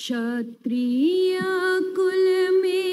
क्षत्रिय कुल में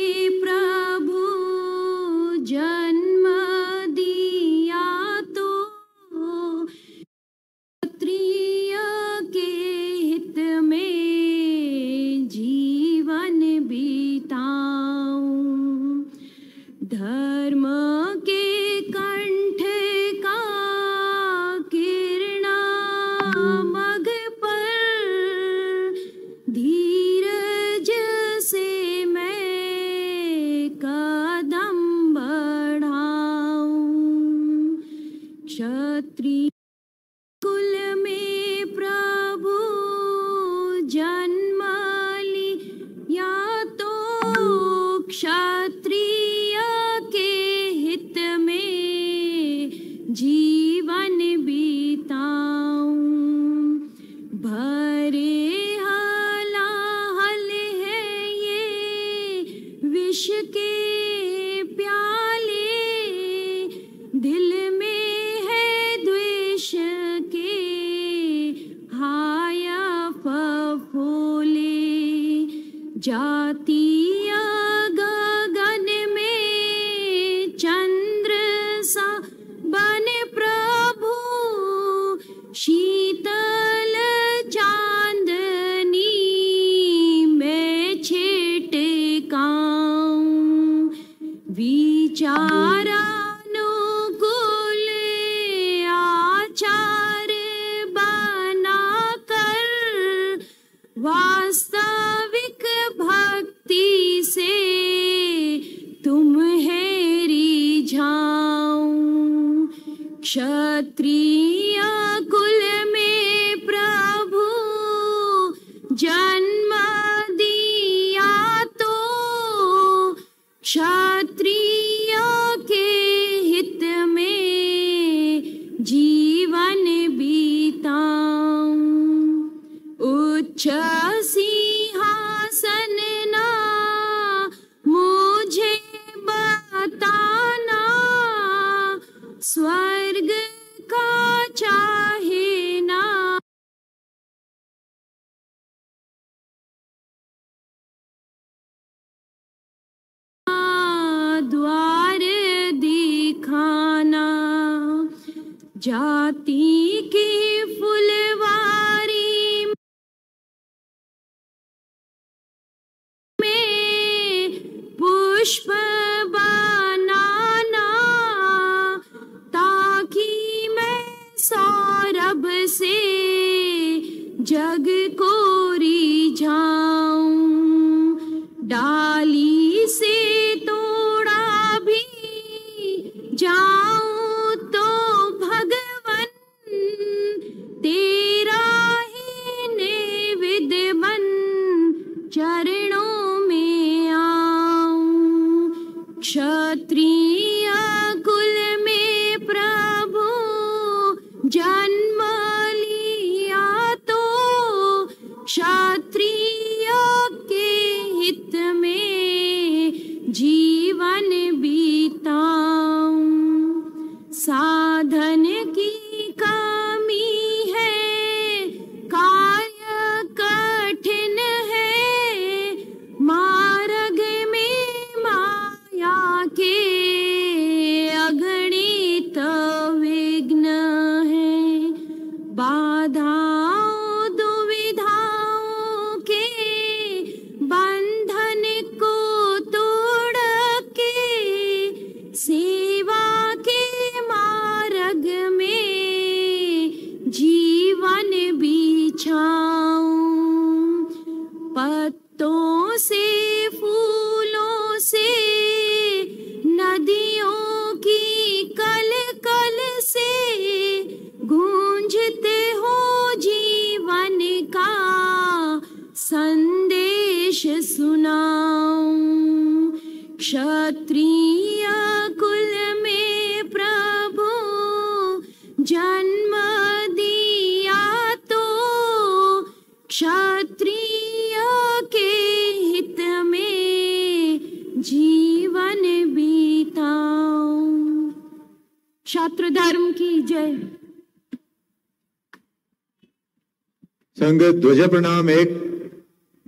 प्रणाम एक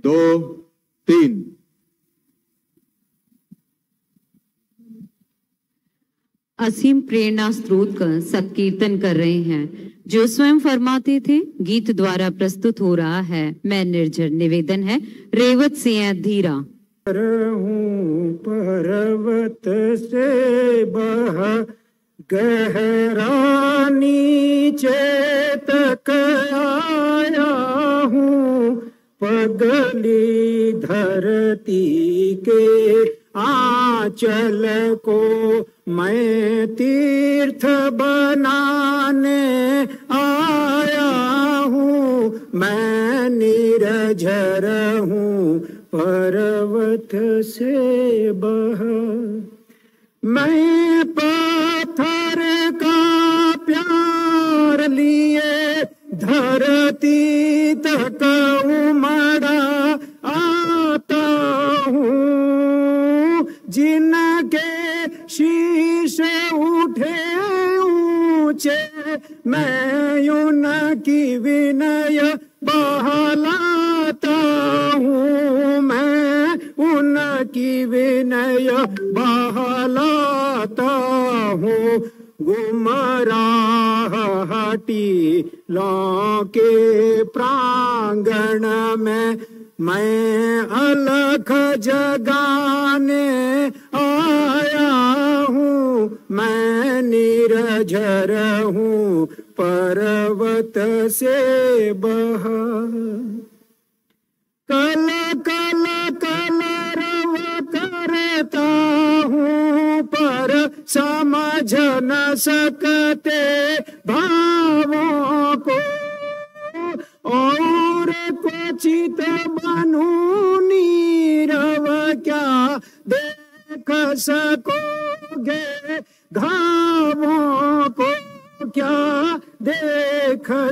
दो तीन। असीम प्रेरणा स्रोत का सत्कीर्तन कर रहे हैं। जो स्वयं फरमाते थे गीत द्वारा प्रस्तुत हो रहा है। मैं निर्जर निवेदन है रेवत सिंह धीरा। हूँ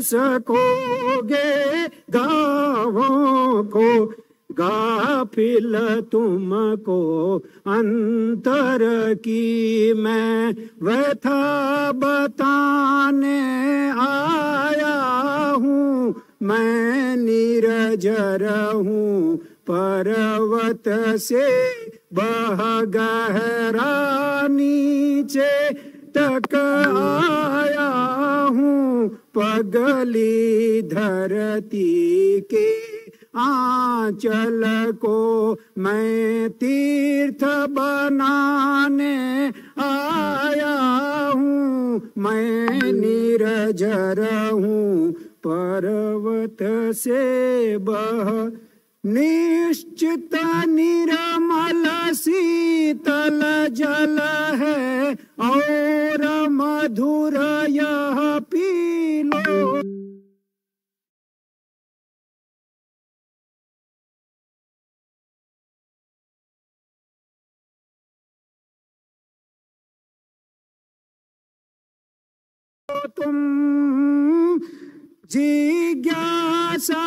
सकोगे गावों को गाफिल तुमको अंतर की मैं व्यथा बताने आया हूँ, मैं निरजर हूँ पर्वत से बह गहरा तुम जिज्ञासा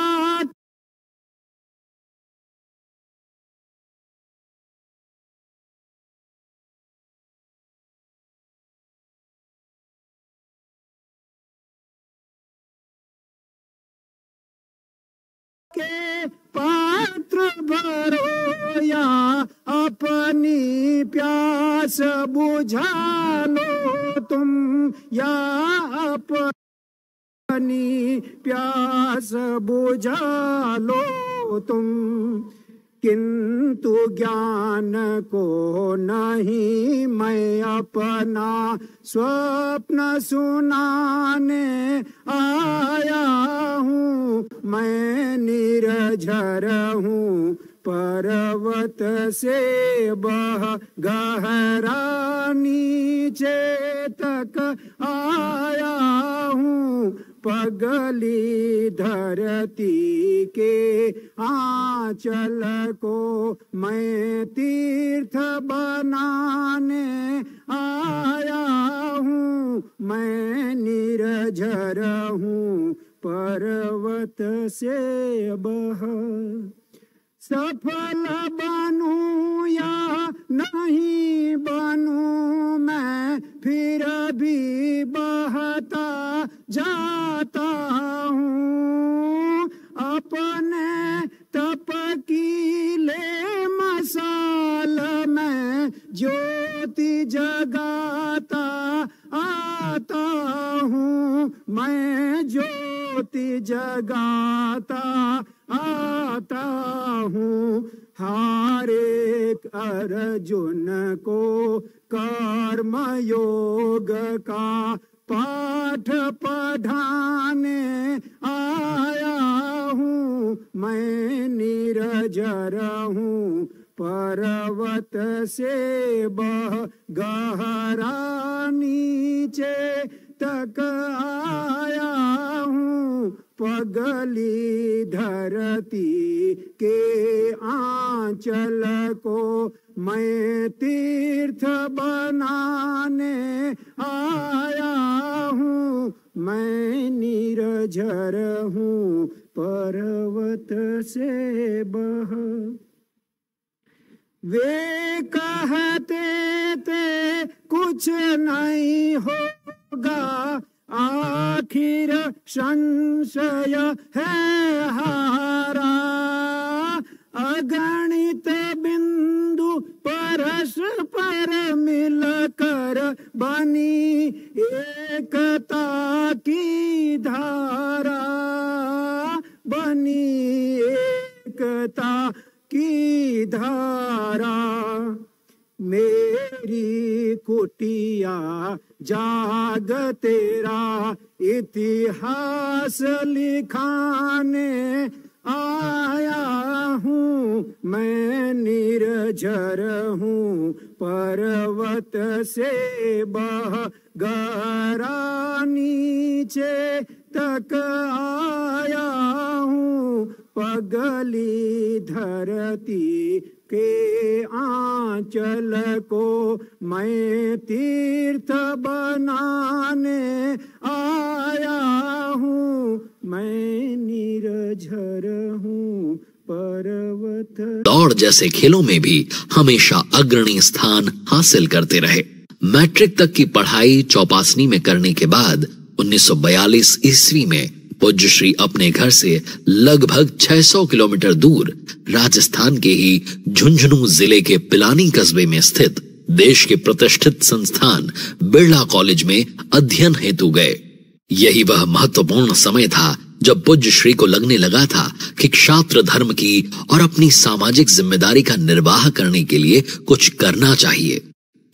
के पात्र भरो या अपनी प्यास बुझा लो तुम या अपनी प्यास बुझा लो तुम। किंतु ज्ञान को नहीं मैं अपना स्वप्न सुनाने आया हूँ। मैं निरझर हूँ। पर्वत से बह गहरा नीचे तक आया हूँ। पगली धरती के आंचल को मैं तीर्थ बनाने आया हूँ। मैं निरझर हूँ। पर्वत से बह सफल बनू या नहीं बनू, मैं फिर भी बहता जाता हूँ। अपने तप की ले मसाल में ज्योति जगाता आता हूँ, मैं ज्योति जगाता आता हूँ। हर एक अर्जुन को कर्मयोग का पाठ पढ़ाने आया हूँ। मैं नीरज हूँ पर्वत से बह गहरा नीचे तक आया हूँ। पगली धरती के आंचल को मैं तीर्थ बनाने आया हूँ। मैं निरझर हूँ पर्वत से बह। वे कहते थे, कुछ नहीं होगा। आखिर संशय है हारा। अगणित बिंदु परस परस्पर मिलकर बनी एकता की धारा। बनी एकता की धारा। मेरी कुटिया, जाग तेरा इतिहास लिखाने आया हूँ। मैं निर्जर हूँ, पर्वत से बह गरा नीचे तक आया हूँ। पगली धरती के आंचल को मैं तीर्थ बनाने आया हूँ। मैं निरझर हूँ पर्वत। दौड़ जैसे खेलों में भी हमेशा अग्रणी स्थान हासिल करते रहे। मैट्रिक तक की पढ़ाई चौपासनी में करने के बाद 1942 ईस्वी में पूज्य अपने घर से लगभग 600 किलोमीटर दूर राजस्थान के ही झुंझुनू ज़िले के पिलानी कस्बे में स्थित देश के प्रतिष्ठित संस्थान बिरला कॉलेज में अध्ययन हेतु गए। यही वह महत्वपूर्ण समय था जब पूज्य श्री को लगने लगा था कि क्षात्र धर्म की और अपनी सामाजिक ज़िम्मेदारी का निर्वाह करने के लिए कुछ करना चाहिए।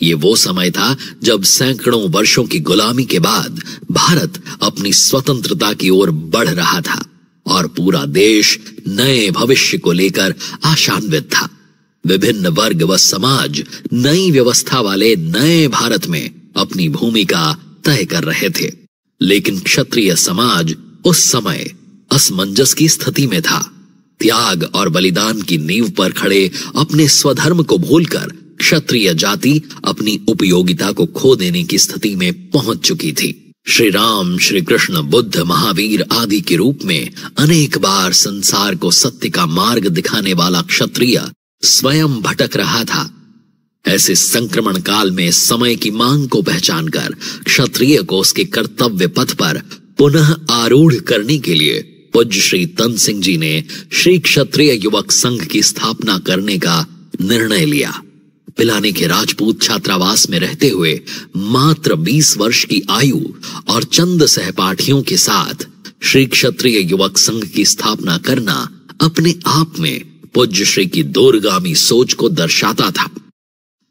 ये वो समय था जब सैकड़ों वर्षों की गुलामी के बाद भारत अपनी स्वतंत्रता की ओर बढ़ रहा था और पूरा देश नए भविष्य को लेकर आशान्वित था। विभिन्न वर्ग व समाज नई व्यवस्था वाले नए भारत में अपनी भूमिका तय कर रहे थे। लेकिन क्षत्रिय समाज उस समय असमंजस की स्थिति में था। त्याग और बलिदान की नींव पर खड़े अपने स्वधर्म को भूलकर क्षत्रिय जाति अपनी उपयोगिता को खो देने की स्थिति में पहुँच चुकी थी। श्री राम श्री कृष्ण बुद्ध, महावीर आदि के रूप में अनेक बार संसार को सत्य का मार्ग दिखाने वाला क्षत्रिय स्वयं भटक रहा था। ऐसे संक्रमण काल में समय की मांग को पहचान कर क्षत्रिय को उसके कर्तव्य पथ पर पुनः आरूढ़ करने के लिए पूज्य श्री तन सिंह जी ने श्री क्षत्रिय युवक संघ की स्थापना करने का निर्णय लिया। पिलानी के राजपूत छात्रावास में रहते हुए मात्र 20 वर्ष की आयु और चंद सहपाठियों के साथ श्री क्षत्रिय युवक संघ की स्थापना करना अपने आप में पूज्य श्री की दूरगामी सोच को दर्शाता था।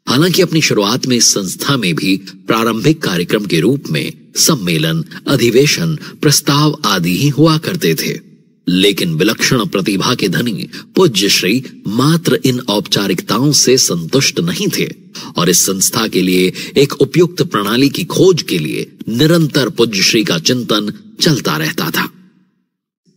हालाँकि अपनी शुरुआत में इस संस्था में भी प्रारंभिक कार्यक्रम के रूप में सम्मेलन, अधिवेशन, प्रस्ताव आदि ही हुआ करते थे। लेकिन विलक्षण प्रतिभा के धनी पूज्य श्री मात्र इन औपचारिकताओं से संतुष्ट नहीं थे और इस संस्था के लिए एक उपयुक्त प्रणाली की खोज के लिए निरंतर पूज्य श्री का चिंतन चलता रहता था।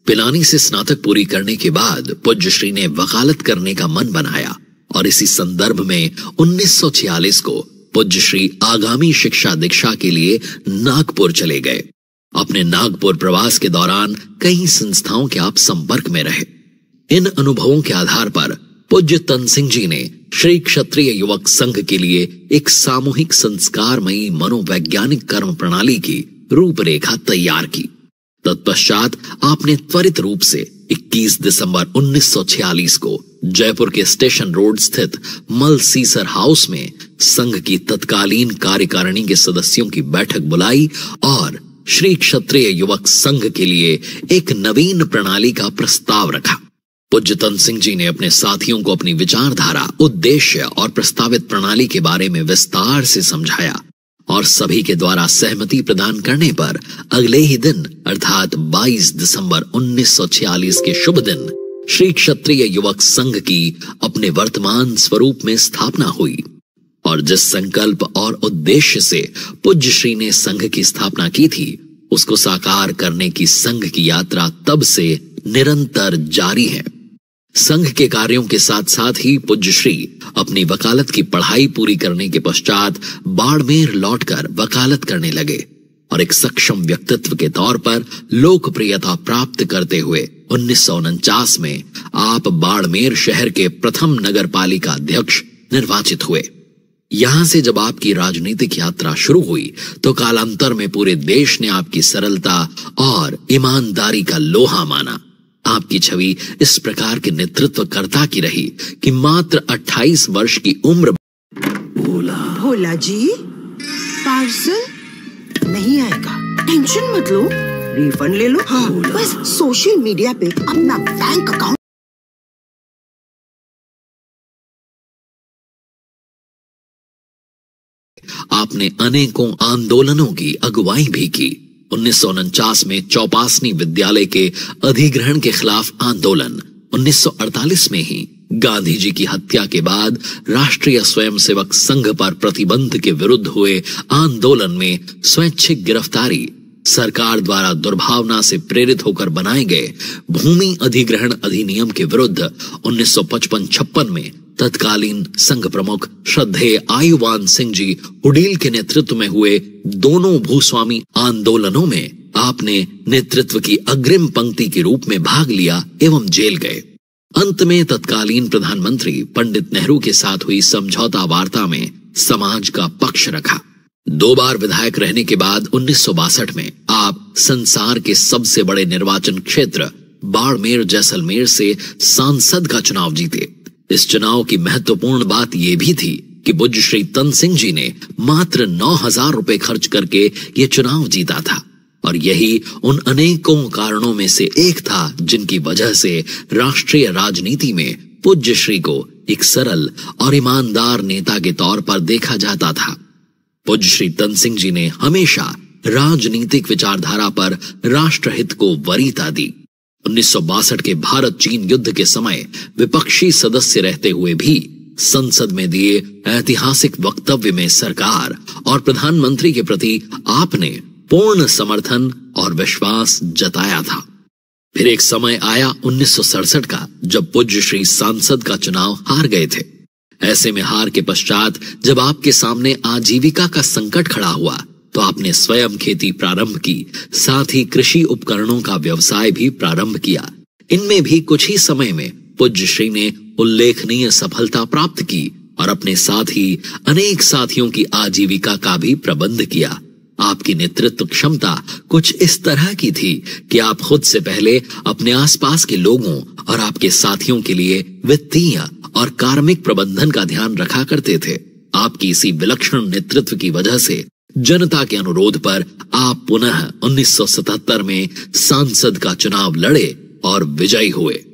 पिलानी से स्नातक पूरी करने के बाद पूज्य श्री ने वकालत करने का मन बनाया और इसी संदर्भ में 1946 को पूज्य श्री आगामी शिक्षा दीक्षा के लिए नागपुर चले गए। अपने नागपुर प्रवास के दौरान कई संस्थाओं के आप संपर्क में रहे। इन अनुभवों के आधार पर पूज्य तन सिंह जी ने श्री क्षत्रिय युवक संघ के लिए एक सामूहिक संस्कारमयी मनोवैज्ञानिक कर्म प्रणाली की रूपरेखा तैयार की। तत्पश्चात आपने त्वरित रूप से 21 दिसंबर 1946 को जयपुर के स्टेशन रोड स्थित मल सीसर हाउस में संघ की तत्कालीन कार्यकारिणी के सदस्यों की बैठक बुलाई और श्री क्षत्रिय युवक संघ के लिए एक नवीन प्रणाली का प्रस्ताव रखा। पूज्य तन सिंह जी ने अपने साथियों को अपनी विचारधारा, उद्देश्य और प्रस्तावित प्रणाली के बारे में विस्तार से समझाया और सभी के द्वारा सहमति प्रदान करने पर अगले ही दिन, अर्थात 22 दिसंबर 1946 के शुभ दिन श्री क्षत्रिय युवक संघ की अपने वर्तमान स्वरूप में स्थापना हुई। और जिस संकल्प और उद्देश्य से पूज्य श्री ने संघ की स्थापना की थी, उसको साकार करने की संघ की यात्रा तब से निरंतर जारी है। संघ के कार्यों के साथ साथ ही पूज्य श्री अपनी वकालत की पढ़ाई पूरी करने के पश्चात बाड़मेर लौटकर वकालत करने लगे और एक सक्षम व्यक्तित्व के तौर पर लोकप्रियता प्राप्त करते हुए उन्नीस सौ उनचास में आप बाड़मेर शहर के प्रथम नगर पालिका अध्यक्ष निर्वाचित हुए। यहाँ से जब आपकी राजनीतिक यात्रा शुरू हुई तो कालांतर में पूरे देश ने आपकी सरलता और ईमानदारी का लोहा माना। आपकी छवि इस प्रकार के नेतृत्वकर्ता की रही कि मात्र 28 वर्ष की उम्र भोला। जी पार्सल नहीं आएगा। टेंशन मत लो। रिफंड ले लो। हाँ बस सोशल मीडिया पे अपना बैंक अकाउंट आपने अनेकों आंदोलनों की अगुवाई भी की। उन्नीस में चौपासनी विद्यालय के अधिग्रहण के खिलाफ आंदोलन। 1948 में ही गांधी जी की हत्या के बाद राष्ट्रीय स्वयंसेवक संघ पर प्रतिबंध के विरुद्ध हुए आंदोलन में स्वैच्छिक गिरफ्तारी, सरकार द्वारा दुर्भावना से प्रेरित होकर बनाए गए भूमि अधिग्रहण अधिनियम के विरुद्ध 1955-56 में तत्कालीन संघ प्रमुख श्रद्धे आयुवान सिंह जी उडील के नेतृत्व में हुए दोनों भूस्वामी आंदोलनों में आपने नेतृत्व की अग्रिम पंक्ति के रूप में भाग लिया एवं जेल गए। अंत में तत्कालीन प्रधानमंत्री पंडित नेहरू के साथ हुई समझौता वार्ता में समाज का पक्ष रखा। दो बार विधायक रहने के बाद उन्नीस सौ बासठ में आप संसार के सबसे बड़े निर्वाचन क्षेत्र बाड़मेर जैसलमेर से सांसद का चुनाव जीते। इस चुनाव की महत्वपूर्ण बात यह भी थी कि बुज श्री तन सिंह जी ने मात्र नौ हज़ार रुपए खर्च करके ये चुनाव जीता था। और यही उन अनेकों कारणों में से एक था जिनकी वजह से राष्ट्रीय राजनीति में पूज्य श्री को एक सरल और ईमानदार नेता के तौर पर देखा जाता था। पूज्य श्री तन सिंह जी ने हमेशा राजनीतिक विचारधारा पर राष्ट्रहित को वरीता दी। उन्नीस सौ बासठ के भारत चीन युद्ध के समय विपक्षी सदस्य रहते हुए भी संसद में दिए ऐतिहासिक वक्तव्य में सरकार और प्रधानमंत्री के प्रति आपने पूर्ण समर्थन और विश्वास जताया था। फिर एक समय आया उन्नीस सौ सड़सठ का, जब पूज्य श्री सांसद का चुनाव हार गए थे। ऐसे में हार के पश्चात जब आपके सामने आजीविका का संकट खड़ा हुआ तो आपने स्वयं खेती प्रारंभ की, साथ ही कृषि उपकरणों का व्यवसाय भी प्रारंभ किया। इनमें भी कुछ ही समय में पूज्य श्री ने उल्लेखनीय सफलता प्राप्त की और अपने साथ ही अनेक साथियों की आजीविका का भी प्रबंध किया। आपकी नेतृत्व क्षमता कुछ इस तरह की थी कि आप खुद से पहले अपने आसपास के लोगों और आपके साथियों के लिए वित्तीय और कार्मिक प्रबंधन का ध्यान रखा करते थे। आपकी इसी विलक्षण नेतृत्व की वजह से जनता के अनुरोध पर आप पुनः 1977 में सांसद का चुनाव लड़े और विजयी हुए।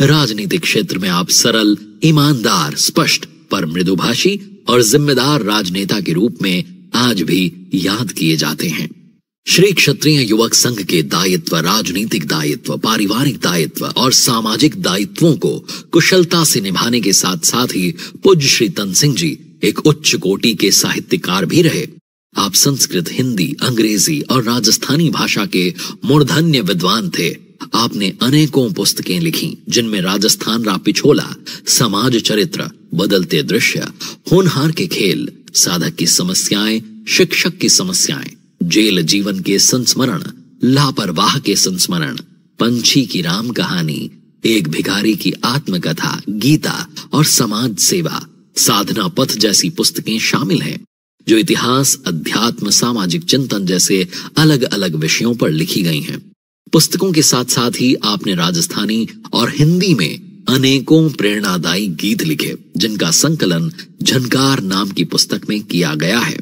राजनीतिक क्षेत्र में आप सरल, ईमानदार, स्पष्ट, पर मृदुभाषी और जिम्मेदार राजनेता के रूप में आज भी याद किए जाते हैं। श्री क्षत्रिय युवक संघ के दायित्व, राजनीतिक दायित्व, पारिवारिक दायित्व और सामाजिक दायित्वों को कुशलता से निभाने के साथ साथ ही पूज्य श्री तन सिंह जी एक उच्च कोटि के साहित्यकार भी रहे। आप संस्कृत, हिंदी, अंग्रेज़ी और राजस्थानी भाषा के मूर्धन्य विद्वान थे। आपने अनेकों पुस्तकें लिखी, जिनमें राजस्थान रा पिछोला, समाज चरित्र, बदलते दृश्य, होनहार के खेल, साधक की समस्याएँ, शिक्षक की समस्याएँ, जेल जीवन के संस्मरण, लापरवाह के संस्मरण, पंछी की राम कहानी, एक भिखारी की आत्मकथा, गीता और समाज सेवा, साधना पथ जैसी पुस्तकें शामिल हैं। जो इतिहास, अध्यात्म, सामाजिक चिंतन जैसे अलग अलग विषयों पर लिखी गई हैं। पुस्तकों के साथ साथ ही आपने राजस्थानी और हिंदी में अनेकों प्रेरणादायी गीत लिखे, जिनका संकलन झनकार नाम की पुस्तक में किया गया है।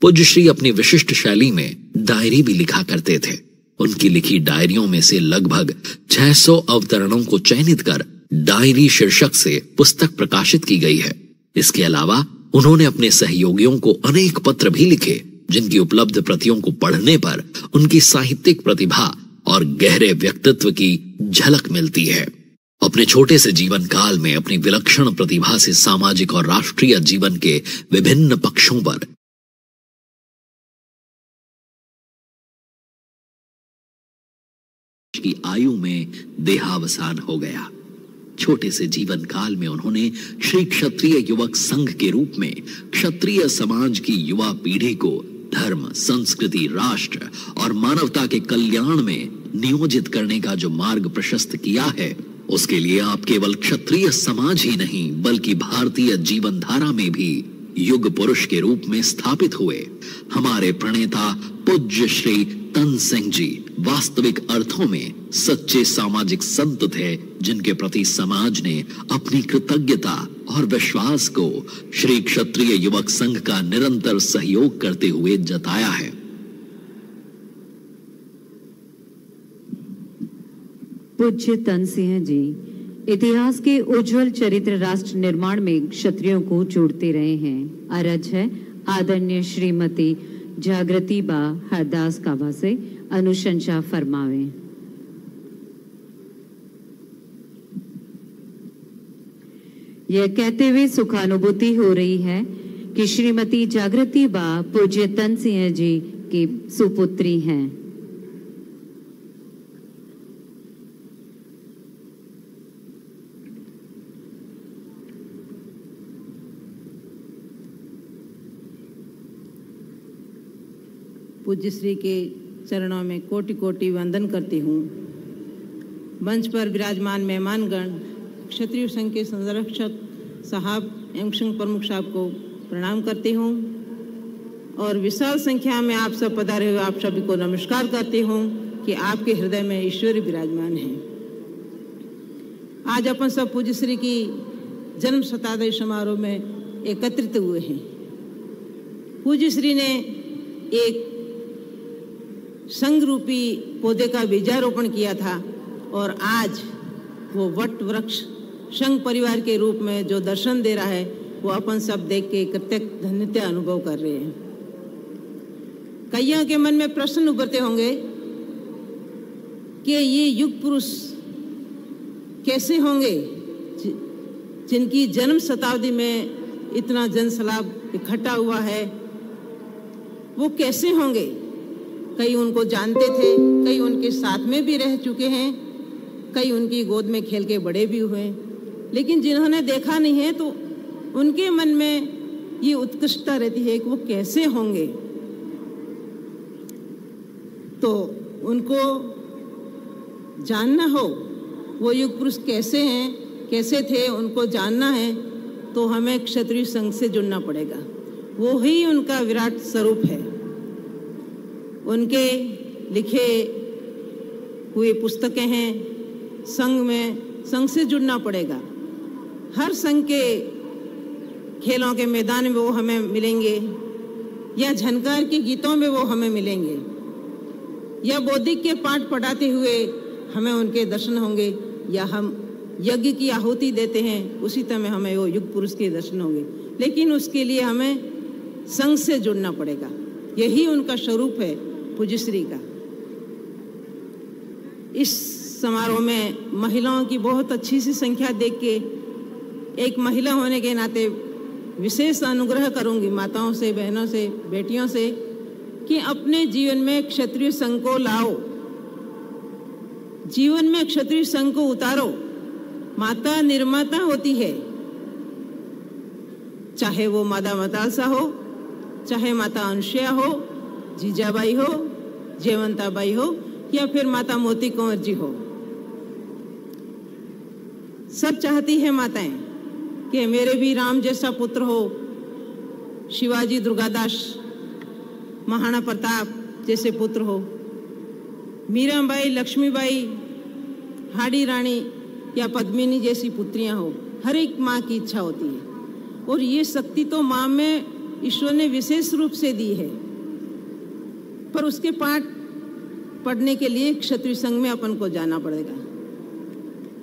पूज्य श्री अपनी विशिष्ट शैली में डायरी भी लिखा करते थे। उनकी लिखी डायरियों में से लगभग 600 अवतरणों को चयनित कर डायरी शीर्षक से पुस्तक प्रकाशित की गई है। इसके अलावा उन्होंने अपने सहयोगियों को अनेक पत्र भी लिखे, जिनकी उपलब्ध प्रतियों को पढ़ने पर उनकी साहित्यिक प्रतिभा और गहरे व्यक्तित्व की झलक मिलती है। अपने छोटे से जीवन काल में अपनी विलक्षण प्रतिभा से सामाजिक और राष्ट्रीय जीवन के विभिन्न पक्षों पर की आयु में देहावसान हो गया। छोटे से जीवन काल में उन्होंने श्री क्षत्रिय युवक संघ के रूप में क्षत्रिय समाज की युवा पीढ़ी को धर्म, संस्कृति, राष्ट्र और मानवता के कल्याण में नियोजित करने का जो मार्ग प्रशस्त किया है, उसके लिए आप केवल क्षत्रिय समाज ही नहीं, बल्कि भारतीय जीवन धारा में भी युग पुरुष के रूप में स्थापित हुए। हमारे प्रणेता पूज्य श्री तन सिंह जी वास्तविक अर्थों में सच्चे सामाजिक संत थे, जिनके प्रति समाज ने अपनी कृतज्ञता और विश्वास को श्री क्षत्रिय युवक संघ का निरंतर सहयोग करते हुए जताया है। पूज्य तन सिंह जी इतिहास के उज्जवल चरित्र राष्ट्र निर्माण में क्षत्रियों को जोड़ते रहे हैं। अरज है आदरणीय श्रीमती जागृति बा हरदास काबा से अनुशंसा फरमावे। यह कहते हुए सुखानुभूति हो रही है कि श्रीमती जागृति बा पूज्य तन सिंह जी की सुपुत्री हैं। पूज्य श्री के चरणों में कोटि कोटि वंदन करती हूँ। मंच पर विराजमान मेहमानगण, क्षत्रिय संघ के संरक्षक साहब एवं संघ प्रमुख साहब को प्रणाम करती हूँ और विशाल संख्या में आप सब पधारे हुए आप सभी को नमस्कार करती हूँ कि आपके हृदय में ईश्वरी विराजमान है। आज अपन सब पूज्य श्री की जन्म शताब्दी समारोह में एकत्रित हुए हैं। पूज्य श्री ने एक संघ रूपी पौधे का बीजारोपण किया था और आज वो वट वृक्ष संघ परिवार के रूप में जो दर्शन दे रहा है, वो अपन सब देख के कृत्यक धन्यता अनुभव कर रहे हैं। कईयों के मन में प्रश्न उभरते होंगे कि ये युग पुरुष कैसे होंगे जिनकी जन्म शताब्दी में इतना जनसलाब इकट्ठा हुआ है, वो कैसे होंगे? कई उनको जानते थे, कई उनके साथ में भी रह चुके हैं, कई उनकी गोद में खेल के बड़े भी हुए लेकिन जिन्होंने देखा नहीं है तो उनके मन में ये उत्कृष्टता रहती है कि वो कैसे होंगे। तो उनको जानना हो, वो युग पुरुष कैसे हैं, कैसे थे, उनको जानना है तो हमें क्षत्रिय संघ से जुड़ना पड़ेगा। वो ही उनका विराट स्वरूप है। उनके लिखे हुए पुस्तकें हैं, संघ में, संघ से जुड़ना पड़ेगा। हर संघ के खेलों के मैदान में वो हमें मिलेंगे, या झनकार के गीतों में वो हमें मिलेंगे, या बौद्धिक के पाठ पढ़ाते हुए हमें उनके दर्शन होंगे, या हम यज्ञ की आहुति देते हैं, उसी तरह हमें वो युग पुरुष के दर्शन होंगे। लेकिन उसके लिए हमें संघ से जुड़ना पड़ेगा। यही उनका स्वरूप है। पूज्यश्री का। इस समारोह में महिलाओं की बहुत अच्छी सी संख्या देख के एक महिला होने के नाते विशेष अनुग्रह करूँगी माताओं से, बहनों से, बेटियों से, कि अपने जीवन में क्षत्रिय संघ को लाओ। जीवन में क्षत्रिय संघ को उतारो। माता निर्माता होती है। चाहे वो माता मतालसा हो, चाहे माता अनुषया हो, जीजाबाई हो जयवंताबाई हो या फिर माता मोती कंवर जी हो। सब चाहती है माताएँ कि मेरे भी राम जैसा पुत्र हो, शिवाजी दुर्गादास महाराणा प्रताप जैसे पुत्र हो। मीराबाई लक्ष्मीबाई, हाड़ी रानी या पद्मिनी जैसी पुत्रियाँ हो, हर एक माँ की इच्छा होती है। और ये शक्ति तो माँ में ईश्वर ने विशेष रूप से दी है। पर उसके पाठ पढ़ने के लिए क्षत्रिय संघ में अपन को जाना पड़ेगा।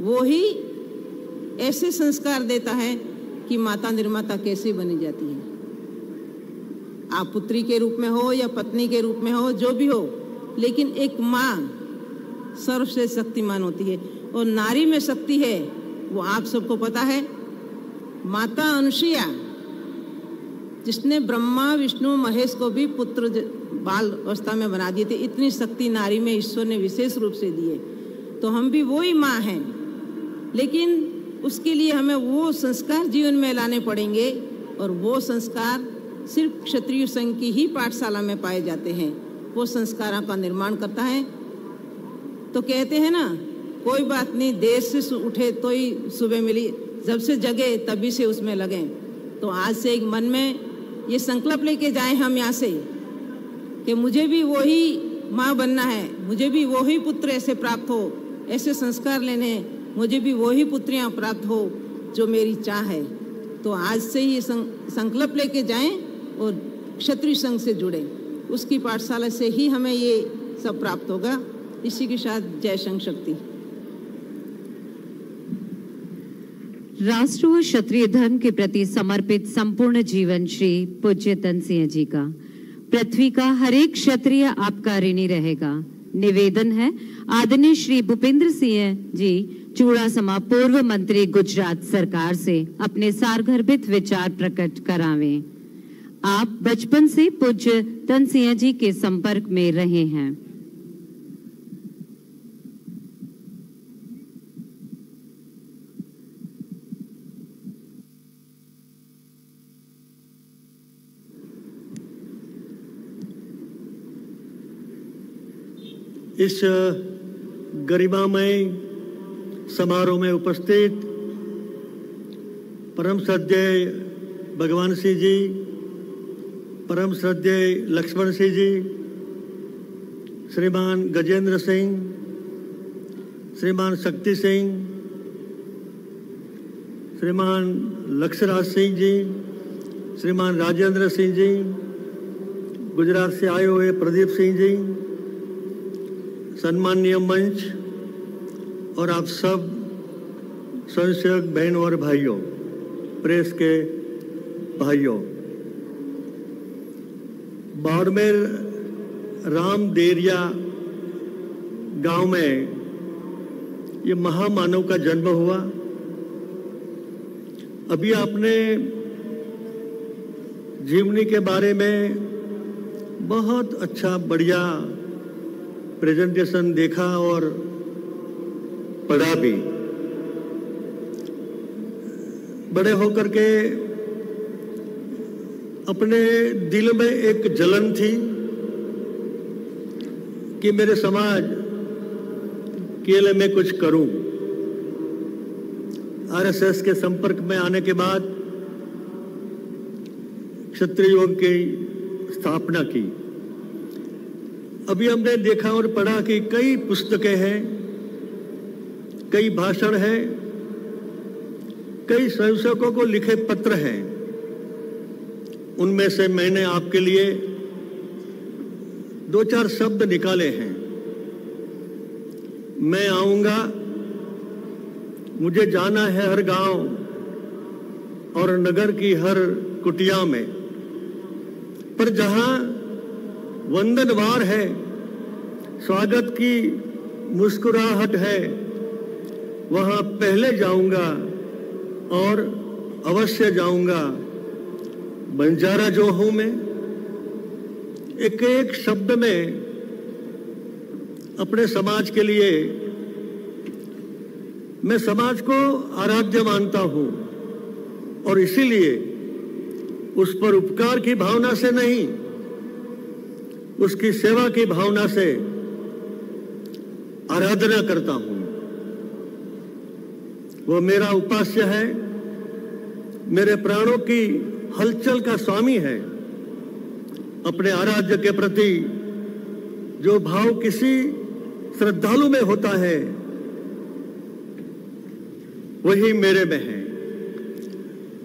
वो ही ऐसे संस्कार देता है कि माता निर्माता कैसे बनी जाती है। आप पुत्री के रूप में हो या पत्नी के रूप में हो, जो भी हो, लेकिन एक माँ सर्वश्रेष्ठ शक्तिमान होती है और नारी में शक्ति है, वो आप सबको पता है। माता अनुसुईया, जिसने ब्रह्मा, विष्णु, महेश को भी पुत्र बाल अवस्था में बना दिए थे, इतनी शक्ति नारी में ईश्वर ने विशेष रूप से दिए तो हम भी वो ही माँ हैं। लेकिन उसके लिए हमें वो संस्कार जीवन में लाने पड़ेंगे और वो संस्कार सिर्फ़ क्षत्रिय संघ की ही पाठशाला में पाए जाते हैं। वो संस्कारों का निर्माण करता है। तो कहते हैं ना, कोई बात नहीं, देर से, उठे तो ही सुबह मिली। जब से जगे तभी से उसमें लगे। तो आज से एक मन में ये संकल्प लेके जाए हम यहाँ से। कि मुझे भी वही माँ बनना है, मुझे भी वही पुत्र ऐसे प्राप्त हो, ऐसे संस्कार लेने, मुझे भी वही पुत्रियाँ प्राप्त हो, जो मेरी चाह है। तो आज से ही संकल्प लेके जाएँ और क्षत्रिय संघ से जुड़े। उसकी पाठशाला से ही हमें ये सब प्राप्त होगा। इसी के साथ जय संघ शक्ति। राष्ट्र व क्षत्रिय धर्म के प्रति समर्पित संपूर्ण जीवन श्री पूज्य तन सिंह जी का। पृथ्वी का हरेक क्षत्रिय आपका ऋणी रहेगा। निवेदन है। आदरणीय श्री भूपेंद्र सिंह जी चूड़ासमा पूर्व मंत्री गुजरात सरकार से अपने सारगर्भित विचार प्रकट करावे। आप बचपन से पूज्य तन सिंह जी के संपर्क में रहे हैं। इस गरिमामय समारोह में उपस्थित परम श्रद्धेय भगवान सिंह जी, परम श्रद्धेय लक्ष्मण सिंह जी, श्रीमान गजेंद्र सिंह, श्रीमान शक्ति सिंह, श्रीमान लक्ष्यराज सिंह जी, श्रीमान राजेंद्र सिंह जी, गुजरात से आए हुए प्रदीप सिंह जी सम्माननीय मंच और आप सब स्वयंसेवक बहन और भाइयों, प्रेस के भाइयों, बाड़मेर राम देरिया गाँव में ये महामानव का जन्म हुआ। अभी आपने जीवनी के बारे में बहुत अच्छा बढ़िया प्रेजेंटेशन देखा और पढ़ा भी। बड़े होकर के अपने दिल में एक जलन थी कि मेरे समाज के लिए मैं कुछ करूँ। आरएसएस के संपर्क में आने के बाद क्षत्रिय की स्थापना की। अभी हमने देखा और पढ़ा कि कई पुस्तकें हैं, कई भाषण हैं, कई स्वयंसेवकों को लिखे पत्र हैं। उनमें से मैंने आपके लिए दो चार शब्द निकाले हैं। मैं आऊँगा, मुझे जाना है हर गाँव और नगर की हर कुटिया में। पर जहाँ वंदनवार है। स्वागत की मुस्कुराहट है। वहाँ पहले जाऊँगा और अवश्य जाऊँगा। बंजारा जो हूँ मैं, एक एक शब्द में अपने समाज के लिए मैं समाज को आराध्य मानता हूँ और इसीलिए उस पर उपकार की भावना से नहीं उसकी सेवा की भावना से आराधना करता हूँ। वो मेरा उपास्य है, मेरे प्राणों की हलचल का स्वामी है। अपने आराध्य के प्रति जो भाव किसी श्रद्धालु में होता है, वही मेरे में है।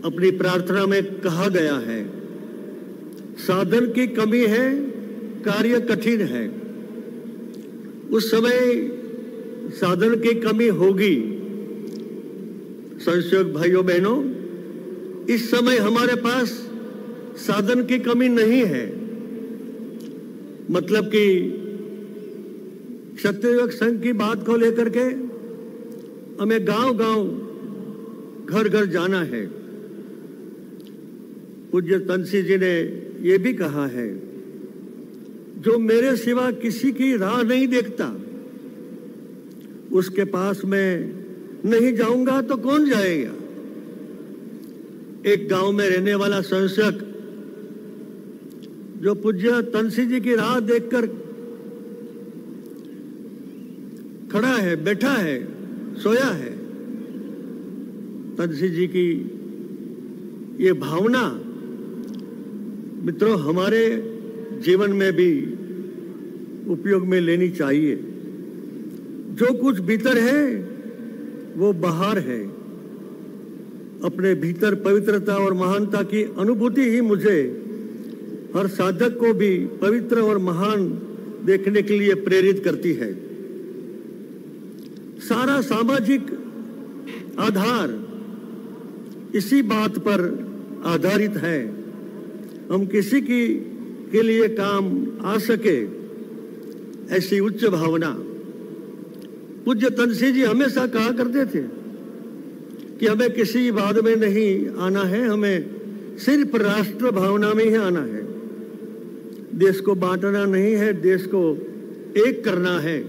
अपनी प्रार्थना में कहा गया है, साधन की कमी है कार्य कठिन है। उस समय साधन की कमी होगी। संयोग भाइयों, बहनों, इस समय हमारे पास साधन की कमी नहीं है। मतलब कि क्षत्रिय संघ की बात को लेकर के हमें गाँव गाँव घर घर जाना है। पूज्य तंसी जी ने यह भी कहा है जो मेरे सिवा किसी की राह नहीं देखता, उसके पास मैं नहीं जाऊँगा तो कौन जाएगा? एक गाँव में रहने वाला संसक जो पूज्य तंसी जी की राह देखकर खड़ा है, बैठा है, सोया है तंसी जी की ये भावना, मित्रों, हमारे जीवन में भी उपयोग में लेनी चाहिए। जो कुछ भीतर है, वो बाहर है। अपने भीतर पवित्रता और महानता की अनुभूति ही मुझे, हर साधक को भी पवित्र और महान देखने के लिए प्रेरित करती है। सारा सामाजिक आधार इसी बात पर आधारित है। हम किसी की के लिए काम आ सके, ऐसी उच्च भावना। पूज्य तनसी जी हमेशा कहा करते थे कि हमें किसी बात में नहीं आना है, हमें सिर्फ़ राष्ट्र भावना में ही आना है। देश को बांटना नहीं है, देश को एक करना है।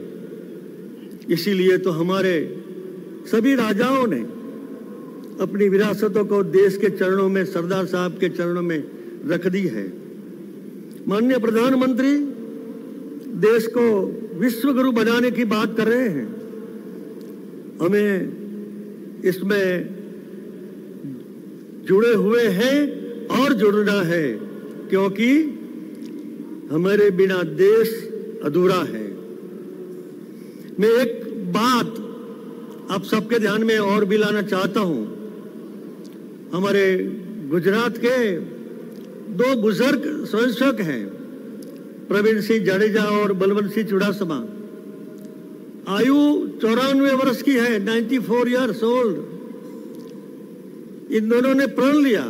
इसीलिए तो हमारे सभी राजाओं ने अपनी विरासतों को देश के चरणों में, सरदार साहब के चरणों में रख दी है। माननीय प्रधानमंत्री, देश को विश्व गुरु बनाने की बात कर रहे हैं। हमें इसमें जुड़े हुए हैं और जुड़ना है, क्योंकि हमारे बिना देश अधूरा है। मैं एक बात आप सबके ध्यान में और भी लाना चाहता हूँ। हमारे गुजरात के दो बुज़ुर्ग स्वयंसेवक हैं, प्रवीण सिंह जडेजा और बलवंत सिंह चुड़ासमा। आयु चौरानवे वर्ष की है 94 फोर ईयर्स ओल्ड इन दोनों ने प्रण लिया।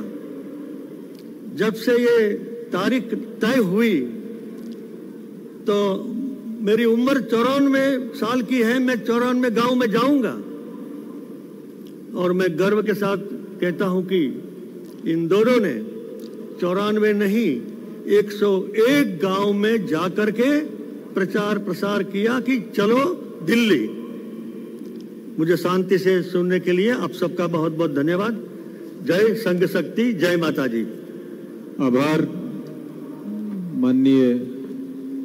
जब से ये तारीख तय हुई तो मेरी उम्र चौरानवे साल की है, मैं चौरानवे गाँव में जाऊँगा। और मैं गर्व के साथ कहता हूँ कि इन दोनों ने चौरानवे नहीं 101 गाँव में जाकर के प्रचार प्रसार किया कि चलो दिल्ली। मुझे शांति से सुनने के लिए आप सबका बहुत बहुत धन्यवाद। जय संघ शक्ति, जय माता जी आभार। माननीय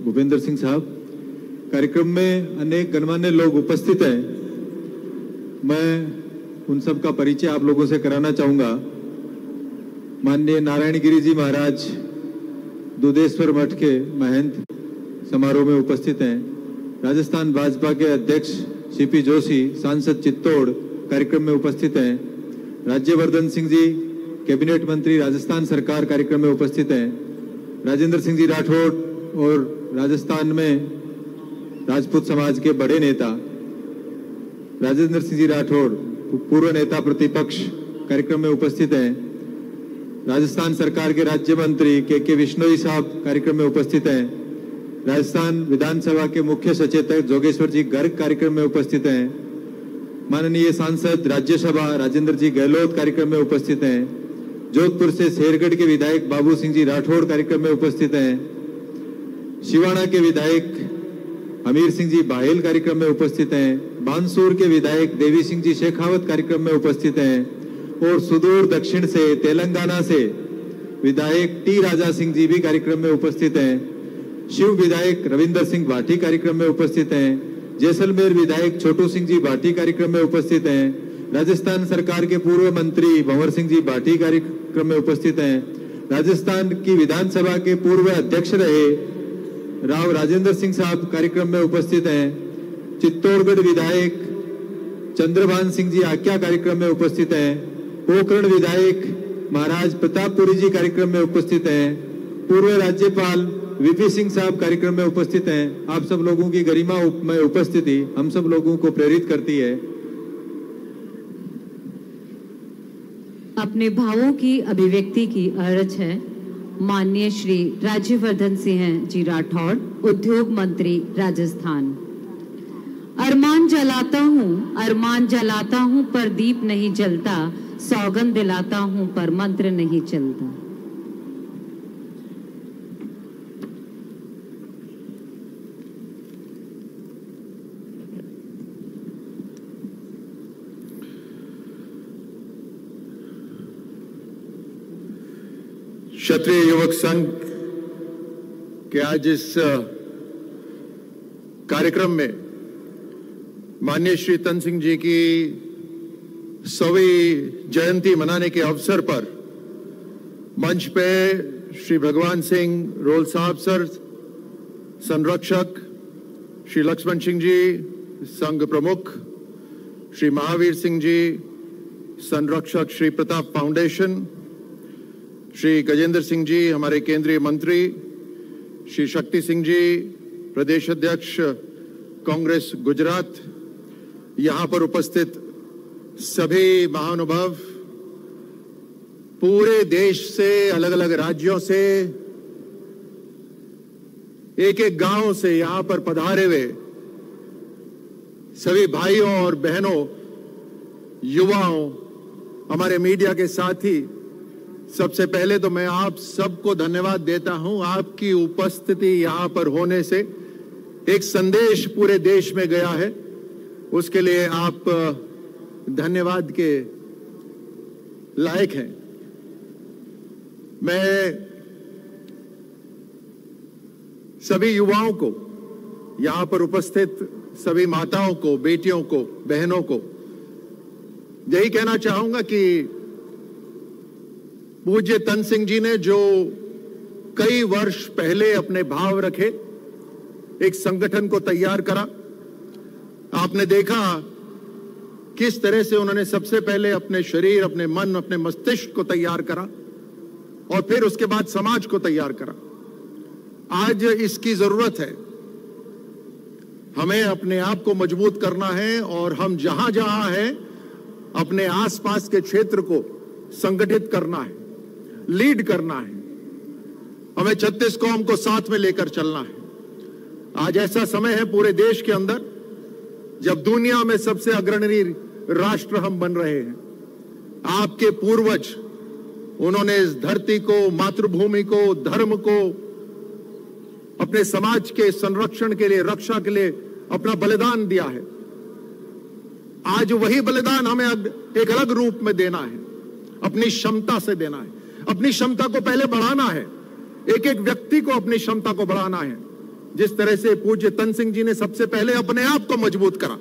भूपेंद्र सिंह साहब, कार्यक्रम में अनेक गणमान्य लोग उपस्थित हैं। मैं उन सब का परिचय आप लोगों से कराना चाहूँगा। माननीय नारायण गिरी जी महाराज दुधेश्वर मठ के महंत समारोह में उपस्थित हैं। राजस्थान भाजपा के अध्यक्ष सीपी जोशी, सांसद चित्तौड़ कार्यक्रम में उपस्थित हैं। राज्यवर्धन सिंह जी, कैबिनेट मंत्री राजस्थान सरकार कार्यक्रम में उपस्थित हैं। राजेंद्र सिंह जी राठौड़ और राजस्थान में राजपूत समाज के बड़े नेता। राजेंद्र सिंह जी राठौड़ पूर्व नेता प्रतिपक्ष कार्यक्रम में उपस्थित हैं। राजस्थान सरकार के राज्य मंत्री के के विश्नोई साहब कार्यक्रम में उपस्थित हैं। राजस्थान विधानसभा के मुख्य सचेतक जोगेश्वर जी गर्ग कार्यक्रम में उपस्थित हैं। माननीय सांसद राज्यसभा राजेंद्र जी गहलोत कार्यक्रम में उपस्थित हैं। जोधपुर से शेरगढ़ के विधायक बाबू सिंह जी राठौड़ कार्यक्रम में उपस्थित हैं। शिवाणा के विधायक अमीर सिंह जी बाहेल कार्यक्रम में उपस्थित हैं। बानसूर के विधायक देवी सिंह जी शेखावत कार्यक्रम में उपस्थित हैं। और सुदूर दक्षिण से, तेलंगाना से विधायक टी राजा सिंह जी भी कार्यक्रम में उपस्थित हैं। शिव विधायक रविंदर सिंह भाटी कार्यक्रम में उपस्थित हैं। जैसलमेर विधायक छोटू सिंह जी भाटी कार्यक्रम में उपस्थित हैं। राजस्थान सरकार के पूर्व मंत्री भंवर सिंह जी भाटी कार्यक्रम में उपस्थित हैं। राजस्थान की विधानसभा के पूर्व अध्यक्ष रहे राव राजेंद्र सिंह साहब कार्यक्रम में उपस्थित हैं। चित्तौड़गढ़ विधायक चंद्रभान सिंह जी आख्या कार्यक्रम में उपस्थित हैं। पोखरण विधायक महाराज प्रतापपुरी जी कार्यक्रम में उपस्थित हैं। पूर्व राज्यपाल वीपी सिंह साहब कार्यक्रम में उपस्थित हैं। आप सब लोगों की गरिमा में उपस्थिति हम सब लोगों को प्रेरित करती है। अपने भावों की अभिव्यक्ति की अर्ज़ है। माननीय श्री राज्यवर्धन सिंह जी राठौड़ उद्योग मंत्री राजस्थान। अरमान जलाता हूँ, अरमान जलाता हूँ पर दीप नहीं जलता। सौगंध दिलाता हूँ, पर मंत्र नहीं चलता। क्षत्रिय युवक संघ के आज इस कार्यक्रम में माननीय श्री तन सिंह जी की सौवीं जयंती मनाने के अवसर पर मंच पे श्री भगवान सिंह, रोल साहब सर संरक्षक श्री लक्ष्मण सिंह जी, संघ प्रमुख श्री महावीर सिंह जी, संरक्षक श्री प्रताप फाउंडेशन, श्री गजेंद्र सिंह जी, हमारे केंद्रीय मंत्री श्री शक्ति सिंह जी, प्रदेश अध्यक्ष कांग्रेस गुजरात, यहाँ पर उपस्थित सभी महानुभाव, पूरे देश से अलग अलग राज्यों से एक एक गाँव से यहाँ पर पधारे हुए सभी भाइयों और बहनों, युवाओं, हमारे मीडिया के साथी, सबसे पहले तो मैं आप सबको धन्यवाद देता हूँ आपकी उपस्थिति यहाँ पर होने से। एक संदेश पूरे देश में गया है, उसके लिए आप धन्यवाद के लायक हैं। मैं सभी युवाओं को, यहाँ पर उपस्थित सभी माताओं को, बेटियों को, बहनों को, यही कहना चाहूँगा कि पूज्य तन सिंह जी ने जो कई वर्ष पहले अपने भाव रखे, एक संगठन को तैयार करा। आपने देखा किस तरह से उन्होंने सबसे पहले अपने शरीर, अपने मन, अपने मस्तिष्क को तैयार करा और फिर उसके बाद समाज को तैयार करा? आज इसकी ज़रूरत है। हमें अपने आप को मज़बूत करना है और हम जहाँ जहाँ है, अपने आसपास के क्षेत्र को संगठित करना है, लीड करना है। हमें छत्तीस कौम को साथ में लेकर चलना है। आज ऐसा समय है पूरे देश के अंदर, जब दुनिया में सबसे अग्रणी राष्ट्र हम बन रहे हैं। आपके पूर्वज, उन्होंने इस धरती को, मातृभूमि को, धर्म को, अपने समाज के संरक्षण के लिए, रक्षा के लिए अपना बलिदान दिया है। आज वही बलिदान हमें एक अलग रूप में देना है। अपनी क्षमता से देना है। अपनी क्षमता को पहले बढ़ाना है। एक एक व्यक्ति को अपनी क्षमता को बढ़ाना है। जिस तरह से पूज्य तन सिंह जी ने सबसे पहले अपने आप को मज़बूत करा।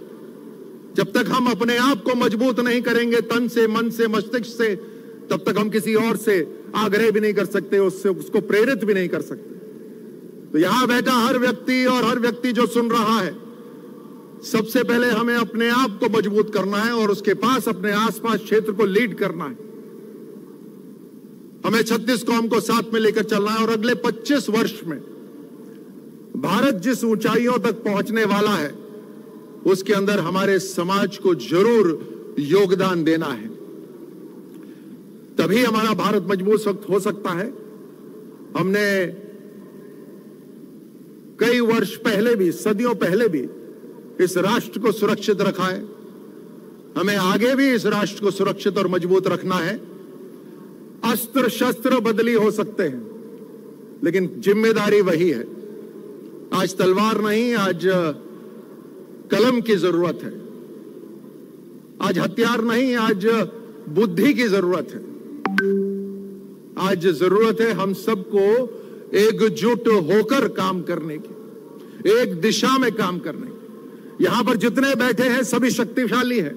जब तक हम अपने आप को मज़बूत नहीं करेंगे तन से, मन से, मस्तिष्क से, तब तक हम किसी और से आग्रह भी नहीं कर सकते, उससे, उसको प्रेरित भी नहीं कर सकते। तो यहाँ बैठा हर व्यक्ति और हर व्यक्ति जो सुन रहा है, सबसे पहले हमें अपने आप को मज़बूत करना है और उसके पास अपने आसपास क्षेत्र को लीड करना है। हमें छत्तीस कौम को साथ में लेकर चलना है और अगले 25 वर्ष में भारत जिस ऊंचाइयों तक पहुँचने वाला है उसके अंदर हमारे समाज को ज़रूर योगदान देना है। तभी हमारा भारत मज़बूत हो सकता है। हमने कई वर्ष पहले भी, सदियों पहले भी इस राष्ट्र को सुरक्षित रखा है। हमें आगे भी इस राष्ट्र को सुरक्षित और मज़बूत रखना है। अस्त्र शस्त्र बदली हो सकते हैं, लेकिन ज़िम्मेदारी वही है। आज तलवार नहीं, आज कलम की ज़रूरत है। आज हथियार नहीं, आज बुद्धि की ज़रूरत है। आज ज़रूरत है हम सबको एकजुट होकर काम करने की, एक दिशा में काम करने की। यहाँ पर जितने बैठे हैं, सभी शक्तिशाली हैं।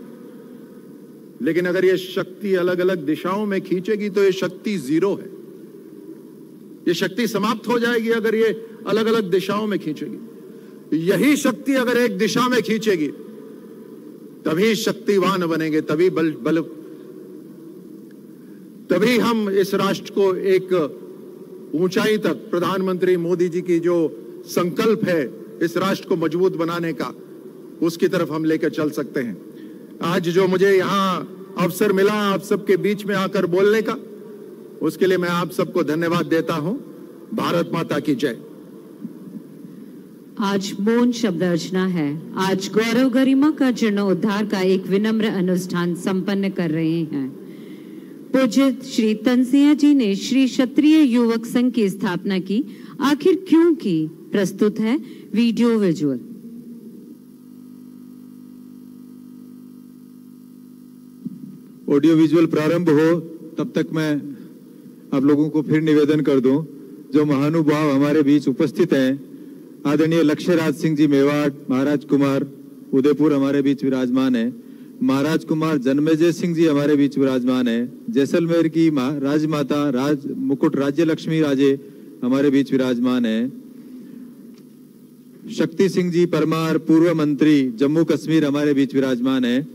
लेकिन अगर ये शक्ति अलग अलग दिशाओं में खींचेगी तो ये शक्ति ज़ीरो है। ये शक्ति समाप्त हो जाएगी अगर ये अलग अलग दिशाओं में खींचेगी। यही शक्ति अगर एक दिशा में खींचेगी, तभी शक्तिवान बनेंगे, तभी बल बल, तभी हम इस राष्ट्र को एक ऊंचाई तक, प्रधानमंत्री मोदी जी की जो संकल्प है इस राष्ट्र को मज़बूत बनाने का, उसकी तरफ़ हम लेकर चल सकते हैं। आज जो मुझे यहाँ अवसर मिला आप सबके बीच में आकर बोलने का, उसके लिए मैं आप सबको धन्यवाद देता हूँ। भारत माता की जय। आज मौन शब्द अर्चना है। आज गौरव गरिमा का जीर्णोद्धार का एक विनम्र अनुष्ठान संपन्न कर रहे हैं। पूज्य श्री तनसिंह जी ने श्री क्षत्रिय युवक संघ की स्थापना की। आखिर क्यों की? प्रस्तुत है वीडियो विजुअल। ऑडियो विजुअल प्रारंभ हो, तब तक मैं आप लोगों को फिर निवेदन कर दूँ, जो महानुभाव हमारे बीच उपस्थित हैं आदरणीय लक्ष्यराज सिंह जी मेवाड़, महाराज कुमार, उदयपुर हमारे बीच विराजमान है। महाराज कुमार जन्मेजय सिंह जी हमारे बीच विराजमान है। जैसलमेर की राजमाता, राज, मुकुट राज्य लक्ष्मी राजे हमारे बीच विराजमान है। शक्ति सिंह जी परमार, पूर्व मंत्री, जम्मू कश्मीर हमारे बीच विराजमान है।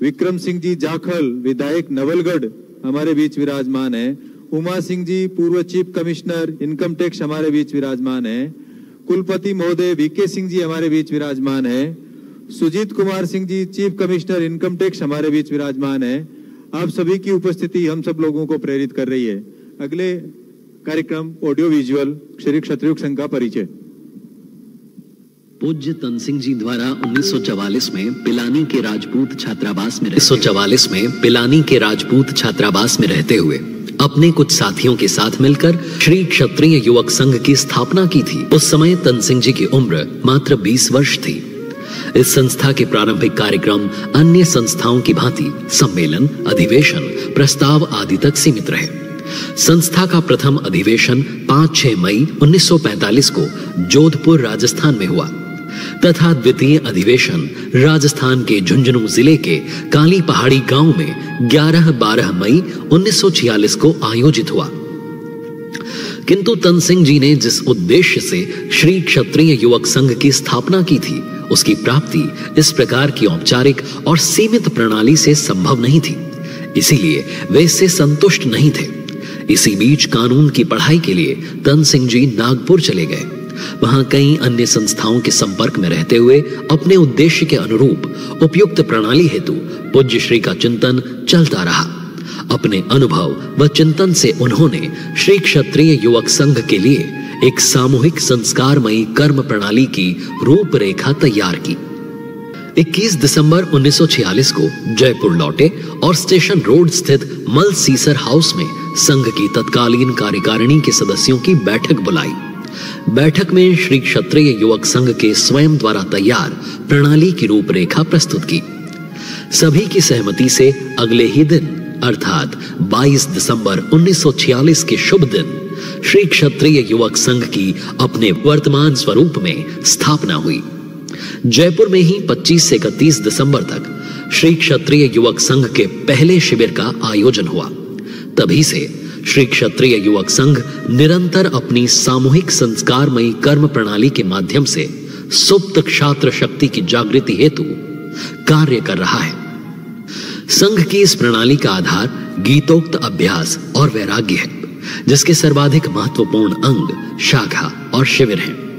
विक्रम सिंह जी जाखल, विधायक नवलगढ़ हमारे बीच विराजमान है। उमा सिंह जी पूर्व चीफ कमिश्नर, इनकम टैक्स हमारे बीच विराजमान है। कुलपति महोदय वीके सिंह जी हमारे बीच विराजमान है। Sujeet Kumar Singh ji, chief commissioner income tax हमारे बीच विराजमान है। आप सभी की उपस्थिति हम सब लोगों को प्रेरित कर रही है। अगले कार्यक्रम ऑडियो विजुअल, श्री क्षत्रिय संघ का परिचय। पूज्य तन सिंह जी द्वारा 1944 में पिलानी के राजपूत छात्रावास में 1944 में पिलानी के राजपूत छात्रावास में रहते हुए अपने कुछ साथियों के साथ मिलकर श्री क्षत्रिय युवक संघ की स्थापना की थी। उस समय तन सिंह जी की उम्र मात्र 20 वर्ष थी। इस संस्था के प्रारंभिक कार्यक्रम, अन्य संस्थाओं की भांति, सम्मेलन, अधिवेशन, प्रस्ताव आदि तक सीमित रहे। संस्था का प्रथम अधिवेशन 5-6 मई 1945 को जोधपुर राजस्थान में हुआ। तथा द्वितीय अधिवेशन राजस्थान के झुंझुनू ज़िले के काली पहाड़ी गाँव में 11-12 मई 1946 को आयोजित हुआ। किंतु तन सिंह जी ने जिस उद्देश्य से श्री क्षत्रिय युवक संघ की स्थापना की थी, उसकी प्राप्ति इस प्रकार की औपचारिक और सीमित प्रणाली से संभव नहीं थी। इसीलिए वे इससे संतुष्ट नहीं थे। इसी बीच कानून की पढ़ाई के लिए तन सिंह जी नागपुर चले गए। वहाँ कई अन्य संस्थाओं के संपर्क में रहते हुए अपने उद्देश्य के अनुरूप उपयुक्त प्रणाली हेतु पूज्य श्री का चिंतन चलता रहा। अपने अनुभव व चिंतन से उन्होंने श्री क्षत्रिय युवक संघ के लिए एक सामूहिक संस्कारमयी कर्म प्रणाली की रूपरेखा तैयार की। 21 दिसंबर 1946 को जयपुर लौटे और स्टेशन रोड स्थित मल सीसर हाउस में संघ की तत्कालीन कार्यकारिणी के सदस्यों की बैठक बुलाई। बैठक में श्री क्षत्रिय युवक संघ के स्वयं द्वारा तैयार प्रणाली की रूपरेखा प्रस्तुत की। सभी की सहमति से अगले ही दिन, अर्थात 22 दिसंबर 1946 के शुभ दिन, श्री क्षत्रिय युवक संघ की अपने वर्तमान स्वरूप में स्थापना हुई। जयपुर में ही 25 से 31 दिसंबर तक श्री क्षत्रिय युवक संघ के पहले शिविर का आयोजन हुआ। तभी से श्री क्षत्रिय युवक संघ निरंतर अपनी सामूहिक संस्कारमयी कर्म प्रणाली के माध्यम से सुप्त क्षात्र शक्ति की जागृति हेतु कार्य कर रहा है। संघ की इस प्रणाली का आधार गीतोक्त अभ्यास और वैराग्य है, जिसके सर्वाधिक महत्वपूर्ण अंग शाखा और शिविर हैं।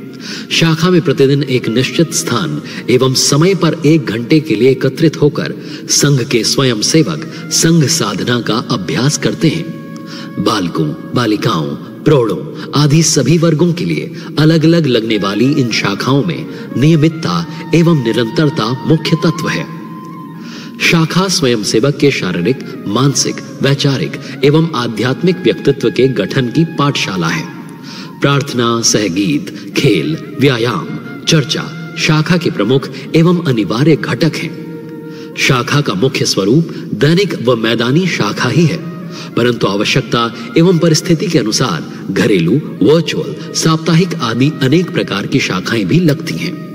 शाखा में प्रतिदिन एक निश्चित स्थान एवं समय पर एक घंटे के लिए एकत्रित होकर संघ के स्वयं सेवक संघ साधना का अभ्यास करते हैं। बालकों, बालिकाओं, प्रौढ़ों आदि सभी वर्गों के लिए अलग अलग लगने वाली इन शाखाओं में नियमितता एवं निरंतरता मुख्य तत्व है। शाखा स्वयं सेवक के शारीरिक, मानसिक, वैचारिक एवं आध्यात्मिक व्यक्तित्व के गठन की पाठशाला है। प्रार्थना, सहगीत, खेल, व्यायाम, चर्चा, शाखा के प्रमुख एवं अनिवार्य घटक हैं। शाखा का मुख्य स्वरूप दैनिक व मैदानी शाखा ही है। परंतु आवश्यकता एवं परिस्थिति के अनुसार घरेलू वर्चुअल साप्ताहिक आदि अनेक प्रकार की शाखाएँ भी लगती हैं।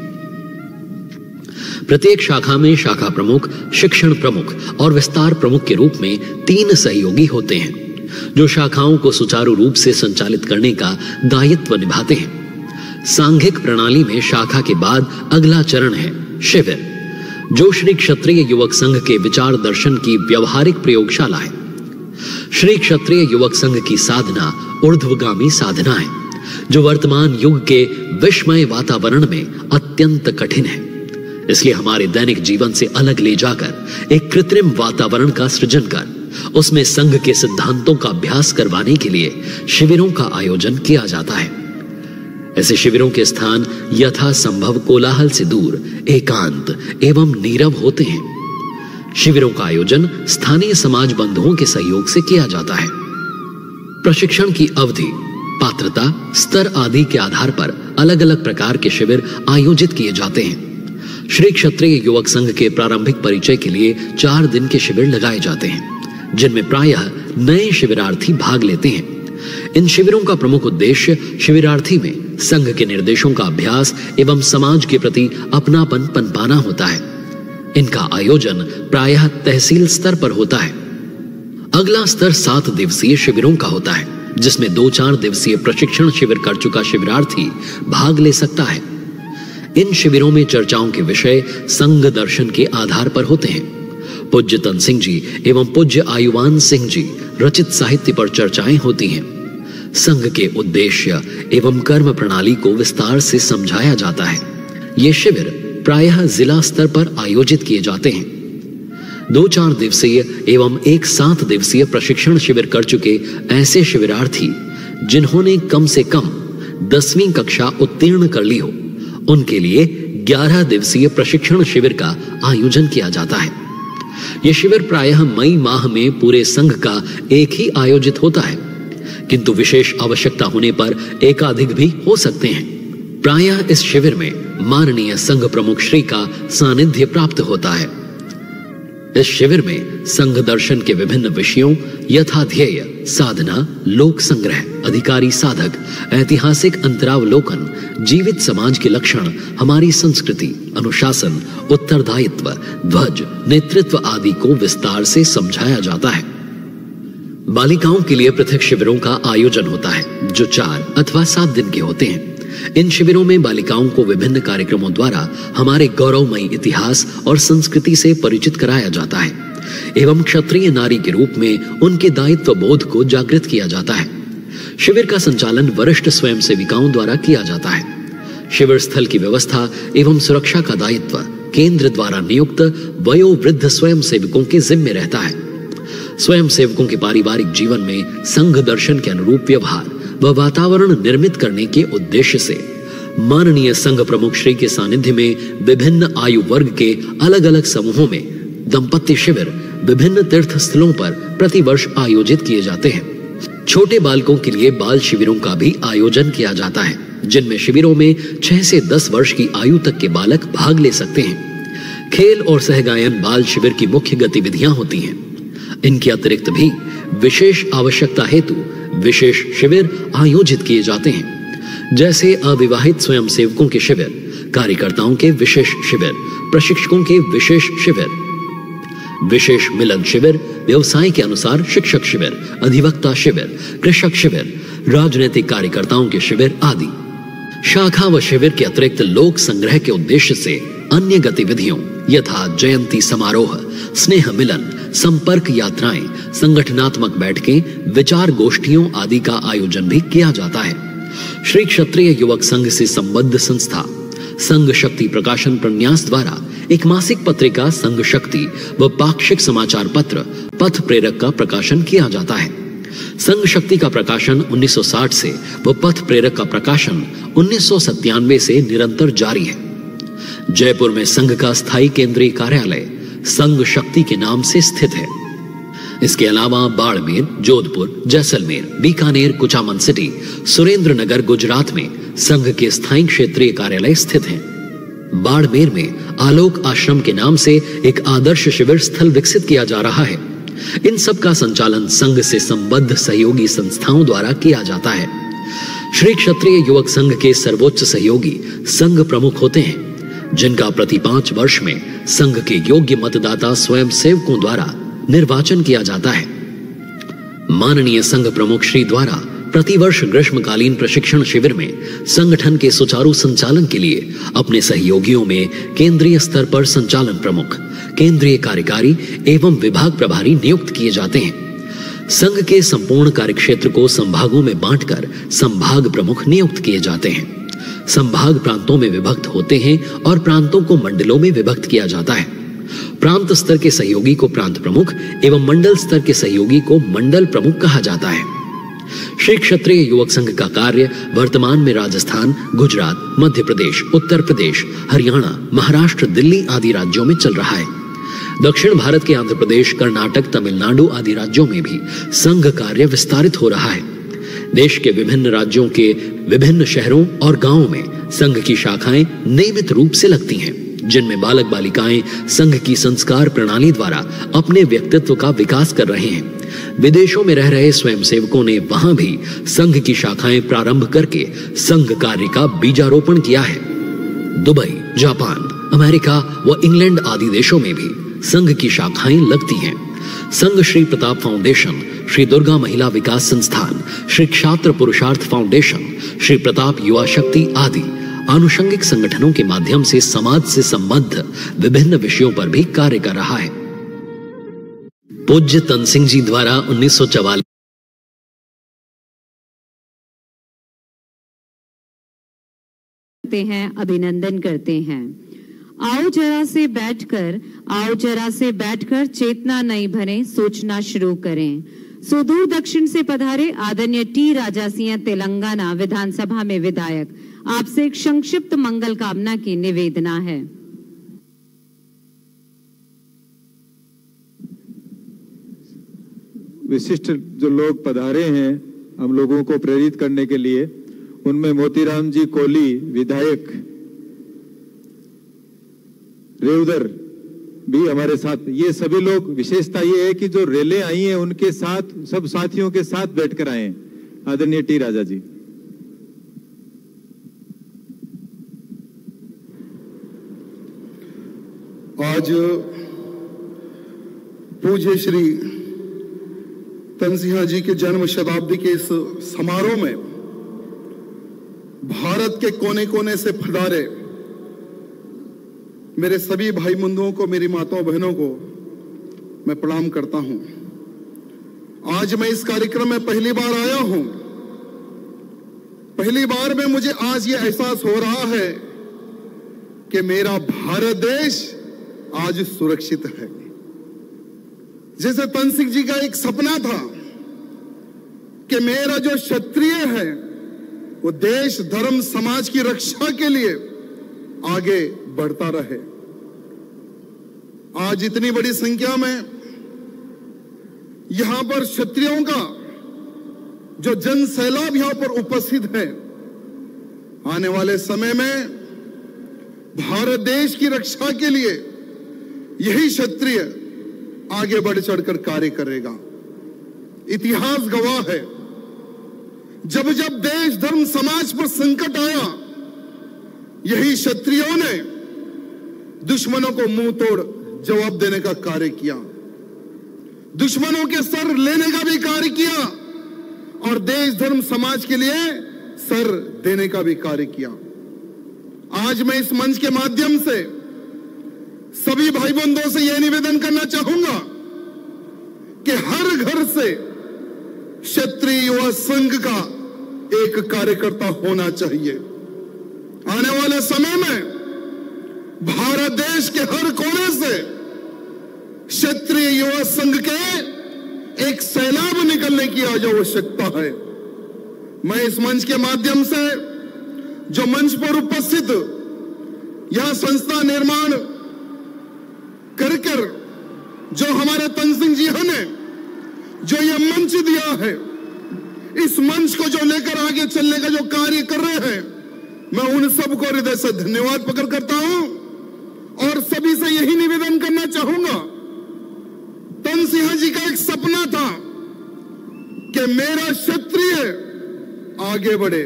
प्रत्येक शाखा में शाखा प्रमुख, शिक्षण प्रमुख और विस्तार प्रमुख के रूप में तीन सहयोगी होते हैं, जो शाखाओं को सुचारू रूप से संचालित करने का दायित्व निभाते हैं। सांघिक प्रणाली में शाखा के बाद अगला चरण है, शिविर, जो श्री क्षत्रिय युवक संघ के विचार दर्शन की व्यवहारिक प्रयोगशाला है। श्री क्षत्रिय युवक संघ की साधना, ऊर्ध्वगामी साधना है जो वर्तमान युग के विस्मय वातावरण में अत्यंत कठिन है। इसलिए हमारे दैनिक जीवन से अलग ले जाकर, एक कृत्रिम वातावरण का सृजन कर, उसमें संघ के सिद्धांतों का अभ्यास करवाने के लिए शिविरों का आयोजन किया जाता है। ऐसे शिविरों के स्थान यथा संभव कोलाहल से दूर, एकांत एवं नीरव होते हैं। शिविरों का आयोजन स्थानीय समाज बंधुओं के सहयोग से किया जाता है। प्रशिक्षण की अवधि, पात्रता, स्तर आदि के आधार पर अलग अलग प्रकार के शिविर आयोजित किए जाते हैं। श्री क्षत्रिय युवक संघ के प्रारंभिक परिचय के लिए चार दिन के शिविर लगाए जाते हैं, जिनमें प्रायः नए शिविरार्थी भाग लेते हैं। इन शिविरों का प्रमुख उद्देश्य शिविरार्थी में संघ के निर्देशों का अभ्यास एवं समाज के प्रति अपनापन पनपाना होता है। इनका आयोजन प्रायः तहसील स्तर पर होता है। अगला स्तर सात दिवसीय शिविरों का होता है, जिसमें दो चार दिवसीय प्रशिक्षण शिविर कर चुका शिविरार्थी भाग ले सकता है। इन शिविरों में चर्चाओं के विषय संघ दर्शन के आधार पर होते हैं। पूज्य तन सिंह जी एवं पूज्य आयुवान सिंह जी रचित साहित्य पर चर्चाएँ होती हैं। संघ के उद्देश्य एवं कर्म प्रणाली को विस्तार से समझाया जाता है। ये शिविर प्रायः जिला स्तर पर आयोजित किए जाते हैं। दो चार दिवसीय एवं एक सात दिवसीय प्रशिक्षण शिविर कर चुके ऐसे शिविरार्थी, जिन्होंने कम से कम दसवीं कक्षा उत्तीर्ण कर ली हो, उनके लिए 11 दिवसीय प्रशिक्षण शिविर का आयोजन किया जाता है। यह शिविर प्रायः मई माह में पूरे संघ का एक ही आयोजित होता है, किंतु विशेष आवश्यकता होने पर एकाधिक भी हो सकते हैं। प्रायः इस शिविर में माननीय संघ प्रमुख श्री का सानिध्य प्राप्त होता है। इस शिविर में संघ दर्शन के विभिन्न विषयों, यथा ध्येय, साधना, लोक संग्रह, अधिकारी साधक, ऐतिहासिक अंतरावलोकन, जीवित समाज के लक्षण, हमारी संस्कृति, अनुशासन, उत्तरदायित्व, ध्वज, नेतृत्व आदि को विस्तार से समझाया जाता है। बालिकाओं के लिए पृथक शिविरों का आयोजन होता है, जो चार अथवा सात दिन के होते हैं। इन शिविरों में बालिकाओं को विभिन्न कार्यक्रमों द्वारा हमारे गौरवमयी इतिहास और संस्कृति से परिचित कराया जाता है, एवं क्षत्रिय नारी के रूप में उनके दायित्व बोध को जागृत किया जाता है। शिविर का संचालन वरिष्ठ स्वयं सेविकाओं द्वारा किया जाता है। शिविर स्थल की व्यवस्था एवं सुरक्षा का दायित्व केंद्र द्वारा नियुक्त वयोवृद्ध स्वयं सेवकों के जिम्मे रहता है। स्वयं सेवकों के पारिवारिक जीवन में संघ दर्शन के अनुरूप व्यवहार। व वातावरण निर्मित करने के उद्देश्य से, माननीय संघ प्रमुख श्री के सानिध्य में विभिन्न आयु वर्ग के अलग अलग समूहों में दंपत्ति शिविर विभिन्न तीर्थ स्थलों पर प्रतिवर्ष आयोजित किए जाते हैं। छोटे बालकों के लिए बाल शिविरों का भी आयोजन किया जाता है, जिनमें शिविरों में छह से दस वर्ष की आयु तक के बालक भाग ले सकते हैं। खेल और सहगायन बाल शिविर की मुख्य गतिविधियाँ होती हैं। इनके अतिरिक्त भी विशेष आवश्यकता हेतु विशेष शिविर आयोजित किए जाते हैं। जैसे अविवाहित स्वयं सेवकों के शिविर, कार्यकर्ताओं के विशेष शिविर, प्रशिक्षकों के विशेष शिविर। विशेष मिलन शिविर, व्यवसाय के अनुसार शिक्षक शिविर, अधिवक्ता शिविर, कृषक शिविर, राजनीतिक कार्यकर्ताओं के शिविर आदि। शाखा व शिविर के अतिरिक्त लोक संग्रह के उद्देश्य से अन्य गतिविधियों, यथा जयंती समारोह स्नेह मिलन संपर्क यात्राएँ, संगठनात्मक बैठकें, विचार गोष्ठियों आदि का आयोजन भी किया जाता है। श्री क्षत्रिय युवक संघ से संबद्ध संस्था, संघ शक्ति प्रकाशन प्रन्यास द्वारा एक मासिक पत्रिका संघ शक्ति व पाक्षिक समाचार पत्र, पथ प्रेरक का प्रकाशन किया जाता है। संघ शक्ति का प्रकाशन 1960 से व पथ प्रेरक का प्रकाशन उन्नीस से निरंतर जारी है। जयपुर में संघ का स्थायी केंद्रीय कार्यालय संघ शक्ति के नाम से स्थित है। इसके अलावा बाड़मेर, जोधपुर, जैसलमेर, बीकानेर, कुचामन सिटी सुरेंद्र नगर गुजरात में संघ के स्थायी क्षेत्रीय कार्यालय स्थित हैं। बाड़मेर में आलोक आश्रम के नाम से एक आदर्श शिविर स्थल विकसित किया जा रहा है। इन सब का संचालन संघ से संबद्ध सहयोगी संस्थाओं द्वारा किया जाता है। श्री क्षत्रिय युवक संघ के सर्वोच्च सहयोगी संघ प्रमुख होते हैं। जिनका प्रति पाँच वर्ष में संघ के योग्य मतदाता स्वयं सेवकों द्वारा निर्वाचन किया जाता है। माननीय संघ प्रमुख श्री द्वारा प्रतिवर्ष ग्रीष्मकालीन प्रशिक्षण शिविर में संगठन के सुचारू संचालन के लिए अपने सहयोगियों में केंद्रीय स्तर पर संचालन प्रमुख, केंद्रीय कार्यकारी एवं विभाग प्रभारी नियुक्त किए जाते हैं। संघ के संपूर्ण कार्यक्षेत्र को संभागों में बांटकर संभाग प्रमुख नियुक्त किए जाते हैं। संभाग प्रांतों में विभक्त होते हैं और प्रांतों को मंडलों में विभक्त किया जाता है। प्रांत स्तर के सहयोगी को प्रांत प्रमुख एवं मंडल स्तर के सहयोगी को मंडल प्रमुख कहा जाता है। श्री क्षत्रिय युवक संघ का कार्य वर्तमान में राजस्थान, गुजरात, मध्य प्रदेश, उत्तर प्रदेश, हरियाणा, महाराष्ट्र, दिल्ली आदि राज्यों में चल रहा है। दक्षिण भारत के आंध्र प्रदेश, कर्नाटक, तमिलनाडु आदि राज्यों में भी संघ कार्य विस्तारित हो रहा है। देश के विभिन्न राज्यों के विभिन्न शहरों और गाँवों में संघ की शाखाएँ नियमित रूप से लगती हैं, जिनमें बालक बालिकाएँ संघ की संस्कार प्रणाली द्वारा अपने व्यक्तित्व का विकास कर रहे हैं। विदेशों में रह रहे स्वयंसेवकों ने वहाँ भी संघ की शाखाएँ प्रारंभ करके संघ कार्य का बीजारोपण किया है। दुबई, जापान, अमेरिका व इंग्लैंड आदि देशों में भी संघ की शाखाएँ लगती हैं। संघ श्री प्रताप फाउंडेशन श्री दुर्गा महिला विकास संस्थान, श्री क्षात्र पुरुषार्थ फाउंडेशन, श्री प्रताप युवा शक्ति आदि आनुषंगिक संगठनों के माध्यम से समाज से संबद्ध विभिन्न विषयों पर भी कार्य कर रहा है। पूज्य तन सिंह जी द्वारा उन्नीस हैं, अभिनंदन करते हैं। आओ जरा से बैठकर, आओ जरा से बैठकर चेतना नहीं भरे, सोचना शुरू करें। सुदूर दक्षिण से पधारे आदरणीय टी राजा सिंह तेलंगाना विधानसभा में विधायक। आपसे एक संक्षिप्त मंगल कामना की निवेदना है। विशिष्ट जो लोग पधारे हैं, हम लोगों को प्रेरित करने के लिए, उनमें मोतीराम जी कोहली विधायक रेउदर भी हमारे साथ। ये सभी लोग, विशेषता ये है कि जो रेले आई हैं, उनके साथ, सब साथियों के साथ बैठकर आए हैं। आदरणीय टी राजा जी। आज पूज्य श्री तनसिंहा जी के जन्म शताब्दी के इस समारोह में भारत के कोने कोने से पधारे मेरे सभी भाई बंधुओं को, मेरी माताओं बहनों को मैं प्रणाम करता हूँ। आज मैं इस कार्यक्रम में पहली बार आया हूँ। पहली बार में मुझे आज ये एहसास हो रहा है कि मेरा भारत देश आज सुरक्षित है। जैसे तन सिंह जी का एक सपना था कि मेरा जो क्षत्रिय है, वो देश, धर्म, समाज की रक्षा के लिए आगे बढ़ता रहे। आज इतनी बड़ी संख्या में यहाँ पर क्षत्रियों का जो जन सैलाब यहाँ पर उपस्थित है, आने वाले समय में भारत देश की रक्षा के लिए यही क्षत्रिय आगे बढ़ चढ़कर कार्य करेगा। इतिहास गवाह है। जब जब देश, धर्म, समाज पर संकट आया, यही क्षत्रियों ने दुश्मनों को मुँह तोड़ जवाब देने का कार्य किया। दुश्मनों के सर लेने का भी कार्य किया और देश, धर्म, समाज के लिए सर देने का भी कार्य किया। आज मैं इस मंच के माध्यम से सभी भाई बंधुओं से यह निवेदन करना चाहूँगा कि हर घर से क्षत्रिय युवा संघ का एक कार्यकर्ता होना चाहिए। आने वाले समय में भारत देश के हर कोने से क्षेत्रीय युवा संघ के एक सैलाब निकलने की आज आवश्यकता है। मैं इस मंच के माध्यम से जो मंच पर उपस्थित यह संस्था निर्माण कर कर जो हमारे तन सिंह जी ने, जो यह मंच दिया है, इस मंच को जो लेकर आगे चलने का जो कार्य कर रहे हैं, मैं उन सबको हृदय से धन्यवाद पकड़ करता हूँ। और सभी से यही निवेदन करना चाहूँगा। तन सिंह जी का एक सपना था कि मेरा क्षत्रिय आगे बढ़े,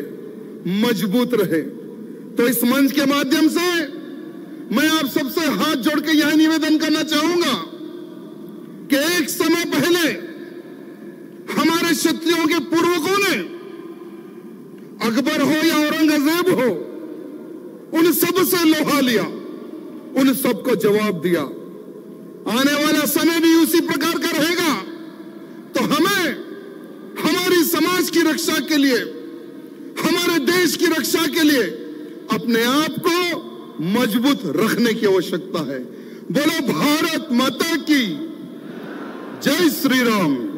मज़बूत रहे। तो इस मंच के माध्यम से मैं आप सबसे हाथ जोड़ के यह निवेदन करना चाहूँगा कि एक समय पहले हमारे क्षत्रियों के पूर्वकों ने, अकबर हो या औरंगज़ेब हो, उन सबसे लोहा लिया। उन सबको जवाब दिया। आने वाला समय भी उसी प्रकार का रहेगा। तो हमें हमारी समाज की रक्षा के लिए, हमारे देश की रक्षा के लिए अपने आप को मज़बूत रखने की आवश्यकता है। बोलो, भारत माता की। जय श्री राम।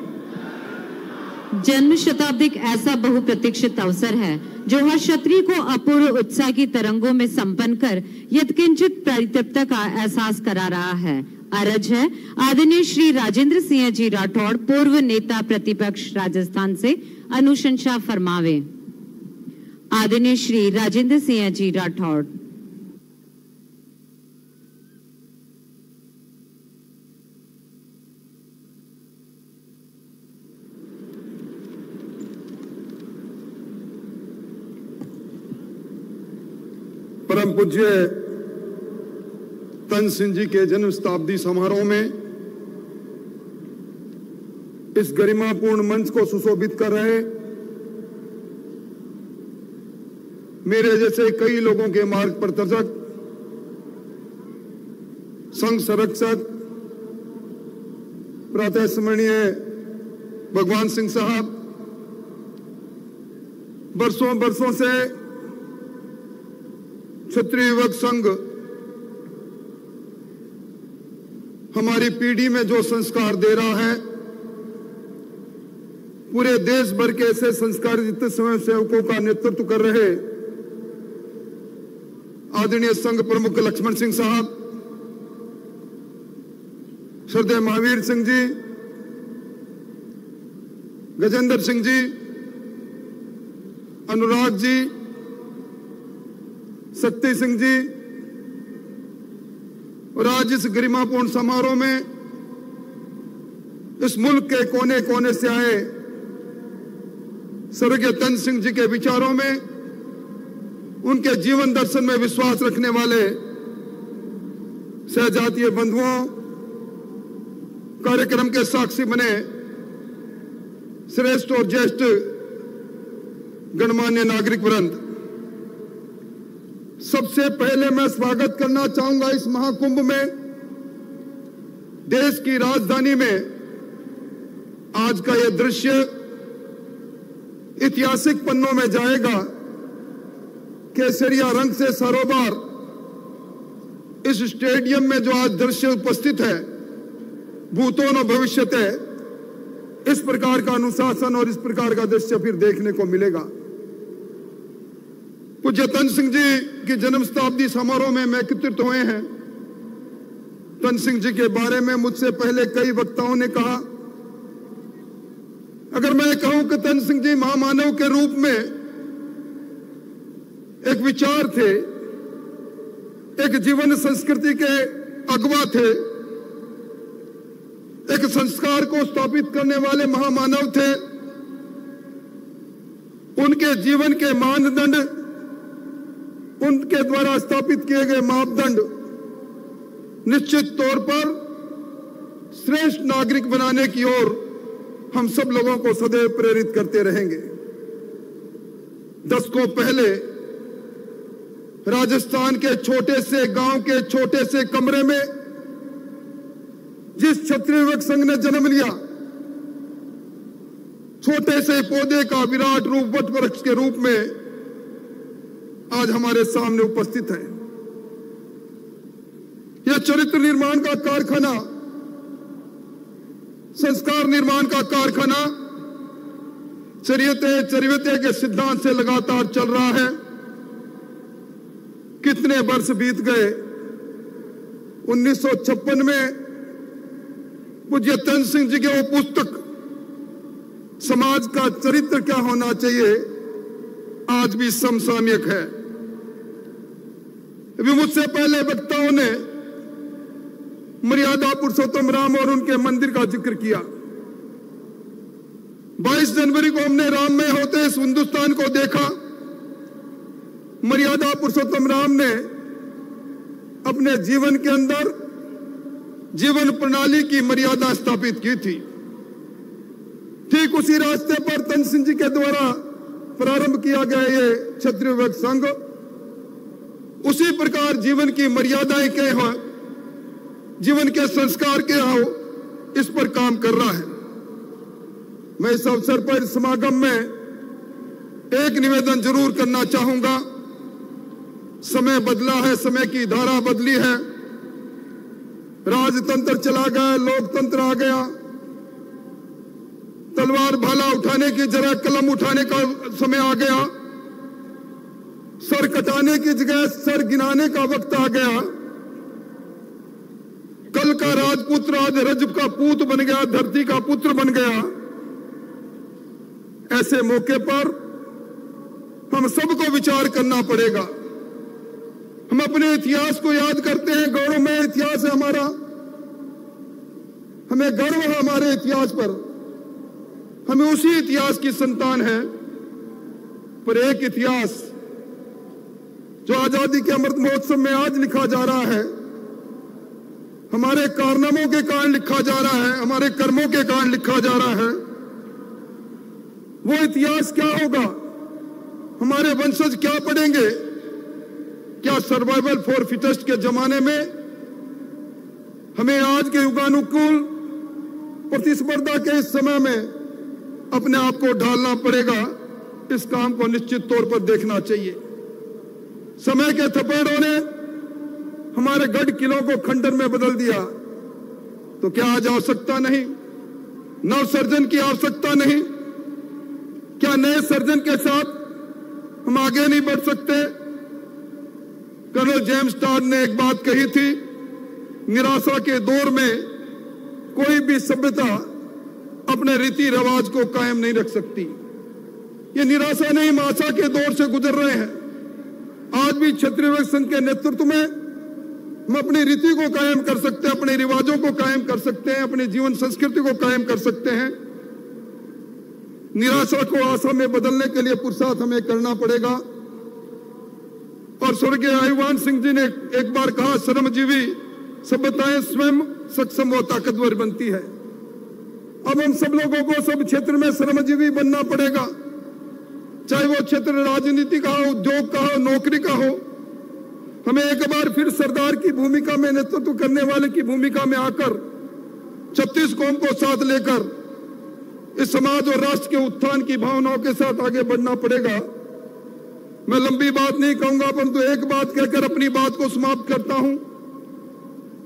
जन्म शताब्दी एक ऐसा बहुप्रतीक्षित अवसर है, जो हर क्षत्रिय को अपूर्व उत्साह की तरंगों में संपन्न कर यत्किंचित परितृप्ता का एहसास करा रहा है। अरज है, आदरणीय श्री राजेंद्र सिंह जी राठौड़ पूर्व नेता प्रतिपक्ष राजस्थान से अनुशंसा फरमावे। आदरणीय श्री राजेंद्र सिंह जी राठौड़ परम पूज्य तन सिंह जी के जन्म शताब्दी समारोह में इस गरिमापूर्ण मंच को सुशोभित कर रहे मेरे जैसे कई लोगों के मार्ग पर तर्जक संघ संरक्षक, प्रातः स्मरणीय भगवान सिंह साहब बरसों बरसों से क्षत्रिय युवक संघ, हमारी पीढ़ी में जो संस्कार दे रहा है, पूरे देश भर के ऐसे संस्कारित स्वयं सेवकों का नेतृत्व कर रहे आदरणीय संघ प्रमुख लक्ष्मण सिंह साहब, श्रद्धेय महावीर सिंह जी, गजेंद्र सिंह जी, अनुराग जी शक्ति सिंह जी, और आज इस गरिमापूर्ण समारोह में इस मुल्क के कोने कोने से आए स्वर्गीय तन सिंह जी के विचारों में, उनके जीवन दर्शन में विश्वास रखने वाले सहजातीय बंधुओं, कार्यक्रम के साक्षी बने श्रेष्ठ और ज्येष्ठ गणमान्य नागरिक वृंद। सबसे पहले मैं स्वागत करना चाहूँगा इस महाकुंभ में, देश की राजधानी में। आज का यह दृश्य ऐतिहासिक पन्नों में जाएगा। केसरिया रंग से सरोबार इस स्टेडियम में जो आज दृश्य उपस्थित है, भूतों और भविष्य इस प्रकार का अनुशासन और इस प्रकार का दृश्य फिर देखने को मिलेगा। पूज्य तन सिंह जी की जन्म शताब्दी समारोह में मैं एकत्रित हुए हैं। तन सिंह जी के बारे में मुझसे पहले कई वक्ताओं ने कहा, अगर मैं कहूँ कि तन सिंह जी महामानव के रूप में एक विचार थे, एक जीवन संस्कृति के अगवा थे, एक संस्कार को स्थापित करने वाले महामानव थे, उनके जीवन के मानदंड उनके द्वारा स्थापित किए गए मापदंड निश्चित तौर पर श्रेष्ठ नागरिक बनाने की ओर हम सब लोगों को सदैव प्रेरित करते रहेंगे। दशकों पहले राजस्थान के छोटे से गाँव के छोटे से कमरे में जिस क्षत्रिय संघ ने जन्म लिया, छोटे से पौधे का विराट रूप वट वृक्ष के रूप में आज हमारे सामने उपस्थित है। यह चरित्र निर्माण का कारखाना, संस्कार निर्माण का कारखाना, चरियते चरियते के सिद्धांत से लगातार चल रहा है। कितने वर्ष बीत गए? 1956 में पूज्य तन सिंह जी के वो पुस्तक, समाज का चरित्र क्या होना चाहिए, आज भी समसामयिक है। अभी मुझसे पहले वक्ताओं ने मर्यादा पुरुषोत्तम राम और उनके मंदिर का ज़िक्र किया। 22 जनवरी को हमने राम में होते इस हिंदुस्तान को देखा। मर्यादा पुरुषोत्तम राम ने अपने जीवन के अंदर जीवन प्रणाली की मर्यादा स्थापित की थी। ठीक उसी रास्ते पर तन सिंह जी के द्वारा प्रारंभ किया गया ये क्षत्रिय संघ। उसी प्रकार जीवन की मर्यादाएँ क्या हो? जीवन के संस्कार क्या हो? इस पर काम कर रहा है। मैं इस अवसर पर समागम में एक निवेदन ज़रूर करना चाहूँगा। समय बदला है, समय की धारा बदली है। राजतंत्र चला गया, लोकतंत्र आ गया। तलवार भाला उठाने की जरा कलम उठाने का समय आ गया। सर कटाने की जगह सर गिनाने का वक्त आ गया। कल का राजपुत्र आज रजब का पूत बन गया, धरती का पुत्र बन गया। ऐसे मौके पर हम सबको विचार करना पड़ेगा। हम अपने इतिहास को याद करते हैं गौरवमय इतिहास है हमारा। हमें गर्व है हमारे इतिहास पर। हमें उसी इतिहास की संतान है। पर एक इतिहास जो आज़ादी के अमृत महोत्सव में आज लिखा जा रहा है, हमारे कारनामों के कारण लिखा जा रहा है, हमारे कर्मों के कारण लिखा जा रहा है, वो इतिहास क्या होगा? हमारे वंशज क्या पढ़ेंगे? क्या सर्वाइवल फॉर फिटेस्ट के जमाने में हमें आज के युगानुकूल प्रतिस्पर्धा के इस समय में अपने आप को ढालना पड़ेगा? इस काम को निश्चित तौर पर देखना चाहिए। समय के थपेड़ों ने हमारे गढ़ किलों को खंडर में बदल दिया। तो क्या आज आवश्यकता नहीं? नव सर्जन की आवश्यकता नहीं? क्या नए सर्जन के साथ हम आगे नहीं बढ़ सकते? कर्नल जेम्स टाड ने एक बात कही थी, निराशा के दौर में कोई भी सभ्यता अपने रीति रिवाज को कायम नहीं रख सकती। ये निराशा नहीं हम आशा के दौर से गुजर रहे हैं। आज भी क्षत्रिय संघ के नेतृत्व में हम अपनी रीति को कायम कर सकते हैं, अपने रिवाजों को कायम कर सकते हैं, अपने जीवन संस्कृति को कायम कर सकते हैं। निराशा को आशा में बदलने के लिए पुरुषार्थ हमें करना पड़ेगा। और स्वर्गीय आयुवान सिंह जी ने एक बार कहा, श्रमजीवी सभ्यताएँ स्वयं सक्षम और ताकतवर बनती है। अब हम सब लोगों को सब क्षेत्र में श्रमजीवी बनना पड़ेगा। चाहे वो क्षेत्र राजनीति का हो, उद्योग का हो, नौकरी का हो, हमें एक बार फिर सरदार की भूमिका में नेतृत्व करने वाले की भूमिका में आकर, छत्तीस कौम को साथ लेकर, इस समाज और राष्ट्र के उत्थान की भावनाओं के साथ आगे बढ़ना पड़ेगा। मैं लंबी बात नहीं कहूँगा, परंतु तो एक बात कहकर अपनी बात को समाप्त करता हूँ।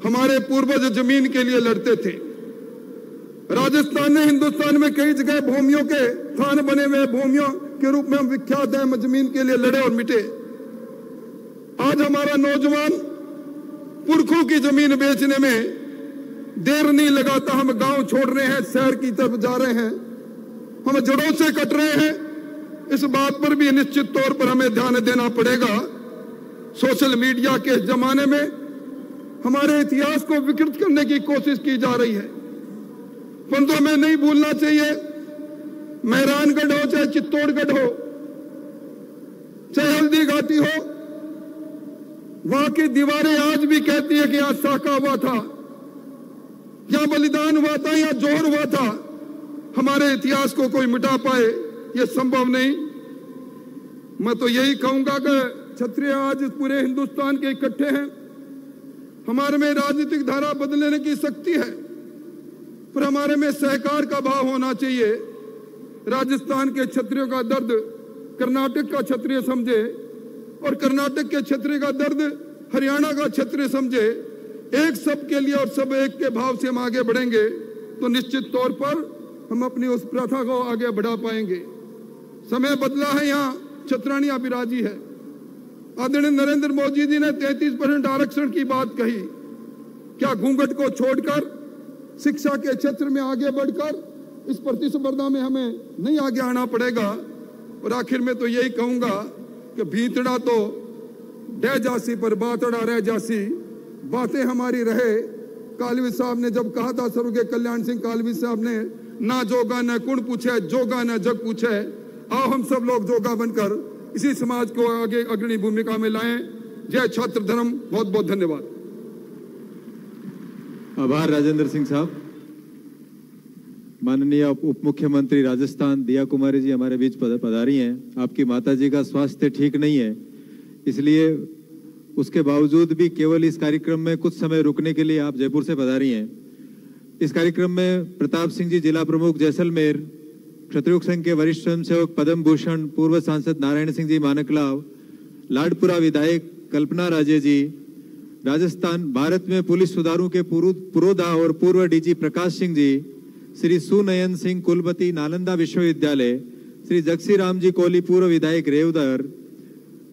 हमारे पूर्वज ज़मीन के लिए लड़ते थे। राजस्थान ने हिंदुस्तान में कई जगह भूमियों के स्थान बने हुए भूमियों के रूप में हम विख्यात हैं ज़मीन के लिए लड़े और मिटे। आज हमारा नौजवान पुरखों की ज़मीन बेचने में देर नहीं लगाता। हम गाँव छोड़ रहे हैं, शहर की तरफ़ जा रहे हैं। हम जड़ों से कट रहे हैं। इस बात पर भी निश्चित तौर पर हमें ध्यान देना पड़ेगा। सोशल मीडिया के जमाने में हमारे इतिहास को विकृत करने की कोशिश की जा रही है। परंतु हमें नहीं भूलना चाहिए। मेहरानगढ़ हो, चाहे चित्तौड़गढ़ हो, चाहे हल्दी घाटी हो, वहाँ की दीवारें आज भी कहती है कि आज साका हुआ था, या बलिदान हुआ था, या ज़ोर हुआ था, हमारे इतिहास को कोई मिटा पाए, ये संभव नहीं। मैं तो यही कहूँगा कि क्षत्रिय आज पूरे हिंदुस्तान के इकट्ठे हैं। हमारे में राजनीतिक धारा बदलने की शक्ति है, पर हमारे में सहकार का भाव होना चाहिए। राजस्थान के क्षत्रियों का दर्द, कर्नाटक का क्षत्रिय समझे और कर्नाटक के क्षत्रिय का दर्द हरियाणा का क्षत्रिय समझे। एक सब के लिए और सब एक के भाव से हम आगे बढ़ेंगे तो निश्चित तौर पर हम अपनी उस प्रथा को आगे बढ़ा पाएँगे। समय बदला है यहाँ छत्रानिया विराजी है आदरणीय नरेंद्र मोदी जी ने 33 परसेंट आरक्षण की बात कही। क्या घूंघट को छोड़कर, शिक्षा के क्षेत्र में आगे बढ़कर इस प्रतिस्पर्धा में हमें नहीं आगे आना पड़ेगा। और आखिर में तो यही कहूँगा कि भीतड़ा तो डह जासी पर बातड़ा रह जासी। बातें हमारी रहे। कालवी साहब ने जब कहा था सर्व के कल्याण सिंह, कालवी साहब ने, ना जोगा, न कुण पूछे, जोगा, न जग पूछे। आओ हम सब लोग जोगा बनकर इसी समाज को आगे अग्रणी भूमिका में लाएँ। जय छात्र धर्म। बहुत बहुत धन्यवाद। आभार राजेंद्र सिंह साहब। माननीय उप मुख्यमंत्री राजस्थान दिया कुमारी जी हमारे बीच पधारी हैं। आपकी माता जी का स्वास्थ्य ठीक नहीं है। इसलिए उसके बावजूद भी केवल इस कार्यक्रम में कुछ समय रुकने के लिए आप जयपुर से पधारी हैं। इस कार्यक्रम में प्रताप सिंह जी जिला प्रमुख जैसलमेर, क्षत्रिय संघ के वरिष्ठ स्वयंसेवक पद्म भूषण, पूर्व सांसद नारायण सिंह जी मानकलाव, लाडपुरा विधायक कल्पना राजे जी, राजस्थान, भारत में पुलिस सुधारों के पुरोधा और पूर्व डीजी प्रकाश सिंह जी श्री सुनयन सिंह कुलपति नालंदा विश्वविद्यालय, श्री जगसी राम जी कोहली पूर्व विधायक रेवदर,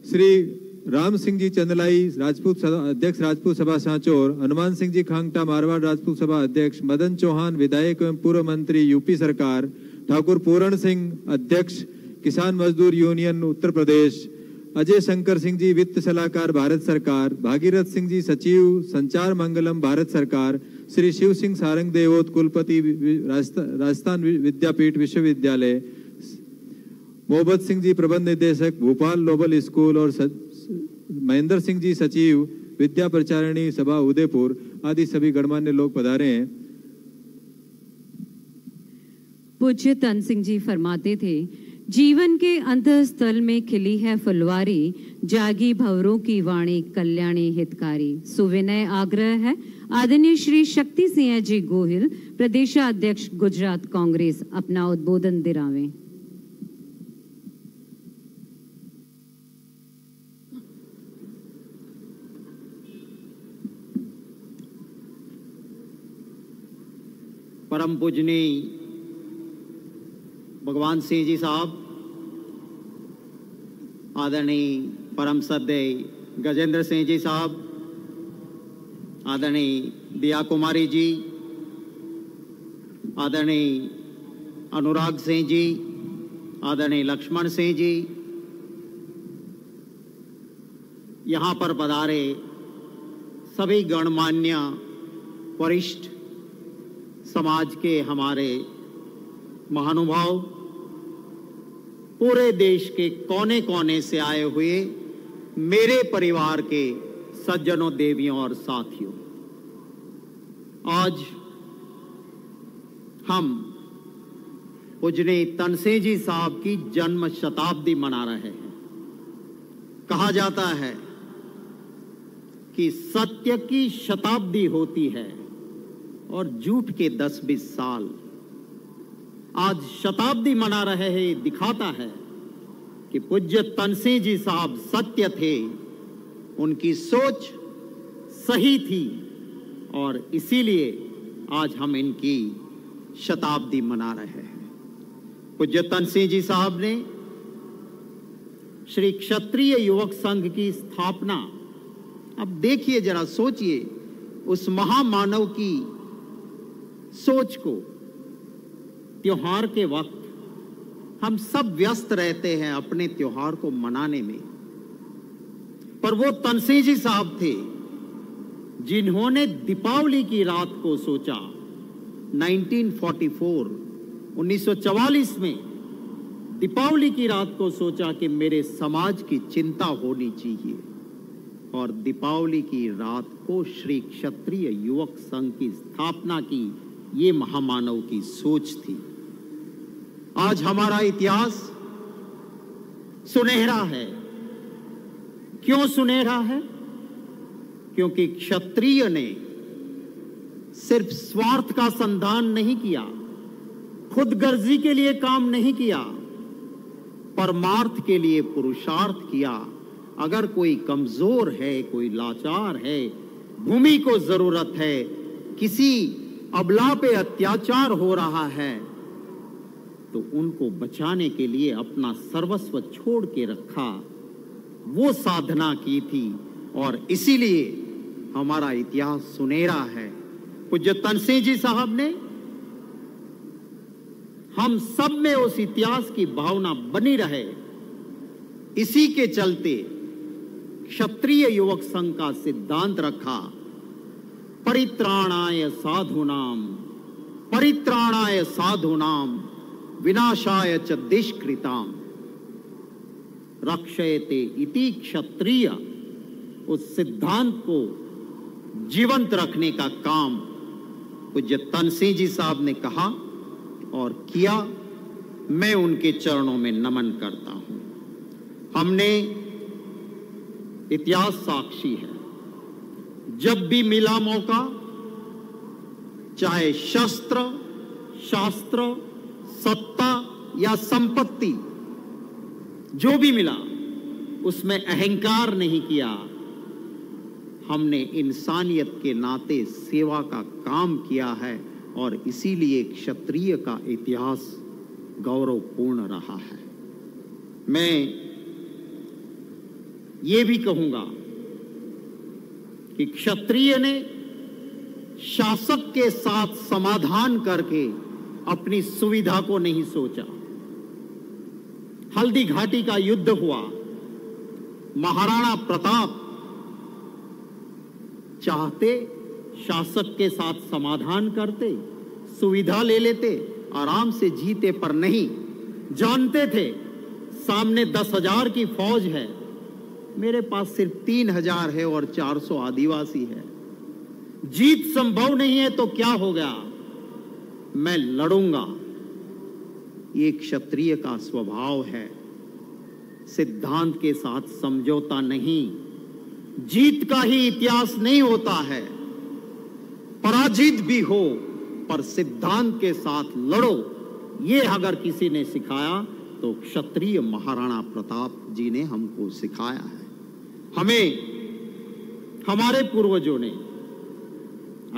श्री राम सिंह जी चंदलाई राजपूत अध्यक्ष राजपूत सभा सांचौर, हनुमान सिंह जी खांगटा मारवाड़ राजपूत सभा अध्यक्ष, मदन चौहान विधायक एवं पूर्व मंत्री यूपी सरकार, ठाकुर पूरण सिंह अध्यक्ष, किसान मजदूर यूनियन उत्तर प्रदेश, अजय शंकर सिंह जी वित्त सलाहकार भारत सरकार, भागीरथ सिंह जी सचिव, संचार मंगलम भारत सरकार श्री शिव सिंह सारंग देवोत कुलपति राजस्थान विद्यापीठ विश्वविद्यालय। मोहम्मद सिंह जी प्रबंध निदेशक भोपाल नोबल स्कूल और महेंद्र सिंह जी सचिव, विद्या प्रचारिणी सभा उदयपुर आदि सभी गणमान्य लोग पधारे हैं। पूज्य तन सिंह जी फरमाते थे, जीवन के अंतस्थल में खिली है फुलवारी, जागी भवरों की वाणी कल्याणी हितकारी। सुविनय आग्रह है आदरणीय श्री शक्ति सिंह जी गोहिल, प्रदेशाध्यक्ष गुजरात कांग्रेस, अपना उद्बोधन दिरावें परम पूजनी भगवान सिंह जी साहब, आदरणीय परम सद्य गजेंद्र सिंह जी साहब आदरणीय दिया कुमारी जी, आदरणीय अनुराग सिंह जी, आदरणीय लक्ष्मण सिंह जी, यहाँ पर पधारे सभी गणमान्य वरिष्ठ समाज के हमारे महानुभाव, पूरे देश के कोने कोने से आए हुए मेरे परिवार के सज्जनों, देवियों और साथियों, आज हम पूजनीय तनसे जी साहब की जन्म शताब्दी मना रहे हैं। कहा जाता है कि सत्य की शताब्दी होती है और झूठ के दस बीस साल आज शताब्दी मना रहे हैं। दिखाता है कि पूज्य तनसिंह जी साहब सत्य थे। उनकी सोच सही थी और इसीलिए आज हम इनकी शताब्दी मना रहे हैं। पूज्य तन सिंह जी साहब ने श्री क्षत्रिय युवक संघ की स्थापना, अब देखिए जरा, सोचिए उस महामानव की सोच को। त्योहार के वक्त हम सब व्यस्त रहते हैं अपने त्योहार को मनाने में। पर वो तनसी जी साहब थे, जिन्होंने दीपावली की रात को सोचा। 1944 1944 में दीपावली की रात को सोचा कि मेरे समाज की चिंता होनी चाहिए और दीपावली की रात को श्री क्षत्रिय युवक संघ की स्थापना की ये महामानव की सोच थी। आज हमारा इतिहास सुनहरा है। क्यों सुनहरा है? क्योंकि क्षत्रिय ने सिर्फ़ स्वार्थ का संधान नहीं किया खुद गर्जी के लिए काम नहीं किया, परमार्थ के लिए पुरुषार्थ किया। अगर कोई कमज़ोर है, कोई लाचार है, भूमि को ज़रूरत है, किसी अबला पे अत्याचार हो रहा है तो उनको बचाने के लिए अपना सर्वस्व छोड़ के रखा। वो साधना की थी। और इसीलिए हमारा इतिहास सुनेरा है। पूज्य तनसिंह जी साहब ने, हम सब में उस इतिहास की भावना बनी रहे। इसी के चलते क्षत्रिय युवक संघ का सिद्धांत रखा। परित्राणाय साधु नाम परित्राणाय साधु नाम विनाशाय च दुष्कृताम। रक्षयते इति क्षत्रिय। उस सिद्धांत को जीवंत रखने का काम पूज्य तनसिंह जी साहब ने कहा और किया। मैं उनके चरणों में नमन करता हूँ। हमने इतिहास साक्षी है। जब भी मिला मौका, चाहे शस्त्र, शास्त्र, सत्ता या संपत्ति जो भी मिला, उसमें अहंकार नहीं किया। हमने इंसानियत के नाते सेवा का काम किया है और इसीलिए क्षत्रिय का इतिहास गौरवपूर्ण रहा है। मैं ये भी कहूँगा कि क्षत्रिय ने शासक के साथ समाधान करके अपनी सुविधा को नहीं सोचा। हल्दी घाटी का युद्ध हुआ। महाराणा प्रताप चाहते, शासक के साथ समाधान करते, सुविधा ले लेते, आराम से जीते, पर नहीं। जानते थे, सामने दस हज़ार की फौज है। मेरे पास सिर्फ़ तीन हज़ार है और चार सौ आदिवासी है। जीत संभव नहीं है तो क्या हो गया? मैं लड़ूँगा। ये क्षत्रिय का स्वभाव है। सिद्धांत के साथ समझौता नहीं। जीत का ही इतिहास नहीं होता है। पराजित भी हो, पर सिद्धांत के साथ लड़ो। ये अगर किसी ने सिखाया तो क्षत्रिय महाराणा प्रताप जी ने हमको सिखाया है। हमें, हमारे पूर्वजों ने।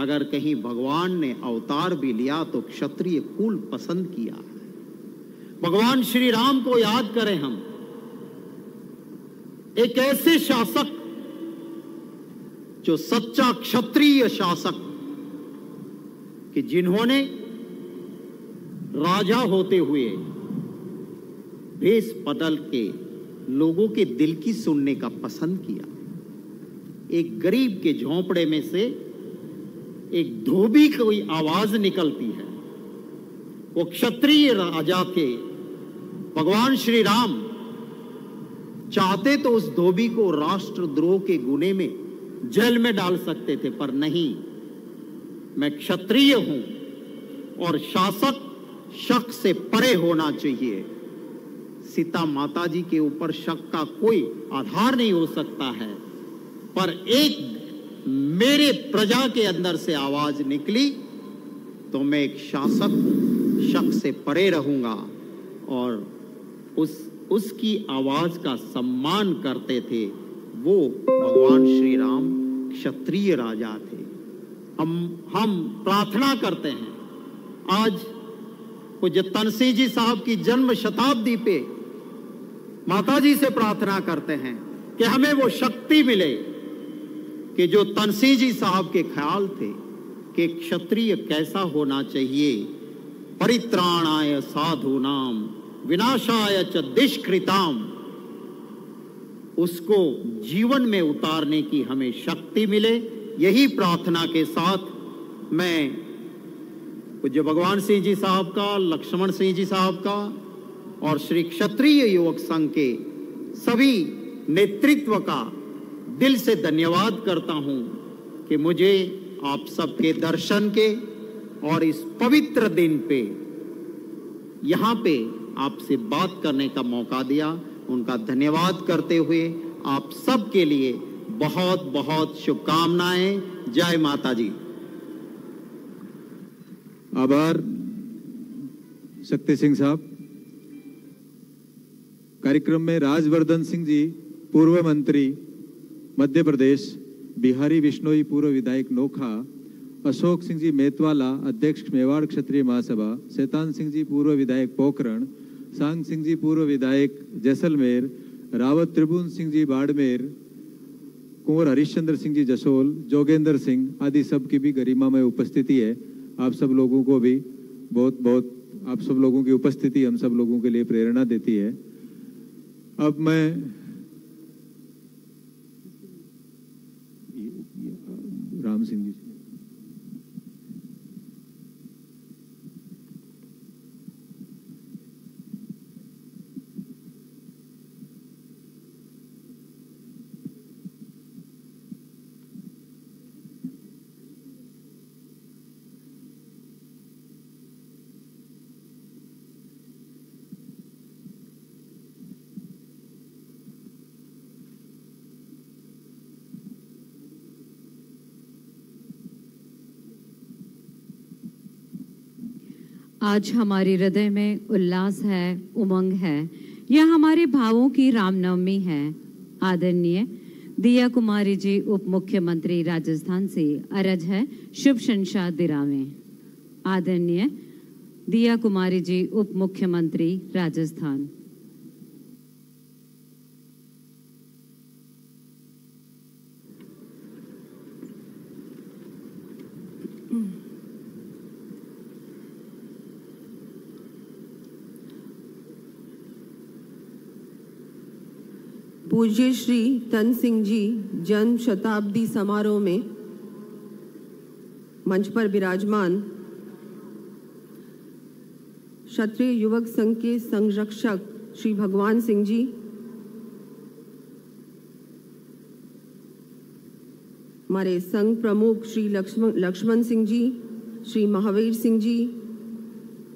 अगर कहीं भगवान ने अवतार भी लिया तो क्षत्रिय कुल पसंद किया। है भगवान श्री राम को याद करें हम। एक ऐसे शासक, जो सच्चा क्षत्रिय शासक, कि जिन्होंने राजा होते हुए भेष बदल के लोगों के दिल की सुनने का पसंद किया। एक गरीब के झोंपड़े में से एक धोबी कोई आवाज़ निकलती है। वो क्षत्रिय राजा थे भगवान श्री राम चाहते तो उस धोबी को राष्ट्रद्रोह के गुने में जेल में डाल सकते थे, पर नहीं। मैं क्षत्रिय हूँ और शासक शक से परे होना चाहिए। सीता माता जी के ऊपर शक का कोई आधार नहीं हो सकता है, पर एक मेरे प्रजा के अंदर से आवाज़ निकली तो मैं एक शासक शक से परे रहूँगा और उस, उसकी आवाज़ का सम्मान करते थे, वो भगवान श्री राम क्षत्रिय राजा थे। हम हम प्रार्थना करते हैं। आज पूज्य तनसी जी साहब की जन्म शताब्दी पे माता जी से प्रार्थना करते हैं कि हमें वो शक्ति मिले कि जो तनसी जी साहब के ख्याल थे कि क्षत्रिय कैसा होना चाहिए। परित्राणाय साधु नाम। विनाशाय च दुष्कृताम। उसको जीवन में उतारने की हमें शक्ति मिले, यही प्रार्थना के साथ मैं पूज्य भगवान सिंह जी साहब का, लक्ष्मण सिंह जी साहब का और श्री क्षत्रिय युवक संघ के सभी नेतृत्व का दिल से धन्यवाद करता हूँ कि मुझे आप सबके दर्शन के और इस पवित्र दिन पे, यहाँ पे आपसे बात करने का मौका दिया। उनका धन्यवाद करते हुए आप सबके लिए बहुत बहुत शुभकामनाएँ। जय माता जी आभार, शक्ति सिंह साहब। कार्यक्रम में राजवर्धन सिंह जी, पूर्व मंत्री, मध्य प्रदेश, बिहारी विश्नोई पूर्व विधायक नोखा, अशोक सिंह जी मेतवाला, अध्यक्ष मेवाड़ क्षत्रिय महासभा शैतान सिंह जी, पूर्व विधायक पोखरण सांग सिंह जी पूर्व विधायक जैसलमेर, रावत त्रिभुवन सिंह जी बाड़मेर, कुंवर हरिश्चंद्र सिंह जी जसोल, जोगेंद्र सिंह आदि सब की भी गरिमा में उपस्थिति है। आप सब लोगों को भी बहुत बहुत आप सब लोगों की उपस्थिति हम सब लोगों के लिए प्रेरणा देती है। अब मैं राम सिंह जी आज हमारे हृदय में उल्लास है, उमंग है। यह हमारे भावों की रामनवमी है। आदरणीय, दिया कुमारी जी उप मुख्यमंत्री राजस्थान से अरज है शुभ संशा दिरावे। आदरणीय, दिया कुमारी जी उप मुख्यमंत्री राजस्थान पूज्य श्री तन सिंह जी जन्म शताब्दी समारोह में मंच पर विराजमान क्षत्रिय युवक संघ के संरक्षक श्री भगवान सिंह जी, हमारे संघ प्रमुख श्री लक्ष्मण लक्ष्मण सिंह जी, श्री महावीर सिंह जी,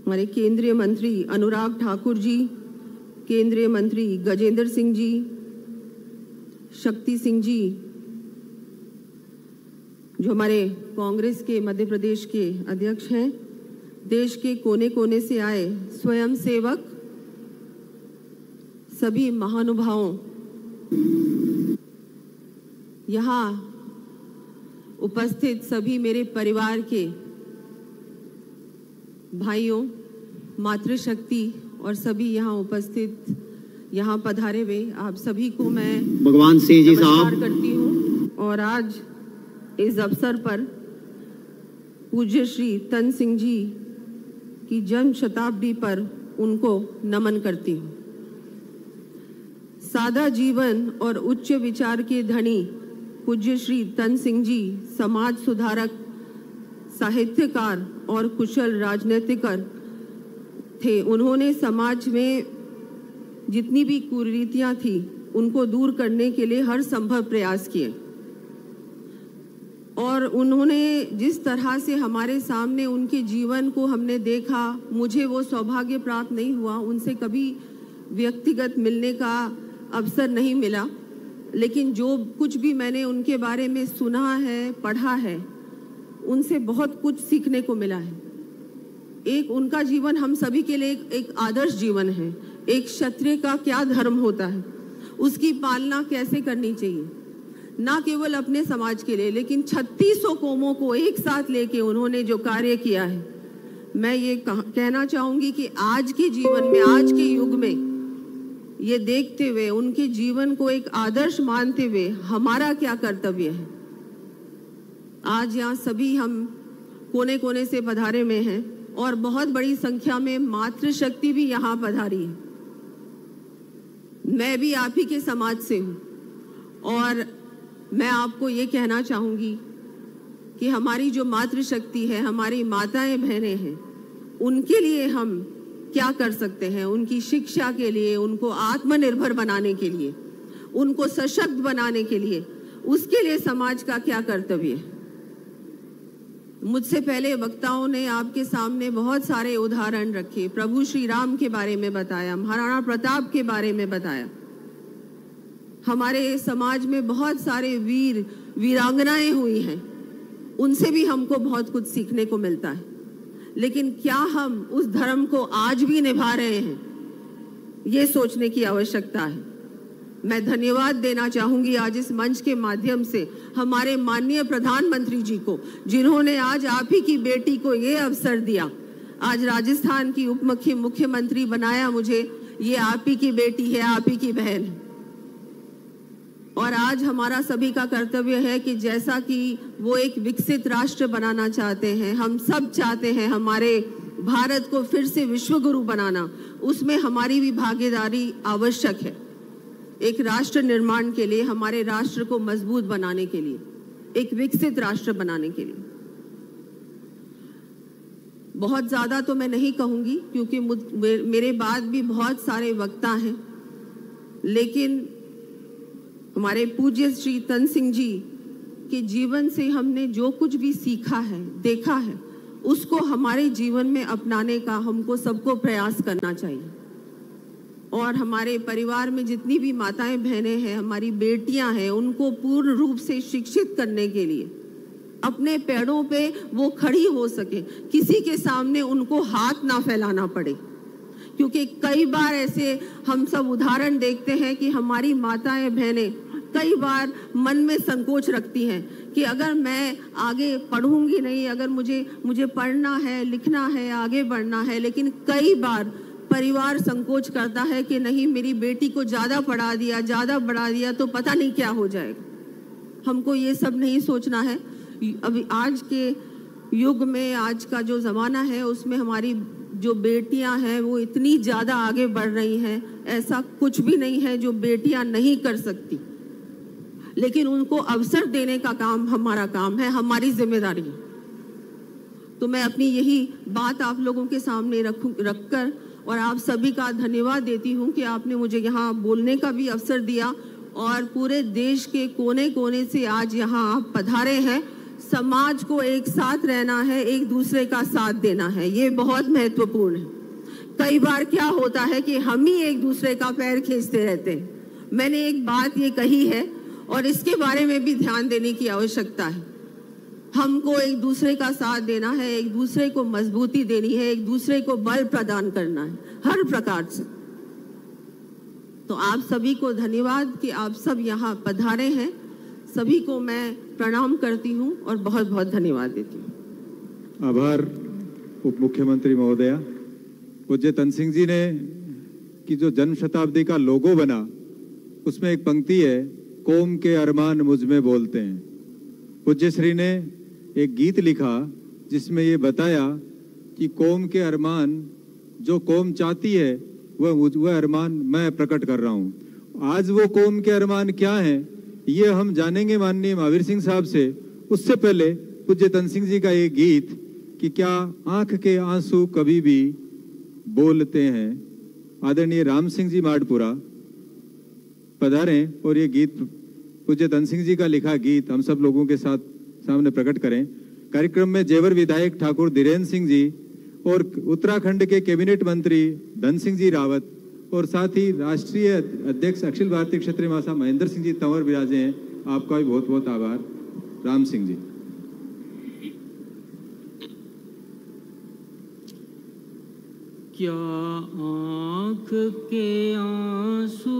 हमारे केंद्रीय मंत्री अनुराग ठाकुर जी, केंद्रीय मंत्री गजेंद्र सिंह जी शक्ति सिंह जी, जो हमारे कांग्रेस के मध्य प्रदेश के अध्यक्ष हैं, देश के कोने कोने से आए स्वयं सेवक, सभी महानुभावों, यहाँ उपस्थित सभी मेरे परिवार के भाइयों, मातृशक्ति और सभी यहाँ उपस्थित यहाँ पधारे हुए आप सभी को मैं भगवान सिंह जी साहब। करती हूँ। और आज इस अवसर पर पूज्य श्री तन सिंह जी की जन्म शताब्दी पर उनको नमन करती हूँ। सादा जीवन और उच्च विचार के धनी पूज्य श्री तन सिंह जी समाज सुधारक साहित्यकार और कुशल राजनीतिकर थे। उन्होंने समाज में जितनी भी कुरीतियाँ थी उनको दूर करने के लिए हर संभव प्रयास किए। और उन्होंने जिस तरह से हमारे सामने उनके जीवन को हमने देखा मुझे वो सौभाग्य प्राप्त नहीं हुआ उनसे कभी व्यक्तिगत मिलने का अवसर नहीं मिला। लेकिन जो कुछ भी मैंने उनके बारे में सुना है पढ़ा है उनसे बहुत कुछ सीखने को मिला है। एक उनका जीवन हम सभी के लिए एक, एक आदर्श जीवन है। एक क्षत्रिय का क्या धर्म होता है? उसकी पालना कैसे करनी चाहिए? ना केवल अपने समाज के लिए लेकिन छत्तीसों कौमों को एक साथ लेके उन्होंने जो कार्य किया है। मैं ये कह, कहना चाहूँगी कि आज के जीवन में आज के युग में ये देखते हुए उनके जीवन को एक आदर्श मानते हुए हमारा क्या कर्तव्य है? आज यहाँ सभी हम कोने कोने से पधारे में हैं और बहुत बड़ी संख्या में मातृशक्ति भी यहाँ पधारी है। मैं भी आप ही के समाज से हूँ। और मैं आपको ये कहना चाहूँगी कि हमारी जो मातृशक्ति है, हमारी माताएँ बहनें हैं, उनके लिए हम क्या कर सकते हैं? उनकी शिक्षा के लिए, उनको आत्मनिर्भर बनाने के लिए, उनको सशक्त बनाने के लिए, उसके लिए समाज का क्या कर्तव्य है? मुझसे पहले वक्ताओं ने आपके सामने बहुत सारे उदाहरण रखे। प्रभु श्री राम के बारे में बताया, महाराणा प्रताप के बारे में बताया। हमारे समाज में बहुत सारे वीर, वीरांगनाएँ हुई हैं। उनसे भी हमको बहुत कुछ सीखने को मिलता है। लेकिन क्या हम उस धर्म को आज भी निभा रहे हैं? ये सोचने की आवश्यकता है। मैं धन्यवाद देना चाहूँगी आज इस मंच के माध्यम से हमारे माननीय प्रधानमंत्री जी को, जिन्होंने आज आप ही की बेटी को ये अवसर दिया। आज राजस्थान की उप मुख्य मुख्यमंत्री बनाया मुझे, ये आप ही की बेटी है, आप ही की बहन और आज हमारा सभी का कर्तव्य है कि जैसा कि वो एक विकसित राष्ट्र बनाना चाहते हैं, हम सब चाहते हैं हमारे भारत को फिर से विश्व गुरु बनाना, उसमें हमारी भी भागीदारी आवश्यक है। एक राष्ट्र निर्माण के लिए, हमारे राष्ट्र को मज़बूत बनाने के लिए, एक विकसित राष्ट्र बनाने के लिए। बहुत ज़्यादा तो मैं नहीं कहूँगी, क्योंकि मेरे बाद भी बहुत सारे वक्ता हैं, लेकिन हमारे पूज्य श्री तन सिंह जी के जीवन से हमने जो कुछ भी सीखा है, देखा है, उसको हमारे जीवन में अपनाने का हमको सबको प्रयास करना चाहिए। और हमारे परिवार में जितनी भी माताएँ बहनें हैं, हमारी बेटियाँ हैं, उनको पूर्ण रूप से शिक्षित करने के लिए, अपने पैरों पे वो खड़ी हो सके। किसी के सामने उनको हाथ ना फैलाना पड़े। क्योंकि कई बार ऐसे हम सब उदाहरण देखते हैं कि हमारी माताएँ बहनें कई बार मन में संकोच रखती हैं कि अगर मैं आगे पढ़ूँगी नहीं, अगर मुझे मुझे पढ़ना है, लिखना है, आगे बढ़ना है, लेकिन कई बार परिवार संकोच करता है कि नहीं, मेरी बेटी को ज़्यादा पढ़ा दिया, ज़्यादा बढ़ा दिया तो पता नहीं क्या हो जाएगा। हमको ये सब नहीं सोचना है। अभी आज के युग में, आज का जो ज़माना है, उसमें हमारी जो बेटियाँ हैं, वो इतनी ज़्यादा आगे बढ़ रही हैं। ऐसा कुछ भी नहीं है जो बेटियाँ नहीं कर सकती। लेकिन उनको अवसर देने का काम, हमारा काम है, हमारी ज़िम्मेदारी। तो मैं अपनी यही बात आप लोगों के सामने रखूँ, रखकर और आप सभी का धन्यवाद देती हूँ कि आपने मुझे यहाँ बोलने का भी अवसर दिया और पूरे देश के कोने कोने से आज यहाँ आप पधारे हैं। समाज को एक साथ रहना है, एक दूसरे का साथ देना है। ये बहुत महत्वपूर्ण है। कई बार क्या होता है कि हम ही एक दूसरे का पैर खींचते रहते हैं। मैंने एक बात ये कही है और इसके बारे में भी ध्यान देने की आवश्यकता है। हमको एक दूसरे का साथ देना है, एक दूसरे को मजबूती देनी है, एक दूसरे को बल प्रदान करना है, हर प्रकार से। तो आप सभी को धन्यवाद कि आप सब यहाँ पधारे हैं। सभी को मैं प्रणाम करती हूँ और बहुत बहुत धन्यवाद देती हूँ। आभार उप मुख्यमंत्री महोदया। पूज्य तन सिंह जी ने की जो जन्म शताब्दी का लोगो बना, उसमें एक पंक्ति है, कोम के अरमान मुझमें बोलते हैं। पूज्य श्री ने एक गीत लिखा, जिसमें ये बताया कि कौम के अरमान, जो कौम चाहती है, वह वह अरमान मैं प्रकट कर रहा हूँ। आज वो कौम के अरमान क्या हैं, ये हम जानेंगे माननीय महावीर सिंह साहब से। उससे पहले पूज्य तन सिंह जी का ये गीत कि क्या आँख के आँसू कभी भी बोलते हैं। आदरणीय राम सिंह जी माडपुरा पधारें और ये गीत पूज्य धन सिंह जी का लिखा गीत हम सब लोगों के साथ सामने प्रकट करें। कार्यक्रम में जेवर विधायक ठाकुर धीरेन्द्र सिंह जी और उत्तराखंड के कैबिनेट मंत्री धन सिंह जी रावत और साथ ही राष्ट्रीय अध्यक्ष अखिल भारतीय क्षेत्रीय महासा महेंद्र सिंह जी तंवर विराजे हैं। आपका भी बहुत बहुत आभार। राम सिंह जी। क्या आँख के आँसू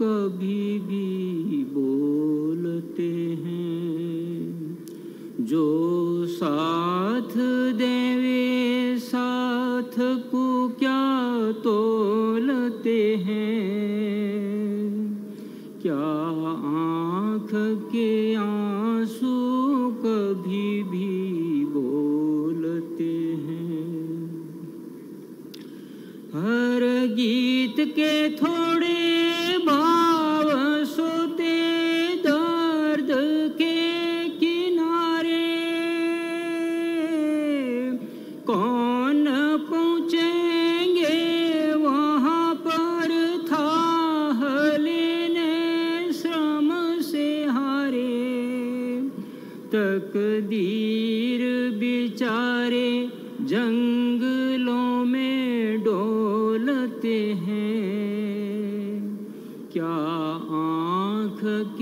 कभी भी बोलते हैं? जो साथ देवे, साथ को क्या तोलते हैं? क्या आँख के आँसू कभी भी बोलते हैं? हर गीत के थोड़े भाव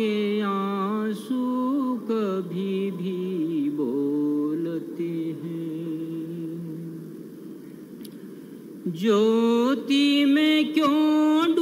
के आँसू कभी भी बोलते हैं। ज्योति में क्यों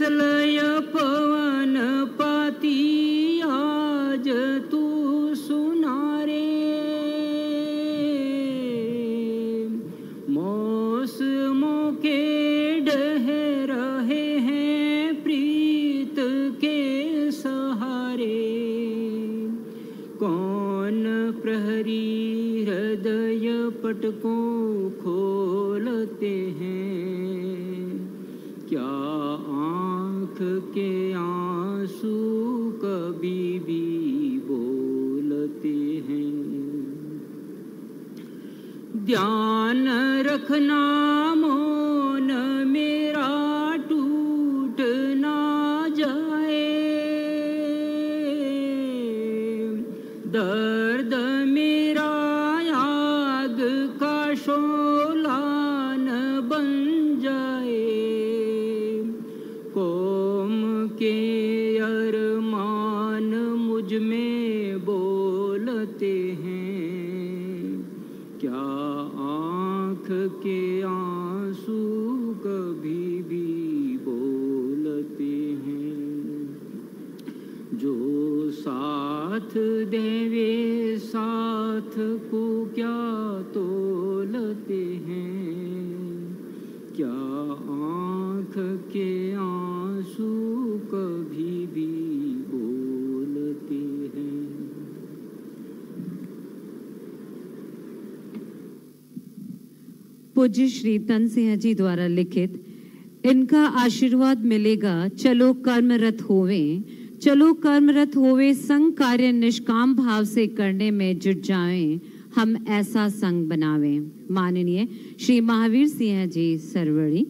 किस रखना श्री तन सिंह जी द्वारा लिखित, इनका आशीर्वाद मिलेगा, चलो कर्मरत होवे। चलो कर्मरत होवे, संग कार्य निष्काम भाव से करने में जुट जाएँ। हम ऐसा संग बनावे। माननीय श्री महावीर सिंह जी सरवड़ी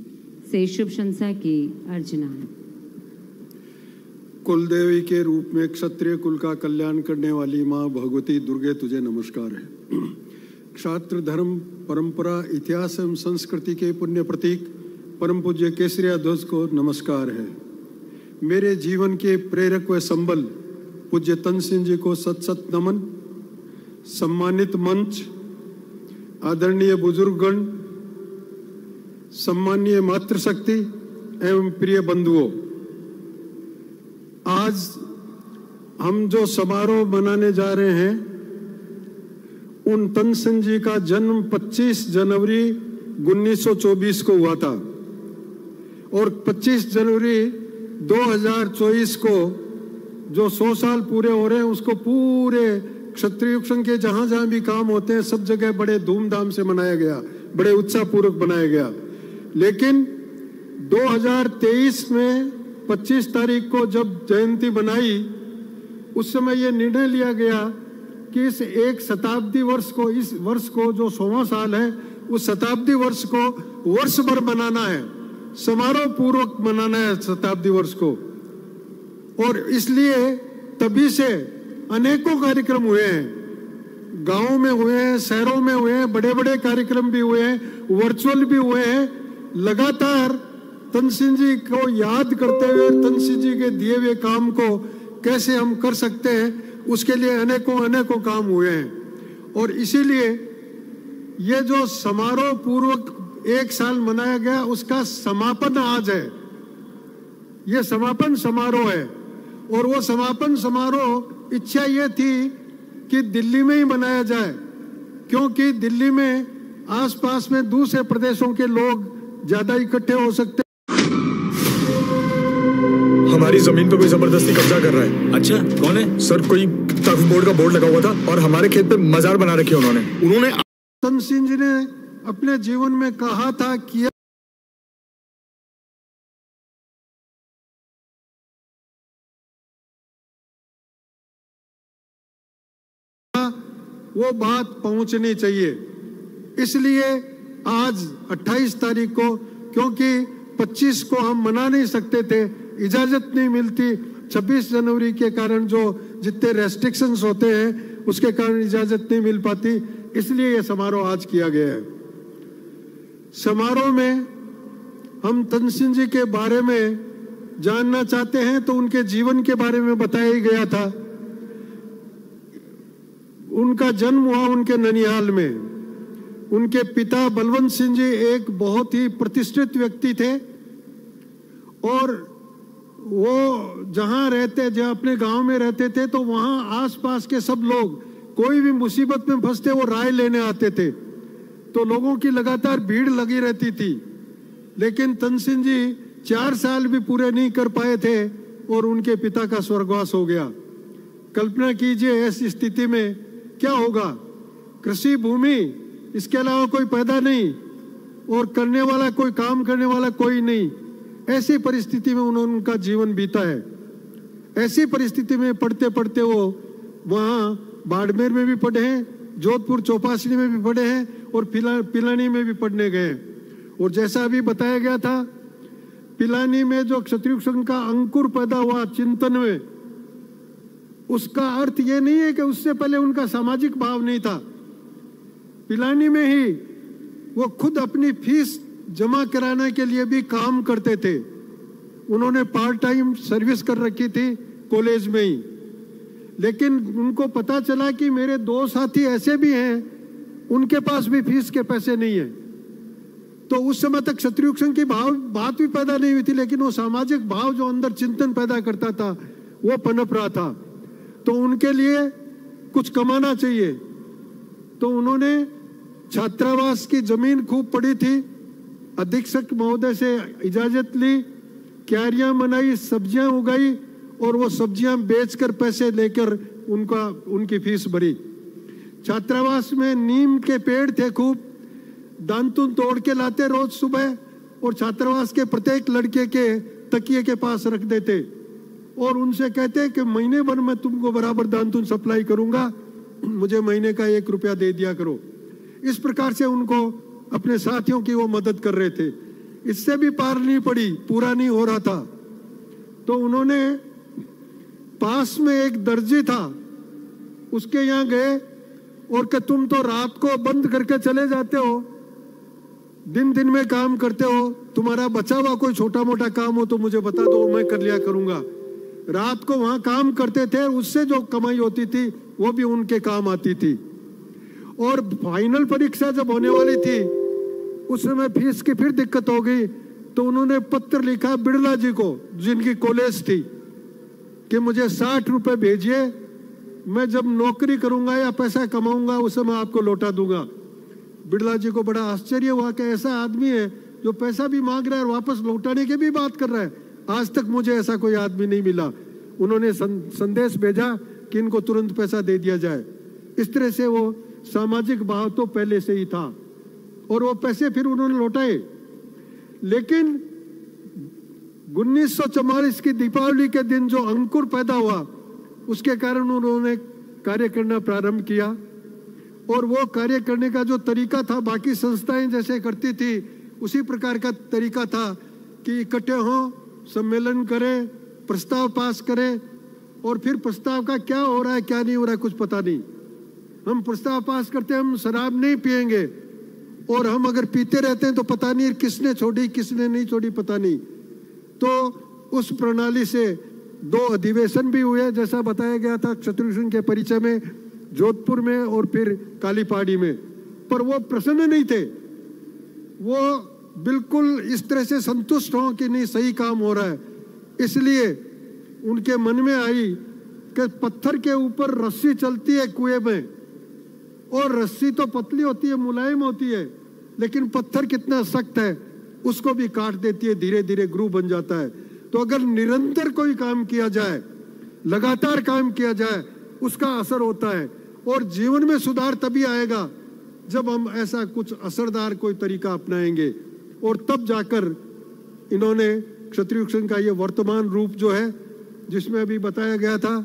से शुभ संसा की अर्चना। कुलदेवी के रूप में क्षत्रिय कुल का कल्याण करने वाली माँ भगवती दुर्गे, तुझे नमस्कार है। क्षात्र धर्म परंपरा, इतिहास एवं संस्कृति के पुण्य प्रतीक, परम पूज्य केसरिया ध्वज को नमस्कार है। मेरे जीवन के प्रेरक व संबल पूज्य तन सिंह जी को सत सत नमन। सम्मानित मंच, आदरणीय बुजुर्गगण सम्मानीय मातृशक्ति एवं प्रिय बंधुओं, आज हम जो समारोह मनाने जा रहे हैं उन तनसन जी का जन्म 25 जनवरी 1924 को हुआ था और 25 जनवरी 2024 को जो 100 साल पूरे हो रहे हैं, उसको पूरे क्षत्रिय संघ के जहाँ जहाँ भी काम होते हैं, सब जगह बड़े धूमधाम से मनाया गया, बड़े उत्साह पूर्वक बनाया गया। लेकिन 2023 में 25 तारीख को जब जयंती बनाई उस समय यह निर्णय लिया गया कि इस एक शताब्दी वर्ष को, इस वर्ष को जो सोवा साल है, उस शताब्दी वर्ष को वर्ष भर मनाना है। समारोह पूर्वक मनाना है शताब्दी वर्ष को। और इसलिए तभी से अनेकों कार्यक्रम हुए हैं। गाँवों में हुए हैं, शहरों में हुए हैं बड़े बड़े कार्यक्रम भी हुए हैं, वर्चुअल भी हुए हैं। लगातार तनसिंह जी को याद करते हुए तनसिंह जी के दिए हुए काम को कैसे हम कर सकते हैं उसके लिए अनेकों अनेकों काम हुए हैं। और इसीलिए ये जो समारोह पूर्वक एक साल मनाया गया, उसका समापन आज है। ये समापन समारोह है। और वो समापन समारोह इच्छा ये थी कि दिल्ली में ही मनाया जाए, क्योंकि दिल्ली में आसपास में दूसरे प्रदेशों के लोग ज़्यादा इकट्ठे हो सकते हमारी ज़मीन पे कोई ज़बरदस्ती कब्जा कर रहा है। अच्छा कौन है? सर कोई टर्फ बोर्ड का बोर्ड लगा हुआ था और हमारे खेत पे मजार बना रखे उन्होंने। उन्होंने तन सिंह जी ने अपने जीवन में कहा था किया वो बात पहुंचनी चाहिए। इसलिए आज 28 तारीख को क्योंकि 25 को हम मना नहीं सकते थे इजाज़त नहीं मिलती। 26 जनवरी के कारण जो जितने रेस्ट्रिक्शंस होते हैं, उसके कारण इजाज़त नहीं मिल पाती। इसलिए यह समारोह आज किया गया है। समारोह में हम तनसिंह जी के बारे में जानना चाहते हैं तो उनके जीवन के बारे में बताया ही गया था। उनका जन्म हुआ उनके ननिहाल में। उनके पिता बलवंत सिंह जी एक बहुत ही प्रतिष्ठित व्यक्ति थे और वो जहाँ रहते, जहाँ अपने गाँव में रहते थे तो वहाँ आसपास के सब लोग कोई भी मुसीबत में फंसते, वो राय लेने आते थे। तो लोगों की लगातार भीड़ लगी रहती थी। लेकिन तनसिंह जी चार साल भी पूरे नहीं कर पाए थे और उनके पिता का स्वर्गवास हो गया। कल्पना कीजिए ऐसी स्थिति में क्या होगा? कृषि भूमि, इसके अलावा कोई पैदा नहीं और करने वाला, कोई काम करने वाला कोई नहीं। ऐसी परिस्थिति में उन्होंने उनका जीवन बीता है। ऐसी परिस्थिति में पढ़ते पढ़ते वो वहाँ बाड़मेर में भी पढ़े हैं, जोधपुर चौपासी में भी पढ़े हैं और पिला, पिलानी में भी पढ़ने गए और जैसा अभी बताया गया था, पिलानी में जो क्षत्रिय संघ का अंकुर पैदा हुआ चिंतन में, उसका अर्थ ये नहीं है कि उससे पहले उनका सामाजिक भाव नहीं था। पिलानी में ही वो खुद अपनी फ़ीस जमा कराने के लिए भी काम करते थे। उन्होंने पार्ट टाइम सर्विस कर रखी थी कॉलेज में ही। लेकिन उनको पता चला कि मेरे दो साथी ऐसे भी हैं, उनके पास भी फ़ीस के पैसे नहीं है। तो उस समय तक क्षत्रिय संघ की भाव, बात भी पैदा नहीं हुई थी, लेकिन वो सामाजिक भाव जो अंदर चिंतन पैदा करता था, वो पनप रहा था। तो उनके लिए कुछ कमाना चाहिए। तो उन्होंने छात्रावास की ज़मीन खूब पड़ी थी। अधीक्षक महोदय से इजाज़त ली, क्यारियाँ बनाई सब्ज़ियाँ उगाई और वो सब्ज़ियाँ बेचकर पैसे लेकर उनका, उनकी फ़ीस भरी। छात्रावास में नीम के पेड़ थे खूब। दांतुन तोड़ के लाते रोज सुबह और छात्रावास के प्रत्येक लड़के के तकिए के पास रख देते। और उनसे कहते कि महीने भर में तुमको बराबर दांतुन सप्लाई करूँगा। मुझे महीने का एक रुपया दे दिया करो। इस प्रकार से उनको अपने साथियों की वो मदद कर रहे थे। इससे भी पार नहीं पड़ी, पूरा नहीं हो रहा था। तो उन्होंने पास में एक दर्जी था, उसके यहाँ गए और कि तुम तो रात को बंद करके चले जाते हो। दिन दिन में काम करते हो। तुम्हारा बचा हुआ कोई छोटा मोटा काम हो तो मुझे बता दो, मैं कर लिया करूँगा। रात को वहाँ काम करते थे, उससे जो कमाई होती थी, वो भी उनके काम आती थी। और फाइनल परीक्षा जब होने वाली थी उस समय फ़ीस की फिर दिक्कत हो गई तो उन्होंने पत्र लिखा बिड़ला जी को, जिनकी कॉलेज थी, कि मुझे साठ रुपए भेजिए, मैं जब नौकरी करूँगा या पैसा कमाऊँगा, उस समय आपको लौटा दूँगा। बिड़ला जी को बड़ा आश्चर्य हुआ कि ऐसा आदमी है जो पैसा भी मांग रहा है और वापस लौटाने की भी बात कर रहा है। आज तक मुझे ऐसा कोई आदमी नहीं मिला। उन्होंने संदेश भेजा कि इनको तुरंत पैसा दे दिया जाए। इस तरह से वो सामाजिक भाव तो पहले से ही था। और वो पैसे फिर उन्होंने लौटाए। लेकिन उन्नीस की दीपावली के दिन जो अंकुर पैदा हुआ, उसके कारण उन्होंने कार्य करना प्रारंभ किया। और वो कार्य करने का जो तरीका था, बाकी संस्थाएँ जैसे करती थी, उसी प्रकार का तरीका था कि इकट्ठे हों, सम्मेलन करें, प्रस्ताव पास करें। और फिर प्रस्ताव का क्या हो रहा है, क्या नहीं हो रहा है, कुछ पता नहीं। हम प्रस्ताव पास करते हम शराब नहीं पिएँगे और हम अगर पीते रहते हैं तो पता नहीं किसने छोड़ी, किसने नहीं छोड़ी, पता नहीं। तो उस प्रणाली से दो अधिवेशन भी हुए, जैसा बताया गया था क्षत्रुषण के परिचय में, जोधपुर में और फिर कालीपाड़ी में। पर वो प्रसन्न नहीं थे। वो बिल्कुल इस तरह से संतुष्ट हो कि नहीं, सही काम हो रहा है। इसलिए उनके मन में आई कि पत्थर के ऊपर रस्सी चलती है कुएँ में। और रस्सी तो पतली होती है, मुलायम होती है। लेकिन पत्थर कितना सख्त है, उसको भी काट देती है धीरे धीरे ग्रू बन जाता है। तो अगर निरंतर कोई काम किया जाए, लगातार काम किया जाए, उसका असर होता है। और जीवन में सुधार तभी आएगा जब हम ऐसा कुछ असरदार कोई तरीका अपनाएँगे। और तब जाकर इन्होंने क्षत्रिय का ये वर्तमान रूप जो है, जिसमें अभी बताया गया था,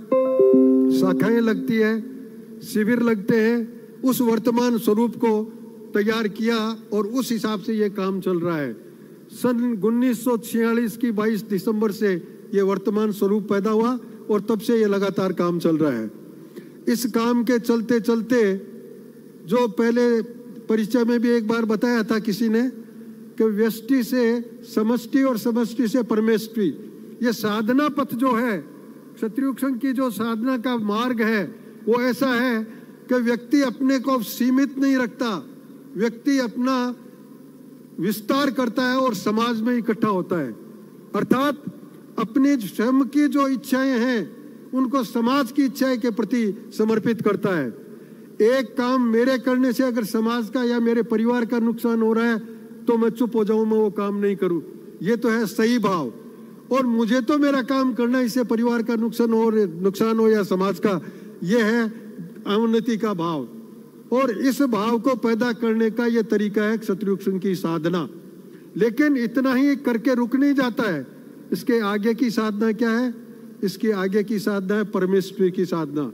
शाखाएँ लगती है, शिविर लगते हैं, उस वर्तमान स्वरूप को तैयार किया और उस हिसाब से ये काम चल रहा है। सन उन्नीस सौ छियालीस की 22 दिसंबर से ये वर्तमान स्वरूप पैदा हुआ और तब से ये लगातार काम चल रहा है। इस काम के चलते चलते जो पहले परिचय में भी एक बार बताया था किसी ने कि व्यष्टि से समष्टि और समष्टि से परमेष्टि, ये साधना पथ जो है क्षत्रिय की जो साधना का मार्ग है, वो ऐसा है कि व्यक्ति अपने को सीमित नहीं रखता। व्यक्ति अपना विस्तार करता है और समाज में इकट्ठा होता है। अर्थात अपनी स्वयं की जो इच्छाएँ हैं, उनको समाज की इच्छाएँ के प्रति समर्पित करता है। एक काम मेरे करने से अगर समाज का या मेरे परिवार का नुकसान हो रहा है तो मैं चुप हो जाऊँ, मैं वो काम नहीं करूँ। ये तो है सही भाव। और मुझे तो मेरा काम करना इससे परिवार का नुकसान हो नुकसान हो या समाज का यह है अवनति का भाव। और इस भाव को पैदा करने का यह तरीका है क्षत्रुक्षण की साधना। लेकिन इतना ही करके रुक नहीं जाता है। इसके आगे की साधना क्या है? इसके आगे की साधना है परमेश्वर की साधना।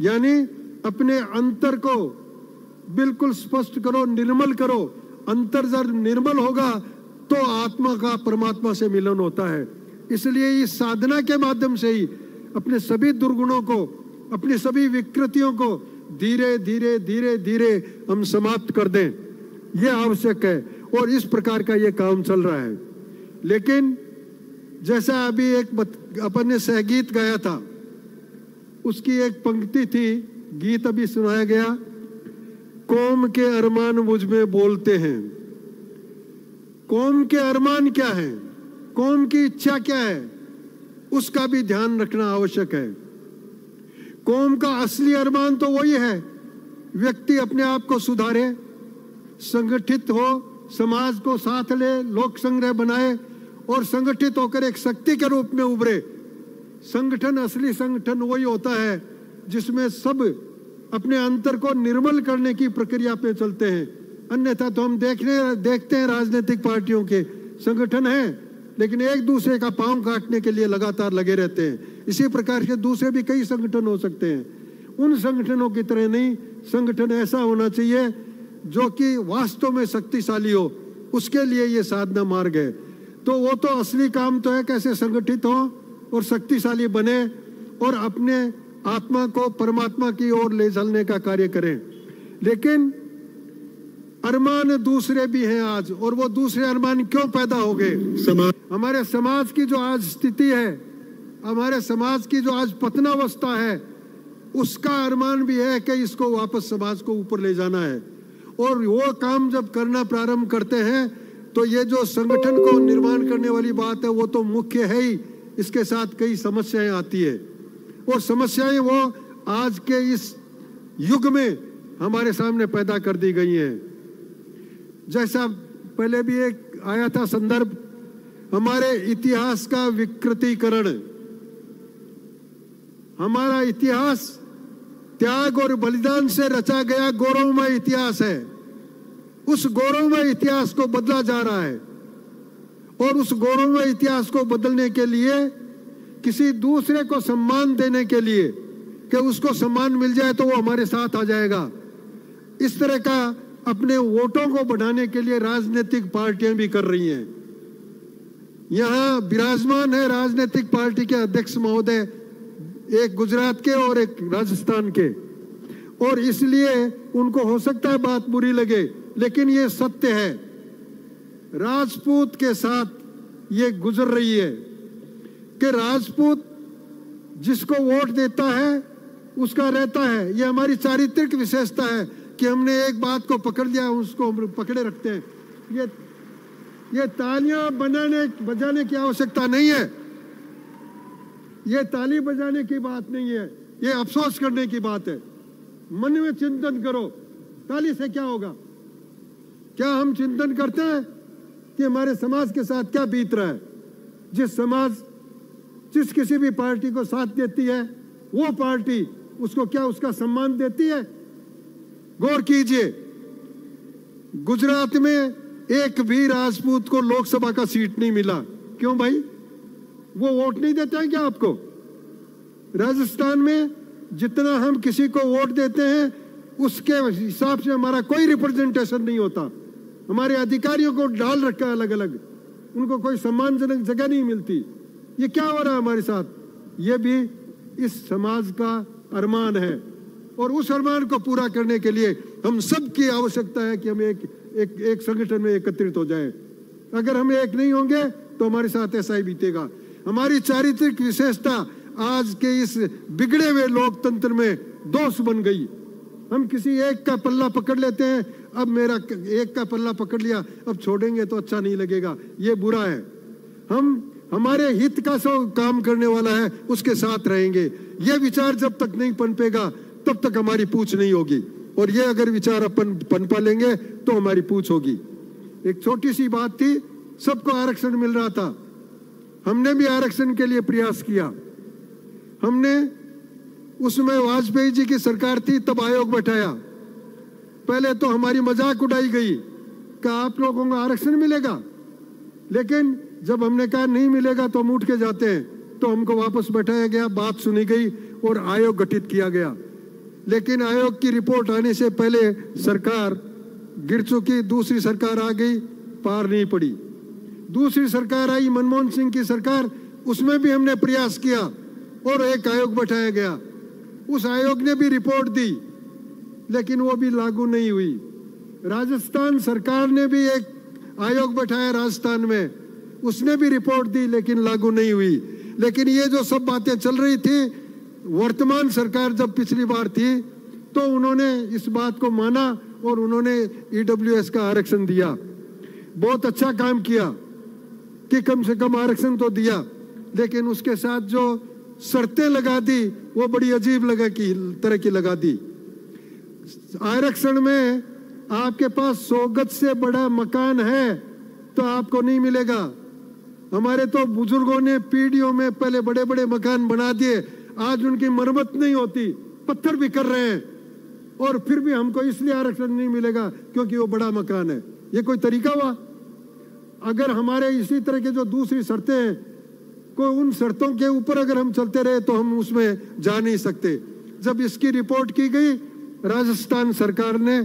यानी अपने अंतर को बिल्कुल स्पष्ट करो, निर्मल करो। अंतर जब निर्मल होगा तो आत्मा का परमात्मा से मिलन होता है। इसलिए इस साधना के माध्यम से ही अपने सभी दुर्गुणों को, अपनी सभी विकृतियों को धीरे धीरे धीरे धीरे हम समाप्त कर दें। यह आवश्यक है और इस प्रकार का यह काम चल रहा है। लेकिन जैसा अभी एक अपन ने सहगीत गाया था, उसकी एक पंक्ति थी, गीत अभी सुनाया गया, कौम के अरमान मुझमें बोलते हैं। कौम के अरमान क्या है? कौम की इच्छा क्या है? उसका भी ध्यान रखना आवश्यक है। कौम का असली अरमान तो वही है। व्यक्ति अपने आप को सुधारे, संगठित हो, समाज को साथ ले, लोक संग्रह बनाए और संगठित होकर एक शक्ति के रूप में उभरे। संगठन, असली संगठन वही होता है जिसमें सब अपने अंतर को निर्मल करने की प्रक्रिया पे चलते हैं। अन्यथा तो हम देखने, देखते हैं राजनीतिक पार्टियों के। संगठन है। लेकिन एक दूसरे का पाँव काटने के लिए लगातार लगे रहते हैं। इसी प्रकार से दूसरे भी कई संगठन हो सकते हैं। उन संगठनों की तरह नहीं, संगठन ऐसा होना चाहिए जो कि वास्तव में शक्तिशाली हो। उसके लिए ये साधना मार्ग है। तो वो तो असली काम तो है कैसे संगठित हो और शक्तिशाली बने और अपने आत्मा को परमात्मा की ओर ले चलने का कार्य करें। लेकिन अरमान दूसरे भी हैं आज और वो दूसरे अरमान क्यों पैदा हो गए? समाज हमारे समाज की जो आज स्थिति है हमारे समाज की जो आज पतनावस्था है उसका अरमान भी है कि इसको वापस समाज को ऊपर ले जाना है। और वो काम जब करना प्रारंभ करते हैं तो ये जो संगठन को निर्माण करने वाली बात है वो तो मुख्य है ही। इसके साथ कई समस्याएँ आती है। और समस्याएँ वो आज के इस युग में हमारे सामने पैदा कर दी गई हैं। जैसा पहले भी एक आया था संदर्भ, हमारे इतिहास का विकृतीकरण। हमारा इतिहास त्याग और बलिदान से रचा गया गौरवमय इतिहास है। उस गौरवमय इतिहास को बदला जा रहा है और उस गौरवमय इतिहास को बदलने के लिए, किसी दूसरे को सम्मान देने के लिए कि उसको सम्मान मिल जाए तो वो हमारे साथ आ जाएगा। इस तरह का अपने वोटों को बढ़ाने के लिए राजनीतिक पार्टियाँ भी कर रही हैं। यहाँ विराजमान है राजनीतिक पार्टी के अध्यक्ष महोदय, एक गुजरात के और एक राजस्थान के। और इसलिए उनको हो सकता है बात बुरी लगे, लेकिन ये सत्य है। राजपूत के साथ ये गुजर रही है कि राजपूत जिसको वोट देता है, उसका रहता है। ये हमारी चारित्रिक विशेषता है। कि हमने एक बात को पकड़ लिया, उसको हम पकड़े रखते हैं। ये ये तालियाँ बनाने बजाने की आवश्यकता नहीं है। ये ताली बजाने की बात नहीं है, ये अफसोस करने की बात है। मन में चिंतन करो, ताली से क्या होगा? क्या हम चिंतन करते हैं कि हमारे समाज के साथ क्या बीत रहा है? जिस समाज, जिस किसी भी पार्टी को साथ देती है, वो पार्टी उसको क्या उसका सम्मान देती है? गौर कीजिए, गुजरात में एक भी राजपूत को लोकसभा का सीट नहीं मिला। क्यों भाई? वो वोट नहीं देते हैं क्या आपको? राजस्थान में जितना हम किसी को वोट देते हैं, उसके हिसाब से हमारा कोई रिप्रेजेंटेशन नहीं होता। हमारे अधिकारियों को डाल रखा है अलग अलग उनको कोई सम्मानजनक जगह नहीं मिलती। ये क्या हो रहा है हमारे साथ? ये भी इस समाज का अरमान है। और उस अरमान को पूरा करने के लिए हम सब की आवश्यकता है कि हम एक एक एक संगठन में एकत्रित हो जाएँ। अगर हम एक नहीं होंगे तो हमारे साथ ऐसा ही बीतेगा। हमारी चारित्रिक विशेषता आज के इस बिगड़े हुए लोकतंत्र में दोष बन गई। हम किसी एक का पल्ला पकड़ लेते हैं, अब मेरा एक का पल्ला पकड़ लिया, अब छोड़ेंगे तो अच्छा नहीं लगेगा, ये बुरा है। हम, हमारे हित का सो काम करने वाला है, उसके साथ रहेंगे। ये विचार जब तक नहीं पनपेगा तब तक हमारी पूछ नहीं होगी। और ये अगर विचार अपन पनपा लेंगे तो हमारी पूछ होगी। एक छोटी सी बात थी, सबको आरक्षण मिल रहा था। हमने भी आरक्षण के लिए प्रयास किया। हमने उसमें वाजपेयी जी की सरकार थी, तब आयोग बैठाया। पहले तो हमारी मज़ाक उड़ाई गई, कि आप लोगों को आरक्षण मिलेगा। लेकिन जब हमने कहा नहीं मिलेगा तो हम उठ के जाते हैं। तो हमको वापस बैठाया गया, बात सुनी गई, और आयोग गठित किया गया। लेकिन आयोग की रिपोर्ट आने से पहले सरकार गिर चुकी, दूसरी सरकार आ गई, पार नहीं पड़ी। दूसरी सरकार आई, मनमोहन सिंह की सरकार, उसमें भी हमने प्रयास किया और एक आयोग बैठाया गया। उस आयोग ने भी रिपोर्ट दी, लेकिन वो भी लागू नहीं हुई। राजस्थान सरकार ने भी एक आयोग बैठाया राजस्थान में, उसने भी रिपोर्ट दी, लेकिन लागू नहीं हुई। लेकिन ये जो सब बातें चल रही थी वर्तमान सरकार जब पिछली बार थी तो उन्होंने इस बात को माना और उन्होंने ईडब्ल्यूएस का आरक्षण दिया। बहुत अच्छा काम किया कि कम से कम आरक्षण तो दिया, लेकिन उसके साथ जो शर्तें लगा दी, वो बड़ी अजीब लगा की, तरह की लगा दी। आरक्षण में आपके पास सौ गज से बड़ा मकान है तो आपको नहीं मिलेगा। हमारे तो बुज़ुर्गों ने पीढ़ियों में पहले बड़े बड़े मकान बना दिए आज उनकी मरम्मत नहीं होती, पत्थर भी कर रहे हैं। और फिर भी हमको इसलिए आरक्षण नहीं मिलेगा क्योंकि वो बड़ा मकान है। ये कोई तरीका हुआ? अगर हमारे इसी तरह के जो दूसरी शर्तें हैं को उन शर्तों के ऊपर अगर हम चलते रहे तो हम उसमें जा नहीं सकते। जब इसकी रिपोर्ट की गई, राजस्थान सरकार ने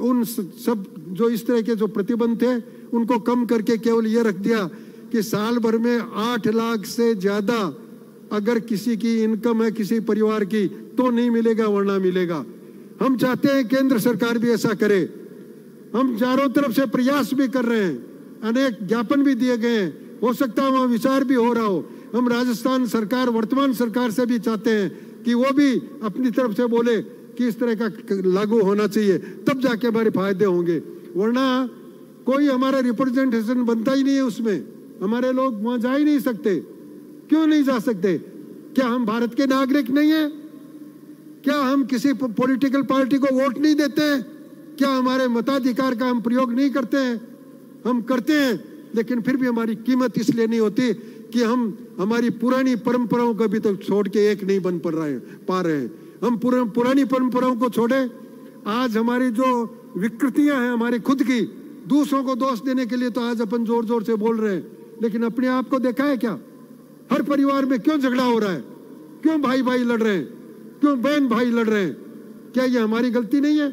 उन सब जो इस तरह के जो प्रतिबंध थे, उनको कम करके केवल ये रख दिया कि साल भर में आठ लाख से ज़्यादा अगर किसी की इनकम है किसी परिवार की तो नहीं मिलेगा, वरना मिलेगा। हम चाहते हैं केंद्र सरकार भी ऐसा करे। हम चारों तरफ़ से प्रयास भी कर रहे हैं। अनेक ज्ञापन भी दिए गए हैं। हो सकता है वहाँ विचार भी हो रहा हो। हम राजस्थान सरकार, वर्तमान सरकार से भी चाहते हैं कि वो भी अपनी तरफ़ से बोले कि इस तरह का लागू होना चाहिए। तब जाके हमारे फ़ायदे होंगे। वरना कोई हमारा रिप्रेजेंटेशन बनता ही नहीं है उसमें। हमारे लोग वहाँ जा ही नहीं सकते। क्यों नहीं जा सकते? क्या हम भारत के नागरिक नहीं है? क्या हम किसी पॉलिटिकल पार्टी को वोट नहीं देते हैं? क्या हमारे मताधिकार का हम प्रयोग नहीं करते हैं? हम करते हैं लेकिन फिर भी हमारी कीमत इसलिए नहीं होती कि हम हमारी पुरानी परंपराओं को भी तो छोड़ के एक नहीं बन पा रहे हैं पा रहे हैं। हम पुरा, पुरानी परंपराओं को छोड़े। आज हमारी जो विकृतियाँ हैं हमारी खुद की दूसरों को दोष देने के लिए तो आज अपन ज़ोर ज़ोर से बोल रहे हैं। लेकिन अपने आप को देखा है क्या? हर परिवार में क्यों झगड़ा हो रहा है? क्यों भाई भाई लड़ रहे हैं? क्यों बहन भाई लड़ रहे हैं? क्या ये हमारी गलती नहीं है?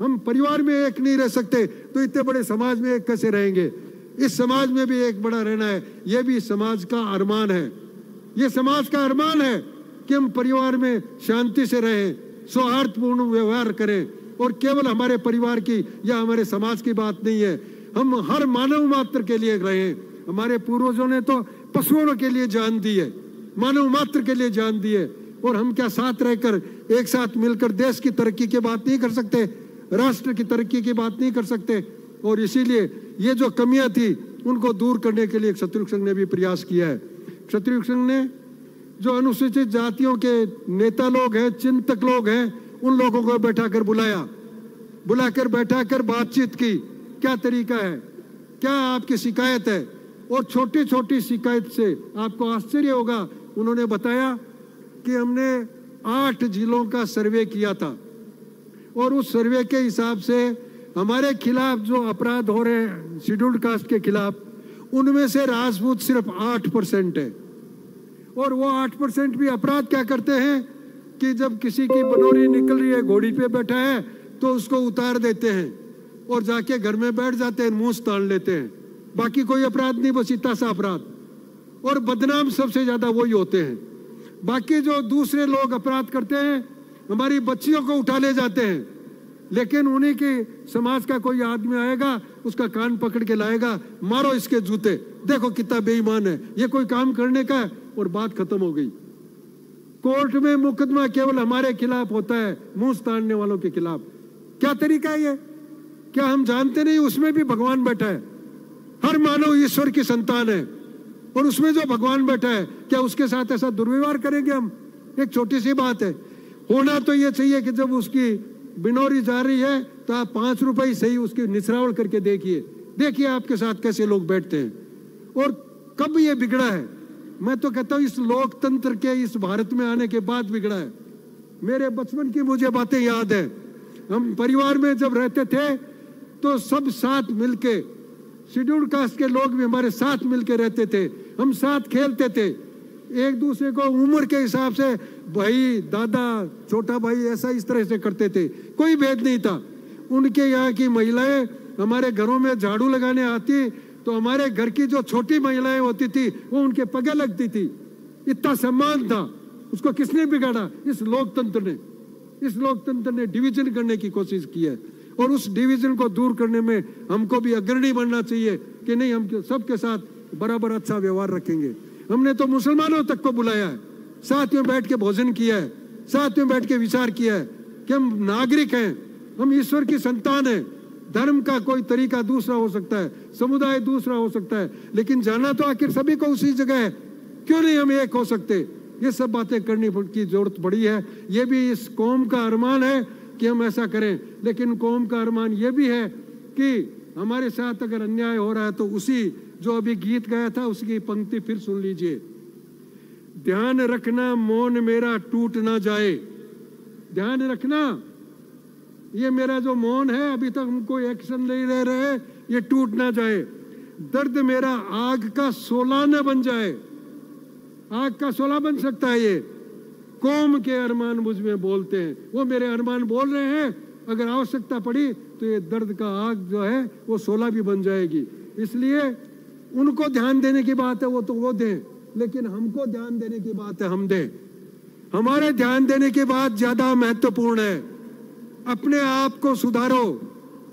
हम परिवार में एक नहीं रह सकते तो इतने बड़े समाज में एक कैसे रहेंगे? इस समाज में भी एक बड़ा रहना है। यह भी समाज का अरमान है। ये समाज का अरमान है कि हम परिवार में शांति से रहें, सौहार्दपूर्ण व्यवहार करें, और केवल हमारे परिवार की या हमारे समाज की बात नहीं है। हम हर मानव मात्र के लिए रहें। हमारे पूर्वजों ने तो पशुओं के लिए जान दी है, मानव मात्र के लिए जान दी है, और हम क्या साथ रहकर एक साथ मिलकर देश की तरक्की की बात नहीं कर सकते, राष्ट्र की तरक्की की बात नहीं कर सकते, और इसीलिए ये जो कमियाँ थी, उनको दूर करने के लिए क्षत्रिय संघ ने भी प्रयास किया है। क्षत्रिय संघ ने जो अनुसूचित जातियों के नेता लोग हैं, चिंतक लोग हैं, उन लोगों को बैठाकर बुलाया। बुलाकर बैठाकर बातचीत की। क्या तरीका है? क्या आपकी शिकायत है? और छोटी छोटी शिकायत से आपको आश्चर्य होगा। उन्होंने बताया कि हमने आठ जिलों का सर्वे किया था। और उस सर्वे के हिसाब से हमारे खिलाफ जो अपराध हो रहे हैं, शेड्यूल्ड कास्ट के खिलाफ, उनमें से राजपूत सिर्फ़ आठ परसेंट है। और वो आठ परसेंट भी अपराध क्या करते हैं कि जब किसी की बनोरी निकल रही है, घोड़ी पे बैठा है तो उसको उतार देते हैं और जाके घर में बैठ जाते हैं, मुँह तान लेते हैं। बाकी कोई अपराध नहीं, बस इतना सा अपराध। और बदनाम सबसे ज़्यादा वही होते हैं। बाकी जो दूसरे लोग अपराध करते हैं, हमारी बच्चियों को उठा ले जाते हैं। लेकिन उन्हीं के समाज का कोई आदमी आएगा, उसका कान पकड़ के लाएगा, मारो इसके जूते। देखो कितना बेईमान है। ये कोई काम करने का है और बात खत्म हो गई। कोर्ट में मुकदमा केवल हमारे खिलाफ होता है, मुँह ताड़ने वालों के खिलाफ। क्या तरीका है ये? क्या हम जानते नहीं, उसमें भी भगवान बैठा है। हर मानव ईश्वर की संतान है। और उसमें जो भगवान बैठा है, क्या उसके साथ ऐसा दुर्व्यवहार करेंगे हम? एक छोटी सी बात है। होना तो ये चाहिए कि जब उसकी बिनौरी जा रही है तो आप पाँच रुपए सही उसकी निचरावल करके देखिए। देखिए आपके साथ कैसे लोग बैठते हैं। और कब ये बिगड़ा है? मैं तो कहता हूँ, इस लोकतंत्र के, इस भारत में आने के बाद बिगड़ा है। मेरे बचपन की मुझे बातें याद है। हम परिवार में जब रहते थे तो सब साथ मिलके शेड्यूल्ड कास्ट के लोग भी हमारे साथ मिलके रहते थे। हम साथ खेलते थे। एक दूसरे को उम्र के हिसाब से, भाई, दादा, छोटा भाई ऐसा इस तरह से करते थे। कोई भेद नहीं था। उनके यहाँ की महिलाएँ हमारे घरों में झाड़ू लगाने आती तो हमारे घर की जो छोटी महिलाएँ होती थी, वो उनके पगे लगती थी। इतना सम्मान था। उसको किसने बिगाड़ा? इस लोकतंत्र ने। इस लोकतंत्र ने डिवीज़न करने की कोशिश की है। और उस डिवीज़न को दूर करने में हमको भी अग्रणी बनना चाहिए कि नहीं, हम सबके साथ बराबर अच्छा व्यवहार रखेंगे। हमने तो मुसलमानों तक को बुलाया है। साथ में बैठ के भोजन किया है। साथ में बैठ के विचार किया है कि हम नागरिक हैं। हम ईश्वर की संतान हैं। धर्म का कोई तरीका दूसरा हो सकता है। समुदाय दूसरा हो सकता है। लेकिन जाना तो आखिर सभी को उसी जगह है। क्यों नहीं हम एक हो सकते? ये सब बातें करने की ज़रूरत पड़ी है। ये भी इस कौम का अरमान है। कि हम ऐसा करें? लेकिन कौम का अरमान ये भी है कि हमारे साथ अगर अन्याय हो रहा है तो उसी जो अभी गीत गाया था, उसकी पंक्ति फिर सुन लीजिए। ध्यान रखना मौन मेरा टूट ना जाए। ध्यान रखना, ये मेरा जो मौन है, अभी तक हम कोई एक्शन नहीं ले रहे, ये टूट ना जाए। दर्द मेरा आग का सोला न बन जाए। आग का सोला बन सकता है ये। कौम के अरमान मुझमें बोलते हैं। वो मेरे अरमान बोल रहे हैं। अगर आवश्यकता पड़ी तो ये दर्द का आग जो है, वो सोला भी बन जाएगी। इसलिए उनको ध्यान देने की बात है, वो तो वो दें। लेकिन हमको ध्यान देने की बात है, हम दें। हमारे ध्यान देने की बात ज़्यादा महत्वपूर्ण है। अपने आप को सुधारो।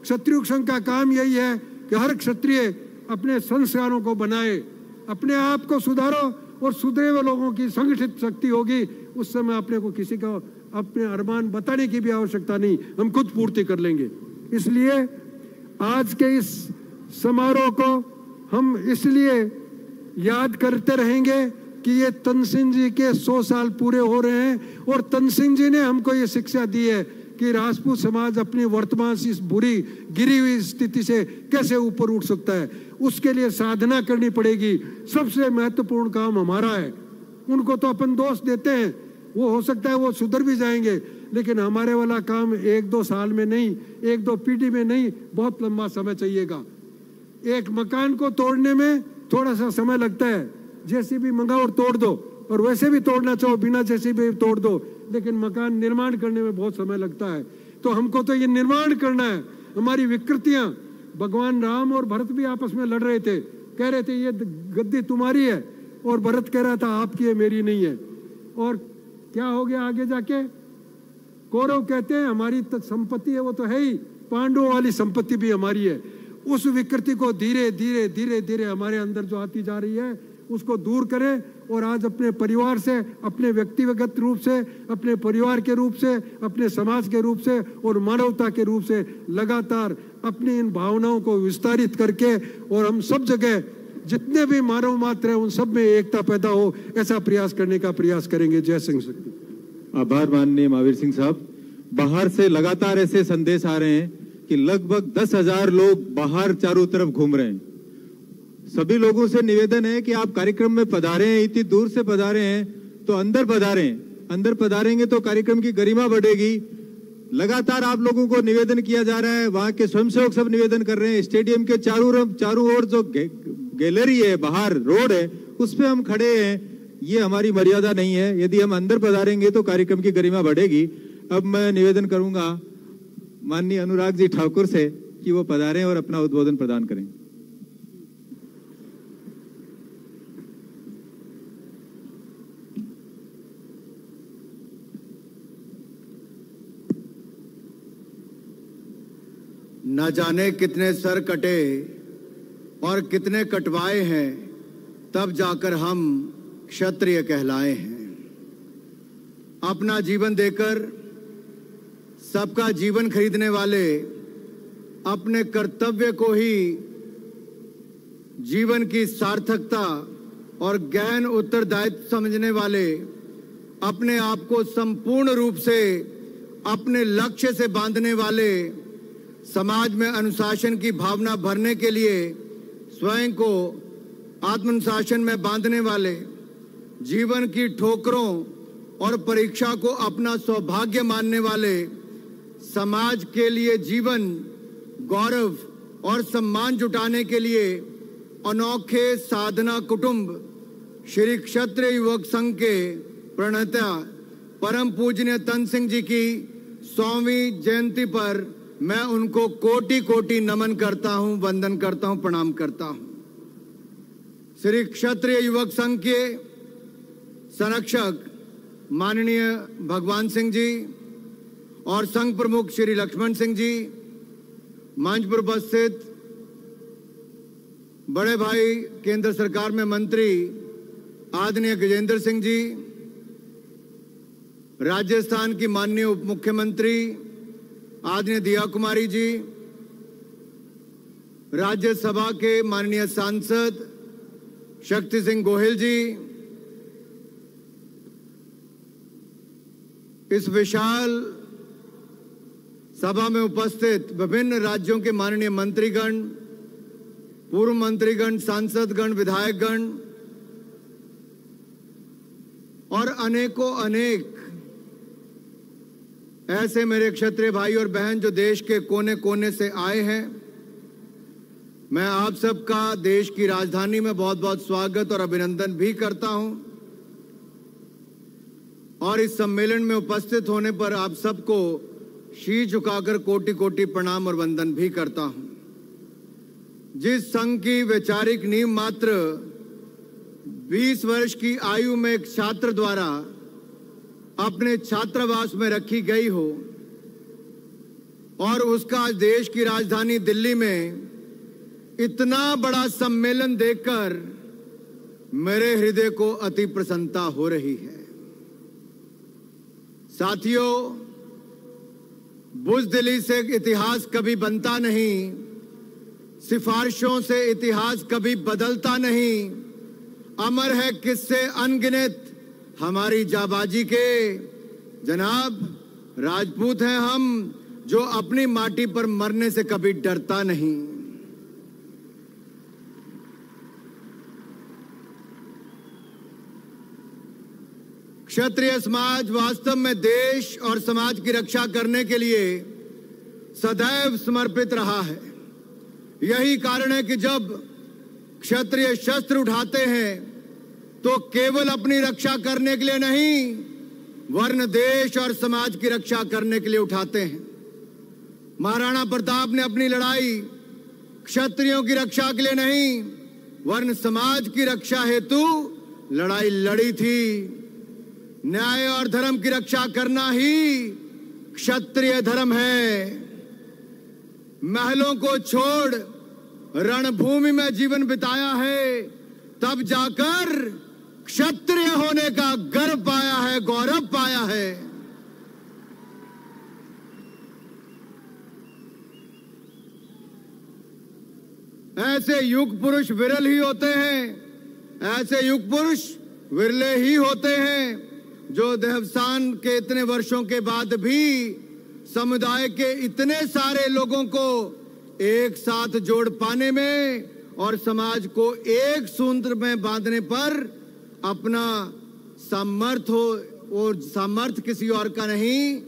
क्षत्रिय संघ का काम यही है कि हर क्षत्रिय अपने संस्कारों को बनाए। अपने आप को सुधारो और सुधरे हुए लोगों की संगठित शक्ति होगी। उस समय अपने को किसी को अपने अरमान बताने की भी आवश्यकता नहीं। हम खुद पूर्ति कर लेंगे। इसलिए आज के इस समारोह को हम इसलिए याद करते रहेंगे कि ये तनसिंह जी के सौ साल पूरे हो रहे हैं और तनसिंह जी ने हमको ये शिक्षा दी है कि राजपूत समाज अपनी वर्तमान से इस बुरी, गिरी हुई स्थिति से कैसे ऊपर उठ सकता है? उसके लिए साधना करनी पड़ेगी। सबसे महत्वपूर्ण काम हमारा है। उनको तो अपन दोष देते हैं। वो हो सकता है वो सुधर भी जाएँगे, लेकिन हमारे वाला काम एक दो साल में नहीं, एक दो पीढ़ी में नहीं, बहुत लंबा समय चाहिएगा। एक मकान को तोड़ने में थोड़ा सा समय लगता है। जैसे भी मंगाओ और तोड़ दो, और वैसे भी तोड़ना चाहो, बिना जैसे भी तोड़ दो, लेकिन मकान निर्माण करने में बहुत समय लगता है। तो हमको तो ये निर्माण करना है, हमारी विकृतियाँ। भगवान राम और भरत भी आपस में लड़ रहे थे, कह रहे थे, ये गद्दी तुम्हारी है। और भरत कह रहा था, आपकी है, मेरी नहीं है। और क्या हो गया आगे जाके? कौरव कहते हैं, हमारी संपत्ति है, वो तो है ही। पांडवों वाली संपत्ति भी हमारी है। उस विकृति को धीरे धीरे धीरे धीरे हमारे अंदर जो आती जा रही है, उसको दूर करें और आज अपने परिवार से, अपने व्यक्तिगत रूप से, अपने परिवार के रूप से, अपने समाज के रूप से और मानवता के रूप से लगातार अपनी इन भावनाओं को विस्तारित करके और हम सब जगह जितने भी मानव मात्र हैं, उन सब में एकता पैदा हो, ऐसा प्रयास करने का प्रयास करेंगे। जय सिंह आभार माननीय महावीर सिंह साहब। बाहर से लगातार ऐसे संदेश आ रहे हैं कि लगभग दस हज़ार लोग बाहर चारों तरफ़ घूम रहे हैं। सभी लोगों से निवेदन है कि आप कार्यक्रम में पधारे हैं इतनी दूर से पधारे हैं तो अंदर पधारे। अंदर पधारेंगे तो कार्यक्रम की गरिमा बढ़ेगी। लगातार आप लोगों को निवेदन किया जा रहा है, वहाँ के स्वयंसेवक सब निवेदन कर रहे हैं। स्टेडियम के चारों चारों ओर जो गैलरी है, बाहर रोड है, उस पर हम खड़े हैं। ये हमारी मर्यादा नहीं है। यदि हम अंदर पधारेंगे तो कार्यक्रम की गरिमा बढ़ेगी। अब मैं निवेदन करूँगा, माननीय अनुराग जी ठाकुर से कि वो पधारें और अपना उद्बोधन प्रदान करें। न जाने कितने सर कटे और कितने कटवाए हैं, तब जाकर हम क्षत्रिय कहलाए हैं। अपना जीवन देकर, सबका जीवन खरीदने वाले अपने कर्तव्य को ही जीवन की सार्थकता और गहन उत्तरदायित्व समझने वाले अपने आप को संपूर्ण रूप से, अपने लक्ष्य से बांधने वाले समाज में अनुशासन की भावना भरने के लिए स्वयं को आत्मनुशासन में बांधने वाले जीवन की ठोकरों और परीक्षा को अपना सौभाग्य मानने वाले समाज के लिए जीवन, गौरव और सम्मान जुटाने के लिए अनोखे साधना कुटुंब, श्री क्षत्रिय युवक संघ के प्रणेता, परम पूजनीय तन सिंह जी की सौवीं जयंती पर मैं उनको कोटि कोटि नमन करता हूँ, वंदन करता हूँ, प्रणाम करता हूँ। श्री क्षत्रिय युवक संघ के संरक्षक माननीय भगवान सिंह जी और संघ प्रमुख श्री लक्ष्मण सिंह जी मंच पर उपस्थित बड़े भाई केंद्र सरकार में मंत्री आदरणीय गजेंद्र सिंह जी, राजस्थान की माननीय उप मुख्यमंत्री आदरणीय दिया, कुमारी जी। राज्यसभा के माननीय सांसद शक्ति सिंह गोहिल जी, इस विशाल सभा में उपस्थित विभिन्न राज्यों के माननीय मंत्रीगण, पूर्व मंत्रीगण, सांसदगण, विधायकगण और अनेकों अनेक ऐसे मेरे क्षत्रिय भाई और बहन जो देश के कोने कोने से आए हैं, मैं आप सबका देश की राजधानी में बहुत बहुत स्वागत और अभिनंदन भी करता हूँ। और इस सम्मेलन में उपस्थित होने पर आप सबको शीश झुकाकर कोटि कोटि प्रणाम और वंदन भी करता हूँ। जिस संघ की वैचारिक नींव मात्र 20 वर्ष की आयु में एक छात्र द्वारा अपने छात्रावास में रखी गई हो और उसका आज देश की राजधानी दिल्ली में इतना बड़ा सम्मेलन देखकर मेरे हृदय को अति प्रसन्नता हो रही है। साथियों बुजदिली से इतिहास कभी बनता नहीं, सिफारिशों से इतिहास कभी बदलता नहीं, अमर है किससे अनगिनत हमारी जाबाजी के जनाब राजपूत हैं हम, जो अपनी माटी पर मरने से कभी डरता नहीं। क्षत्रिय समाज वास्तव में देश और समाज की रक्षा करने के लिए सदैव समर्पित रहा है। यही कारण है कि जब क्षत्रिय शस्त्र उठाते हैं तो केवल अपनी रक्षा करने के लिए नहीं, वर्ण देश और समाज की रक्षा करने के लिए उठाते हैं। महाराणा प्रताप ने अपनी लड़ाई क्षत्रियों की रक्षा के लिए नहीं, वर्ण समाज की रक्षा हेतु लड़ाई लड़ी थी। न्याय और धर्म की रक्षा करना ही क्षत्रिय धर्म है। महलों को छोड़ रणभूमि में जीवन बिताया है, तब जाकर क्षत्रिय होने का गर्व पाया है, गौरव पाया है। ऐसे युग पुरुष विरल ही होते हैं, ऐसे युग पुरुष विरले ही होते हैं, जो देवसान के इतने वर्षों के बाद भी समुदाय के इतने सारे लोगों को एक साथ जोड़ पाने में और समाज को एक सूत्र में बांधने पर अपना सामर्थ हो और सामर्थ किसी और का नहीं।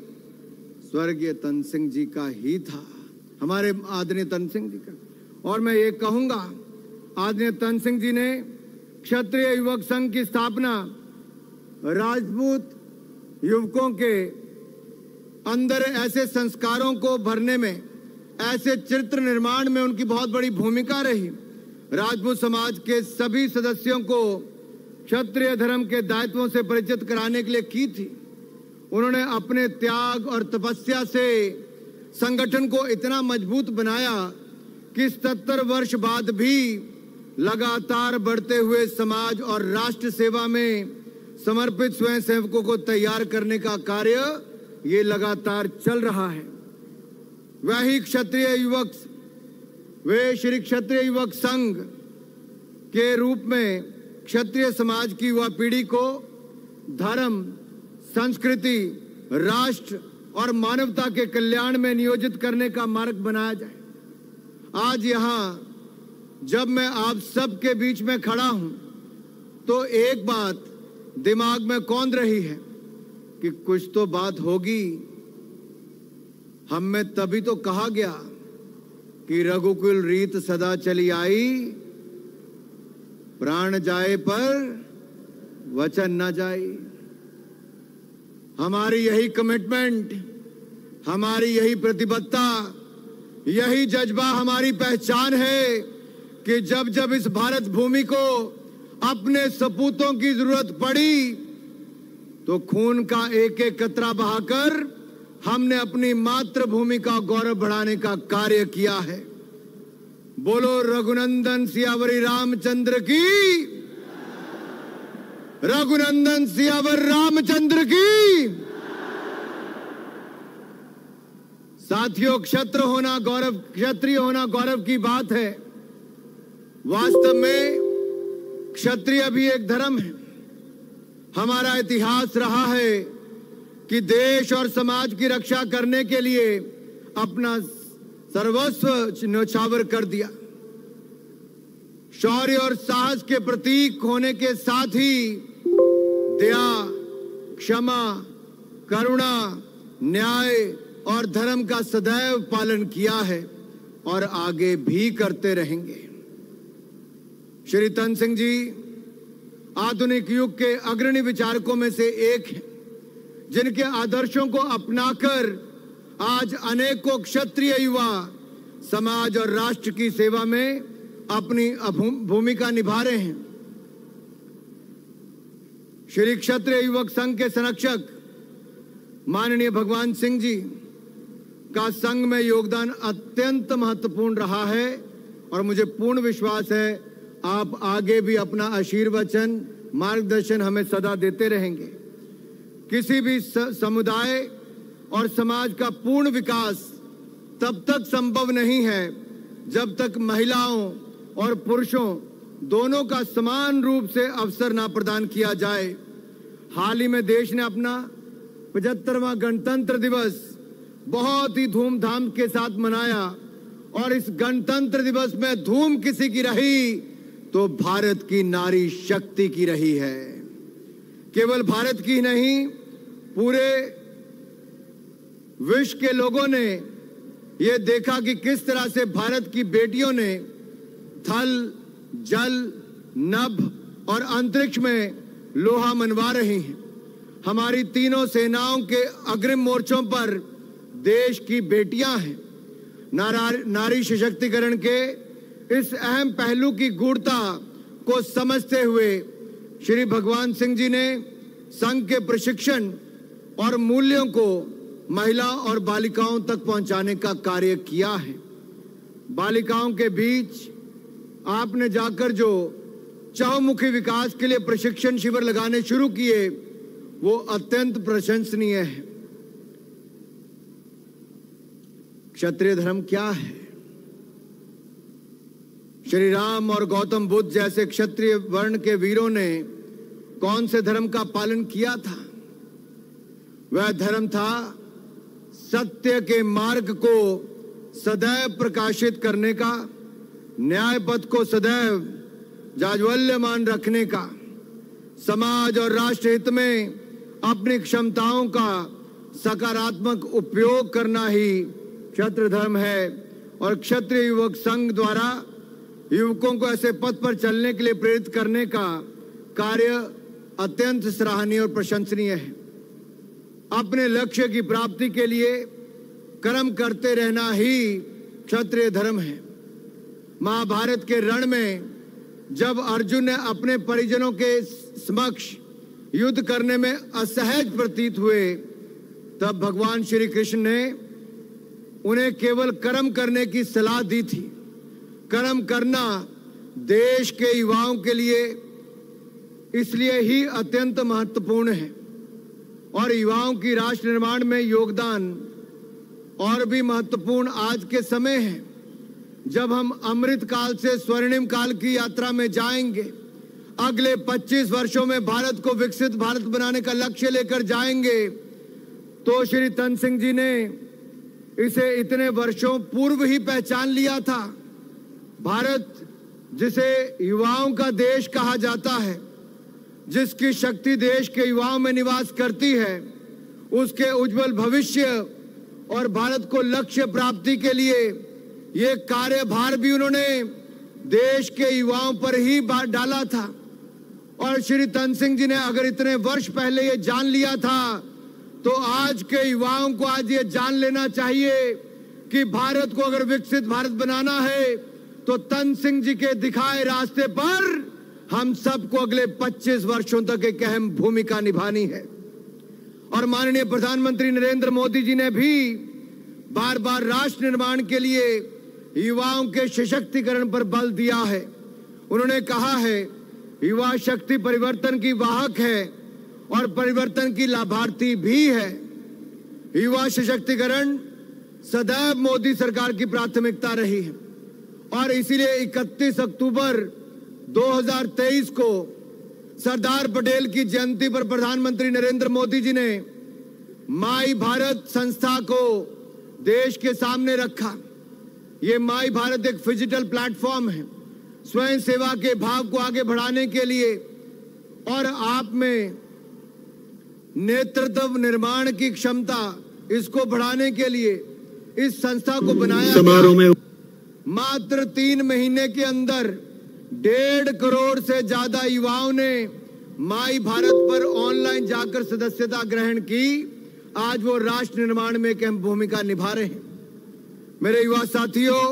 स्वर्गीय तन सिंह जी का ही था। हमारे आदरणीय तन सिंह जी का। और मैं ये कहूँगा, आदरणीय तन सिंह जी ने क्षत्रिय युवक संघ की स्थापना राजपूत युवकों के अंदर ऐसे संस्कारों को भरने में, ऐसे चित्र निर्माण में उनकी बहुत बड़ी भूमिका रही। राजपूत समाज के सभी सदस्यों को क्षत्रिय धर्म के दायित्वों से परिचित कराने के लिए की थी। उन्होंने अपने त्याग और तपस्या से संगठन को इतना मज़बूत बनाया कि सत्तर वर्ष बाद भी लगातार बढ़ते हुए समाज और राष्ट्र सेवा में समर्पित स्वयं सेवकों को तैयार करने का कार्य ये लगातार चल रहा है। वही क्षत्रिय युवक, वे श्री क्षत्रिय युवक संघ के रूप में क्षत्रिय समाज की युवा पीढ़ी को धर्म, संस्कृति, राष्ट्र और मानवता के कल्याण में नियोजित करने का मार्ग बनाया जाए। आज यहाँ जब मैं आप सबके बीच में खड़ा हूँ तो एक बात दिमाग में कौंध रही है कि कुछ तो बात होगी। हम में तभी तो कहा गया कि रघुकुल रीत सदा चली आई प्राण जाए पर वचन न जाए। हमारी यही कमिटमेंट हमारी यही प्रतिबद्धता, यही जज्बा, हमारी पहचान है कि जब जब इस भारत भूमि को अपने सपूतों की ज़रूरत पड़ी तो खून का एक एक कतरा बहाकर हमने अपनी मातृभूमि का गौरव बढ़ाने का कार्य किया है। बोलो रघुनंदन सियावरी रामचंद्र की। रघुनंदन सियावर रामचंद्र की। साथियों, क्षत्र होना गौरव, क्षत्रिय होना गौरव की बात है। वास्तव में क्षत्रिय भी एक धर्म है। हमारा इतिहास रहा है कि देश और समाज की रक्षा करने के लिए अपना सर्वस्व न्यौछावर कर दिया। शौर्य और साहस के प्रतीक होने के साथ ही दया, क्षमा, करुणा, न्याय और धर्म का सदैव पालन किया है और आगे भी करते रहेंगे। श्री तन सिंह जी, आधुनिक युग के अग्रणी विचारकों में से एक हैं, जिनके आदर्शों को अपनाकर आज अनेकों क्षत्रिय युवा समाज और राष्ट्र की सेवा में अपनी भूमिका निभा रहे हैं। श्री क्षत्रिय युवक संघ के संरक्षक माननीय भगवान सिंह जी का संघ में योगदान अत्यंत महत्वपूर्ण रहा है और मुझे पूर्ण विश्वास है, आप आगे भी अपना आशीर्वचन, मार्गदर्शन हमें सदा देते रहेंगे। किसी भी समुदाय और समाज का पूर्ण विकास तब तक संभव नहीं है जब तक महिलाओं और पुरुषों दोनों का समान रूप से अवसर ना प्रदान किया जाए। हाल ही में देश ने अपना पचहत्तरवा गणतंत्र दिवस बहुत ही धूमधाम के साथ मनाया और इस गणतंत्र दिवस में धूम किसी की रही तो भारत की नारी शक्ति की रही है। केवल भारत की नहीं, पूरे विश्व के लोगों ने यह देखा कि किस तरह से भारत की बेटियों ने थल, जल, नभ और अंतरिक्ष में लोहा मनवा रही हैं। हमारी तीनों सेनाओं के अग्रिम मोर्चों पर देश की बेटियाँ हैं। नारी सशक्तिकरण के इस अहम पहलू की गूढ़ता को समझते हुए श्री भगवान सिंह जी ने संघ के प्रशिक्षण और मूल्यों को महिला और बालिकाओं तक पहुँचाने का कार्य किया है। बालिकाओं के बीच आपने जाकर जो चौमुखी विकास के लिए प्रशिक्षण शिविर लगाने शुरू किए, वो अत्यंत प्रशंसनीय है। क्षत्रिय धर्म क्या है? श्री राम और गौतम बुद्ध जैसे क्षत्रिय वर्ण के वीरों ने कौन से धर्म का पालन किया था? वह धर्म था सत्य के मार्ग को सदैव प्रकाशित करने का, न्याय पथ को सदैव जाज्वल्यमान रखने का, समाज और राष्ट्र हित में अपनी क्षमताओं का सकारात्मक उपयोग करना ही क्षत्र धर्म है। और क्षत्रिय युवक संघ द्वारा युवकों को ऐसे पथ पर चलने के लिए प्रेरित करने का कार्य अत्यंत सराहनीय और प्रशंसनीय है। अपने लक्ष्य की प्राप्ति के लिए कर्म करते रहना ही क्षत्रिय धर्म है। महाभारत के रण में जब अर्जुन ने अपने परिजनों के समक्ष युद्ध करने में असहज प्रतीत हुए, तब भगवान श्री कृष्ण ने उन्हें केवल कर्म करने की सलाह दी थी। कर्म करना देश के युवाओं के लिए इसलिए ही अत्यंत महत्वपूर्ण है। और युवाओं की राष्ट्र निर्माण में योगदान और भी महत्वपूर्ण आज के समय है। जब हम अमृत काल से स्वर्णिम काल की यात्रा में जाएँगे, अगले 25 वर्षों में भारत को विकसित भारत बनाने का लक्ष्य लेकर जाएँगे तो श्री तन सिंह जी ने इसे इतने वर्षों पूर्व ही पहचान लिया था। भारत, जिसे युवाओं का देश कहा जाता है जिसकी शक्ति देश के युवाओं में निवास करती है, उसके उज्जवल भविष्य और भारत को लक्ष्य प्राप्ति के लिए ये कार्यभार भी उन्होंने देश के युवाओं पर ही डाला था। और श्री तन सिंह जी ने अगर इतने वर्ष पहले ये जान लिया था तो आज के युवाओं को आज ये जान लेना चाहिए कि भारत को अगर विकसित भारत बनाना है तो तन सिंह जी के दिखाए रास्ते पर हम सबको अगले 25 वर्षों तक एक अहम भूमिका निभानी है। और माननीय प्रधानमंत्री नरेंद्र मोदी जी ने भी बार बार राष्ट्र निर्माण के लिए युवाओं के सशक्तिकरण पर बल दिया है। उन्होंने कहा है, युवा शक्ति परिवर्तन की वाहक है और परिवर्तन की लाभार्थी भी है। युवा सशक्तिकरण सदैव मोदी सरकार की प्राथमिकता रही है और इसीलिए 31 अक्टूबर 2023 को सरदार पटेल की जयंती पर प्रधानमंत्री नरेंद्र मोदी जी ने माई भारत संस्था को देश के सामने रखा। ये माई भारत एक फिजिटल प्लेटफॉर्म है। स्वयं सेवा के भाव को आगे बढ़ाने के लिए और आप में नेतृत्व निर्माण की क्षमता इसको बढ़ाने के लिए इस संस्था को बनाया समारोह में मात्र तीन महीने के अंदर डेढ़ करोड़ से ज़्यादा युवाओं ने माई भारत पर ऑनलाइन जाकर सदस्यता ग्रहण की। आज वो राष्ट्र निर्माण में एक अहम भूमिका निभा रहे हैं। मेरे युवा साथियों,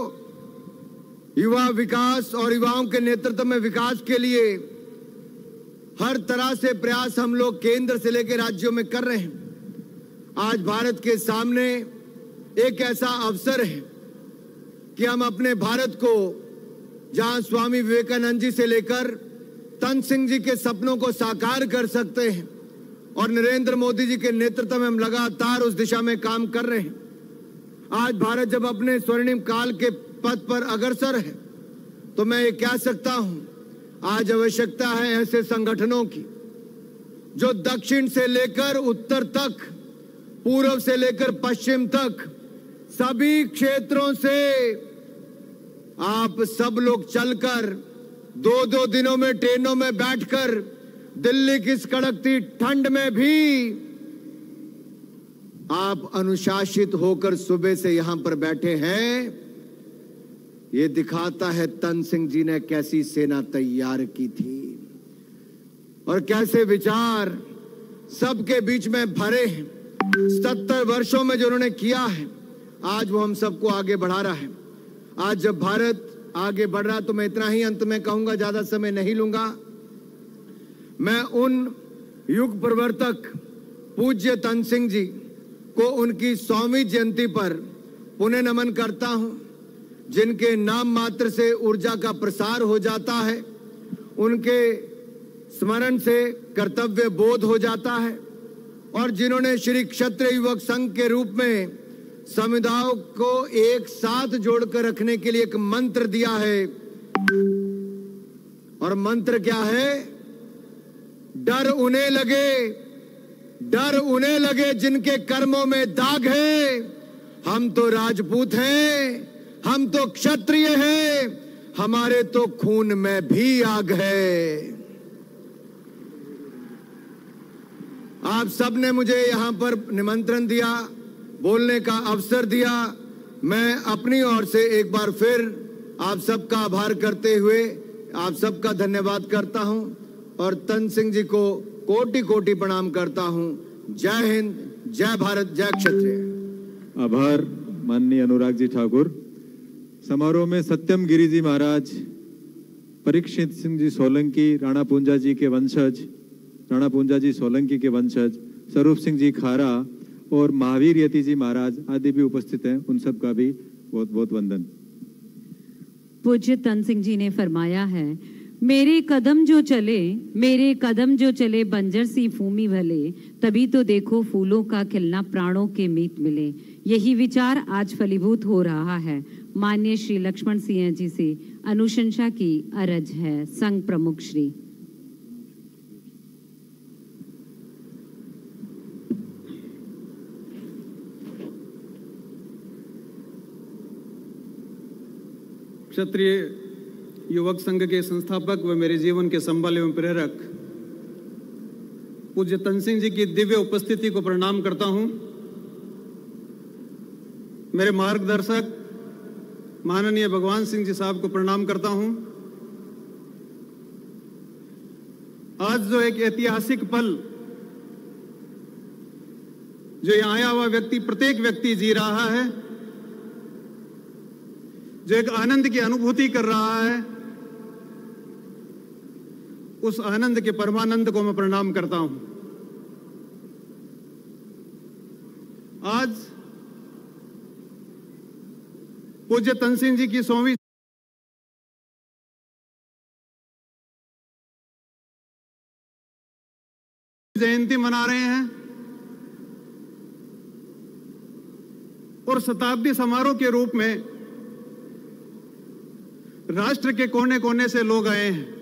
युवा विकास और युवाओं के नेतृत्व में विकास के लिए हर तरह से प्रयास हम लोग केंद्र से लेकर राज्यों में कर रहे हैं। आज भारत के सामने एक ऐसा अवसर है कि हम अपने भारत को जहाँ स्वामी विवेकानंद जी से लेकर तन सिंह जी के सपनों को साकार कर सकते हैं और नरेंद्र मोदी जी के नेतृत्व में हम लगातार उस दिशा में काम कर रहे हैं। आज भारत जब अपने स्वर्णिम काल के पद पर अग्रसर है तो मैं ये कह सकता हूँ, आज आवश्यकता है ऐसे संगठनों की, जो दक्षिण से लेकर उत्तर तक, पूर्व से लेकर पश्चिम तक, सभी क्षेत्रों से आप सब लोग चलकर दो दो दिनों में ट्रेनों में बैठकर दिल्ली की इस कड़कती ठंड में भी आप अनुशासित होकर सुबह से यहाँ पर बैठे हैं। ये दिखाता है तन सिंह जी ने कैसी सेना तैयार की थी और कैसे विचार सबके बीच में भरे हैं। सत्तर वर्षों में जो उन्होंने किया है, आज वो हम सबको आगे बढ़ा रहा है। आज जब भारत आगे बढ़ रहा तो मैं इतना ही अंत में कहूँगा, ज़्यादा समय नहीं लूँगा। मैं उन युग प्रवर्तक पूज्य तन सिंह जी को उनकी सौवीं जयंती पर पुनः नमन करता हूँ, जिनके नाम मात्र से ऊर्जा का प्रसार हो जाता है, उनके स्मरण से कर्तव्य बोध हो जाता है, और जिन्होंने श्री क्षत्रिय युवक संघ के रूप में समुदायों को एक साथ जोड़कर रखने के लिए एक मंत्र दिया है। और मंत्र क्या है? डर उन्हें लगे, डर उन्हें लगे जिनके कर्मों में दाग है। हम तो राजपूत हैं, हम तो क्षत्रिय हैं, हमारे तो खून में भी आग है। आप सबने मुझे यहाँ पर निमंत्रण दिया। बोलने का अवसर दिया। मैं अपनी ओर से एक बार फिर आप सबका आभार करते हुए आप सबका धन्यवाद करता हूँ और तन सिंह जी को कोटि कोटि प्रणाम करता हूँ। जय हिंद, जय भारत, जय क्षत्रिय। आभार, माननीय अनुराग जी ठाकुर। समारोह में सत्यम गिरी जी महाराज, परीक्षित सिंह जी सोलंकी, राणा पूंजा जी के वंशज, राणा पूंजा जी सोलंकी के वंशज स्वरूप सिंह जी खारा और महावीर यति जी महाराज आदि भी उपस्थित हैं। उन सब का भी बहुत बहुत वंदन। पूज्य तन सिंह जी ने फरमाया है, मेरे कदम जो चले, मेरे कदम जो चले बंजर सी भूमि भले, तभी तो देखो फूलों का खिलना प्राणों के मीत मिले। यही विचार आज फलीभूत हो रहा है। मान्य श्री लक्ष्मण सिंह जी से अनुशंसा की अरज है। संघ प्रमुख श्री क्षत्रिय युवक संघ के संस्थापक व मेरे जीवन के संबल एवं प्रेरक पूज्य तन सिंह जी की दिव्य उपस्थिति को प्रणाम करता हूँ। मेरे मार्गदर्शक माननीय भगवान सिंह जी साहब को प्रणाम करता हूँ। आज जो एक ऐतिहासिक पल जो यहाँ आया हुआ व्यक्ति, प्रत्येक व्यक्ति जी रहा है। जो एक आनंद की अनुभूति कर रहा है, उस आनंद के परमानंद को मैं प्रणाम करता हूँ। आज पूज्य तनसिंह जी की सौवीं जयंती मना रहे हैं और शताब्दी समारोह के रूप में राष्ट्र के कोने कोने से लोग आए हैं।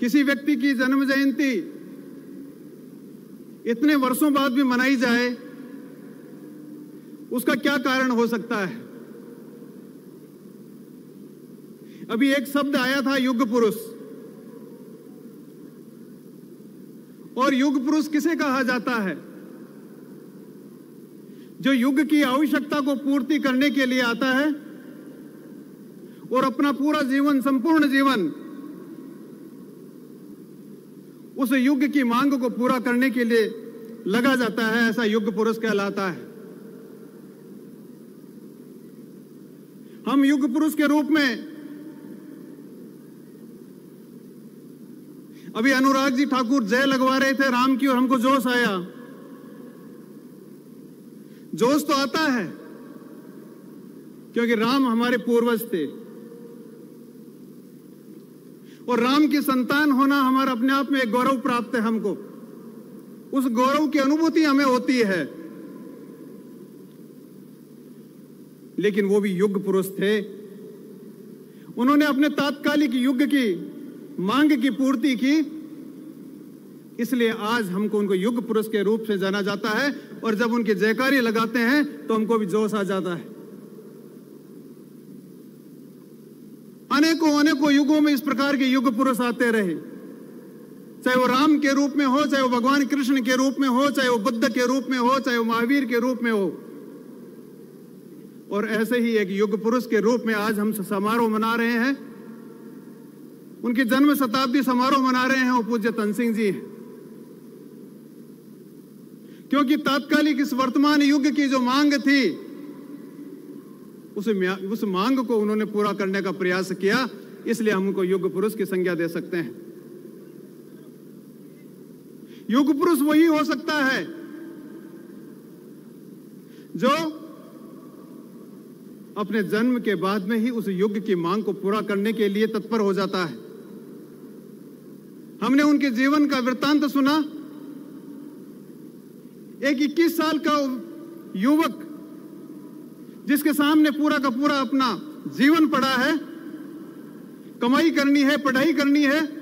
किसी व्यक्ति की जन्म जयंती इतने वर्षों बाद भी मनाई जाए, उसका क्या कारण हो सकता है? अभी एक शब्द आया था, युग पुरुष। और युग पुरुष किसे कहा जाता है? जो युग की आवश्यकता को पूर्ति करने के लिए आता है और अपना पूरा जीवन, संपूर्ण जीवन उस युग की मांग को पूरा करने के लिए लगा जाता है, ऐसा युग पुरुष कहलाता है। हम युग पुरुष के रूप में अभी अनुराग जी ठाकुर जय लगवा रहे थे, राम की और हमको जोश आया। जोश तो आता है क्योंकि राम हमारे पूर्वज थे। और राम की संतान होना हमारा अपने आप में एक गौरव प्राप्त है हमको। उस गौरव की अनुभूति हमें होती है। लेकिन वो भी युग पुरुष थे। उन्होंने अपने तात्कालिक युग की मांग की पूर्ति की। इसलिए आज हमको उनको युग पुरुष के रूप से जाना जाता है। और जब उनके जयकारी लगाते हैं तो हमको भी जोश आ जाता है। अनेकों अनेकों युगों में इस प्रकार के युग पुरुष आते रहे। चाहे वो राम के रूप में हो, चाहे वो भगवान कृष्ण के रूप में हो, चाहे वो बुद्ध के रूप में हो, चाहे वो महावीर के रूप में हो। और ऐसे ही एक युग पुरुष के रूप में आज हम समारोह मना रहे हैं। उनकी जन्म शताब्दी समारोह मना रहे हैं, वो पूज्य तन सिंह जी क्योंकि तात्कालिक इस वर्तमान युग की जो मांग थी, उस उस मांग को उन्होंने पूरा करने का प्रयास किया, इसलिए हम उनको युग पुरुष की संज्ञा दे सकते हैं। युग पुरुष वही हो सकता है, जो अपने जन्म के बाद में ही उस युग की मांग को पूरा करने के लिए तत्पर हो जाता है। हमने उनके जीवन का वृत्तांत सुना एक 21 साल का युवक, जिसके सामने पूरा का पूरा अपना जीवन पड़ा है, कमाई करनी है, पढ़ाई करनी है,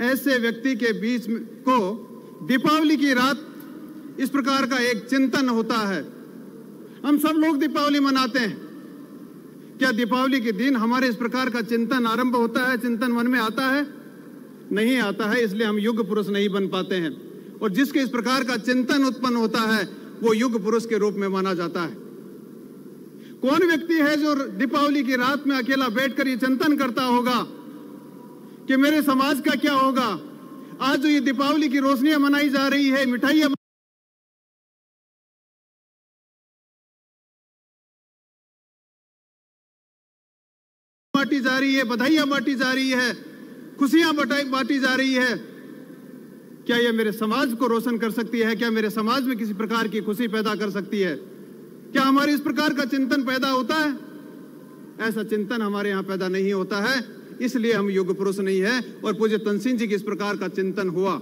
ऐसे व्यक्ति के बीच को दीपावली की रात इस प्रकार का एक चिंतन होता है। हम सब लोग दीपावली मनाते हैं। क्या दीपावली के दिन हमारे इस प्रकार का चिंतन आरंभ होता है, चिंतन मन में आता है? नहीं आता है, इसलिए हम युग पुरुष नहीं बन पाते हैं। और जिसके इस प्रकार का चिंतन उत्पन्न होता है, वो युग पुरुष के रूप में माना जाता है। कौन व्यक्ति है जो दीपावली की रात में अकेला बैठकर ये चिंतन करता होगा कि मेरे समाज का क्या होगा? आज जो ये दीपावली की रोशनियाँ मनाई जा रही है, मिठाइयाँ बांटी जा रही है, बधाइयाँ बांटी जा रही है, खुशियाँ बांटी जा रही है। क्या यह मेरे समाज को रोशन कर सकती है? क्या मेरे समाज में किसी प्रकार की खुशी पैदा कर सकती है? क्या हमारे इस प्रकार का चिंतन पैदा होता है? ऐसा चिंतन हमारे यहाँ पैदा नहीं होता है, इसलिए हम युग पुरुष नहीं है और पूज्य तनसिंह जी की इस प्रकार का चिंतन हुआ।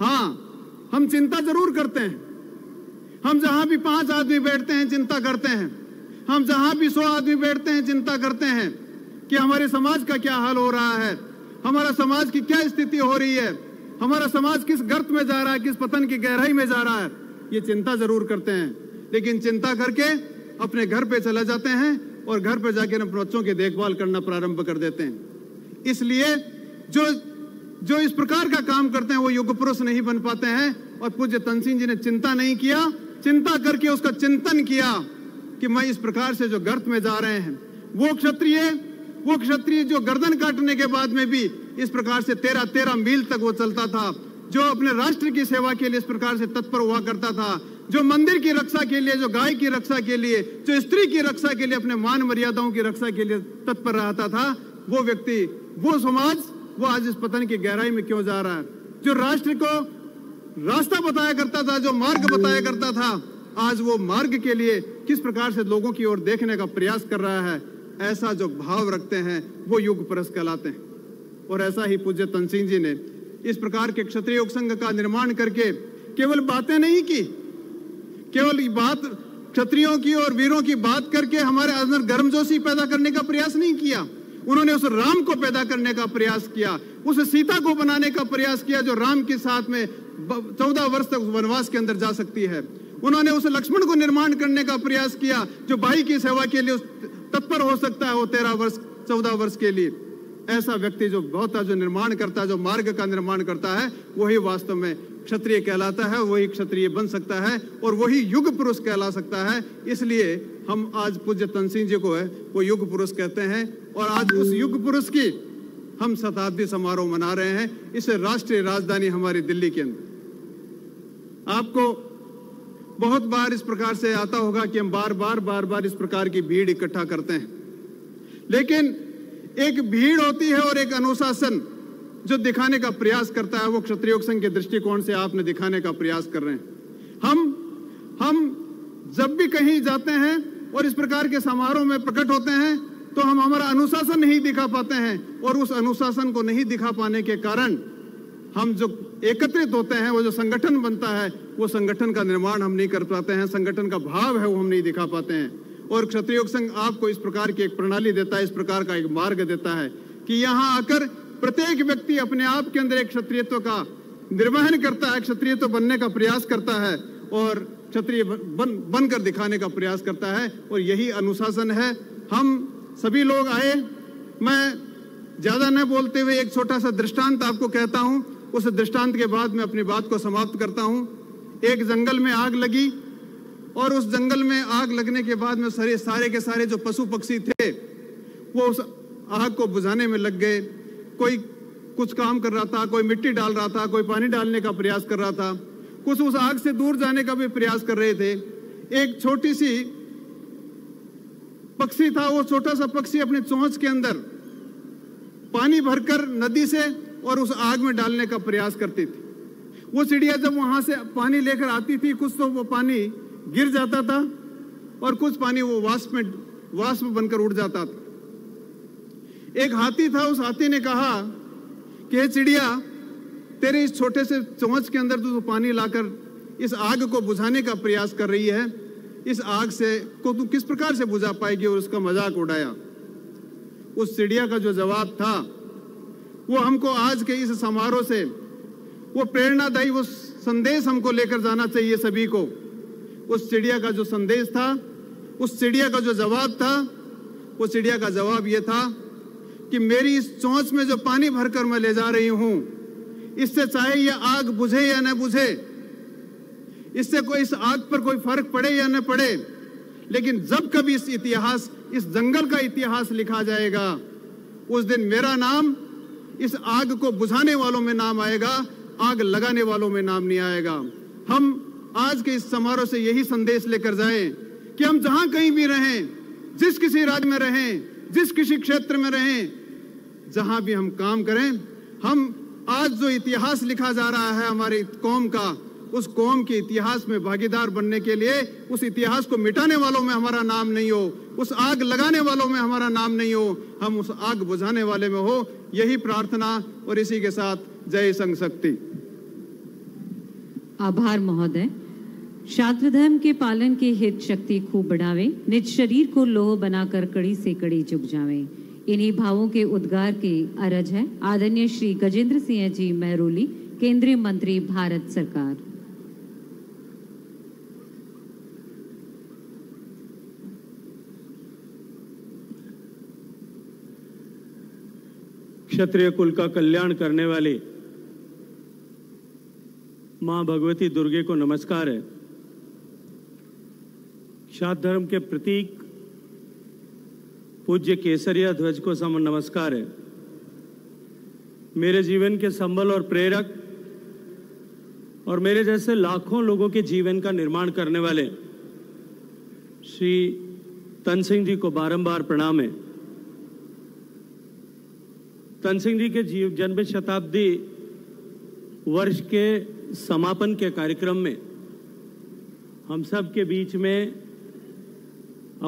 हाँ हम चिंता ज़रूर करते हैं। हम जहाँ भी पाँच आदमी बैठते हैं, चिंता करते हैं। हम जहाँ भी सौ आदमी बैठते हैं, चिंता करते हैं कि हमारे समाज का क्या हाल हो रहा है? हमारा समाज की क्या स्थिति हो रही है? हमारा समाज किस गर्त में जा रहा है, किस पतन की गहराई में जा रहा है, ये चिंता ज़रूर करते हैं। लेकिन चिंता करके अपने घर पे चले जाते हैं और घर पे जाके अपने बच्चों की देखभाल करना प्रारंभ कर देते हैं। इसलिए जो जो इस प्रकार का काम करते हैं, वो युग पुरुष नहीं बन पाते हैं और पूज्य तनसिंह जी ने चिंता नहीं किया, चिंता करके उसका चिंतन किया कि मैं इस प्रकार से जो गर्त में जा रहे हैं, वो क्षत्रिय वो क्षत्रिय जो गर्दन काटने के बाद में भी इस प्रकार से तेरह तेरह मील तक वो चलता था, जो अपने राष्ट्र की सेवा के लिए इस प्रकार से तत्पर हुआ करता था, जो मंदिर की रक्षा के लिए, जो गाय की रक्षा के लिए, जो स्त्री की रक्षा के लिए, अपने मान मर्यादाओं की रक्षा के लिए तत्पर रहता था, वो व्यक्ति, वो समाज, वो आज इस पतन की गहराई में क्यों जा रहा है? जो राष्ट्र को रास्ता बताया करता था, जो मार्ग बताया करता था, आज वो मार्ग के लिए किस प्रकार से लोगों की ओर देखने का प्रयास कर रहा है? ऐसा जो भाव रखते हैं, वो युग परस कहलाते हैं। और ऐसा ही पूज्य तनसिंह जी ने इस प्रकार के क्षत्रिय योग संघ का निर्माण करके केवल बातें नहीं की, केवल बात क्षत्रियों की और वीरों की बात करके हमारे अंदर गर्मजोशी पैदा करने का प्रयास नहीं किया। उन्होंने उस राम को पैदा करने का प्रयास किया, उस सीता को बनाने का प्रयास किया, जो राम के साथ में चौदह वर्ष तक वनवास के अंदर जा सकती है। उन्होंने उस लक्ष्मण को निर्माण करने का प्रयास किया, जो भाई की सेवा के लिए तत्पर हो सकता है वो तेरह वर्ष, चौदह वर्ष के लिए। ऐसा व्यक्ति जो बहुत जो निर्माण करता है, जो मार्ग का निर्माण करता है, वही वास्तव में क्षत्रिय कहलाता है, वही क्षत्रिय बन सकता है और वही युग पुरुष कहला सकता है। इसलिए हम आज पूज्य तनसिंह जी को है, वो युग पुरुष कहते हैं और आज उस युग पुरुष की हम शताब्दी समारोह मना रहे हैं, इसे राष्ट्रीय राजधानी हमारी दिल्ली के अंदर। आपको बहुत बार इस प्रकार से आता होगा कि हम बार बार बार बार इस प्रकार की भीड़ इकट्ठा करते हैं। लेकिन एक भीड़ होती है और एक अनुशासन जो दिखाने का प्रयास करता है, वो क्षत्रिय संघ के दृष्टिकोण से आपने दिखाने का प्रयास कर रहे हैं। हम हम जब भी कहीं जाते हैं और इस प्रकार के समारोह में प्रकट होते हैं तो हम हमारा अनुशासन नहीं दिखा पाते हैं और उस अनुशासन को नहीं दिखा पाने के कारण हम जो एकत्रित होते हैं, वो जो संगठन बनता है, वो संगठन का निर्माण हम नहीं कर पाते हैं, संगठन का भाव है, वो हम नहीं दिखा पाते हैं। और क्षत्रियोग संघ आपको इस प्रकार की एक प्रणाली देता है, इस प्रकार का एक मार्ग देता है कि यहाँ आकर प्रत्येक व्यक्ति अपने आप के अंदर एक क्षत्रियत्व का निर्वहन करता है, क्षत्रियत्व बनने का प्रयास करता है और क्षत्रिय बन, बनकर दिखाने का प्रयास करता है और यही अनुशासन है। हम सभी लोग आए, मैं ज़्यादा न बोलते हुए एक छोटा सा दृष्टांत आपको कहता हूँ। उस दृष्टांत के बाद मैं अपनी बात को समाप्त करता हूँ। एक जंगल में आग लगी और उस जंगल में आग लगने के बाद में सारे सारे के सारे जो पशु पक्षी थे, वो उस आग को बुझाने में लग गए। कोई कुछ काम कर रहा था, कोई मिट्टी डाल रहा था, कोई पानी डालने का प्रयास कर रहा था। कुछ उस आग से दूर जाने का भी प्रयास कर रहे थे। एक छोटी सी पक्षी था, वो छोटा सा पक्षी अपने चोंच के अंदर पानी भरकर नदी से और उस आग में डालने का प्रयास करती थी। वो चिड़िया जब वहाँ से पानी लेकर आती थी, कुछ तो वो पानी गिर जाता था और कुछ पानी वो वाष्प में, वाष्प बनकर उड़ जाता था। एक हाथी था, उस हाथी ने कहा कि चिड़िया, तेरे इस छोटे से चौंच के अंदर तू तो पानी लाकर इस आग को बुझाने का प्रयास कर रही है, इस आग से को तू किस प्रकार से बुझा पाएगी? और उसका मज़ाक उड़ाया। उस चिड़िया का जो जवाब था वो हमको आज के इस समारोह से वो प्रेरणादायी वो संदेश हमको लेकर जाना चाहिए सभी को। उस चिड़िया का जो संदेश था, उस चिड़िया का जो जवाब था, वो चिड़िया का जवाब ये था कि मेरी इस चोंच में जो पानी भरकर मैं ले जा रही हूँ, इससे चाहे ये आग बुझे या न बुझे, इससे कोई इस आग पर कोई फ़र्क पड़े या न पड़े, लेकिन जब कभी इस इतिहास, इस जंगल का इतिहास लिखा जाएगा, उस दिन मेरा नाम इस आग को बुझाने वालों में नाम आएगा, आग लगाने वालों में नाम नहीं आएगा। हम आज के इस समारोह से यही संदेश लेकर जाएँ कि हम जहाँ कहीं भी रहें, जिस किसी राज्य में रहें, जिस किसी क्षेत्र में रहें, जहाँ भी हम काम करें, हम आज जो इतिहास लिखा जा रहा है हमारी कौम का उस कौम के इतिहास में भागीदार बनने के लिए उस इतिहास को मिटाने वालों में हमारा नाम नहीं हो, उस आग लगाने वालों में हमारा नाम नहीं हो, हम उस आग बुझाने वाले में हो। यही प्रार्थना और इसी के साथ जय संघ शक्ति। आभार महोदय। शास्त्र धर्म के पालन के हित शक्ति खूब बढ़ावे, निज शरीर को लोह बनाकर कड़ी से कड़ी झुक जावे। इन्हीं भावों के उद्गार की अरज है। आदरणीय श्री गजेंद्र सिंह जी महरोली केंद्रीय मंत्री भारत सरकार। क्षत्रिय कुल का कल्याण करने वाली माँ भगवती दुर्गे को नमस्कार है। क्षात धर्म के प्रतीक पूज्य केसरिया ध्वज को सम नमस्कार है। मेरे जीवन के संबल और प्रेरक और मेरे जैसे लाखों लोगों के जीवन का निर्माण करने वाले श्री तन सिंह जी को बारंबार प्रणाम है। तन सिंह जी के जीव जन्म शताब्दी वर्ष के समापन के कार्यक्रम में हम सब के बीच में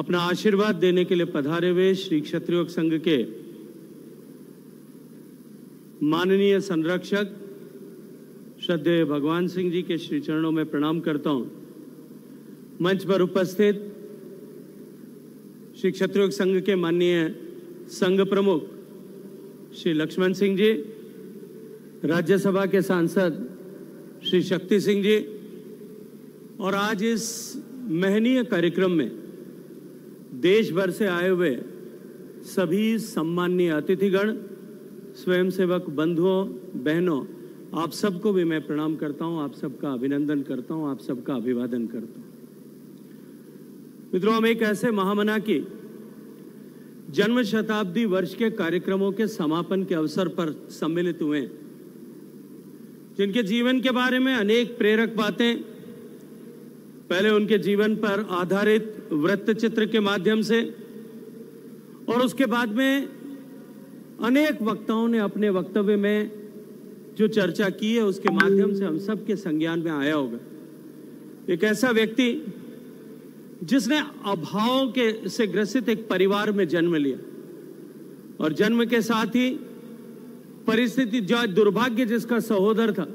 अपना आशीर्वाद देने के लिए पधारे हुए श्री क्षत्रिय संघ के माननीय संरक्षक श्रद्धेय भगवान सिंह जी के श्री चरणों में प्रणाम करता हूँ। मंच पर उपस्थित श्री क्षत्रिय संघ के माननीय संघ प्रमुख श्री लक्ष्मण सिंह जी, राज्यसभा के सांसद श्री शक्ति सिंह जी, और आज इस महनीय कार्यक्रम में देश भर से आए हुए सभी सम्माननीय अतिथिगण, स्वयंसेवक बंधुओं, बहनों, आप सबको भी मैं प्रणाम करता हूँ, आप सबका अभिनंदन करता हूँ, आप सबका अभिवादन करता हूँ। मित्रों, हम एक ऐसे महामना की जन्म शताब्दी वर्ष के कार्यक्रमों के समापन के अवसर पर सम्मिलित हुए। जिनके जीवन के बारे में अनेक प्रेरक बातें, पहले उनके जीवन पर आधारित वृत्त चित्र के माध्यम से, और उसके बाद में अनेक वक्ताओं ने अपने वक्तव्य में जो चर्चा की है, उसके माध्यम से हम सबके संज्ञान में आया होगा। एक ऐसा व्यक्ति जिसने अभाव के से ग्रसित एक परिवार में जन्म लिया। और जन्म के साथ ही परिस्थिति जो दुर्भाग्य जिसका सहोदर था,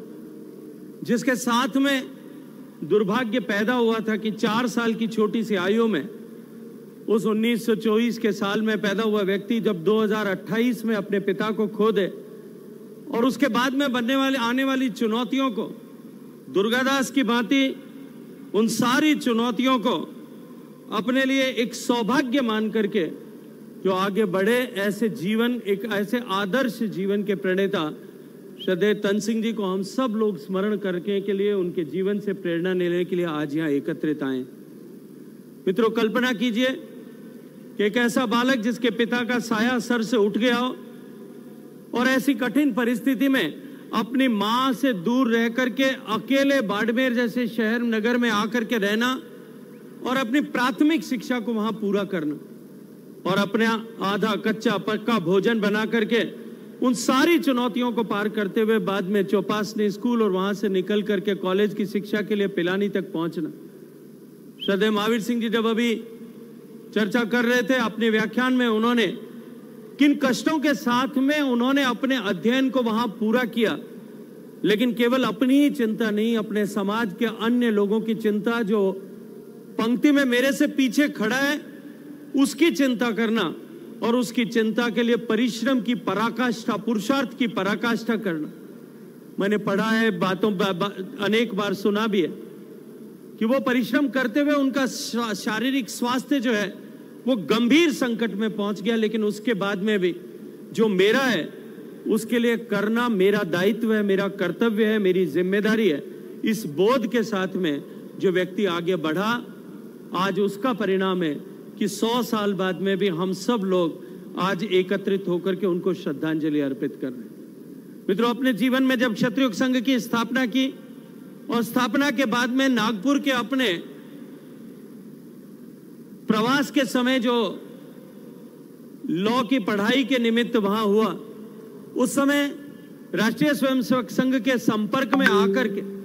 जिसके साथ में दुर्भाग्य पैदा हुआ था कि चार साल की छोटी सी आयु में उस 1924 के साल में पैदा हुआ व्यक्ति जब 2028 में अपने पिता को खो दे और उसके बाद में बनने वाले, आने वाली चुनौतियों को दुर्गादास की भांति उन सारी चुनौतियों को अपने लिए एक सौभाग्य मान करके जो आगे बढ़े ऐसे जीवन, एक ऐसे आदर्श जीवन के प्रणेता, श्रद्धेय तन सिंह जी को हम सब लोग स्मरण करके के लिए, उनके जीवन से प्रेरणा लेने के लिए आज यहाँ एकत्रित आए। मित्रों, कल्पना कीजिए कि एक ऐसा बालक जिसके पिता का साया सर से उठ गया हो और ऐसी कठिन परिस्थिति में अपनी माँ से दूर रह करके अकेले बाड़मेर जैसे शहर, नगर में आकर के रहना और अपनी प्राथमिक शिक्षा को वहाँ पूरा करना और अपना आधा कच्चा पक्का भोजन बना करके उन सारी चुनौतियों को पार करते हुए बाद में चौपासनी स्कूल और वहाँ से निकल करके कॉलेज की शिक्षा के लिए पिलानी तक पहुँचना। श्रद्धे महावीर सिंह जी जब अभी चर्चा कर रहे थे, अपने व्याख्यान में उन्होंने किन कष्टों के साथ में उन्होंने अपने अध्ययन को वहाँ पूरा किया, लेकिन केवल अपनी ही चिंता नहीं, अपने समाज के अन्य लोगों की चिंता जो पंक्ति में मेरे से पीछे खड़ा है उसकी चिंता करना और उसकी चिंता के लिए परिश्रम की पराकाष्ठा पुरुषार्थ की पराकाष्ठा करना। मैंने पढ़ा है बातों बा, बा, अनेक बार सुना भी है कि वो परिश्रम करते हुए उनका शारीरिक स्वास्थ्य जो है वो गंभीर संकट में पहुँच गया लेकिन उसके बाद में भी जो मेरा है उसके लिए करना मेरा दायित्व है मेरा कर्तव्य है मेरी ज़िम्मेदारी है। इस बोध के साथ में जो व्यक्ति आगे बढ़ा आज उसका परिणाम है कि सौ साल बाद में भी हम सब लोग आज एकत्रित होकर के उनको श्रद्धांजलि अर्पित कर रहे हैं। मित्रों, अपने जीवन में जब क्षत्रिय संघ की स्थापना की और स्थापना के बाद में नागपुर के अपने प्रवास के समय जो लॉ की पढ़ाई के निमित्त वहाँ हुआ, उस समय राष्ट्रीय स्वयंसेवक संघ के संपर्क में आकर के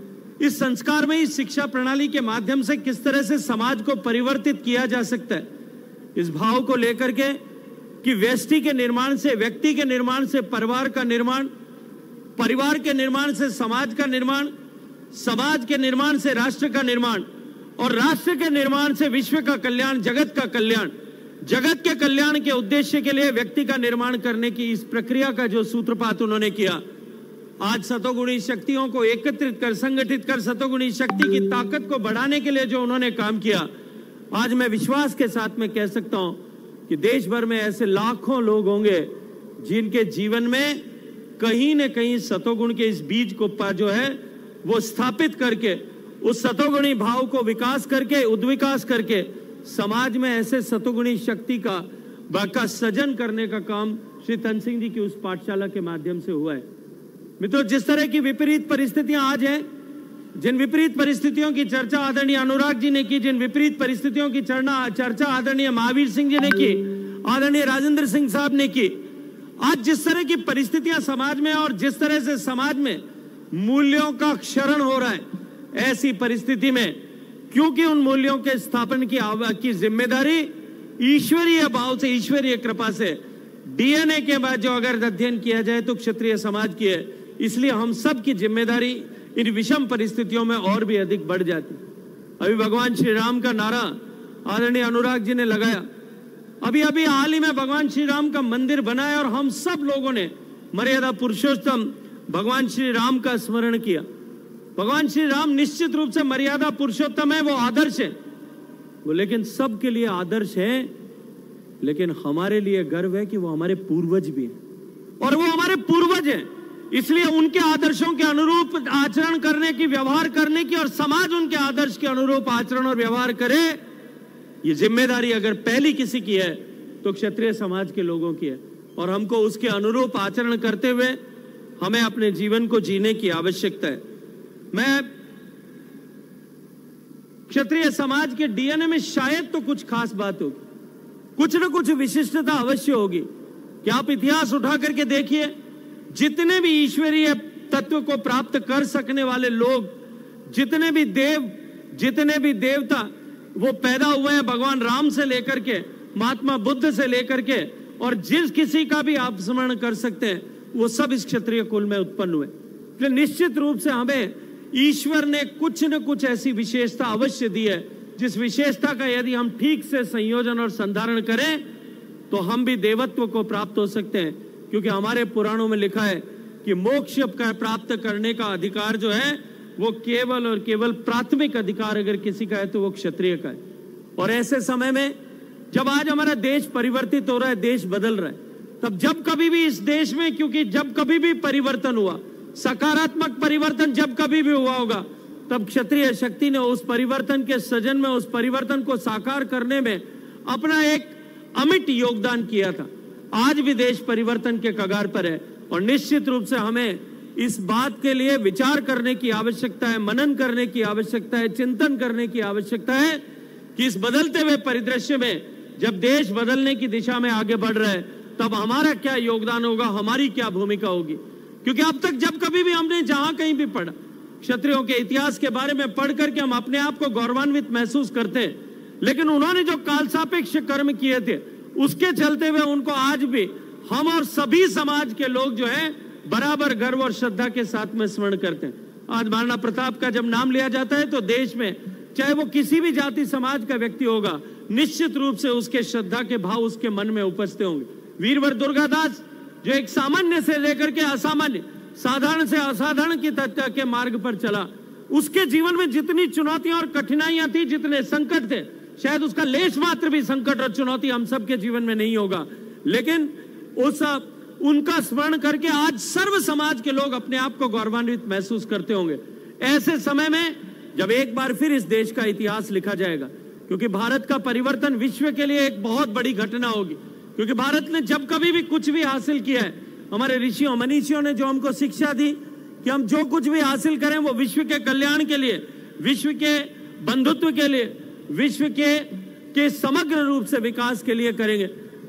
इस संस्कार में इस शिक्षा प्रणाली के माध्यम से किस तरह से समाज को परिवर्तित किया जा सकता है? इस भाव को लेकर के कि व्यष्टि के निर्माण से, व्यक्ति के निर्माण से, परिवार का निर्माण, परिवार के निर्माण से, समाज का निर्माण, समाज के निर्माण से, राष्ट्र का निर्माण और राष्ट्र के निर्माण से विश्व का कल्याण, जगत का कल्याण। जगत के कल्याण के उद्देश्य के लिए व्यक्ति का निर्माण करने की इस प्रक्रिया का जो सूत्रपात उन्होंने किया आज सतोगुणी शक्तियों को एकत्रित कर, संगठित कर, सतोगुणी शक्ति की ताकत को बढ़ाने के लिए जो उन्होंने काम किया, आज मैं विश्वास के साथ में कह सकता हूँ कि देश भर में ऐसे लाखों लोग होंगे जिनके जीवन में कहीं न कहीं सतोगुण के इस बीज को जो है, वो स्थापित करके, उस सतोगुणी भाव को विकास करके, उद्विकास करके, समाज में ऐसे सतोगुणी शक्ति का का सजन करने का काम श्री तन सिंह जी की उस पाठशाला के माध्यम से हुआ है। मित्रों, जिस तरह की विपरीत परिस्थितियाँ आज हैं, जिन विपरीत परिस्थितियों की चर्चा आदरणीय अनुराग जी ने की, जिन विपरीत परिस्थितियों की चर्चा चर्चा आदरणीय महावीर सिंह जी ने की, आदरणीय राजेंद्र सिंह साहब ने की, आज जिस तरह की परिस्थितियाँ समाज में और जिस तरह से समाज में मूल्यों का क्षरण हो रहा है, ऐसी परिस्थिति में, क्योंकि उन मूल्यों के स्थापन की की ज़िम्मेदारी ईश्वरीय भाव से, ईश्वरीय कृपा से, डीएनए के बाद जो अगर अध्ययन किया जाए तो क्षत्रिय समाज की है। इसलिए हम सब की ज़िम्मेदारी इन विषम परिस्थितियों में और भी अधिक बढ़ जाती। अभी भगवान श्री राम का नारा आदरणीय अनुराग जी ने लगाया। अभी अभी हाल ही में भगवान श्री राम का मंदिर बनाया और हम सब लोगों ने मर्यादा पुरुषोत्तम भगवान श्री राम का स्मरण किया। भगवान श्री राम निश्चित रूप से मर्यादा पुरुषोत्तम है, वो आदर्श है। वो लेकिन सबके लिए आदर्श है, लेकिन हमारे लिए गर्व है कि वो हमारे पूर्वज भी हैं। और वो हमारे पूर्वज हैं। इसलिए उनके आदर्शों के अनुरूप आचरण करने की, व्यवहार करने की और समाज उनके आदर्श के अनुरूप आचरण और व्यवहार करे, ये ज़िम्मेदारी अगर पहली किसी की है तो क्षत्रिय समाज के लोगों की है। और हमको उसके अनुरूप आचरण करते हुए हमें अपने जीवन को जीने की आवश्यकता है। मैं क्षत्रिय समाज के डीएनए में शायद तो कुछ खास बात होगी। कुछ ना कुछ विशिष्टता अवश्य होगी। कि आप इतिहास उठा करके देखिए जितने भी ईश्वरीय तत्व को प्राप्त कर सकने वाले लोग, जितने भी देव, जितने भी देवता, वो पैदा हुए हैं भगवान राम से लेकर के, महात्मा बुद्ध से लेकर के, और जिस किसी का भी आप स्मरण कर सकते हैं, वो सब इस क्षत्रिय कुल में उत्पन्न हुए। तो निश्चित रूप से हमें ईश्वर ने कुछ न कुछ ऐसी विशेषता अवश्य दी है, जिस विशेषता का यदि हम ठीक से संयोजन और संधारण करें तो हम भी देवत्व को प्राप्त हो सकते हैं। क्योंकि हमारे पुराणों में लिखा है कि मोक्ष का प्राप्त करने का अधिकार जो है, वो केवल और केवल प्राथमिक अधिकार अगर किसी का है तो वो क्षत्रिय का है। और ऐसे समय में, जब आज हमारा देश परिवर्तित हो रहा है, देश बदल रहा है, तब जब कभी भी इस देश में, क्योंकि जब कभी भी परिवर्तन हुआ, सकारात्मक परिवर्तन जब कभी भी हुआ होगा, तब क्षत्रिय शक्ति ने उस परिवर्तन के सजन में, उस परिवर्तन को साकार करने में अपना एक अमिट योगदान किया था। आज भी देश परिवर्तन के कगार पर है और निश्चित रूप से हमें इस बात के लिए विचार करने की आवश्यकता है, मनन करने की आवश्यकता है, चिंतन करने की आवश्यकता है कि इस बदलते हुए परिदृश्य में जब देश बदलने की दिशा में आगे बढ़ रहा है, तब हमारा क्या योगदान होगा, हमारी क्या भूमिका होगी? क्योंकि अब तक जब कभी भी हमने जहाँ कहीं भी पढ़ा, क्षत्रियों के इतिहास के बारे में पढ़ करके हम अपने आप को गौरवान्वित महसूस करते हैं, लेकिन उन्होंने जो काल सापेक्ष कर्म किए थे उसके चलते हुए उनको आज भी हम और सभी समाज के लोग जो है, बराबर गर्व और श्रद्धा के साथ में स्मरण करते हैं। आज महाराणा प्रताप का जब नाम लिया जाता है तो देश में चाहे वो किसी भी जाति, समाज का व्यक्ति होगा, निश्चित रूप से उसके श्रद्धा के भाव उसके मन में उपस्थित होंगे। वीरवर दुर्गादास, जो एक सामान्य से लेकर के असामान्य, साधारण से असाधारण की तथ्य के मार्ग पर चला, उसके जीवन में जितनी चुनौतियाँ और कठिनाइयाँ थी, जितने संकट थे शायद उसका लेश मात्र भी संकट और चुनौती हम सबके जीवन में नहीं होगा। लेकिन उस, उनका स्मरण करके आज सर्व समाज के लोग अपने आप को गौरवान्वित महसूस करते होंगे। ऐसे समय में जब एक बार फिर इस देश का इतिहास लिखा जाएगा, क्योंकि भारत का परिवर्तन विश्व के लिए एक बहुत बड़ी घटना होगी, क्योंकि भारत ने जब कभी भी कुछ भी हासिल किया है, हमारे ऋषियों, मनीषियों ने जो हमको शिक्षा दी कि हम जो कुछ भी हासिल करें वो विश्व के कल्याण के लिए, विश्व के बंधुत्व के लिए विश्व के के समग्र रूप से विकास के लिए करेंगे।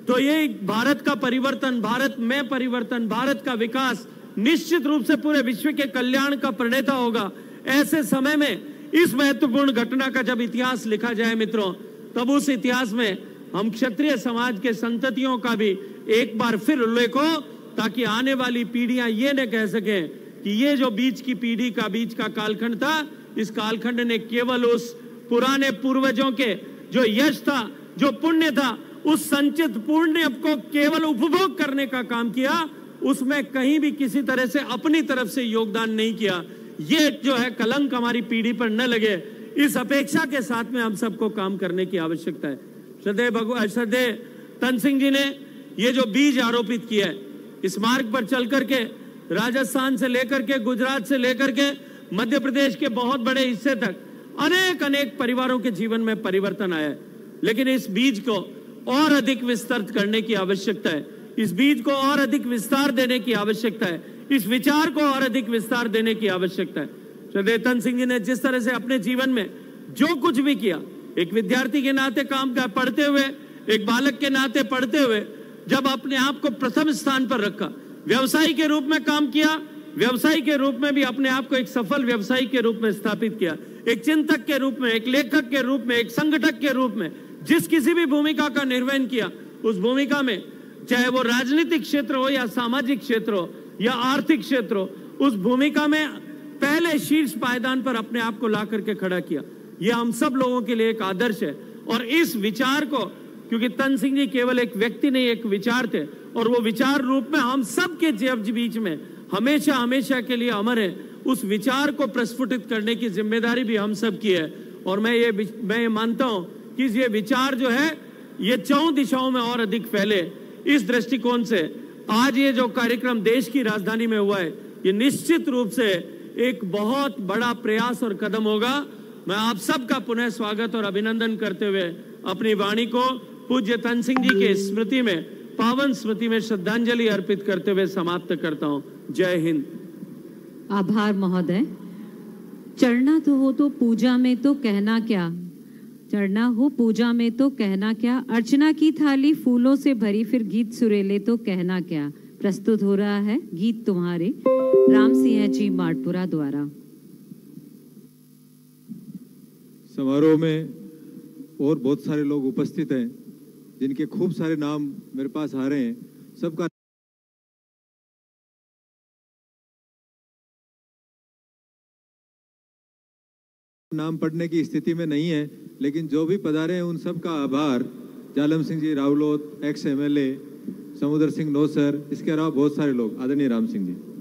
तो ये भारत का परिवर्तन, भारत में परिवर्तन, भारत का विकास निश्चित रूप से पूरे विश्व के कल्याण का प्रणेता होगा। ऐसे समय में इस महत्वपूर्ण घटना का जब इतिहास लिखा जाए मित्रों, तब उस इतिहास में हम क्षत्रिय समाज के संततियों का भी एक बार फिर उल्लेख हो, ताकि आने वाली पीढ़ियाँ ये न कह सकें कि ये जो बीच की पीढ़ी का, बीच का कालखंड था, इस कालखंड ने केवल उस पुराने पूर्वजों के जो यश था, जो पुण्य था, उस संचित पुण्य को केवल उपभोग करने का काम किया, उसमें कहीं भी किसी तरह से अपनी तरफ़ से योगदान नहीं किया। ये जो है, कलंक हमारी पीढ़ी पर न लगे। इस अपेक्षा के साथ में हम सबको काम करने की आवश्यकता है। श्रद्धे भगवान श्रद्धे तन सिंह जी ने ये जो बीज आरोपित किया है, इस मार्ग पर चल करके, राजस्थान से लेकर के, गुजरात से लेकर के, मध्य प्रदेश के बहुत बड़े हिस्से तक अनेक अनेक परिवारों के जीवन में परिवर्तन आया है। लेकिन इस बीज को और अधिक विस्तृत करने की आवश्यकता है। इस बीज को और अधिक विस्तार देने की आवश्यकता है। इस विचार को और अधिक विस्तार देने की आवश्यकता है। श्रद्धेतन सिंह जी ने जिस तरह से अपने जीवन में जो कुछ भी किया, एक विद्यार्थी के नाते काम का पढ़ते हुए, एक बालक के नाते पढ़ते हुए, जब अपने आप को प्रथम स्थान पर रखा, व्यवसायी के रूप में काम किया व्यवसायी के रूप में भी अपने आप को एक सफल व्यवसायी के रूप में स्थापित किया। एक चिंतक के रूप में, एक लेखक के रूप में, एक संगठक के रूप में, जिस किसी भी भूमिका का निर्वहन किया, उस भूमिका में, चाहे वो राजनीतिक क्षेत्र हो या सामाजिक क्षेत्र हो या आर्थिक क्षेत्र हो, उस भूमिका में पहले शीर्ष पायदान पर अपने आप को ला करके खड़ा किया। यह हम सब लोगों के लिए एक आदर्श है। और इस विचार को, क्योंकि तन सिंह जी केवल एक व्यक्ति नहीं, एक विचार थे, और वो विचार रूप में हम सब के बीच में हमेशा हमेशा के लिए अमर है। उस विचार को प्रस्फुटित करने की ज़िम्मेदारी भी हम सब की है। और मैं ये मैं ये मानता हूँ कि ये विचार जो है, ये चौ दिशाओं में और अधिक फैले इस दृष्टिकोण से। आज ये जो कार्यक्रम देश की राजधानी में हुआ है, ये निश्चित रूप से एक बहुत बड़ा प्रयास और कदम होगा। मैं आप सबका पुनः स्वागत और अभिनंदन करते हुए अपनी वाणी को पूज्य तन सिंह जी के स्मृति में पावन स्मृति में श्रद्धांजलि अर्पित करते हुए समाप्त करता हूँ। जय हिंद। आभार महोदय। चढ़ना तो हो तो पूजा में तो कहना क्या? चढ़ना हो पूजा में तो कहना क्या? अर्चना की थाली फूलों से भरी फिर गीत सुरेले तो कहना क्या? प्रस्तुत हो रहा है गीत तुम्हारे। राम सिंह जी माटपुरा द्वारा। समारोह में और बहुत सारे लोग उपस्थित हैं। जिनके खूब सारे नाम मेरे पास आ रहे हैं, सबका नाम पढ़ने की स्थिति में नहीं है, लेकिन जो भी पधारे हैं उन सब का आभार। जालम सिंह जी रावलोत एक्स एमएलए समुद्र सिंह नोसर, इसके अलावा बहुत सारे लोग। आदरणीय राम सिंह जी।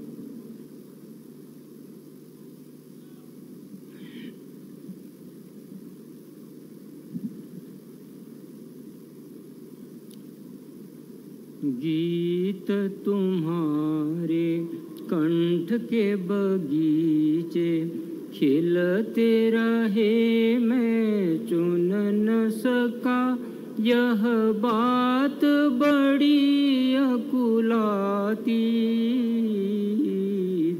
गीत तुम्हारे कंठ के बगीचे, खिलते रहे मैं चुन न सका। यह बात बड़ी अकुलाती,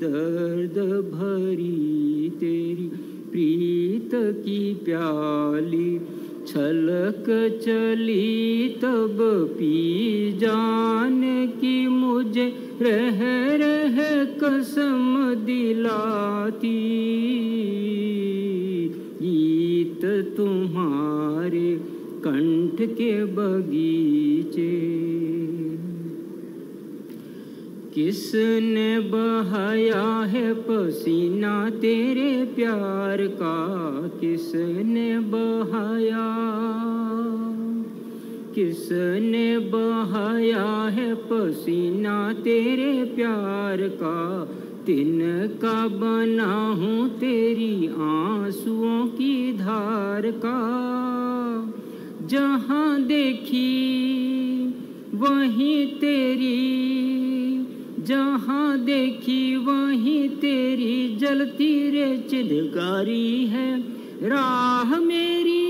दर्द भरी तेरी, प्रीत की प्याली। छलक चली तब पी जान की मुझे रह रह कसम दिलाती। गीत तुम्हारे कंठ के बगीचे। किसने बहाया है पसीना तेरे प्यार का? किसने बहाया? किसने बहाया है पसीना तेरे प्यार का? तिन का बना हूँ तेरी आंसुओं की धार का। जहाँ देखी, वहीं तेरी जहाँ देखी वहीं तेरी जलती रे चिदगारी है। राह मेरी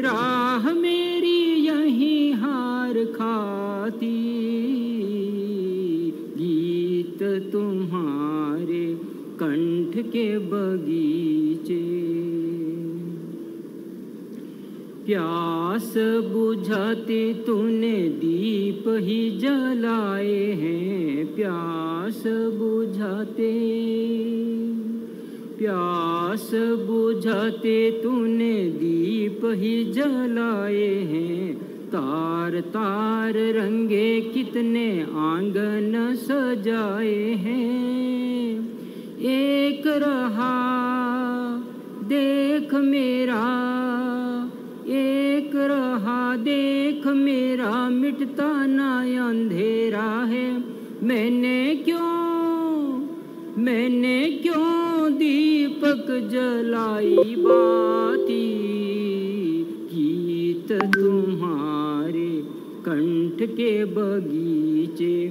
राह मेरी यहीं हार खाती। गीत तुम्हारे कंठ के बगीचे। प्यास बुझाते तूने दीप ही जलाए हैं। प्यास बुझाते प्यास बुझाते तूने दीप ही जलाए हैं। तार तार रंगे कितने आँगन सजाए हैं। एक रहा, देख मेरा एक रहा देख मेरा मिटता ना अंधेरा है। मैंने क्यों मैंने क्यों दीपक जलाई बाती? गीत तुम्हारे कंठ के बगीचे,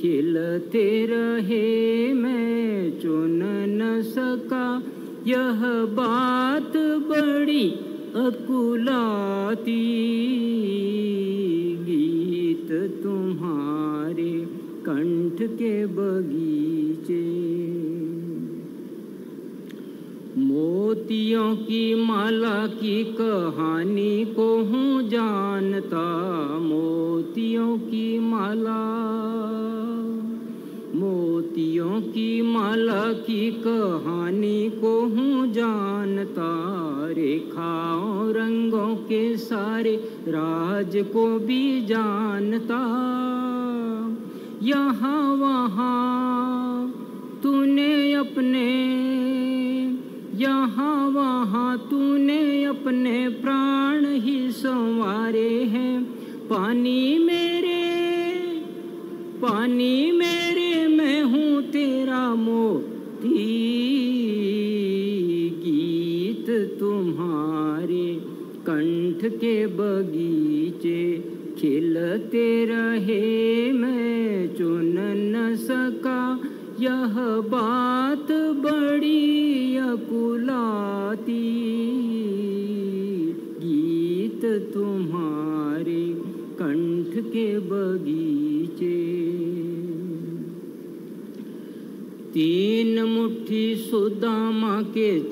खिलते रहे मैं, चुन न सका। यह बात बड़ी अकुलाती गीत तुम्हारे कंठ के बगीचे। मोतियों की माला की कहानी को हूँ जानता, मोतियों की माला। मोतियों की माला की कहानी को हूँ जानता। रेखाओं, रंगों के सारे राज को भी जानता। यहाँ वहाँ तूने अपने, यहाँ वहाँ तूने अपने प्राण ही संवारे हैं। पानी मेरे पानी मेरे, मैं हूँ तेरा मोती। गीत तुम्हारे कंठ के बगीचे खिलते रहे। मैं चुन न सका यह बात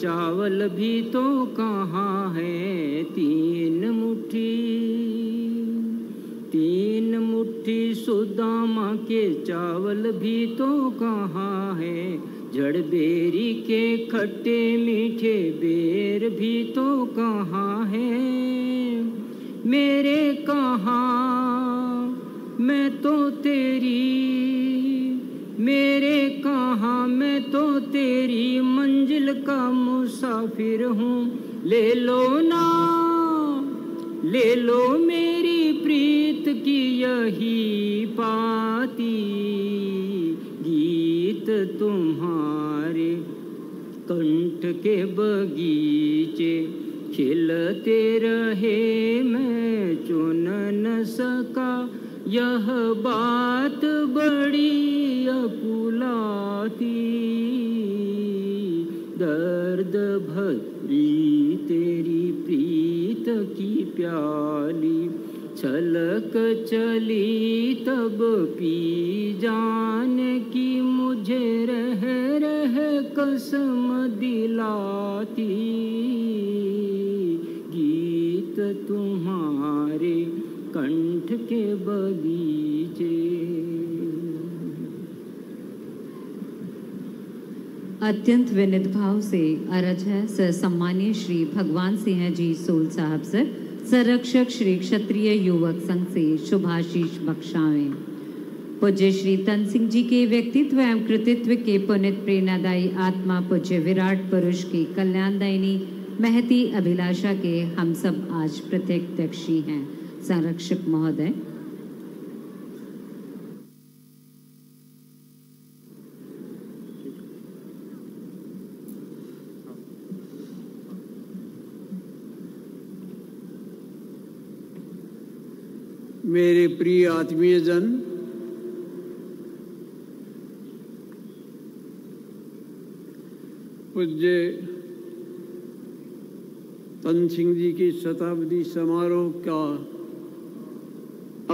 चावल भी तो कहाँ है? तीन मुट्ठी तीन मुट्ठी सुदामा के चावल भी तो कहाँ है? जड़बेरी के खट्टे मीठे श्री भगवान सिंह जी सोल साहब सर संरक्षक श्री क्षत्रिय युवक संघ से शुभाशीष बख्शावें पूज्य श्री तन सिंह जी के व्यक्तित्व एवं कृतित्व के पुनित प्रेरणादायी आत्मा पूज्य विराट पुरुष की कल्याणदायिनी महती अभिलाषा के हम सब आज प्रत्यक्षी हैं। संरक्षक महोदय मेरे प्रिय आत्मीय जन पूज्य तन सिंह जी की शताब्दी समारोह का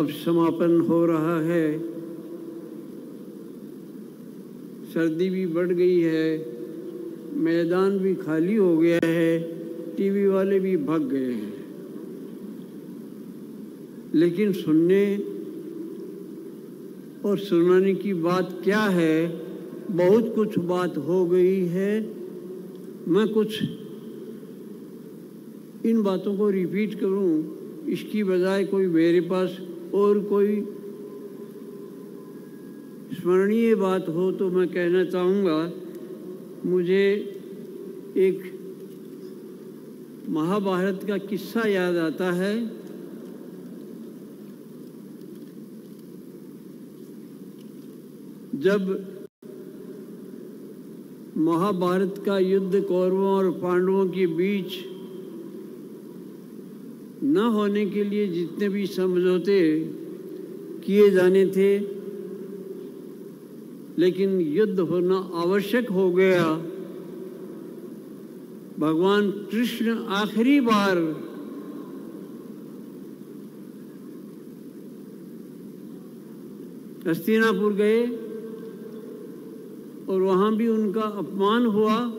अब समापन हो रहा है। सर्दी भी बढ़ गई है, मैदान भी खाली हो गया है, टीवी वाले भी भग गए हैं। लेकिन सुनने और सुनाने की बात क्या है? बहुत कुछ बात हो गई है। मैं कुछ इन बातों को रिपीट करूँ, इसकी बजाय कोई मेरे पास और कोई स्मरणीय बात हो तो मैं कहना चाहूँगा, मुझे एक महाभारत का किस्सा याद आता है। जब महाभारत का युद्ध कौरवों और पांडवों के बीच न होने के लिए जितने भी समझौते किए जाने थे, लेकिन युद्ध होना आवश्यक हो गया। भगवान कृष्ण आखिरी बार हस्तिनापुर गए। और वहाँ भी उनका अपमान हुआ।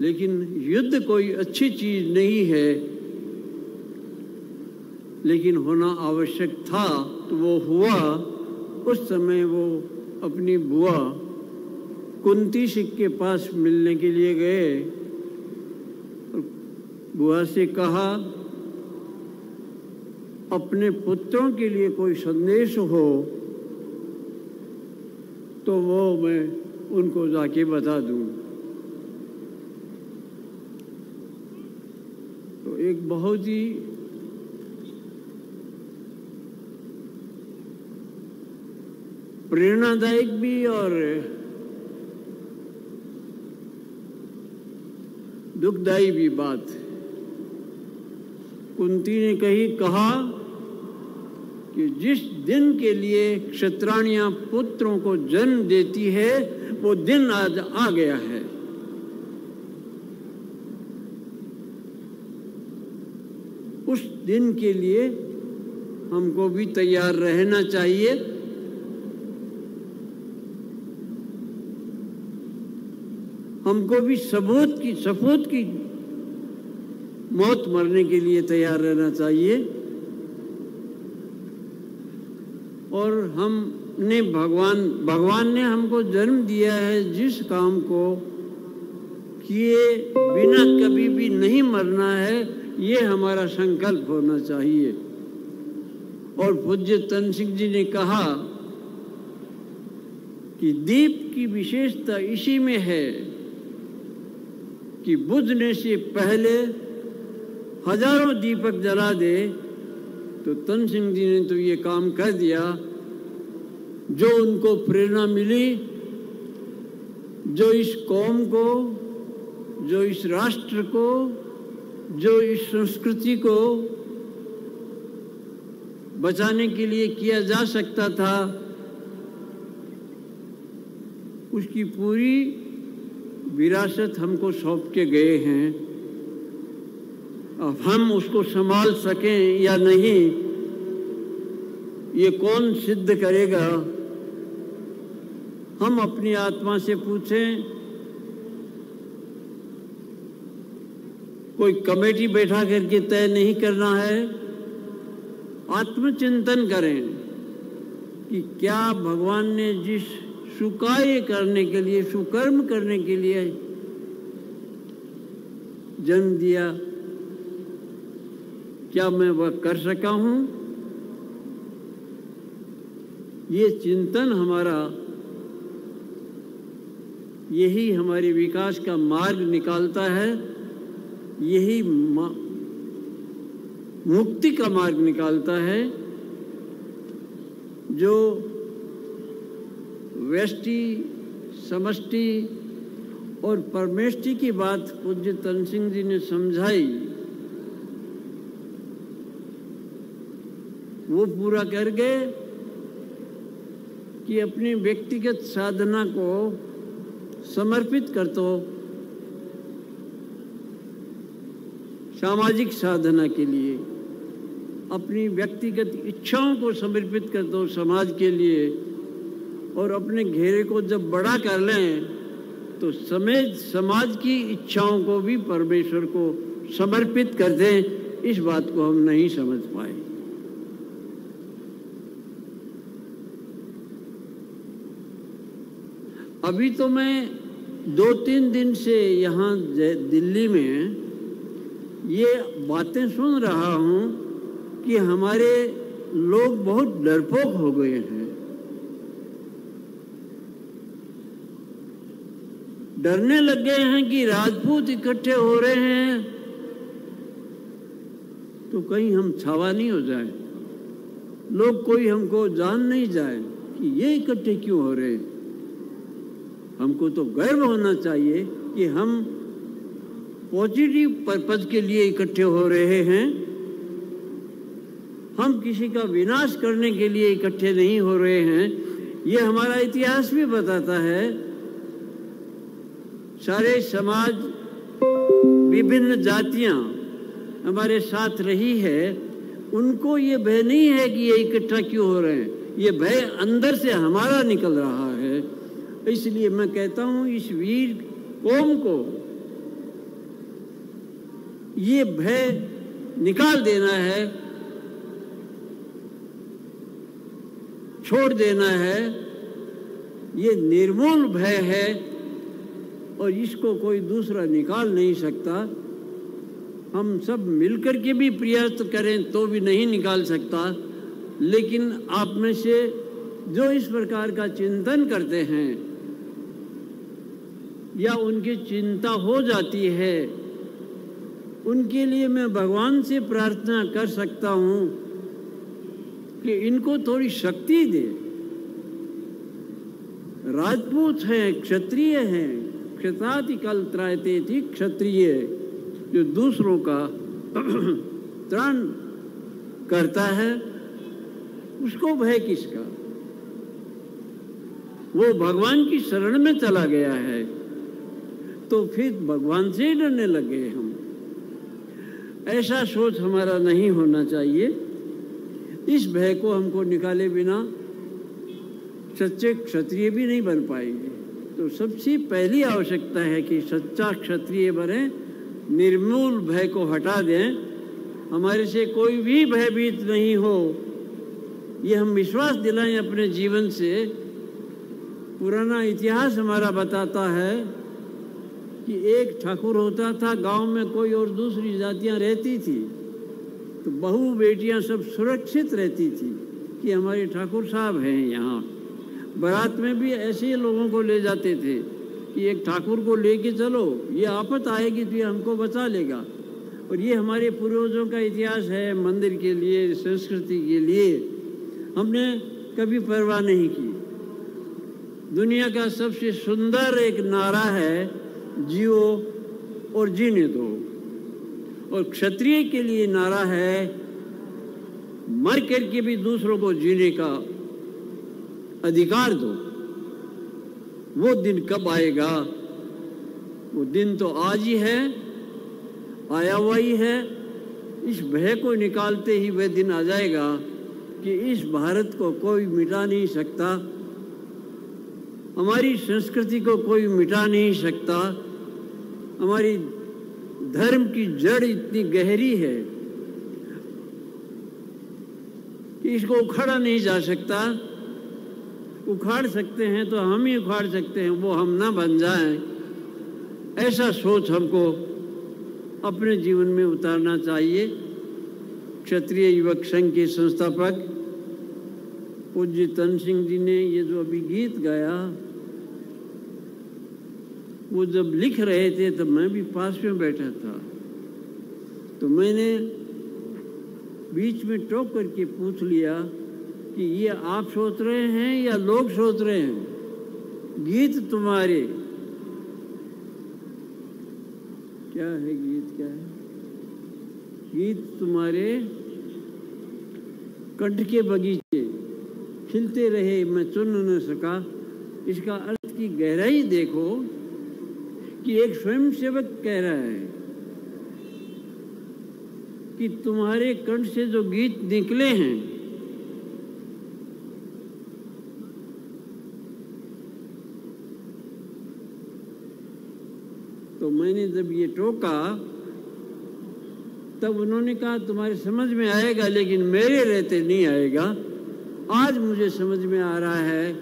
लेकिन युद्ध कोई अच्छी चीज़ नहीं है। लेकिन होना आवश्यक था तो वो हुआ। उस समय वो अपनी बुआ कुंती सिख के पास मिलने के लिए गए। और बुआ से कहा, अपने पुत्रों के लिए कोई संदेश हो तो वो मैं उनको जाके बता दूँ। तो एक बहुत ही प्रेरणादायक भी और दुखदाई भी बात कुंती ने कही कहा कि जिस दिन के लिए क्षत्राणियाँ पुत्रों को जन्म देती है, वो दिन आज आ गया है। उस दिन के लिए हमको भी तैयार रहना चाहिए। हमको भी सबूत की, सपूत की मौत मरने के लिए तैयार रहना चाहिए। और हमने भगवान भगवान ने हमको जन्म दिया है जिस काम को किए बिना कभी भी नहीं मरना है, ये हमारा संकल्प होना चाहिए। और पूज्य तन सिंह जी ने कहा कि दीप की विशेषता इसी में है कि बुझने से पहले हज़ारों दीपक जला दे तो तन सिंह जी ने तो ये काम कर दिया, जो उनको प्रेरणा मिली, जो इस कौम को, जो इस राष्ट्र को, जो इस संस्कृति को बचाने के लिए किया जा सकता था, उसकी पूरी विरासत हमको सौंप के गए हैं। अब हम उसको संभाल सकें या नहीं, ये कौन सिद्ध करेगा? हम अपनी आत्मा से पूछें, कोई कमेटी बैठा करके तय नहीं करना है? आत्मचिंतन करें कि क्या भगवान ने जिस सुकार्य करने के लिए, सुकर्म करने के लिए जन्म दिया क्या मैं वह कर सका हूँ? ये चिंतन हमारा, यही हमारे विकास का मार्ग निकालता है, यही मुक्ति का मार्ग निकालता है, जो व्यष्टि, समष्टि और परमेष्टि की बात पूज्य तन सिंह जी ने समझाई। वो पूरा करके कि अपनी व्यक्तिगत साधना को समर्पित कर दो सामाजिक साधना के लिए, अपनी व्यक्तिगत इच्छाओं को समर्पित कर दो समाज के लिए, और अपने घेरे को जब बड़ा कर लें तो समेत समाज की इच्छाओं को भी परमेश्वर को समर्पित कर दें, इस बात को हम नहीं समझ पाए। अभी तो मैं दो तीन दिन से यहाँ दिल्ली में ये बातें सुन रहा हूँ कि हमारे लोग बहुत डरपोक हो गए हैं। डरने लग गए हैं कि राजपूत इकट्ठे हो रहे हैं तो कहीं हम छावा नहीं हो जाए। लोग कोई हमको जान नहीं जाए कि ये इकट्ठे क्यों हो रहे हैं। हमको तो गर्व होना चाहिए कि हम पॉजिटिव पर्पज के लिए इकट्ठे हो रहे हैं। हम किसी का विनाश करने के लिए इकट्ठे नहीं हो रहे हैं। ये हमारा इतिहास भी बताता है। सारे समाज, विभिन्न जातियाँ हमारे साथ रही है। उनको ये भय नहीं है कि ये इकट्ठा क्यों हो रहे हैं। ये भय अंदर से हमारा निकल रहा है इसलिए मैं कहता हूँ, इस वीर कौम को ये भय निकाल देना है, छोड़ देना है। ये निर्मूल भय है और इसको कोई दूसरा निकाल नहीं सकता। हम सब मिलकर के भी प्रयास करें तो भी नहीं निकाल सकता। लेकिन आप में से जो इस प्रकार का चिंतन करते हैं या उनकी चिंता हो जाती है, उनके लिए मैं भगवान से प्रार्थना कर सकता हूँ कि इनको थोड़ी शक्ति दे। राजपूत हैं, क्षत्रिय हैं क्षत्राति कल त्रायते थी, क्षत्रिय जो दूसरों का त्राण करता है, उसको भय किसका? वो भगवान की शरण में चला गया है। तो फिर भगवान से ही डरने लगे हम। ऐसा सोच हमारा नहीं होना चाहिए। इस भय को हमको निकाले बिना सच्चे क्षत्रिय भी नहीं बन पाएँगे। तो सबसे पहली आवश्यकता है कि सच्चा क्षत्रिय बने, निर्मूल भय को हटा दें। हमारे से कोई भी भयभीत नहीं हो। ये हम विश्वास दिलाएँ अपने जीवन से। पुराना इतिहास हमारा बताता है कि एक ठाकुर होता था, गाँव में कोई और दूसरी जातियाँ रहती थी तो बहू बेटियाँ सब सुरक्षित रहती थी कि हमारे ठाकुर साहब हैं यहाँ। बारात में भी ऐसे लोगों को ले जाते थे कि एक ठाकुर को लेके चलो, ये आफत आएगी तो ये हमको बचा लेगा। और ये हमारे पूर्वजों का इतिहास है मंदिर के लिए, संस्कृति के लिए। हमने कभी परवाह नहीं की। दुनिया का सबसे सुंदर एक नारा है जियो और जीने दो। और क्षत्रिय के लिए नारा है मर करके भी दूसरों को जीने का अधिकार दो। वो दिन कब आएगा? वो दिन तो आज ही है, आया हुआ ही है। इस भय को निकालते ही वह दिन आ जाएगा कि इस भारत को कोई मिटा नहीं सकता। हमारी संस्कृति को कोई मिटा नहीं सकता। हमारी धर्म की जड़ इतनी गहरी है कि इसको उखाड़ा नहीं जा सकता। उखाड़ सकते हैं तो हम ही उखाड़ सकते हैं, वो हम ना बन जाएँ। ऐसा सोच हमको अपने जीवन में उतारना चाहिए। क्षत्रिय युवक संघ के संस्थापक पूज्य तन सिंह जी ने ये जो अभी गीत गाया, वो जब लिख रहे थे, तब मैं भी पास में बैठा था। तो मैंने बीच में टोक करके पूछ लिया कि ये आप सोच रहे हैं या लोग सोच रहे हैं? गीत तुम्हारे। क्या है गीत? क्या है? गीत तुम्हारे कंठ के बगीचे। खिलते रहे, मैं चुन न सका। इसका अर्थ की गहराई देखो कि एक स्वयं सेवक कह रहा है कि तुम्हारे कंठ से जो गीत निकले हैं तो मैंने जब ये टोका, तब उन्होंने कहा, तुम्हारे समझ में आएगा, लेकिन मेरे रहते नहीं आएगा। आज मुझे समझ में आ रहा है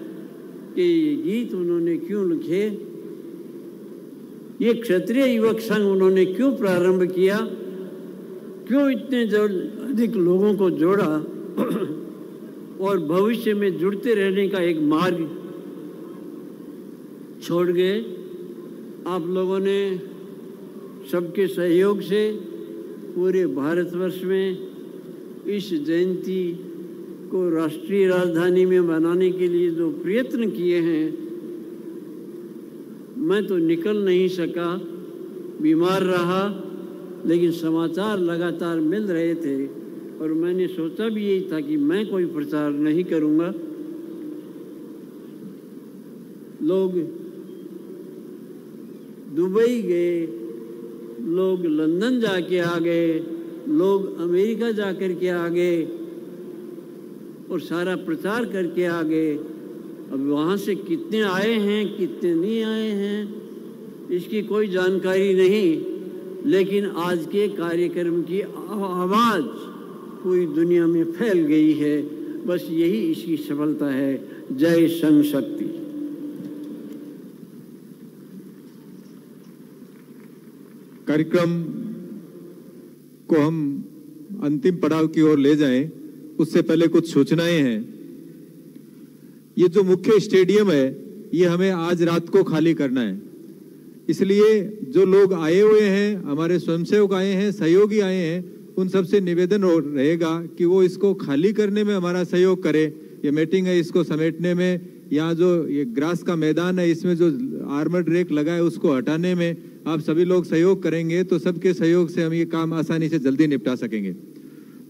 कि ये गीत उन्होंने क्यों लिखे? ये क्षत्रिय युवक संघ उन्होंने क्यों प्रारंभ किया? क्यों इतने अधिक लोगों को जोड़ा? और भविष्य में जुड़ते रहने का एक मार्ग छोड़ गए? आप लोगों ने सबके सहयोग से पूरे भारतवर्ष में इस जयंती को राष्ट्रीय राजधानी में बनाने के लिए जो प्रयत्न किए हैं, मैं तो निकल नहीं सका। बीमार रहा, लेकिन समाचार लगातार मिल रहे थे और मैंने सोचा भी यही था कि मैं कोई प्रचार नहीं करूँगा। लोग दुबई गए, लोग लंदन जाके आ गए, लोग अमेरिका जाकर के आ गए और सारा प्रचार करके आ गए। अब वहाँ से कितने आए हैं, कितने नहीं आए हैं, इसकी कोई जानकारी नहीं। लेकिन आज के कार्यक्रम की आवाज़ पूरी दुनिया में फैल गई है। बस यही इसकी सफलता है। जय संघ शक्ति। कार्यक्रम को हम अंतिम पड़ाव की ओर ले जाएँ। उससे पहले कुछ सूचनाएँ हैं। ये जो मुख्य स्टेडियम है, ये हमें आज रात को खाली करना है। इसलिए जो लोग आए हुए हैं, हमारे स्वयंसेवक आए हैं, सहयोगी आए हैं, उन सबसे निवेदन रहेगा कि वो इसको खाली करने में हमारा सहयोग करे। ये मीटिंग है इसको समेटने में, यहाँ जो ये ग्रास का मैदान है, इसमें जो आर्मर्ड रेक लगा है, उसको हटाने में आप सभी लोग सहयोग करेंगे तो सबके सहयोग से हम ये काम आसानी से जल्दी निपटा सकेंगे।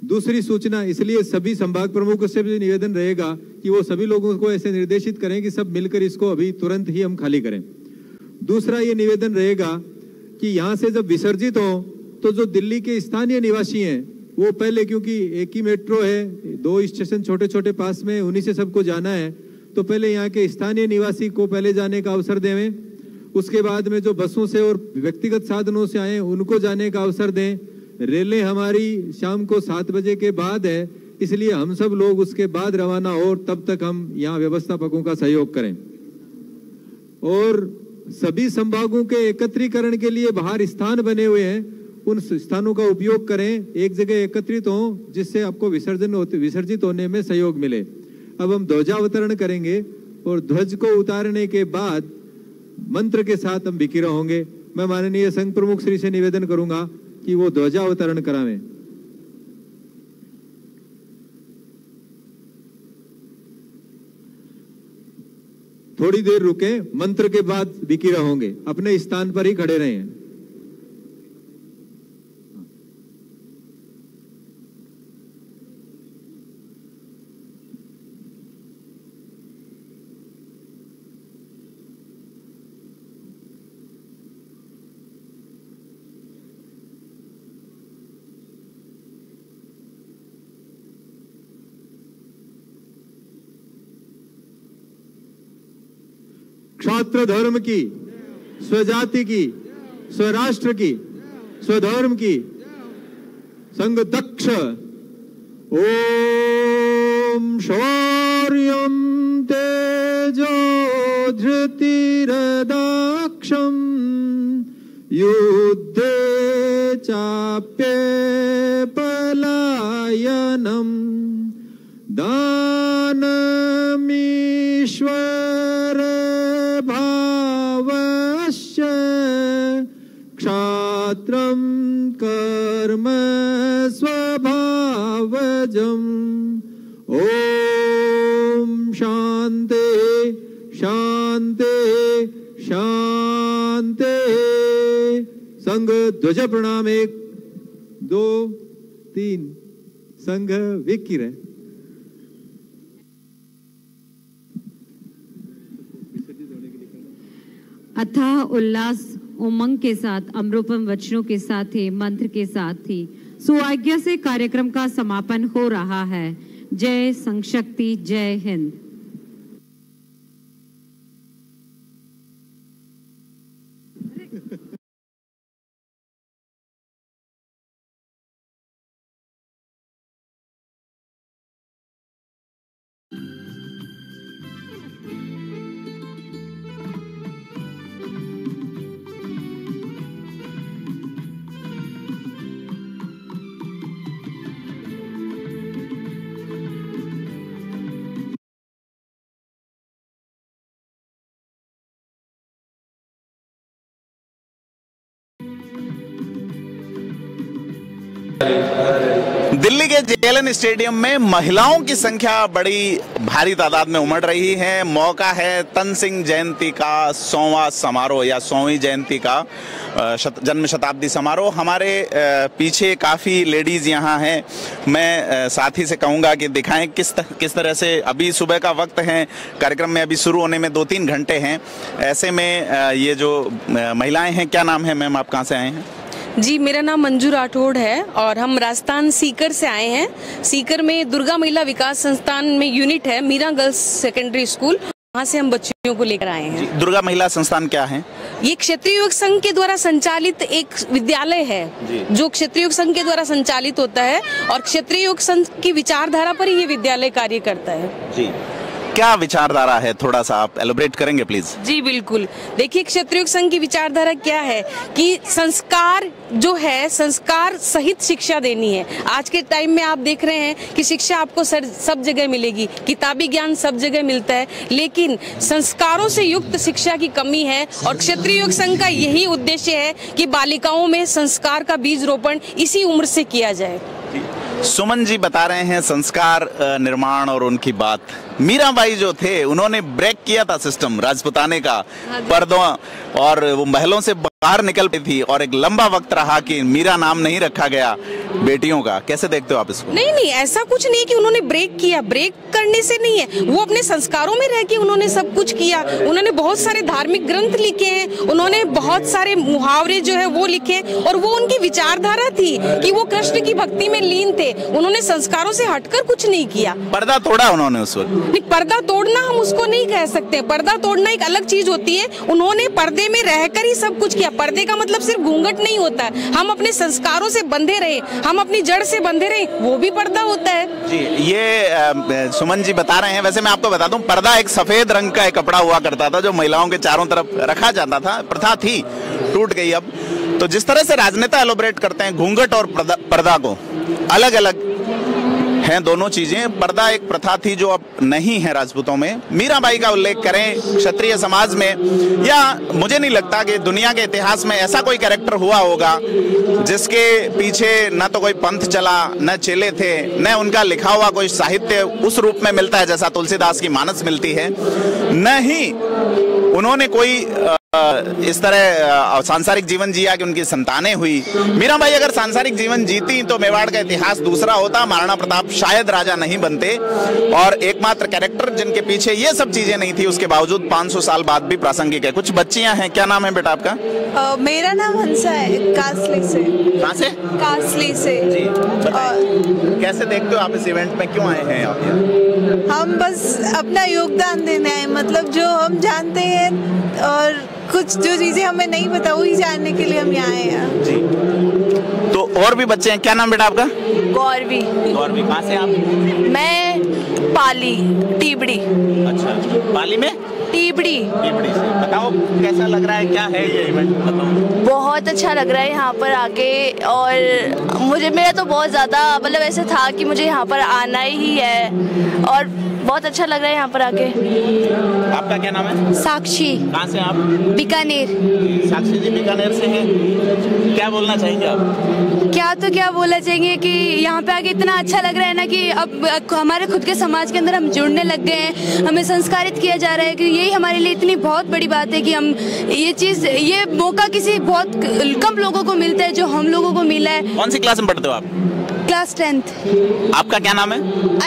दूसरी सूचना, इसलिए सभी संभाग प्रमुखों से भी निवेदन रहेगा कि वो सभी लोगों को ऐसे निर्देशित करें कि सब मिलकर इसको अभी तुरंत ही हम खाली करें। दूसरा ये निवेदन रहेगा कि यहाँ से जब विसर्जित हो तो जो दिल्ली के स्थानीय निवासी हैं, वो पहले क्योंकि एक ही मेट्रो है, दो स्टेशन छोटे छोटे पास में, उन्हीं से सबको जाना है तो पहले यहाँ के स्थानीय निवासी को पहले जाने का अवसर देवें। उसके बाद में जो बसों से और व्यक्तिगत साधनों से आए, उनको जाने का अवसर दें। रेलें हमारी शाम को सात बजे के बाद है, इसलिए हम सब लोग उसके बाद रवाना हो तब तक हम यहाँ व्यवस्थापकों का सहयोग करें। और सभी संभागों के एकत्रीकरण के लिए बाहर स्थान बने हुए हैं, उन स्थानों का उपयोग करें। एक जगह एकत्रित हो, जिससे आपको विसर्जन होते, विसर्जित होने में सहयोग मिले। अब हम ध्वजावतरण करेंगे और ध्वज को उतारने के बाद मंत्र के साथ हम बिकिरा होंगे। मैं माननीय संघ प्रमुख श्री से निवेदन करूँगा कि वो ध्वजावतरण करावे। थोड़ी देर रुके, मंत्र के बाद बिकी होंगे अपने स्थान पर ही खड़े रहें। क्षात्र धर्म की, स्वजाति की, स्वराष्ट्र की, स्वधर्म की। संग दक्ष। ओम शौर्यम तेजो धृतिरदाक्षम युद्धे चाप्ये पलायनम दानमीश्वर संघ ध्वज प्रणाम एक, दो, तीन। संघ विकिर अथाह उल्लास, उमंग के साथ, अमरूपम वचनों के साथ ही मंत्र के साथ ही सुआज्ञा से कार्यक्रम का समापन हो रहा है। जय संशक्ति, जय हिंद। जेएलएन स्टेडियम में महिलाओं की संख्या बड़ी भारी तादाद में उमड़ रही है। मौका है तन सिंह जयंती का सौवा समारोह या सौवीं जयंती का जन्म शताब्दी समारोह। हमारे पीछे काफ़ी लेडीज़ यहाँ हैं। मैं साथी से कहूँगा कि दिखाएँ किस त- किस तरह से अभी सुबह का वक्त है। कार्यक्रम में अभी शुरू होने में दो तीन घंटे हैं। ऐसे में ये जो महिलाएँ हैं, क्या नाम है मैम आप कहाँ से आए हैं? जी मेरा नाम मंजू राठौड़ है और हम राजस्थान सीकर से आए हैं। सीकर में दुर्गा महिला विकास संस्थान में यूनिट है मीरा गर्ल्स सेकेंडरी स्कूल वहाँ से हम बच्चियों को लेकर आए हैं। दुर्गा महिला संस्थान क्या है? ये क्षेत्रीय युवक संघ के द्वारा संचालित एक विद्यालय है जी। क्षेत्रीय युवक संघ के द्वारा संचालित होता है और क्षेत्रीय युवक संघ की विचारधारा पर ही ये विद्यालय कार्य करता है। जी। क्या विचारधारा है? थोड़ा सा आप एलोबरेट करेंगे प्लीज़ जी बिल्कुल। देखिए क्षत्रिय संघ की विचारधारा क्या है कि संस्कार जो है संस्कार सहित शिक्षा देनी है। आज के टाइम में आप देख रहे हैं कि शिक्षा आपको सर, सब जगह मिलेगी। किताबी ज्ञान सब जगह मिलता है लेकिन संस्कारों से युक्त शिक्षा की कमी है और क्षेत्रीय युग संघ का यही उद्देश्य है कि बालिकाओं में संस्कार का बीज रोपण इसी उम्र से किया जाए। सुमन जी बता रहे हैं संस्कार निर्माण और उनकी बात। मीरा मीराबाई जो थे उन्होंने ब्रेक किया था सिस्टम राजपुताने का पर्दों और वो महलों से बाहर निकल पई थी और एक लंबा वक्त रहा कि मीरा नाम नहीं रखा गया बेटियों का। कैसे देखते हो आप इसको? नहीं नहीं ऐसा कुछ नहीं कि उन्होंने ब्रेक किया। ब्रेक करने से नहीं है। वो अपने संस्कारों में रह के उन्होंने सब कुछ किया। उन्होंने बहुत सारे धार्मिक ग्रंथ लिखे हैं। उन्होंने बहुत सारे मुहावरे जो है वो लिखे और वो उनकी विचारधारा थी कि वो कृष्ण की भक्ति में लीन थे। उन्होंने संस्कारों से हटकर कुछ नहीं किया। पर्दा तोड़ा उन्होंने उस वक्त। नहीं पर्दा तोड़ना हम उसको नहीं कह सकते। पर्दा तोड़ना एक अलग चीज़ होती है। उन्होंने पर्दे में रहकर ही सब कुछ किया। पर्दे का मतलब सिर्फ़ घूंघट नहीं होता है। हम अपने संस्कारों से बंधे रहे, हम अपनी जड़ से बंधे रहे, वो भी पर्दा होता है। जी, ये सुमन जी बता रहे हैं। वैसे मैं आपको बता दूँ, पर्दा एक सफ़ेद रंग का एक कपड़ा हुआ करता था, जो महिलाओं के चारों तरफ़ रखा जाता था। प्रथा थी, टूट गई अब। तो जिस तरह से राजनेता एलोबरेट करते हैं घूंघट और पर्दा को अलग अलग हैं दोनों चीज़ें। पर्दा एक प्रथा थी जो अब नहीं है राजपूतों में। मीराबाई का उल्लेख करें क्षत्रिय समाज में। या मुझे नहीं लगता कि दुनिया के इतिहास में ऐसा कोई कैरेक्टर हुआ होगा, जिसके पीछे न तो कोई पंथ चला, न चेले थे, न उनका लिखा हुआ कोई साहित्य उस रूप में मिलता है जैसा तुलसीदास की मानस मिलती है। न ही उन्होंने कोई इस तरह सांसारिक जीवन जिया कि उनकी संतानें हुई। मीराबाई अगर सांसारिक जीवन जीती तो मेवाड़ का इतिहास दूसरा होता महाराणा प्रताप शायद राजा नहीं बनते। और एकमात्र कैरेक्टर जिनके पीछे ये सब चीज़ें नहीं थी उसके बावजूद 500 साल बाद भी प्रासंगिक है। कुछ बच्चियाँ हैं क्या नाम है बेटा आपका? अ, मेरा नाम हंसा है कासली से। कहाँ से? कासली से। जी बताइए। कैसे देखते हो आप इस इवेंट में? क्यों आए हैं आप हम बस अपना योगदान देने आए मतलब जो हम जानते हैं और कुछ जो चीज़ें हमें नहीं पता वही जानने के लिए हम यहाँ आए हैं। जी। तो और भी बच्चे हैं क्या नाम बेटा आपका? गौरवी। गौरवी कहाँ से आप? मैं पाली टीबड़ी। अच्छा पाली में? टीबड़ी। टीबड़ी से। बताओ कैसा लग रहा है क्या है ये इवेंट बताओ। बहुत अच्छा लग रहा है यहाँ पर आके और मुझे मेरा तो बहुत ज़्यादा मतलब ऐसे था कि मुझे यहाँ पर आना ही है और बहुत अच्छा लग रहा है यहाँ पर आके। आपका क्या नाम है? साक्षी। कहाँ से आप? बीकानेर। साक्षी जी बीकानेर से हैं। क्या बोलना चाहेंगे आप? क्या तो क्या बोला चाहेंगे कि यहाँ पे आगे इतना अच्छा लग रहा है ना कि अब हमारे खुद के समाज के अंदर हम जुड़ने लग गए हैं हमें संस्कारित किया जा रहा है कि यही हमारे लिए इतनी बहुत बड़ी बात है कि हम ये चीज़ ये मौका किसी बहुत कम लोगों को मिलता है जो हम लोगों को मिला है। कौन सी क्लास में पढ़ते हो आप? Class tenth. आपका क्या नाम है?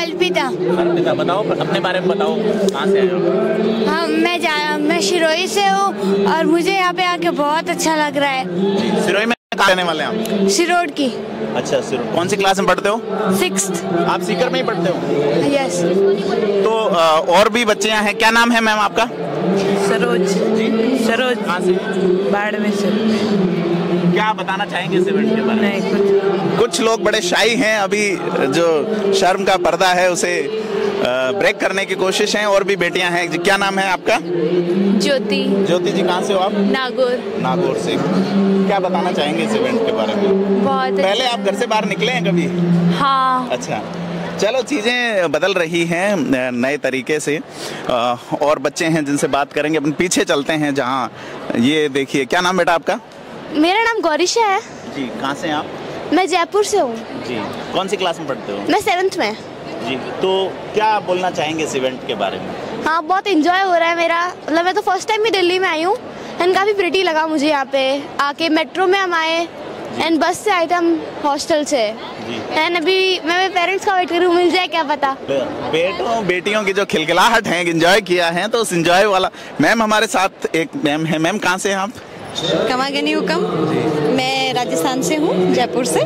अल्पिता। अर्पिता बताओ अपने बारे में बताओ कहाँ से आए हो? हाँ मैं जा मैं शिरोई से हूँ और मुझे यहाँ पे आके बहुत अच्छा लग रहा है। सिरोही में कहाँ रहने वाले हैं आप? सिरोड की। अच्छा सिरोड कौन सी क्लास में पढ़ते हो? सिक्स आप सीकर में ही पढ़ते हो? यस तो और भी बच्चे यहाँ हैं? क्या नाम है मैम आपका? सरोज। सरोज। बाड़मेर से। क्या बताना चाहेंगे इस इवेंट के बारे में? कुछ लोग बड़े शाही हैं अभी जो शर्म का पर्दा है उसे ब्रेक करने की कोशिश है और भी बेटियाँ हैं। क्या नाम है आपका? ज्योति। ज्योति जी कहाँ से हो आप? नागौर। नागौर से। क्या बताना चाहेंगे इस इवेंट के बारे में? बहुत पहले आप घर से बाहर निकले हैं कभी? हाँ। अच्छा। चलो चीज़ें बदल रही हैं नए तरीके से। और बच्चे हैं जिनसे बात करेंगे। अपन पीछे चलते हैं जहाँ। ये देखिए क्या नाम बेटा आपका? मेरा नाम गौरीशा है। जी कहाँ से हैं आप? मैं जयपुर से हूँ। जी कौन सी क्लास में पढ़ते हो? मैं सेवन्थ में। जी तो क्या बोलना चाहेंगे इस इवेंट के बारे में? हाँ बहुत इंजॉय हो रहा है मेरा। मतलब मैं तो फ़र्स्ट टाइम ही दिल्ली में आई हूँ। एंड काफ़ी प्रिटी लगा मुझे यहाँ पे। आके मेट्रो में हम आए। एंड बस से आए थे हम हॉस्टल से। एंड अभी मैं मेरे पेरेंट्स का वेट करूँ मिल जाए क्या पता? बेटों बेटियों की जो खिलखिलाहट है एंजॉय किया है तो उस एंजॉय वाला। मैम हमारे साथ एक मैम है। मैम कहाँ से हैं आप? कमागनी हुकम। मैं राजस्थान से हूँ जयपुर से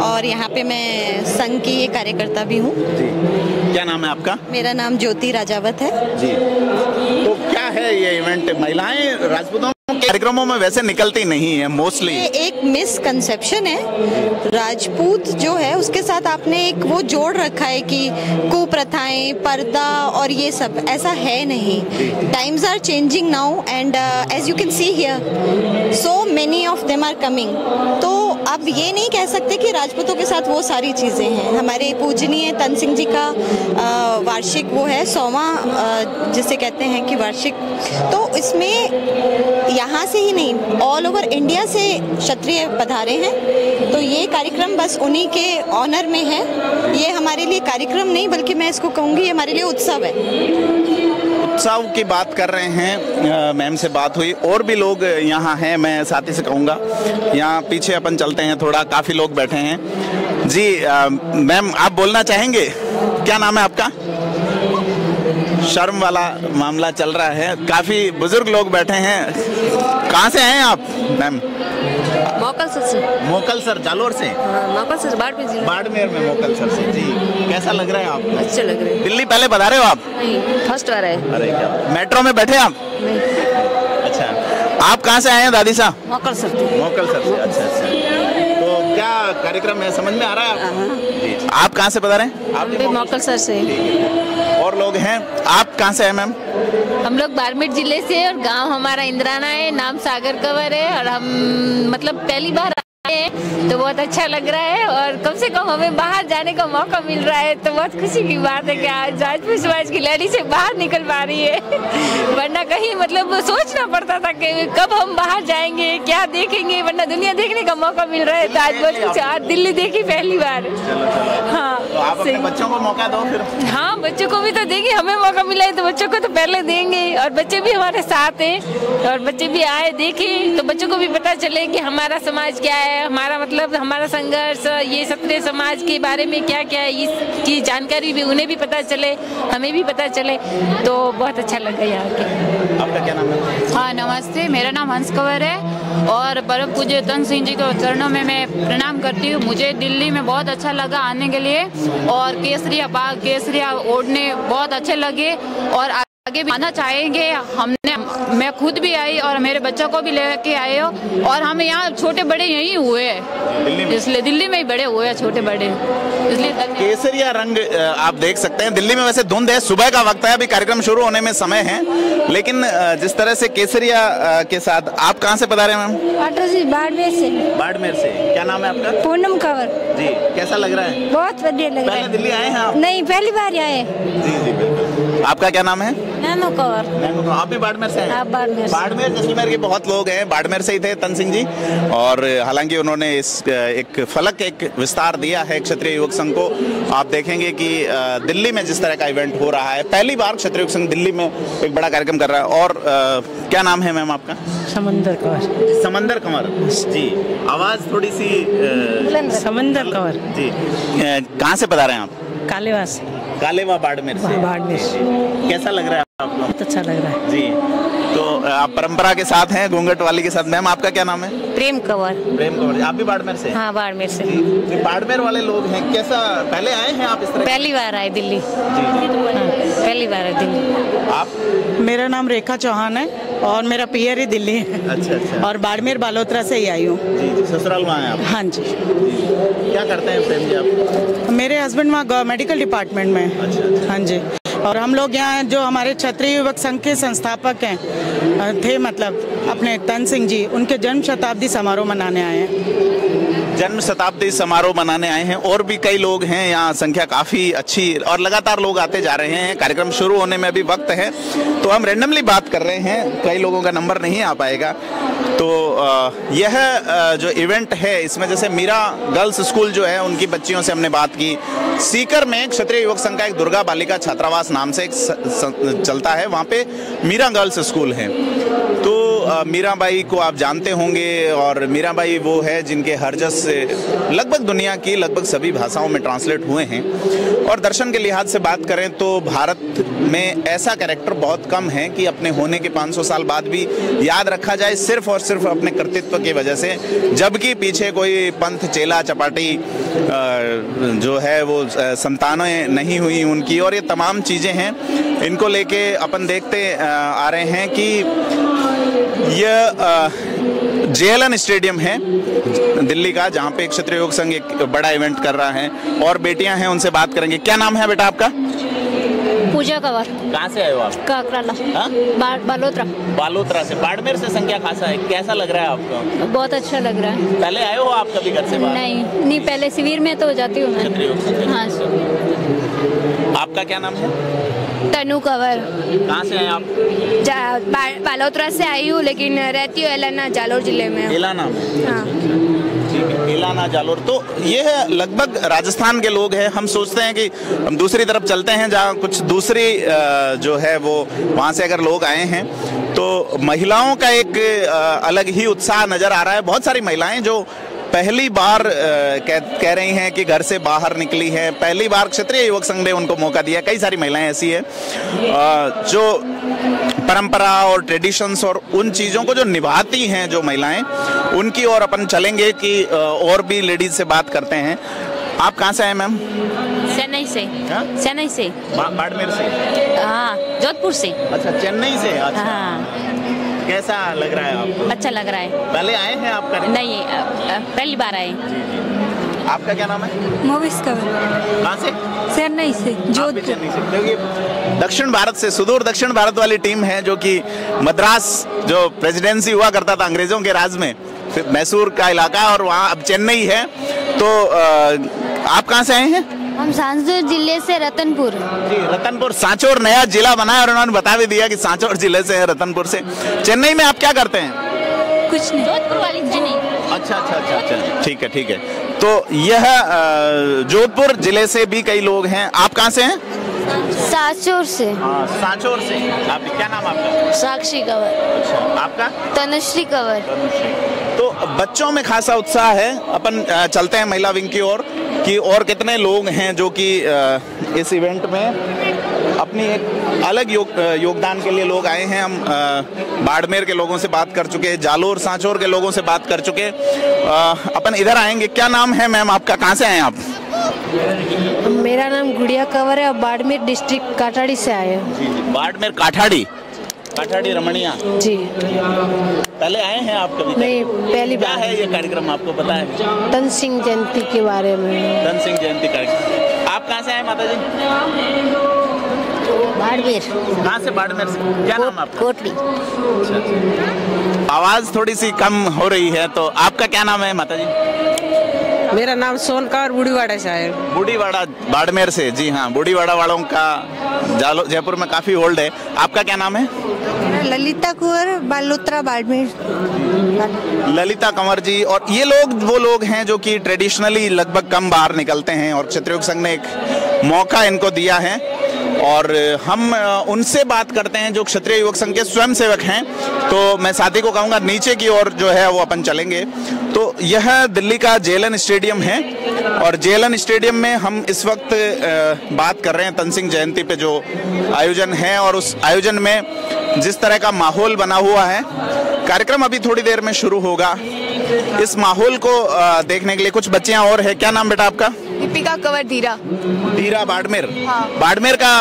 और यहाँ पे मैं संघ की ये कार्यकर्ता भी हूँ। क्या नाम है आपका? मेरा नाम ज्योति राजावत है। जी। तो क्या है ये इवेंट महिलाएँ राजपूतों कार्यक्रमों में वैसे निकलती नहीं है मोस्टली एक मिसकंसेप्शन है। राजपूत जो है, उसके साथ आपने एक वो जोड़ रखा है कि कुप्रथाएँ, पर्दा और ये सब, ऐसा है नहीं। Times are changing now and as you can see here so many of them are coming तो अब ये नहीं कह सकते कि राजपूतों के साथ वो सारी चीज़ें हैं। हमारे पूजनीय तन सिंह जी का वार्षिक वो है, सौवा जिसे कहते हैं कि वार्षिक। तो इसमें यहाँ से ही नहीं ऑल ओवर इंडिया से क्षत्रिय पधारे हैं। तो ये कार्यक्रम बस उन्हीं के ऑनर में है। ये हमारे लिए कार्यक्रम नहीं, बल्कि मैं इसको कहूँगी, ये हमारे लिए उत्सव है। उत्सव की बात कर रहे हैं मैम से बात हुई। और भी लोग यहाँ हैं, मैं साथी से कहूँगा। यहाँ पीछे अपन चलते हैं, थोड़ा काफ़ी लोग बैठे हैं। जी मैम, आप बोलना चाहेंगे? क्या नाम है आपका? शर्म वाला मामला चल रहा है। काफ़ी बुज़ुर्ग लोग बैठे हैं। कहाँ से आए हैं आप? मैम? मोकल सर से। मोकल सर जालोर से? हाँ, मोकल सर बाड़मेर बाड़मेर में मोकल सर से जी। कैसा लग रहा है आपको? अच्छे लग रहे हैं। दिल्ली पहले बता रहे हो आप? नहीं फ़र्स्ट बार है अरे क्या? मेट्रो में बैठे आप? अच्छा। आप कहाँ से आए हैं दादी साहब? मोकल सर मोकल सर से अच्छा अच्छा। तो क्या कार्यक्रम है? समझ में आ रहा है आप? कहाँ से बता रहे हैं? भी मोकल सर से। और लोग हैं। आप कहाँ से हैं, मैम? हम लोग बाड़मेर ज़िले से और गाँव हमारा इंद्राना है, नाम सागर कंवर है और हम मतलब पहली बार आए हैं तो बहुत अच्छा लग रहा है और कम से कम हमें बाहर जाने का मौका मिल रहा है तो बहुत खुशी की बात है कि आज राजपूत समाज की लड़ी से बाहर निकल पा रही है। वरना कहीं मतलब सोचना पड़ता था कि कब हम बाहर जाएँगे क्या देखेंगे वरना दुनिया देखने का मौका मिल रहा है तो आज बहुत कुछ आज दिल्ली देखी पहली बार। हाँ तो। बच्चों को मौका दो फिर। हाँ बच्चों को भी तो देंगे हमें मौका मिला है तो बच्चों को तो पहले देंगे और बच्चे भी हमारे साथ हैं और बच्चे भी आए देखें तो बच्चों को भी पता चले कि हमारा समाज क्या है हमारा मतलब हमारा संघर्ष ये क्षत्रिय समाज के बारे में क्या क्या है इसकी जानकारी भी उन्हें भी पता चले हमें भी पता चले तो बहुत अच्छा लगा यहाँ के। आपका क्या नाम है? हाँ नमस्ते मेरा नाम हंस कंवर है और परम पूज्य तन सिंह जी के चरणों में मैं प्रणाम करती हूँ। मुझे दिल्ली में बहुत अच्छा लगा आने के लिए और केसरिया बाग केसरिया ओढ़ने बहुत अच्छे लगे और आगे भी आना चाहेंगे हमने मैं खुद भी आई और मेरे बच्चों को भी लेके आए हो। और हम यहाँ छोटे बड़े यहीं हुए। हैं इसलिए दिल्ली में ही बड़े हुए हैं छोटे बड़े। इसलिए केसरिया रंग आप देख सकते हैं। दिल्ली में वैसे धुंध है। सुबह का वक्त है। अभी कार्यक्रम शुरू होने में समय है। लेकिन जिस तरह से केसरिया के साथ आप कहाँ से पधारे मैम? बाड़मेर से। बाड़मेर से। क्या नाम है आपका? पूनम कंवर। जी। कैसा लग रहा है? बहुत बढ़िया लग रहा है। दिल्ली आए हैं आप? नहीं पहली बार आए जी जी बिल्कुल। आपका क्या नाम है? नैनो कंवर नैनो। आप भी बाड़मेर से हैं? आप बाड़मेर बाड़मेर जैसलमेर के बहुत लोग हैं। बाड़मेर से ही थे तन सिंह जी। और हालाँकि उन्होंने इस एक फलक एक विस्तार दिया है क्षत्रिय युवक संघ को। आप देखेंगे कि दिल्ली में जिस तरह का इवेंट हो रहा है पहली बार क्षत्रिय युवक संघ दिल्ली में एक बड़ा कार्यक्रम कर रहा है। और क्या नाम है मैम आपका? समंदर कंवर समंदर कंवर। जी। आवाज़ थोड़ी सी समंदर कंवर। जी। कहाँ से बता रहे हैं आप? कालेवास कालेवा बाड़मेर से। बाड़मेर कैसा लग रहा है? बहुत अच्छा लग रहा है। जी। तो आप परंपरा के साथ हैं घूंघट वाली के साथ। मैम आपका क्या नाम है? प्रेम कंवर। प्रेम कंवर आप भी बाड़मेर से हाँ? बाड़मेर से। जी, बाड़मेर वाले लोग हैं। कैसा पहले आए हैं आप इस तरह पहली बार आए दिल्ली। जी जी। हाँ, पहली बार आए दिल्ली। आप? मेरा नाम रेखा चौहान है और मेरा पियर ही दिल्ली है। अच्छा अच्छा। और बाड़मेर बालोतरा से ही आई हूँ। ससुराल में आए आप? हाँ जी। क्या करते हैं प्रेम जी आप? मेरे हस्बैंड वहाँ मेडिकल डिपार्टमेंट में हैं। हाँ जी। और हम लोग यहाँ जो हमारे क्षत्रिय युवक संघ के संस्थापक हैं थे मतलब अपने तन सिंह जी, उनके जन्म शताब्दी समारोह मनाने आए हैं। जन्म शताब्दी समारोह मनाने आए हैं, और भी कई लोग हैं, यहाँ संख्या काफ़ी अच्छी और लगातार लोग आते जा रहे हैं, कार्यक्रम शुरू होने में अभी वक्त है तो हम रेंडमली बात कर रहे हैं, कई लोगों का नंबर नहीं आ पाएगा तो यह जो इवेंट है, इसमें जैसे मीरा गर्ल्स स्कूल जो है, उनकी बच्चियों से हमने बात की, सीकर में क्षत्रिय युवक संघ का एक दुर्गा बालिका छात्रावास नाम से एक चलता है, वहाँ पे मीरा गर्ल्स स्कूल है तो मीराबाई को आप जानते होंगे और मीराबाई वो है जिनके हरजस से लगभग दुनिया की लगभग सभी भाषाओं में ट्रांसलेट हुए हैं। और दर्शन के लिहाज से बात करें तो भारत में ऐसा कैरेक्टर बहुत कम है कि अपने होने के 500 साल बाद भी याद रखा जाए सिर्फ़ और सिर्फ़ अपने कृतित्व की वजह से। जबकि पीछे कोई पंथ, चेला, चपाटी जो है वो संतानें नहीं हुई उनकी। और ये तमाम चीज़ें हैं। इनको लेके अपन देखते आ रहे हैं कि यह जेएलएन स्टेडियम है दिल्ली का जहाँ पे क्षेत्रीय योग संघ एक बड़ा इवेंट कर रहा है। और बेटियाँ हैं उनसे बात करेंगे। क्या नाम है बेटा आपका? पूजा कंवर। कहाँ से आए हो आप? काकराला। बा, बालोतरा। बालोतरा से। बाड़मेर से संख्या खासा है। कैसा लग रहा है आपको? बहुत अच्छा लग रहा है। पहले आए हो आप कभी घर से बाहर? नहीं नहीं पहले शिविर में तो जाती हूँ मैं। हाँ आपका क्या नाम है? तनु कंवर। कहाँ से आए आप? बालोतरा से आई हूँ लेकिन रहती हूँ एलाना जालोर ज़िले में। एलाना में? हाँ। एलाना जालोर। तो ये है लगभग राजस्थान के लोग हैं। हम सोचते हैं कि हम दूसरी तरफ़ चलते हैं जहाँ कुछ दूसरी जो है वो वहाँ से अगर लोग आए हैं तो महिलाओं का एक अलग ही उत्साह नज़र आ रहा है। बहुत सारी महिलाएँ जो पहली बार कह, कह रही हैं कि घर से बाहर निकली हैं। पहली बार क्षेत्रीय युवक संघ ने उनको मौका दिया। कई सारी महिलाएँ ऐसी हैं जो परंपरा और ट्रेडिशंस और उन चीज़ों को जो निभाती हैं जो महिलाएँ उनकी और अपन चलेंगे कि और भी लेडीज़ से बात करते हैं। आप कहाँ से आए मैम चेन्नई से? चेन्नई से। बाड़मेर से? हाँ जोधपुर से। अच्छा चेन्नई से? अच्छा। हाँ। कैसा लग रहा है आपको? अच्छा लग रहा है। पहले आए हैं आप करने नहीं पहली बार आए। आपका क्या नाम है? मोविस कंवर। कहाँ से? चेन्नई से चेन्नई से दक्षिण भारत से सुदूर दक्षिण भारत वाली टीम है जो कि मद्रास जो प्रेसिडेंसी हुआ करता था अंग्रेज़ों के राज में फिर मैसूर का इलाका और वहाँ अब चेन्नई है। तो आप कहाँ से आए हैं? हम सांचौर ज़िले से रतनपुर। जी रतनपुर सांचौर नया जिला बना है और उन्होंने बता भी दिया कि सांचौर ज़िले से है रतनपुर से। चेन्नई में आप क्या करते हैं? कुछ नहीं। जोधपुर वाली चेन्नई। अच्छा अच्छा अच्छा अच्छा। ठीक है ठीक है। तो यह जोधपुर ज़िले से भी कई लोग हैं। आप कहाँ से हैं? साचोर से। हाँ, सांचौर से। आप क्या नाम आपका? साक्षी कंवर। आपका? तनुश्री कंवर। तो बच्चों में खासा उत्साह है। अपन चलते हैं महिला विंग की ओर कि और कितने लोग हैं जो कि इस इवेंट में अपनी एक अलग योग, योगदान के लिए लोग आए हैं। हम बाड़मेर के लोगों से बात कर चुके हैं जालोर सांचौर के लोगों से बात कर चुके अपन इधर आएँगे। क्या नाम है मैम आपका? कहाँ से आए हैं आप? मेरा नाम गुड़िया कंवर है और बाड़मेर डिस्ट्रिक्ट काटाड़ी से आए हैं। बाड़मेर काठाड़ी? काठाड़ी रमणिया? जी। पहले आए हैं आप कभी? नहीं पहली क्या है ये कार्यक्रम आपको पता है? तन सिंह जयंती के बारे में। धन सिंह जयंती कार्यक्रम। आप कहाँ से आए माता जी बाड़मेर। कहाँ से बाड़मेर से? क्या नाम है आपका? कोटली। आवाज़ थोड़ी सी कम हो रही है तो आपका क्या नाम है माता जी मेरा नाम सोनकार बुढ़ीवाड़ा से है। बूढ़ीवाड़ा बाड़मेर से? जी हाँ बूढ़ीवाड़ा वालों का जालो जयपुर में काफ़ी ओल्ड है। आपका क्या नाम है? ललिता कुंवर बालोत्रा बाड़मेर। ललिता कंवर जी और ये लोग वो लोग हैं जो कि ट्रेडिशनली लगभग कम बाहर निकलते हैं और क्षेत्रीय संघ ने एक मौका इनको दिया है। और हम उनसे बात करते हैं, जो क्षत्रिय युवक संघ के स्वयं सेवक हैं। तो मैं साथी को कहूँगा, नीचे की ओर जो है, वो अपन चलेंगे। तो यह दिल्ली का जेलन स्टेडियम है और जेलन स्टेडियम में हम इस वक्त बात कर रहे हैं तनसिंह जयंती पे जो आयोजन है और उस आयोजन में जिस तरह का माहौल बना हुआ है, कार्यक्रम अभी थोड़ी देर में शुरू होगा। इस माहौल को देखने के लिए कुछ बच्चियाँ और है। क्या नाम बेटा आपका? दीपिका कवर धीरा धीरा बाड़मेर हाँ। बाड़मेर का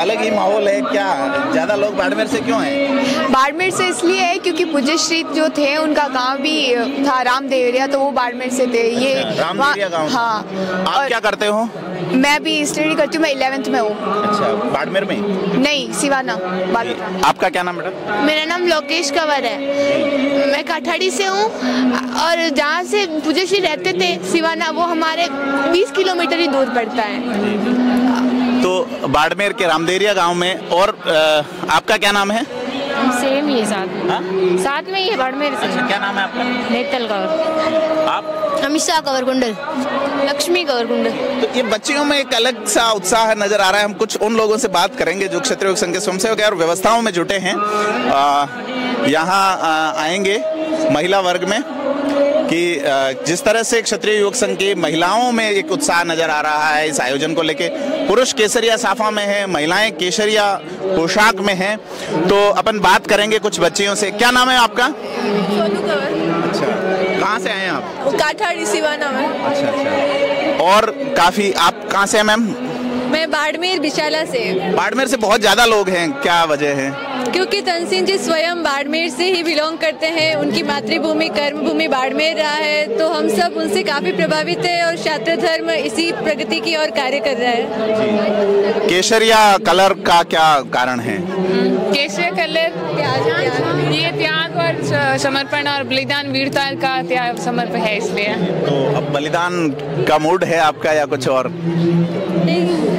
अलग ही माहौल है क्या ज़्यादा लोग बाड़मेर से क्यों हैं? बाड़मेर से इसलिए है क्योंकि पूज्यश्री जो थे उनका गाँव भी था राम देवरिया तो वो बाड़मेर से थे। ये गाँव से। हाँ आप क्या करते हो? मैं भी स्टडी करती हूँ मैं इलेवेंथ में हूँ। अच्छा बाड़मेर में? नहीं सिवाना आपका क्या नाम मैडम? मेरा नाम लोकेश कंवर है। मैं काठाड़ी से हूँ और जहाँ से पूज्यश्री रहते थे सिवाना वो हमारे 20 किलोमीटर ही दूर पड़ता है। तो बाड़मेर के रामदेरिया गाँव में और आपका क्या नाम है? सेम ही साथ में। साथ में ही है बाड़मेर से। अच्छा क्या नाम है आपका? नेतल का आप? अमिषा कंवर कुंडल लक्ष्मी गौरकुंड तो ये बच्चियों में एक अलग सा उत्साह नज़र आ रहा है। हम कुछ उन लोगों से बात करेंगे जो क्षेत्रीय संघ के स्वयंसेवक और व्यवस्थाओं में जुटे हैं। यहाँ आएँगे महिला वर्ग में। कि जिस तरह से क्षत्रिय युवक संघ की महिलाओं में एक उत्साह नज़र आ रहा है इस आयोजन को लेके पुरुष केसरिया साफा में है महिलाएँ केसरिया पोशाक में हैं तो अपन बात करेंगे कुछ बच्चियों से। क्या नाम है आपका? अच्छा कहाँ से आए हैं आप? काठाड़ी सिवाना में। अच्छा अच्छा। और काफ़ी आप कहाँ से हैं मैम? मैं बाड़मेर विशाला से। बाड़मेर से बहुत ज़्यादा लोग हैं क्या वजह है? क्योंकि तनसिंह जी स्वयं बाड़मेर से ही बिलोंग करते हैं उनकी मातृभूमि कर्म भूमि बाड़मेर रहा है तो हम सब उनसे काफ़ी प्रभावित है और छात्र धर्म इसी प्रगति की ओर कार्य कर रहा है। केसरिया कलर का क्या कारण है? केसरिया कलर ये त्याग और समर्पण और बलिदान वीरता का त्याग समर्पण है इसलिए। तो अब बलिदान का मूड है आपका या कुछ और? हमें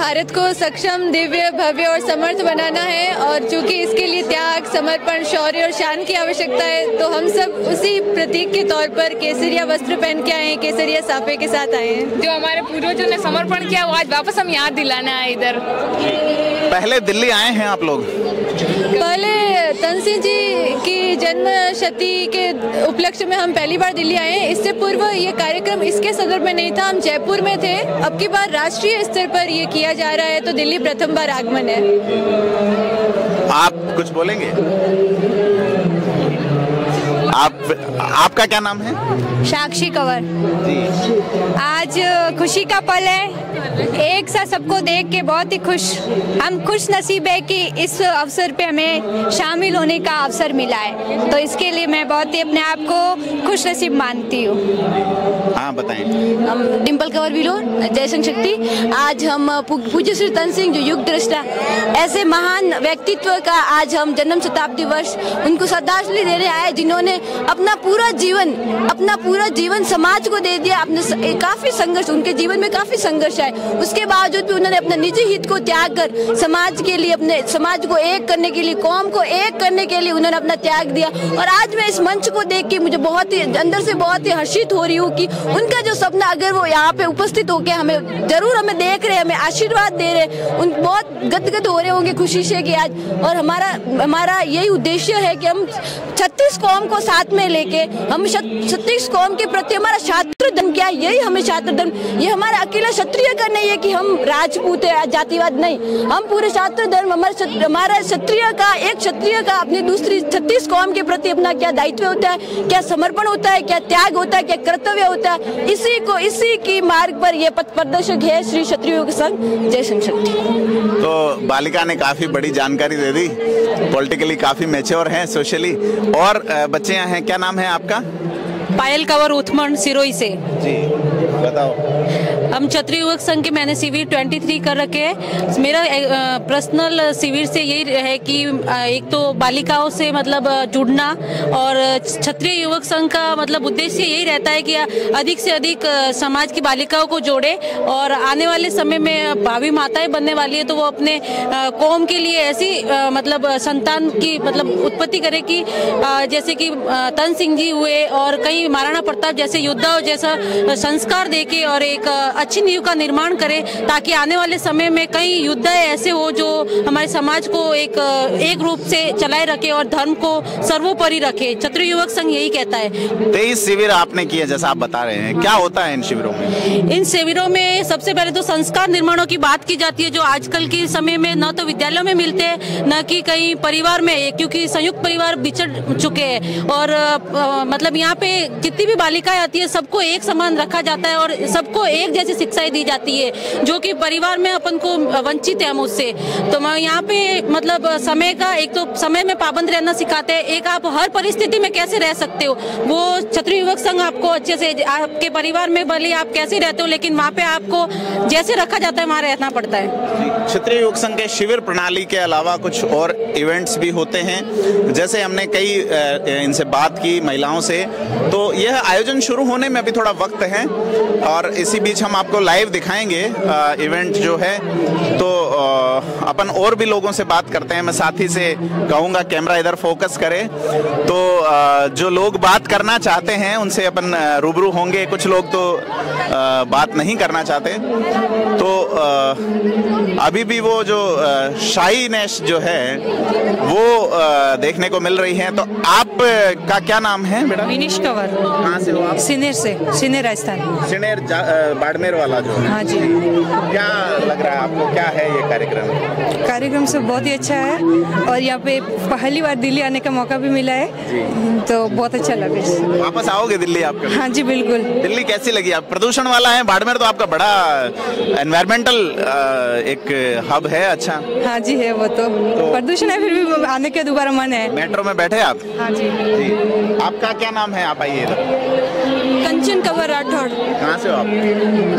भारत को सक्षम दिव्य भव्य और समर्थ बनाना है और चूँकि इसके लिए त्याग समर्पण शौर्य और शान की आवश्यकता है तो हम सब उसी प्रतीक के तौर पर केसरिया वस्त्र पहन के आए हैं केसरिया साफे के साथ आए हैं। जो हमारे पूर्वजों ने समर्पण किया वो आज वापस हम याद दिलाना है इधर। पहले दिल्ली आए हैं आप लोग? पहले तनसिंह जी की जन्म शती के उपलक्ष्य में हम पहली बार दिल्ली आए हैं। इससे पूर्व ये कार्यक्रम इसके संदर्भ में नहीं था। हम जयपुर में थे। अब की बार राष्ट्रीय स्तर पर ये किया जा रहा है तो दिल्ली प्रथम बार आगमन है। आप कुछ बोलेंगे? आप आपका क्या नाम है? साक्षी कंवर। आज खुशी का पल है। एक सा सबको देख के बहुत ही खुश। हम खुश नसीब है कि इस अवसर पे हमें शामिल होने का अवसर मिला है। तो इसके लिए मैं बहुत ही अपने आप को खुश नसीब मानती हूँ। हाँ बताएँ। हम डिम्पल कंवर बिलो जयसंग शक्ति आज हम पूज्य श्री तन सिंह जो युग दृष्टा ऐसे महान व्यक्तित्व का आज हम जन्म शताब्दी वर्ष उनको श्रद्धांजलि देने आए जिन्होंने अपना पूरा जीवन, अपना पूरा जीवन समाज को दे दिया। अपने काफ़ी संघर्ष, उनके जीवन में काफ़ी संघर्ष है उसके बावजूद भी उन्होंने अपने निजी हित को त्याग कर, समाज के लिए अपने, समाज को एक करने के लिए, कौम को एक करने के लिए उन्होंने अपना त्याग दिया। और आज मैं इस मंच को देख के मुझे बहुत ही, अंदर से बहुत ही हर्षित हो रही हूँ कि उनका जो सपना, अगर वो यहाँ पे उपस्थित होकर हमें, ज़रूर हमें देख रहे हमें आशीर्वाद दे रहे उन बहुत गदगद हो रहे होंगे खुशी से कि आज, और हमारा हमारा यही उद्देश्य है कि हम छत्तीस कौम को साथ में लेके हम छत्तीस कौम के प्रति हमारा छात्र धर्म क्या? यही हमें छात्र धर्म ये हमारा अकेला क्षत्रिय का नहीं है कि हम राजपूत है जातिवाद नहीं। हम पूरे छात्र धर्म हमारे हमारा क्षत्रिय का, एक क्षत्रिय का, अपनी दूसरी छत्तीस कौम के प्रति अपना क्या दायित्व होता है? क्या समर्पण होता है? क्या त्याग होता है? क्या कर्तव्य होता है? इसी को, इसी की मार्ग पर ये पथ प्रदर्शक है श्री क्षत्रियो के संघ जय शक्ति। तो बालिका ने काफ़ी बड़ी जानकारी दे दी। पॉलिटिकली काफ़ी मेच्योर हैं सोशली और बच्चे यहाँ हैं। क्या नाम है आपका? पायल कंवर उथमन सिरोई से। जी बताओ। हम क्षत्रिय युवक संघ के मैंने शिविर 23 कर रखे हैं। मेरा पर्सनल शिविर से यही है कि एक तो बालिकाओं से मतलब जुड़ना और क्षत्रिय युवक संघ का मतलब उद्देश्य यही रहता है कि अधिक से अधिक समाज की बालिकाओं को जोड़े और आने वाले समय में भावी माताएँ बनने वाली है तो वो अपने कौम के लिए ऐसी मतलब संतान की मतलब उत्पत्ति करे कि जैसे कि तन सिंह जी हुए और कई महाराणा प्रताप जैसे योद्धाओं जैसा संस्कार देके और एक अच्छी नींव का निर्माण करे ताकि आने वाले समय में कई युद्ध ऐसे हो जो हमारे समाज को एक एक रूप से चलाए रखे और धर्म को सर्वोपरि रखे। छत्र युवक संघ यही कहता है। तेईस शिविर आपने किए जैसा आप बता रहे हैं। क्या होता है इन शिविरों में? इन शिविरों में सबसे पहले तो संस्कार निर्माणों की बात की जाती है जो आजकल के समय में न तो विद्यालयों में मिलते हैं न कि कहीं परिवार में क्योंकि संयुक्त परिवार बिछड़ चुके हैं। और मतलब यहाँ पे जितनी भी बालिकाएँ आती है सबको एक समान रखा जाता है और सबको एक जैसी शिक्षाएँ दी जाती है, जो कि परिवार में अपन को वंचित है हम उससे। तो मैं यहाँ पे मतलब समय का, एक तो समय में पाबंद रहना सिखाते हैं, एक आप हर परिस्थिति में कैसे रह सकते हो? वो छत्री युवक संघ आपको अच्छे से, आपके परिवार में भले आप कैसे रहते हो, लेकिन वहाँ पे आपको जैसे रखा जाता है, वहाँ रहना पड़ता है। क्षत्रिय युवक संघ के शिविर प्रणाली के अलावा कुछ और इवेंट्स भी होते हैं। जैसे हमने कई इनसे बात की महिलाओं से तो यह आयोजन शुरू होने में अभी थोड़ा वक्त है, और इसी बीच हम आपको लाइव दिखाएँगे इवेंट जो है। तो अपन और भी लोगों से बात करते हैं। मैं साथी से कहूँगा कैमरा इधर फोकस करे। तो जो लोग बात करना चाहते हैं उनसे अपन रूबरू होंगे। कुछ लोग तो बात नहीं करना चाहते। तो अभी भी वो जो शाईनेस जो है वो देखने को मिल रही है। तो आप का क्या नाम है बेटा? विनीश कंवर। कहाँ से हो आप? सीनियर से सीनियर राजस्थान। सिनेर जा- बाड़मेर वाला जो हाँ। जी क्या लग रहा है आपको क्या है ये कार्यक्रम? कार्यक्रम से बहुत ही अच्छा है और यहाँ पे पहली बार दिल्ली आने का मौका भी मिला है। तो बहुत अच्छा लगा। वापस आओगे दिल्ली आप हाँ जी बिल्कुल। दिल्ली कैसी लगी आप? प्रदूषण वाला है बाड़मेर तो आपका बड़ा एनवायरमेंटल एक हब है अच्छा। हाँ जी है वो तो। प्रदूषण है फिर भी आने के दोबारा मन है। मेट्रो में बैठे आप? हाँ जी। जी। आपका क्या नाम है? आप आइए कंचन कंवर राठौड़ कहाँ से हो आप?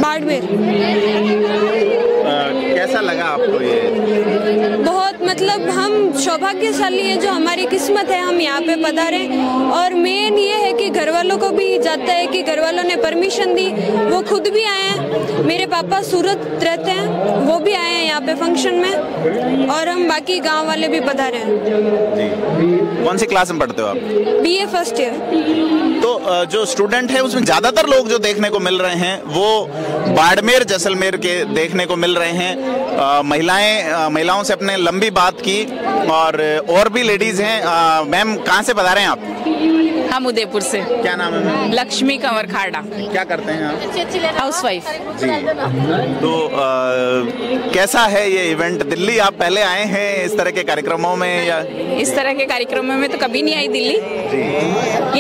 बाड़मेर अ, कैसा लगा आपको ये? बहुत मतलब हम सौभाग्यशाली हैं जो हमारी किस्मत है हम यहाँ पे पधारे। और मेन ये है कि घर वालों को भी जाता है कि घर वालों ने परमिशन दी। वो खुद भी आए हैं। मेरे पापा सूरत रहते हैं वो भी आए हैं यहाँ पे फ़ंक्शन में। और हम बाकी गाँव वाले भी पधारे हैं। कौन सी क्लास में पढ़ते हो आप? बी ए फ़र्स्ट ईयर तो जो स्टूडेंट है उसमें ज़्यादातर लोग जो देखने को मिल रहे हैं वो बाड़मेर जैसलमेर के देखने को मिल रहे हैं। महिलाएँ महिलाओं से अपने लंबी बात की और और भी लेडीज़ हैं। मैम कहाँ से बता रहे हैं आप? हम उदयपुर से। क्या नाम है? लक्ष्मी कंवर खाड़ा। क्या करते हैं आप? हाउस वाइफ जी। तो अ, कैसा है ये इवेंट दिल्ली आप पहले आए हैं इस तरह के कार्यक्रमों में या? इस तरह के कार्यक्रमों में तो कभी नहीं आई दिल्ली।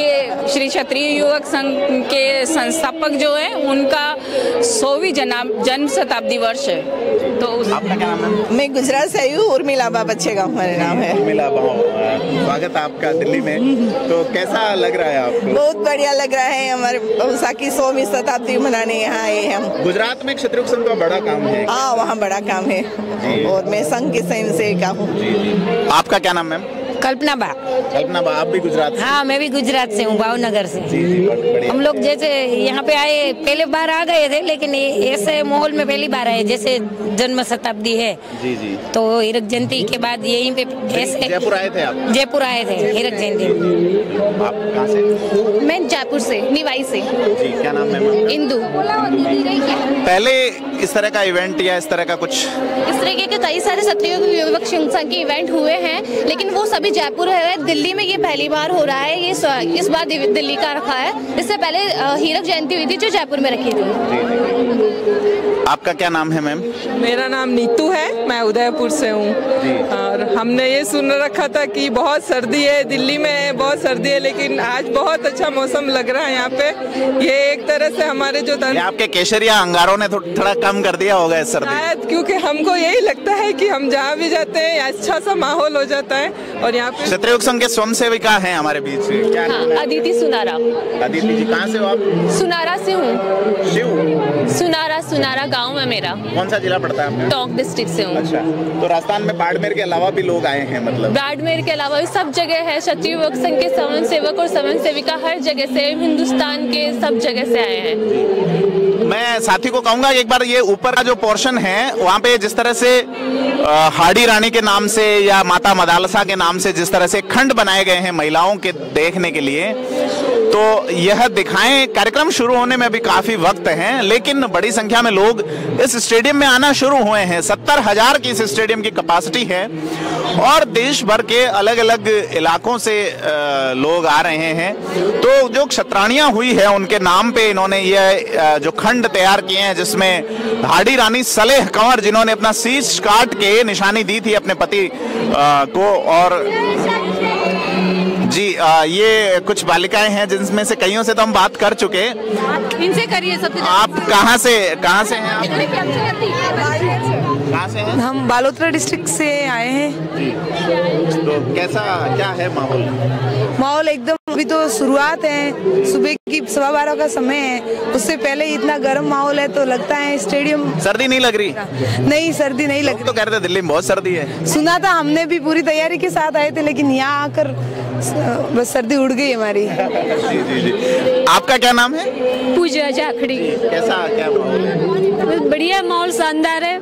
ये श्री क्षत्रिय युवक संघ के संस्थापक जो है उनका सौवीं जना जन्म शताब्दी वर्ष है। तो उस... आपका क्या नाम है? मैं गुजरात से आई हूँ उर्मिला बा बच्चे गाँव हमारे नाम है। उर्मिला स्वागत है आपका दिल्ली में। तो कैसा लग रहा है आपको? बहुत बढ़िया लग रहा है हमारे उषा की सौवीं शताब्दी मनाने यहाँ आए हैं हम। गुजरात में क्षत्रिय संघ का बड़ा काम है। हाँ वहाँ बड़ा काम है। और मैं संघ के स्वयं से का हूँ। आपका क्या नाम है कल्पना बा कल्पना बा आप भी गुजरात हाँ मैं भी गुजरात से हूँ भावनगर से। जी जी हम लोग जैसे यहाँ पे आए पहले बार आ गए थे लेकिन ऐसे माहौल में पहली बार आए जैसे जन्म शताब्दी है। जी जी। तो हीरक जयंती के बाद यहीं पे ऐसे जयपुर आए थे आप? जयपुर आए थे हीरक जयंती। आप कहाँ से? मैं जयपुर से निवाई से। जी क्या नाम है इंदू। पहले इस तरह का इवेंट या इस तरह का कुछ? इस तरीके के कई सारे क्षत्रिय युवक संघ के इवेंट हुए हैं लेकिन वो सभी जयपुर है, दिल्ली में ये पहली बार हो रहा है, ये इस बार दिल्ली का रखा है। इससे पहले हीरक जयंती हुई थी जो जयपुर में रखी थी। आपका क्या नाम है मैम? मेरा नाम नीतू है मैं उदयपुर से हूँ। और हमने ये सुन रखा था कि बहुत सर्दी है दिल्ली में बहुत सर्दी है लेकिन आज बहुत अच्छा मौसम लग रहा है यहाँ पे। ये एक तरह से हमारे जो ये आपके केशरिया अंगारों ने थो- थोड़ा कम कर दिया होगा इस सर्दी। शायद क्योंकि हमको यही लगता है कि हम जहाँ भी जाते हैं अच्छा सा माहौल हो जाता है। और यहाँ पे क्षत्रिय संघ के स्वयं सेविका है हमारे बीच क्या अदिति सुनारा। अदिति जी कहाँ से हो आप? सुनारा से हूँ। सुनारा सुनारा गाँव है मेरा। कौन सा जिला पड़ता है टोंक डिस्ट्रिक्ट से हूँ। अच्छा तो राजस्थान में बाड़मेर के अलावा भी लोग आए हैं मतलब? बाड़मेर के अलावा भी सब जगह है क्षत्रिय युवक संघ के समन सेवक और समन सेविका हर जगह से हिंदुस्तान के सब जगह से आए हैं। मैं साथी को कहूँगा एक बार ये ऊपर का जो पोर्शन है वहाँ पे जिस तरह से हाड़ी रानी के नाम से या माता मदालसा के नाम से जिस तरह से खंड बनाए गए हैं महिलाओं के देखने के लिए तो यह दिखाएँ, कार्यक्रम शुरू होने में भी काफ़ी वक्त है, लेकिन बड़ी संख्या में लोग इस स्टेडियम में आना शुरू हुए हैं। सत्तर हज़ार की इस स्टेडियम की कैपेसिटी है और देश भर के अलग अलग इलाकों से लोग आ रहे हैं। तो जो क्षत्राणियाँ हुई है, उनके नाम पे इन्होंने यह जो खंड तैयार किए हैं, जिसमें हाड़ी रानी सलेह कंवर जिन्होंने अपना शीश काट के निशानी दी थी अपने पति को और जी आ, ये कुछ बालिकाएँ हैं जिनमें से कईयों से तो हम बात कर चुके इनसे करिए सबसे आप कहाँ से कहाँ से हैं आप? कहाँ से हैं? हम बालोतरा डिस्ट्रिक्ट से आए हैं। तो कैसा क्या है माहौल? माहौल एकदम अभी तो शुरुआत है। सुबह की सवा बारह का समय है। उससे पहले इतना गर्म माहौल है तो लगता है स्टेडियम सर्दी नहीं लग रही? नहीं सर्दी नहीं लग रही तो कह रहे थे दिल्ली में बहुत सर्दी है। सुना था हमने भी पूरी तैयारी के साथ आए थे लेकिन यहाँ आकर बस सर्दी उड़ गई हमारी। जी जी जी। आपका क्या नाम है? पूजा जाखड़ी। कैसा क्या माहौल? है बढ़िया माहौल शानदार है।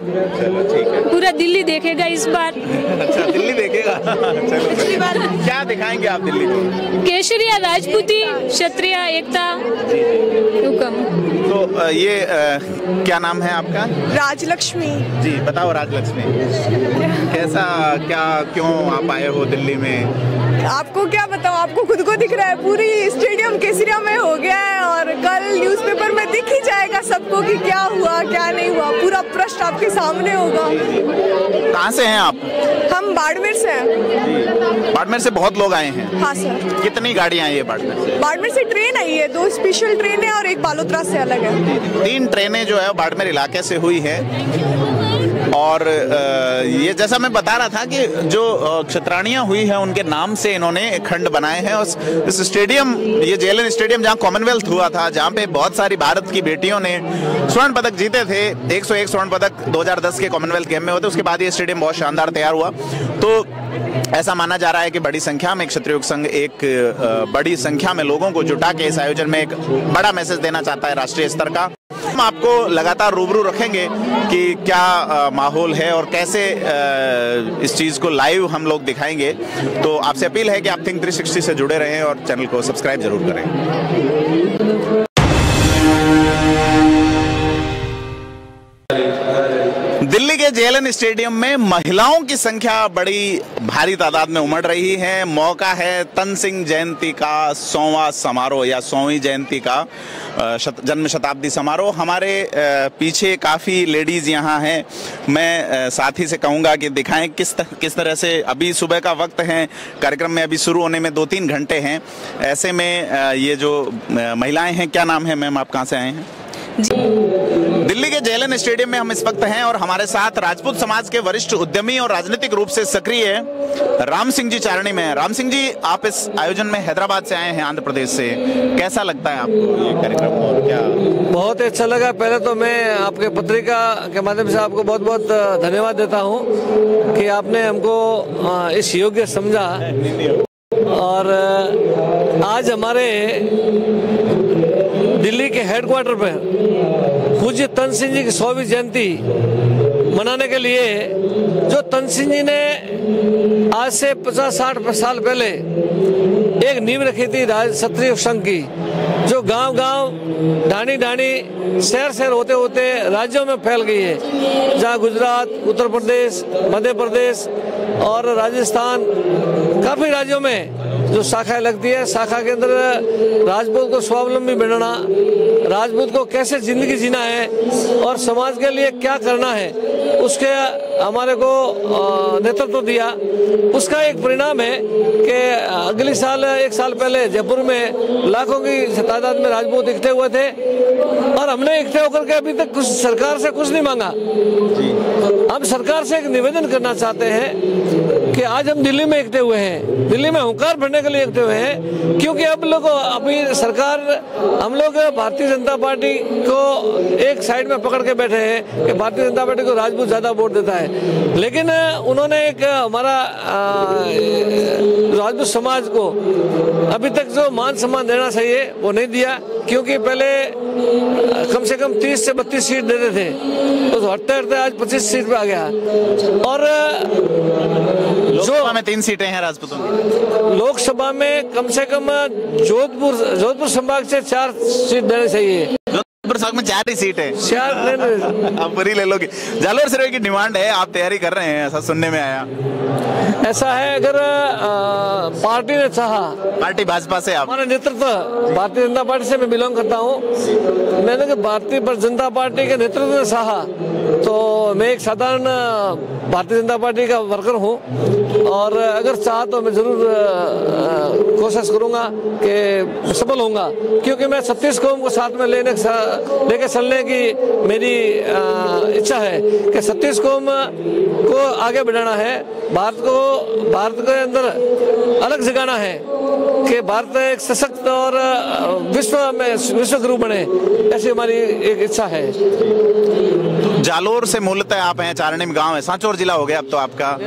पूरा दिल्ली देखेगा इस बार। अच्छा दिल्ली देखेगा? चलो क्या दिखाएँगे आप दिल्ली को? केशरिया राजपूती? क्षत्रिय एकता? हुक्म तो ये अ, क्या नाम है आपका? राजलक्ष्मी। जी बताओ राजलक्ष्मी। कैसा क्या क्यों आप आए हो दिल्ली में? आपको क्या बताऊँ आपको खुद को दिख रहा है पूरी स्टेडियम केसरिया में हो गया है और कल न्यूज़पेपर में दिख ही जाएगा सबको कि क्या हुआ क्या नहीं हुआ? पूरा प्रश्न आपके सामने होगा। कहाँ से हैं आप? हम बाड़मेर से हैं। बाड़मेर से बहुत लोग आए हैं। हाँ सर। कितनी गाड़ियाँ आई है बाड़मेर से? बाड़मेर से ट्रेन आई है। दो स्पेशल ट्रेन है और एक बालोतरा से अलग है। तीन ट्रेनें जो है बाड़मेर इलाके से हुई है। और ये जैसा मैं बता रहा था कि जो क्षत्राणियाँ हुई है, उनके नाम से इन्होंने खंड बनाए हैं। और इस स्टेडियम, ये जेएलएन स्टेडियम जहाँ कॉमनवेल्थ हुआ था, जहाँ पे बहुत सारी भारत की बेटियों ने स्वर्ण पदक जीते थे। 101 स्वर्ण पदक 2010 के कॉमनवेल्थ गेम में होते, उसके बाद ये स्टेडियम बहुत शानदार तैयार हुआ। तो ऐसा माना जा रहा है कि बड़ी संख्या में क्षत्रिय संघ एक बड़ी संख्या में लोगों को जुटा के इस आयोजन में एक बड़ा मैसेज देना चाहता है राष्ट्रीय स्तर का। हम आपको लगातार रूबरू रखेंगे कि क्या आ, माहौल है और कैसे आ, इस चीज़ को लाइव हम लोग दिखाएँगे। तो आपसे अपील है कि आप थिंक 360 से जुड़े रहें और चैनल को सब्सक्राइब ज़रूर करें। दिल्ली के जेएलएन स्टेडियम में महिलाओं की संख्या बड़ी भारी तादाद में उमड़ रही है। मौका है तन सिंह जयंती का सौवा समारोह या सौवीं जयंती का जन्म शताब्दी समारोह। हमारे पीछे काफ़ी लेडीज़ यहाँ हैं। मैं साथी से कहूँगा कि दिखाएँ किस त, किस तरह से अभी सुबह का वक्त है। कार्यक्रम में अभी शुरू होने में दो तीन घंटे हैं। ऐसे में ये जो महिलाएँ हैं क्या नाम है मैम? आप कहाँ से आए हैं? दिल्ली के जेएलएन स्टेडियम में हम इस वक्त हैं और हमारे साथ राजपूत समाज के वरिष्ठ उद्यमी और राजनीतिक रूप से सक्रिय राम सिंह जी चारणी में राम सिंह जी आप इस आयोजन में हैदराबाद से आए हैं आंध्र प्रदेश से। कैसा लगता है आपको ये कार्यक्रम और क्या? बहुत ही अच्छा लगा। पहले तो मैं आपके पत्रिका के माध्यम से आपको बहुत बहुत धन्यवाद देता हूँ कि आपने हमको इस योग्य समझा। और आज हमारे दिल्ली के हेडक्वार्टर पर पूज्य तन सिंह जी की सौवीं जयंती मनाने के लिए, जो तन सिंह जी ने आज से पचास साठ साल पहले एक नींव रखी थी राज क्षत्रिय संघ की, जो गाँव गाँव ढाणी ढाणी शहर शहर होते होते राज्यों में फैल गई है। जहाँ गुजरात, उत्तर प्रदेश, मध्य प्रदेश और राजस्थान, काफ़ी राज्यों में जो शाखाएँ लगती है, शाखा के अंदर राजपूत को स्वावलंबी बनाना, राजपूत को कैसे ज़िंदगी जीना है और समाज के लिए क्या करना है, उसके हमारे को नेतृत्व दिया। उसका एक परिणाम है कि अगले साल एक साल पहले जयपुर में लाखों की तादाद में राजपूत इकट्ठे हुए थे और हमने इकट्ठे होकर के अभी तक कुछ सरकार से कुछ नहीं मांगा। हम सरकार से एक निवेदन करना चाहते हैं कि आज हम दिल्ली में इकट्ठे हुए हैं। दिल्ली में हुंकार भरने के लिए इकट्ठे हुए हैं क्योंकि अब लोग अभी सरकार हम लोग भारतीय जनता पार्टी को एक साइड में पकड़ के बैठे हैं कि भारतीय जनता पार्टी को राजपूत ज़्यादा वोट देता है। लेकिन उन्होंने एक हमारा राजपूत समाज को अभी तक जो मान सम्मान देना चाहिए वो नहीं दिया क्योंकि पहले कम से कम 30 से 32 सीट देते थे। तो हटते हटते आज 25 सीट पे आ गया। और लोकसभा में तीन सीटें हैं राजपूतों की। लोकसभा में कम से कम जोधपुर जोधपुर संभाग से चार सीट देनी चाहिए। संभाग में चार ही? सीट है चार आप पूरी ले लोगे। जालोर सर्वे की डिमांड है आप तैयारी कर रहे हैं ऐसा सुनने में आया। ऐसा है अगर पार्टी ने चाहा। पार्टी भाजपा से आप। हमारा नेतृत्व भारतीय जनता पार्टी से मैं बिलोंग करता हूँ। मैंने कहा भारतीय जनता पार्टी के नेतृत्व ने चाहा। तो मैं एक साधारण भारतीय जनता पार्टी का वर्कर हूँ और अगर चाह तो मैं ज़रूर कोशिश करूँगा कि सफल होऊँगा। क्योंकि मैं छत्तीस कौम को साथ में लेने लेके चलने की मेरी इच्छा है कि छत्तीस कौम को आगे बढ़ाना है। भारत को, भारत के अंदर अलग जगाना है कि भारत एक सशक्त और विश्व में, विश्व गुरु बने, ऐसी हमारी एक इच्छा है। जालोर से मूलतः आप हैं चारणिम गाँव है। सांचौर जिला हो गया अब तो आपका।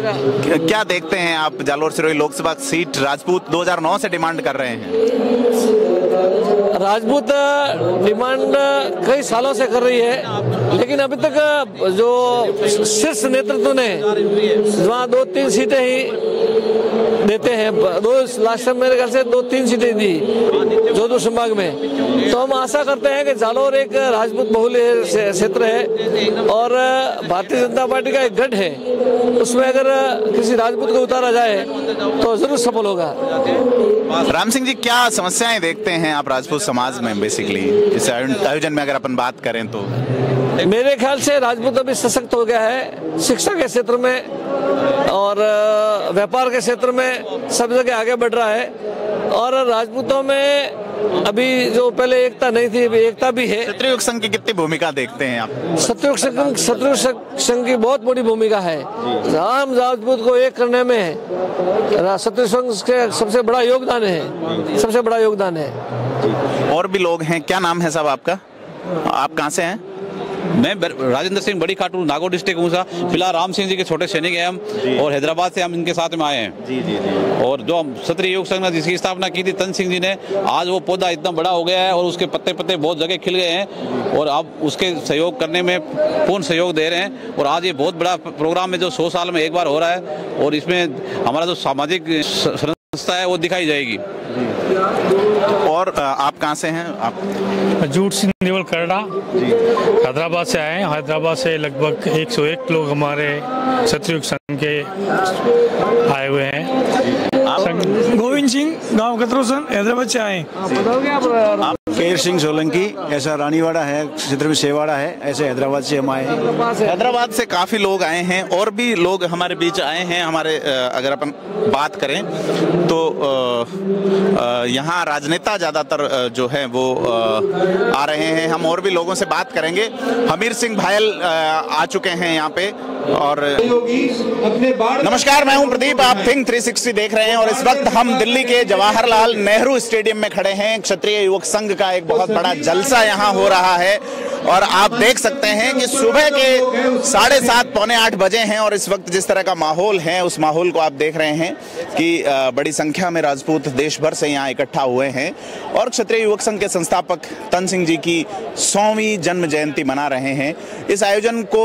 क्या- देखते हैं आप जालोर सिरोही लोकसभा सीट? राजपूत 2009 से डिमांड कर रहे हैं। राजपूत डिमांड कई सालों से कर रही है। लेकिन अभी तक जो शीर्ष नेतृत्व ने वहाँ दो, तीन सीटें ही देते हैं। दो, लास्ट टाइम मेरे ख्याल से दो, तीन सीटें दी जोधपुर संभाग में। तो हम आशा करते हैं कि जालोर एक राजपूत बहुल क्षेत्र है और भारतीय जनता पार्टी का एक गढ़ है। उसमें अगर किसी राजपूत को उतारा जाए तो ज़रूर सफल होगा। राम सिंह जी, क्या समस्याएँ देखते हैं आप राजपूत समाज में बेसिकली इस आयोजन में अगर अपन बात करें तो। मेरे ख्याल से राजपूत अभी सशक्त हो गया है। शिक्षा के क्षेत्र में और व्यापार के क्षेत्र में सब जगह आगे बढ़ रहा है। और राजपूतों में अभी जो पहले एकता नहीं थी अभी एकता भी है। क्षत्रिय संघ की कितनी भूमिका देखते हैं आप? संघ सतयुग संघ की बहुत बड़ी भूमिका है। राम राजपूत को एक करने में रा- सतयुग संघ के सबसे बड़ा योगदान है। सबसे बड़ा योगदान है। और भी लोग हैं क्या नाम है साहब आपका? आप कहाँ से हैं? मैं राजेंद्र सिंह बड़ी खाटू नागौर डिस्ट्रिक्ट हूँ सा फ़िलहाल राम सिंह जी के छोटे सैनिक हैं हम और हैदराबाद से हम इनके साथ में आए हैं। जी जी जी। और जो हम क्षत्रिय योग संघ ने जिसकी स्थापना की थी तन सिंह जी ने आज वो पौधा इतना बड़ा हो गया है और उसके पत्ते पत्ते बहुत जगह खिल गए हैं और अब उसके सहयोग करने में पूर्ण सहयोग दे रहे हैं। और आज ये बहुत बड़ा प्रोग्राम है जो सौ साल में एक बार हो रहा है और इसमें हमारा जो सामाजिक संस्था है वो दिखाई जाएगी। और आप कहाँ से हैं? आप जूट सिंह देवल करड़ा हैदराबाद से आए हैं। हैदराबाद से लगभग 101 लोग हमारे शत्रुघ्न संघ के आए हुए हैं। गोविंद सिंह गाँव कतरोसन हैदराबाद से आए। आप केर सिंह सोलंकी ऐसा रानीवाड़ा है क्षेत्र में सेवाड़ा है ऐसे हैदराबाद से हम आए हैं। हैदराबाद से? काफ़ी लोग आए हैं और भी लोग हमारे बीच आए हैं हमारे अगर अपन बात करें तो यहाँ राजनेता ज़्यादातर जो है वो आ रहे हैं। हम और भी लोगों से बात करेंगे। हमीर सिंह भायल आ चुके हैं यहाँ पे और नमस्कार मैं हूँ प्रदीप। आप थिंक 360 देख रहे हैं और इस वक्त हम दिल्ली के जवाहरलाल नेहरू स्टेडियम में खड़े हैं। क्षत्रिय युवक संघ का एक बहुत बड़ा जलसा यहाँ हो रहा है। और आप देख सकते हैं कि सुबह के साढ़े सात, पौने आठ बजे हैं और इस वक्त जिस तरह का माहौल है, उस माहौल को आप देख रहे हैं कि बड़ी संख्या में राजपूत देश भर से यहाँ इकट्ठा हुए हैं। और क्षत्रिय युवक संघ के संस्थापक तन सिंह जी की सौवीं जन्म जयंती मना रहे हैं। इस आयोजन को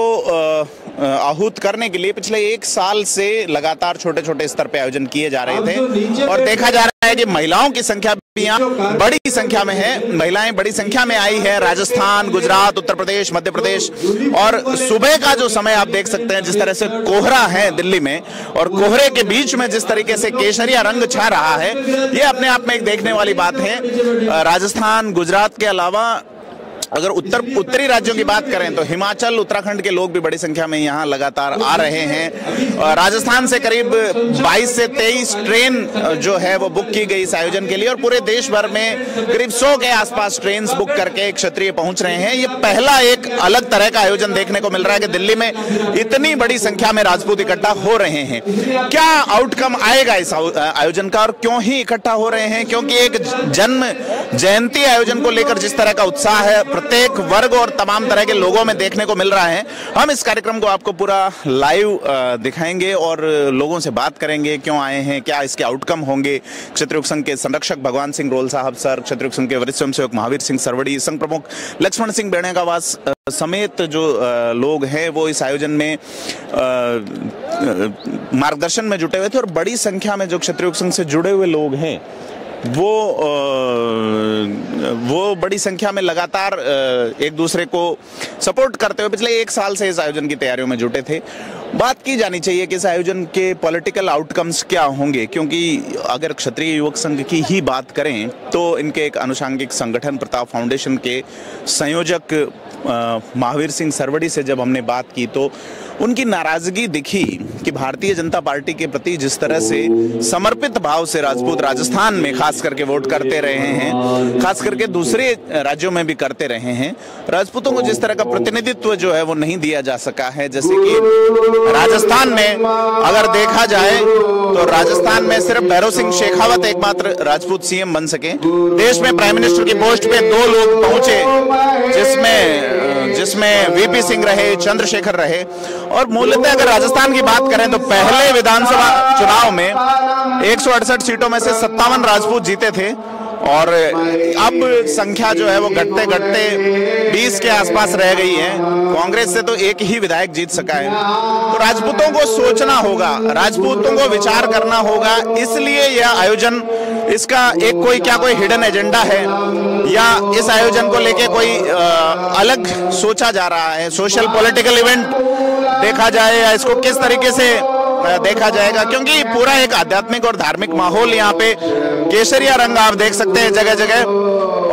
आहूत करने के लिए पिछले एक साल से लगातार छोटे छोटे स्तर पे आयोजन किए जा रहे थे और देखा जा रहा है कि महिलाओं की संख्या भी यहाँ बड़ी संख्या में है। महिलाएँ बड़ी संख्या में आई है। राजस्थान गुजरात उत्तर प्रदेश मध्य प्रदेश और सुबह का जो समय आप देख सकते हैं जिस तरह से कोहरा है दिल्ली में और कोहरे के बीच में जिस तरीके से केसरिया रंग छा रहा है ये अपने आप में एक देखने वाली बात है। राजस्थान गुजरात के अलावा अगर उत्तर उत्तरी राज्यों की बात करें तो हिमाचल, उत्तराखंड के लोग भी बड़ी संख्या में यहाँ लगातार आ रहे हैं। राजस्थान से करीब 22 से 23 ट्रेन जो है वो बुक की गई इस आयोजन के लिए और पूरे देश भर में करीब 100 के आसपास ट्रेन बुक करके क्षत्रिय पहुँच रहे हैं। ये पहला एक अलग तरह का आयोजन देखने को मिल रहा है कि दिल्ली में इतनी बड़ी संख्या में राजपूत इकट्ठा हो रहे हैं। क्या आउटकम आएगा इस आयोजन का और क्यों ही इकट्ठा हो रहे हैं? क्योंकि एक जन्म जयंती आयोजन को लेकर जिस तरह का उत्साह है प्रत्येक वर्ग और तमाम तरह के लोगों में देखने को मिल रहा है। हम इस कार्यक्रम को आपको पूरा लाइव दिखाएँगे और लोगों से बात करेंगे, क्यों आए हैं, क्या इसके आउटकम होंगे। क्षत्रिय संघ के संरक्षक भगवान सिंह रोल साहब सर क्षत्रिय संघ के वरिष्ठ स्वयंसेवक महावीर सिंह सरवड़ी, संघ प्रमुख लक्ष्मण सिंह बेणेगावास समेत जो लोग हैं, वो इस आयोजन में मार्गदर्शन में जुटे हुए थे और बड़ी संख्या में जो क्षत्रिय संघ से जुड़े हुए लोग हैं वो वो बड़ी संख्या में लगातार एक दूसरे को सपोर्ट करते हुए पिछले एक साल से इस आयोजन की तैयारियों में जुटे थे। बात की जानी चाहिए कि इस आयोजन के पॉलिटिकल आउटकम्स क्या होंगे, क्योंकि अगर क्षत्रिय युवक संघ की ही बात करें तो इनके एक अनुषांगिक संगठन प्रताप फाउंडेशन के संयोजक महावीर सिंह सरवड़ी से जब हमने बात की तो उनकी नाराज़गी दिखी कि भारतीय जनता पार्टी के प्रति जिस तरह से समर्पित भाव से राजपूत राजस्थान में खास करके वोट करते रहे हैं, खास करके दूसरे राज्यों में भी करते रहे हैं, राजपूतों को जिस तरह का प्रतिनिधित्व जो है वो नहीं दिया जा सका है, जैसे कि राजस्थान में अगर देखा जाए तो राजस्थान में सिर्फ़ भैरव सिंह शेखावत एकमात्र राजपूत सीएम बन सके। देश में प्राइम मिनिस्टर की पोस्ट पे दो लोग पहुँचे, जिसमें जिसमें वीपी सिंह रहे, चंद्रशेखर रहे। और मूलतः अगर राजस्थान की बात करें तो पहले विधानसभा चुनाव में एक सौ अड़सठ सीटों में से सत्तावन राजपूत जीते थे। और अब संख्या जो है वो घटते घटते 20 के आसपास रह गई है। कांग्रेस से तो एक ही विधायक जीत सका है। तो राजपूतों को सोचना होगा, राजपूतों को विचार करना होगा। इसलिए यह आयोजन, इसका एक कोई क्या कोई हिडन एजेंडा है, या इस आयोजन को लेके कोई अलग सोचा जा रहा है। सोशल पॉलिटिकल इवेंट देखा जाए या इसको किस तरीके से देखा जाएगा, क्योंकि पूरा एक आध्यात्मिक और धार्मिक माहौल यहाँ पे केसरिया रंग, आप देख सकते हैं जगह जगह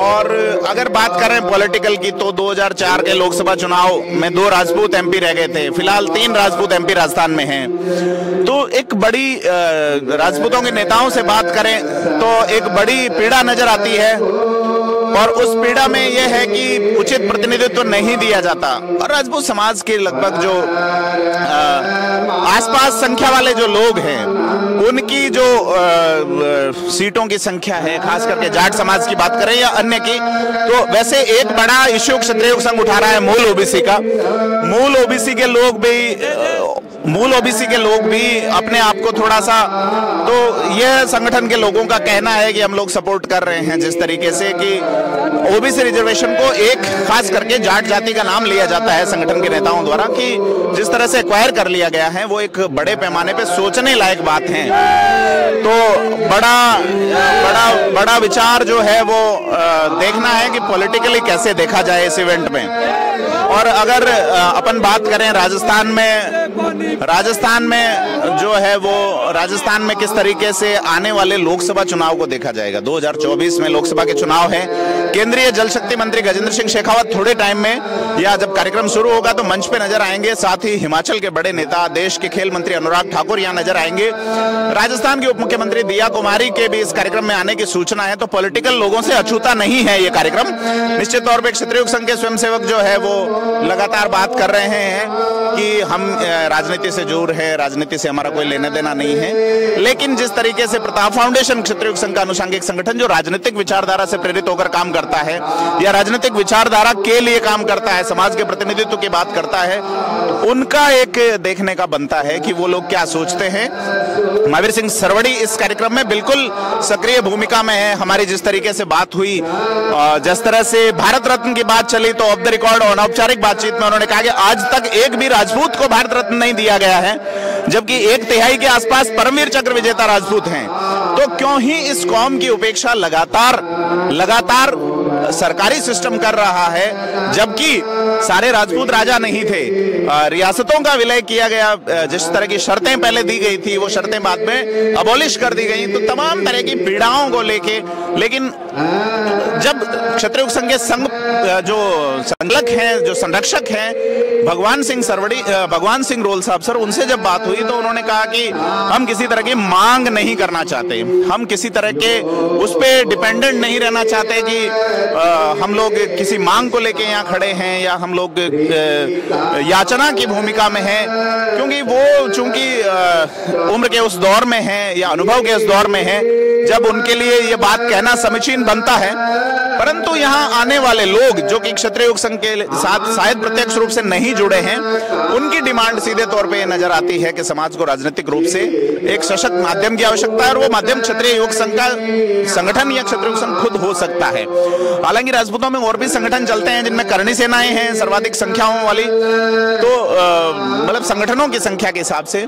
और अगर बात करें पॉलिटिकल की तो 2004 के लोकसभा चुनाव में दो राजपूत एमपी रह गए थे। फ़िलहाल तीन राजपूत एमपी राजस्थान में हैं। तो एक बड़ी राजपूतों के नेताओं से बात करें तो एक बड़ी पीड़ा नज़र आती है। और उस पीड़ा में यह है कि उचित प्रतिनिधित्व तो नहीं दिया जाता। और राजपूत समाज के लगभग जो आसपास संख्या वाले जो लोग हैं उनकी जो आ, सीटों की संख्या है खास करके जाट समाज की बात करें या अन्य की तो वैसे एक बड़ा इश्यू क्षत्रिय संघ उठा रहा है मूल ओबीसी का। मूल ओबीसी के लोग भी मूल ओबीसी के लोग भी अपने आप को थोड़ा सा तो यह संगठन के लोगों का कहना है कि हम लोग सपोर्ट कर रहे हैं जिस तरीके से कि ओबीसी रिजर्वेशन को एक खास करके जाट जाति का नाम लिया जाता है संगठन के नेताओं द्वारा कि जिस तरह से एक्वायर कर लिया गया है, वो एक बड़े पैमाने पे सोचने लायक बात है। तो बड़ा बड़ा बड़ा विचार जो है वो देखना है कि पॉलिटिकली कैसे देखा जाए इस इवेंट में। और अगर अपन बात करें राजस्थान में राजस्थान में जो है वो, राजस्थान में किस तरीके से आने वाले लोकसभा चुनाव को देखा जाएगा? 2024 में लोकसभा के चुनाव है। केंद्रीय जल शक्ति मंत्री गजेंद्र सिंह शेखावत थोड़े टाइम में, या जब कार्यक्रम शुरू होगा तो मंच पे नज़र आएँगे। साथ ही हिमाचल के बड़े नेता, देश के खेल मंत्री अनुराग ठाकुर यहाँ नज़र आएँगे। राजस्थान के उप मुख्यमंत्री दिया कुमारी के भी इस कार्यक्रम में आने की सूचना है तो पॉलिटिकल लोगों से अछूता नहीं है ये कार्यक्रम। निश्चित तौर पर क्षत्रिय संघ के स्वयंसेवक जो है वो लगातार बात कर रहे हैं कि हम राजनीति से दूर है, राजनीति से हमारा कोई लेना देना नहीं है। लेकिन जिस तरीके से प्रताप फाउंडेशन, क्षत्रिय संघ का अनुषंगिक संगठन जो राजनीतिक विचारधारा से प्रेरित होकर काम करता है, या राजनीतिक विचारधारा के लिए काम करता है, समाज के प्रतिनिधित्व की बात करता है, उनका एक देखने का बनता है कि वो लोग क्या सोचते हैं। महावीर सिंह सरवड़ी इस कार्यक्रम में बिल्कुल सक्रिय भूमिका में है। हमारी जिस तरीके से बात हुई जिस तरह से भारत रत्न की बात चली तो ऑफ़ द रिकॉर्ड अनौपचारिक बातचीत में उन्होंने कहा कि आज तक एक भी राजपूत को भारत रत्न नहीं दिया गया है, जबकि एक तिहाई के आसपास परमवीर चक्र विजेता राजपूत हैं। तो क्यों ही इस कौम की उपेक्षा लगातार लगातार सरकारी सिस्टम कर रहा है, जबकि सारे राजपूत राजा नहीं थे। रियासतों का विलय किया गया जिस तरह की शर्तें पहले दी गई थी, वो शर्तें बाद में अबोलिश कर दी गई। तो तमाम तरह की पीड़ाओं को लेके, लेकिन जब क्षत्रिय संघ के संघ जो संगलक हैं, जो संरक्षक हैं, भगवान सिंह सरवड़ी भगवान सिंह रोल साहब सर, उनसे जब बात हुई तो उन्होंने कहा कि हम किसी तरह की मांग नहीं करना चाहते। हम किसी तरह के उस पर डिपेंडेंट नहीं रहना चाहते कि हम लोग किसी मांग को लेके यहाँ खड़े हैं या हम लोग याचना की भूमिका में हैं, क्योंकि वो चूँकि उम्र के उस दौर में हैं या अनुभव के उस दौर में हैं, जब उनके लिए ये बात कहना समीचीन बनता है, परंतु यहाँ आने वाले लोग जो कि क्षत्रिय संघ के साथ शायद प्रत्यक्ष रूप से नहीं जुड़े हैं, उनकी डिमांड सीधे तौर पे ये नज़र आती है कि समाज को राजनीतिक रूप से एक सशक्त माध्यम की आवश्यकता है और वो माध्यम क्षत्रिय युवक संघ का संगठन या क्षत्रिय युवक संघ खुद हो सकता है। हालाँकि राजपूतों में और भी संगठन चलते हैं, जिनमें करणी सेनाएँ हैं, सर्वाधिक संख्याओं वाली। तो मतलब संगठनों की संख्या के हिसाब से।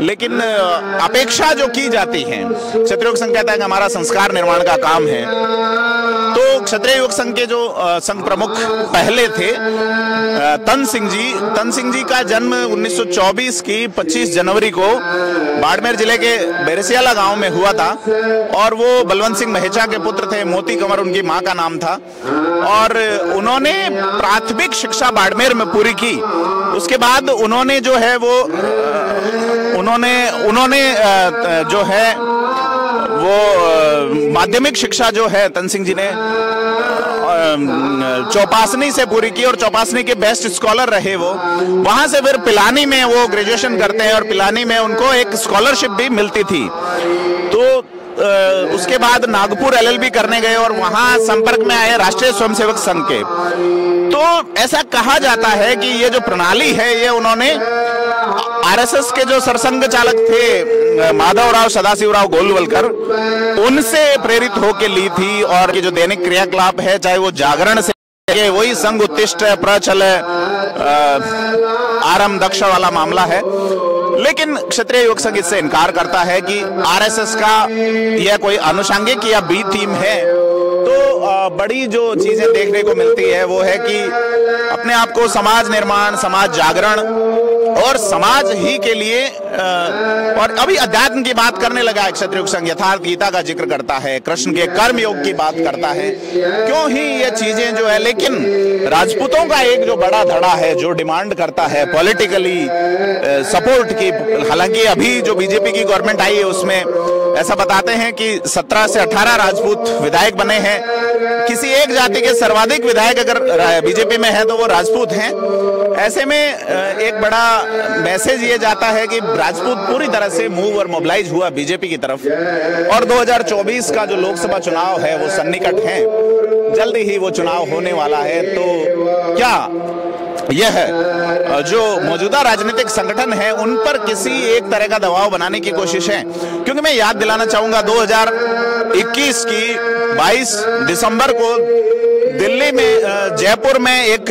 लेकिन अपेक्षा जो की जाती है, क्षत्रिय संघ कहता है कि हमारा संस्कार निर्माण का काम है। तो क्षत्रिय युवक संघ के जो संघ प्रमुख पहले थे तन सिंह जी। तन सिंह जी का जन्म 1924 की 25 जनवरी को बाड़मेर ज़िले के बेरसियाला गाँव में हुआ था। और वो बलवंत सिंह महेचा के पुत्र थे, मोती कंवर, उनकी माँ का नाम था। और उन्होंने प्राथमिक शिक्षा बाड़मेर में पूरी की। उसके बाद उन्होंने जो है वो उन्होंने उन्होंने जो है वो माध्यमिक शिक्षा जो है तन सिंह जी ने चौपासनी से पूरी की और चौपासनी के बेस्ट स्कॉलर रहे वो। वहाँ से फिर पिलानी में वो ग्रेजुएशन करते हैं और पिलानी में उनको एक स्कॉलरशिप भी मिलती थी। तो उसके बाद नागपुर एलएलबी करने गए और वहाँ संपर्क में आए राष्ट्रीय स्वयंसेवक संघ के। तो ऐसा कहा जाता है कि ये जो प्रणाली है, ये उन्होंने आरएसएस के जो सरसंघ चालक थे माधवराव सदाशिवराव गोलवलकर, उनसे प्रेरित होके ली थी और ये जो दैनिक क्रियाकलाप है, चाहे वो जागरण से ये वही संघ उत्तिष्ट, प्रचल आरम दक्ष वाला मामला है। लेकिन क्षत्रिय युवक संघ इससे इनकार करता है कि आरएसएस का यह कोई अनुषांगिक या बी थीम है। तो बड़ी जो चीज़ें देखने को मिलती है वो है कि अपने आप को समाज निर्माण, समाज जागरण और समाज ही के लिए और अभी अध्यात्म की बात करने लगा है क्षत्रिय संघ, यथार्थ गीता का ज़िक्र करता है, कृष्ण के कर्म योग की बात करता है। क्यों ही ये चीज़ें जो है, लेकिन राजपूतों का एक जो बड़ा धड़ा है, जो डिमांड करता है पॉलिटिकली सपोर्ट की, हालाँकि अभी जो बीजेपी की गवर्नमेंट आई है, उसमें ऐसा बताते हैं कि 17 से 18 राजपूत विधायक बने हैं। किसी एक जाति के सर्वाधिक विधायक अगर बीजेपी में है तो वो राजपूत हैं। ऐसे में एक बड़ा मैसेज ये जाता है कि राजपूत पूरी तरह से मूव और मोबिलाइज हुआ बीजेपी की तरफ़। और 2024 का जो लोकसभा चुनाव है, वो सन्निकट है। जल्दी ही वो चुनाव होने वाला है। तो क्या यह अ, जो मौजूदा राजनीतिक संगठन है उन पर किसी एक तरह का दबाव बनाने की कोशिश है। क्योंकि मैं याद दिलाना चाहूँगा 2021 की 22 दिसंबर को दिल्ली में जयपुर में एक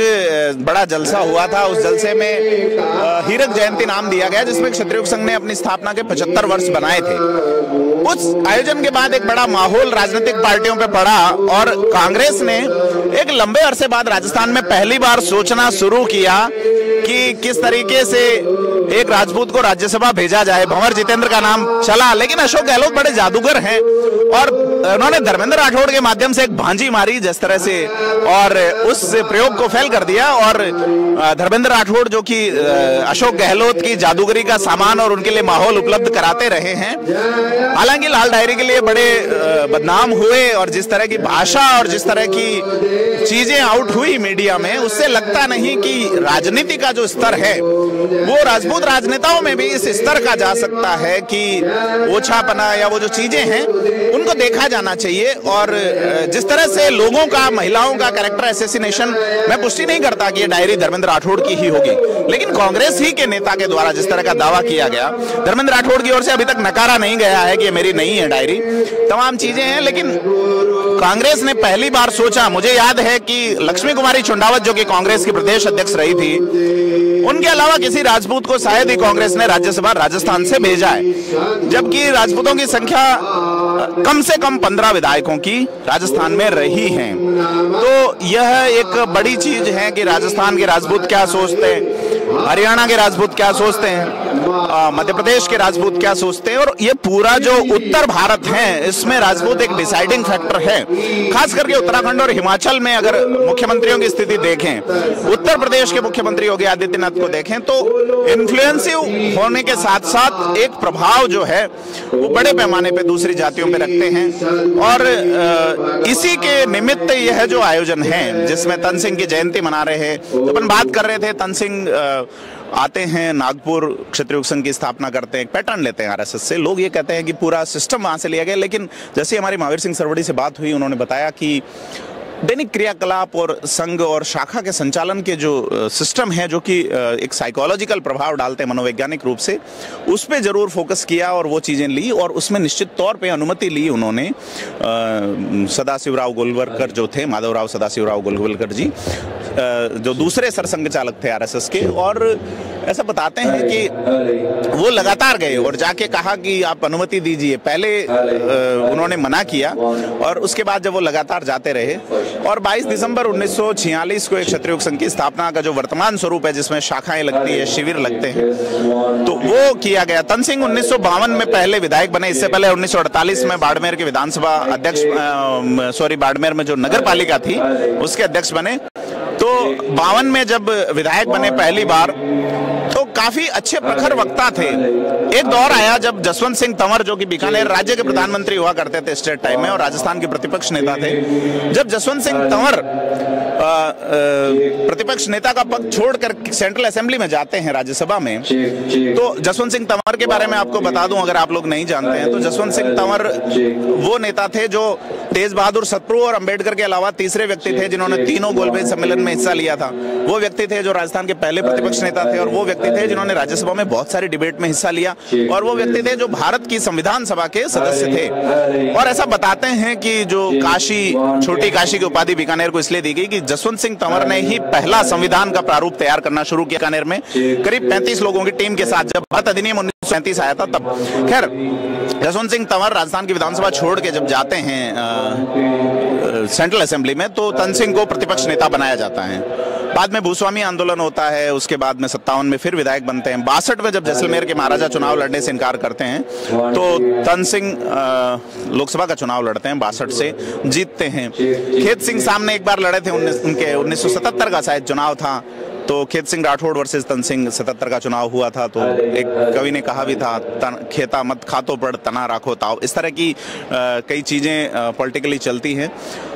बड़ा जलसा हुआ था। उस जलसे में हीरक जयंती नाम दिया गया जिसमें क्षत्रिय संघ ने अपनी स्थापना के 75 वर्ष बनाए थे। उस आयोजन के बाद एक बड़ा माहौल राजनीतिक पार्टियों पे पड़ा और कांग्रेस ने एक लंबे अरसे बाद राजस्थान में पहली बार सोचना शुरू किया कि किस तरीके से एक राजपूत को राज्यसभा भेजा जाए। भंवर जितेंद्र का नाम चला, लेकिन अशोक गहलोत बड़े जादूगर हैं और उन्होंने धर्मेंद्र राठौड़ के माध्यम से एक भांजी मारी जिस तरह से, और उस प्रयोग को फेल कर दिया और धर्मेंद्र राठौड़ जो कि अशोक गहलोत की जादूगरी का सामान और उनके लिए माहौल उपलब्ध कराते रहे हैं। हालाँकि लाल डायरी के लिए, बड़े बदनाम हुए और जिस तरह की भाषा और जिस तरह की चीज़ें आउट हुई मीडिया में, उससे लगता नहीं कि राजनीति का जो स्तर है, वो राजपूत राजनेताओं में भी इस स्तर का जा सकता है कि ओछापना या वो जो चीज़ें हैं, उनको देखा जाना चाहिए। और जिस तरह से लोगों का, महिलाओं का कैरेक्टर एसेसिनेशन मैं पुष्टि नहीं करता कि ये डायरी धर्मेंद्र राठौड़ की ही होगी। लेकिन कांग्रेस ही के नेता के द्वारा जिस तरह का दावा किया गया, धर्मेंद्र राठौड़ की ओर से अभी तक नकारा नहीं गया है कि मेरी नहीं है डायरी तमाम चीज़ें हैं, लेकिन कांग्रेस ने पहली बार सोचा, मुझे याद है कि लक्ष्मी कुमारी चुंडावत, जो कि कांग्रेस की प्रदेश अध्यक्ष रही थी उनके अलावा किसी राजपूत को शायद ही कांग्रेस ने राज्यसभा राजस्थान से भेजा है। जबकि राजपूतों की संख्या कम से कम पंद्रह विधायकों की राजस्थान में रही है। तो यह एक बड़ी चीज़ है कि राजस्थान के राजपूत क्या सोचते हैं, हरियाणा के राजपूत क्या सोचते हैं मध्य प्रदेश के राजपूत क्या सोचते हैं, और ये पूरा जो उत्तर भारत है, इसमें राजपूत एक डिसाइडिंग फैक्टर है। खास करके उत्तराखंड और हिमाचल में अगर मुख्यमंत्रियों की स्थिति देखें, उत्तर प्रदेश के मुख्यमंत्री योगी आदित्यनाथ को देखें तो इन्फ्लुएंसिव होने के साथ साथ एक प्रभाव जो है, वो बड़े पैमाने पे दूसरी जातियों पे रखते हैं। और इसी के निमित्त यह जो आयोजन है, जिसमें तन सिंह की जयंती मना रहे हैं तो अपन बात कर रहे थे, तन सिंह आते हैं, नागपुर क्षत्रिय संघ की स्थापना करते हैं पैटर्न लेते हैं आरएसएस से। लोग ये कहते हैं कि पूरा सिस्टम वहाँ से लिया गया, लेकिन जैसे हमारी महावीर सिंह सरवड़ी से बात हुई, उन्होंने बताया कि दैनिक क्रियाकलाप और संघ और शाखा के संचालन के जो सिस्टम है, जो कि एक साइकोलॉजिकल प्रभाव डालते हैं मनोवैज्ञानिक रूप से, उस पर ज़रूर फोकस किया और वो चीज़ें ली और उसमें निश्चित तौर पे अनुमति ली उन्होंने सदाशिवराव गोलवलकर जो थे, माधवराव सदाशिवराव गोलवलकर जी जो दूसरे सरसंघ चालक थे आरएसएस के और ऐसा बताते हैं कि वो लगातार गए और जाके कहा कि आप अनुमति दीजिए। पहले उन्होंने मना किया और उसके बाद जब वो लगातार जाते रहे और 22 दिसंबर 1946 को एक क्षत्रिय संघ की स्थापना का जो वर्तमान स्वरूप है, जिसमें शाखाएँ लगती है, शिविर लगते हैं। तो वो किया गया। तन सिंह उन्नीस सौ बावन में पहले विधायक बने। इससे पहले उन्नीस सौ अड़तालीस में बाड़मेर के विधानसभा अध्यक्ष सॉरी, बाड़मेर में जो नगर थी, उसके अध्यक्ष बने। तो बावन में जब विधायक बने पहली बार काफ़ी अच्छे प्रखर वक्ता थे। एक दौर आया जब जसवंत सिंह तंवर, जो कि बीकानेर राज्य के प्रधानमंत्री हुआ करते थे स्टेट टाइम में, और राजस्थान के प्रतिपक्ष नेता थे। जब जसवंत सिंह तंवर प्रतिपक्ष नेता का पद छोड़कर सेंट्रल असेंबली में जाते हैं राज्यसभा में तो जसवंत सिंह तंवर के बारे में आपको बता दूँ, अगर आप लोग नहीं जानते हैं तो जसवंत सिंह तंवर वो नेता थे जो तेज बहादुर सतप्रु और अंबेडकर के अलावा तीसरे व्यक्ति थे, जिन्होंने तीनों गोलमेज सम्मेलन में हिस्सा लिया था। वो व्यक्ति थे जो राजस्थान के पहले प्रतिपक्ष नेता थे, और वो व्यक्ति थे जिन्होंने राज्यसभा में बहुत सारी डिबेट में हिस्सा लिया और वो व्यक्ति थे जो भारत की संविधान सभा के सदस्य थे। और ऐसा बताते हैं कि जो काशी, छोटी काशी की उपाधि बीकानेर को इसलिए दी गई कि जसवंत सिंह तंवर ने ही पहला संविधान का प्रारूप तैयार करना शुरू किया बीकानेर में। करीब पैंतीस लोगों की टीम के साथ जब भारत अधिनियम उन्नीस आया था तब। खैर, जसवंत सिंह तंवर राजस्थान की विधानसभा छोड़ के जब जाते हैं सेंट्रल असेंबली में तो तन सिंह को प्रतिपक्ष नेता बनाया जाता है। बाद में भूस्वामी आंदोलन होता है, उसके बाद में सत्तावन में फिर विधायक बनते हैं। बासठ में जब जैसलमेर के महाराजा चुनाव लड़ने से इनकार करते हैं तो तन सिंह लोकसभा का चुनाव लड़ते हैं बासठ से, जीतते हैं। खेत सिंह सामने एक बार लड़े थे, उन्नीस, उनके उन्नीस का शायद चुनाव था। तो खेत सिंह राठौड़ वर्सेस तन सिंह सतहत्तर का चुनाव हुआ था तो एक कवि ने कहा भी था तन, खेता मत खातो पड़ तना राखो ताओ। इस तरह की आ, कई चीज़ें पॉलिटिकली चलती हैं।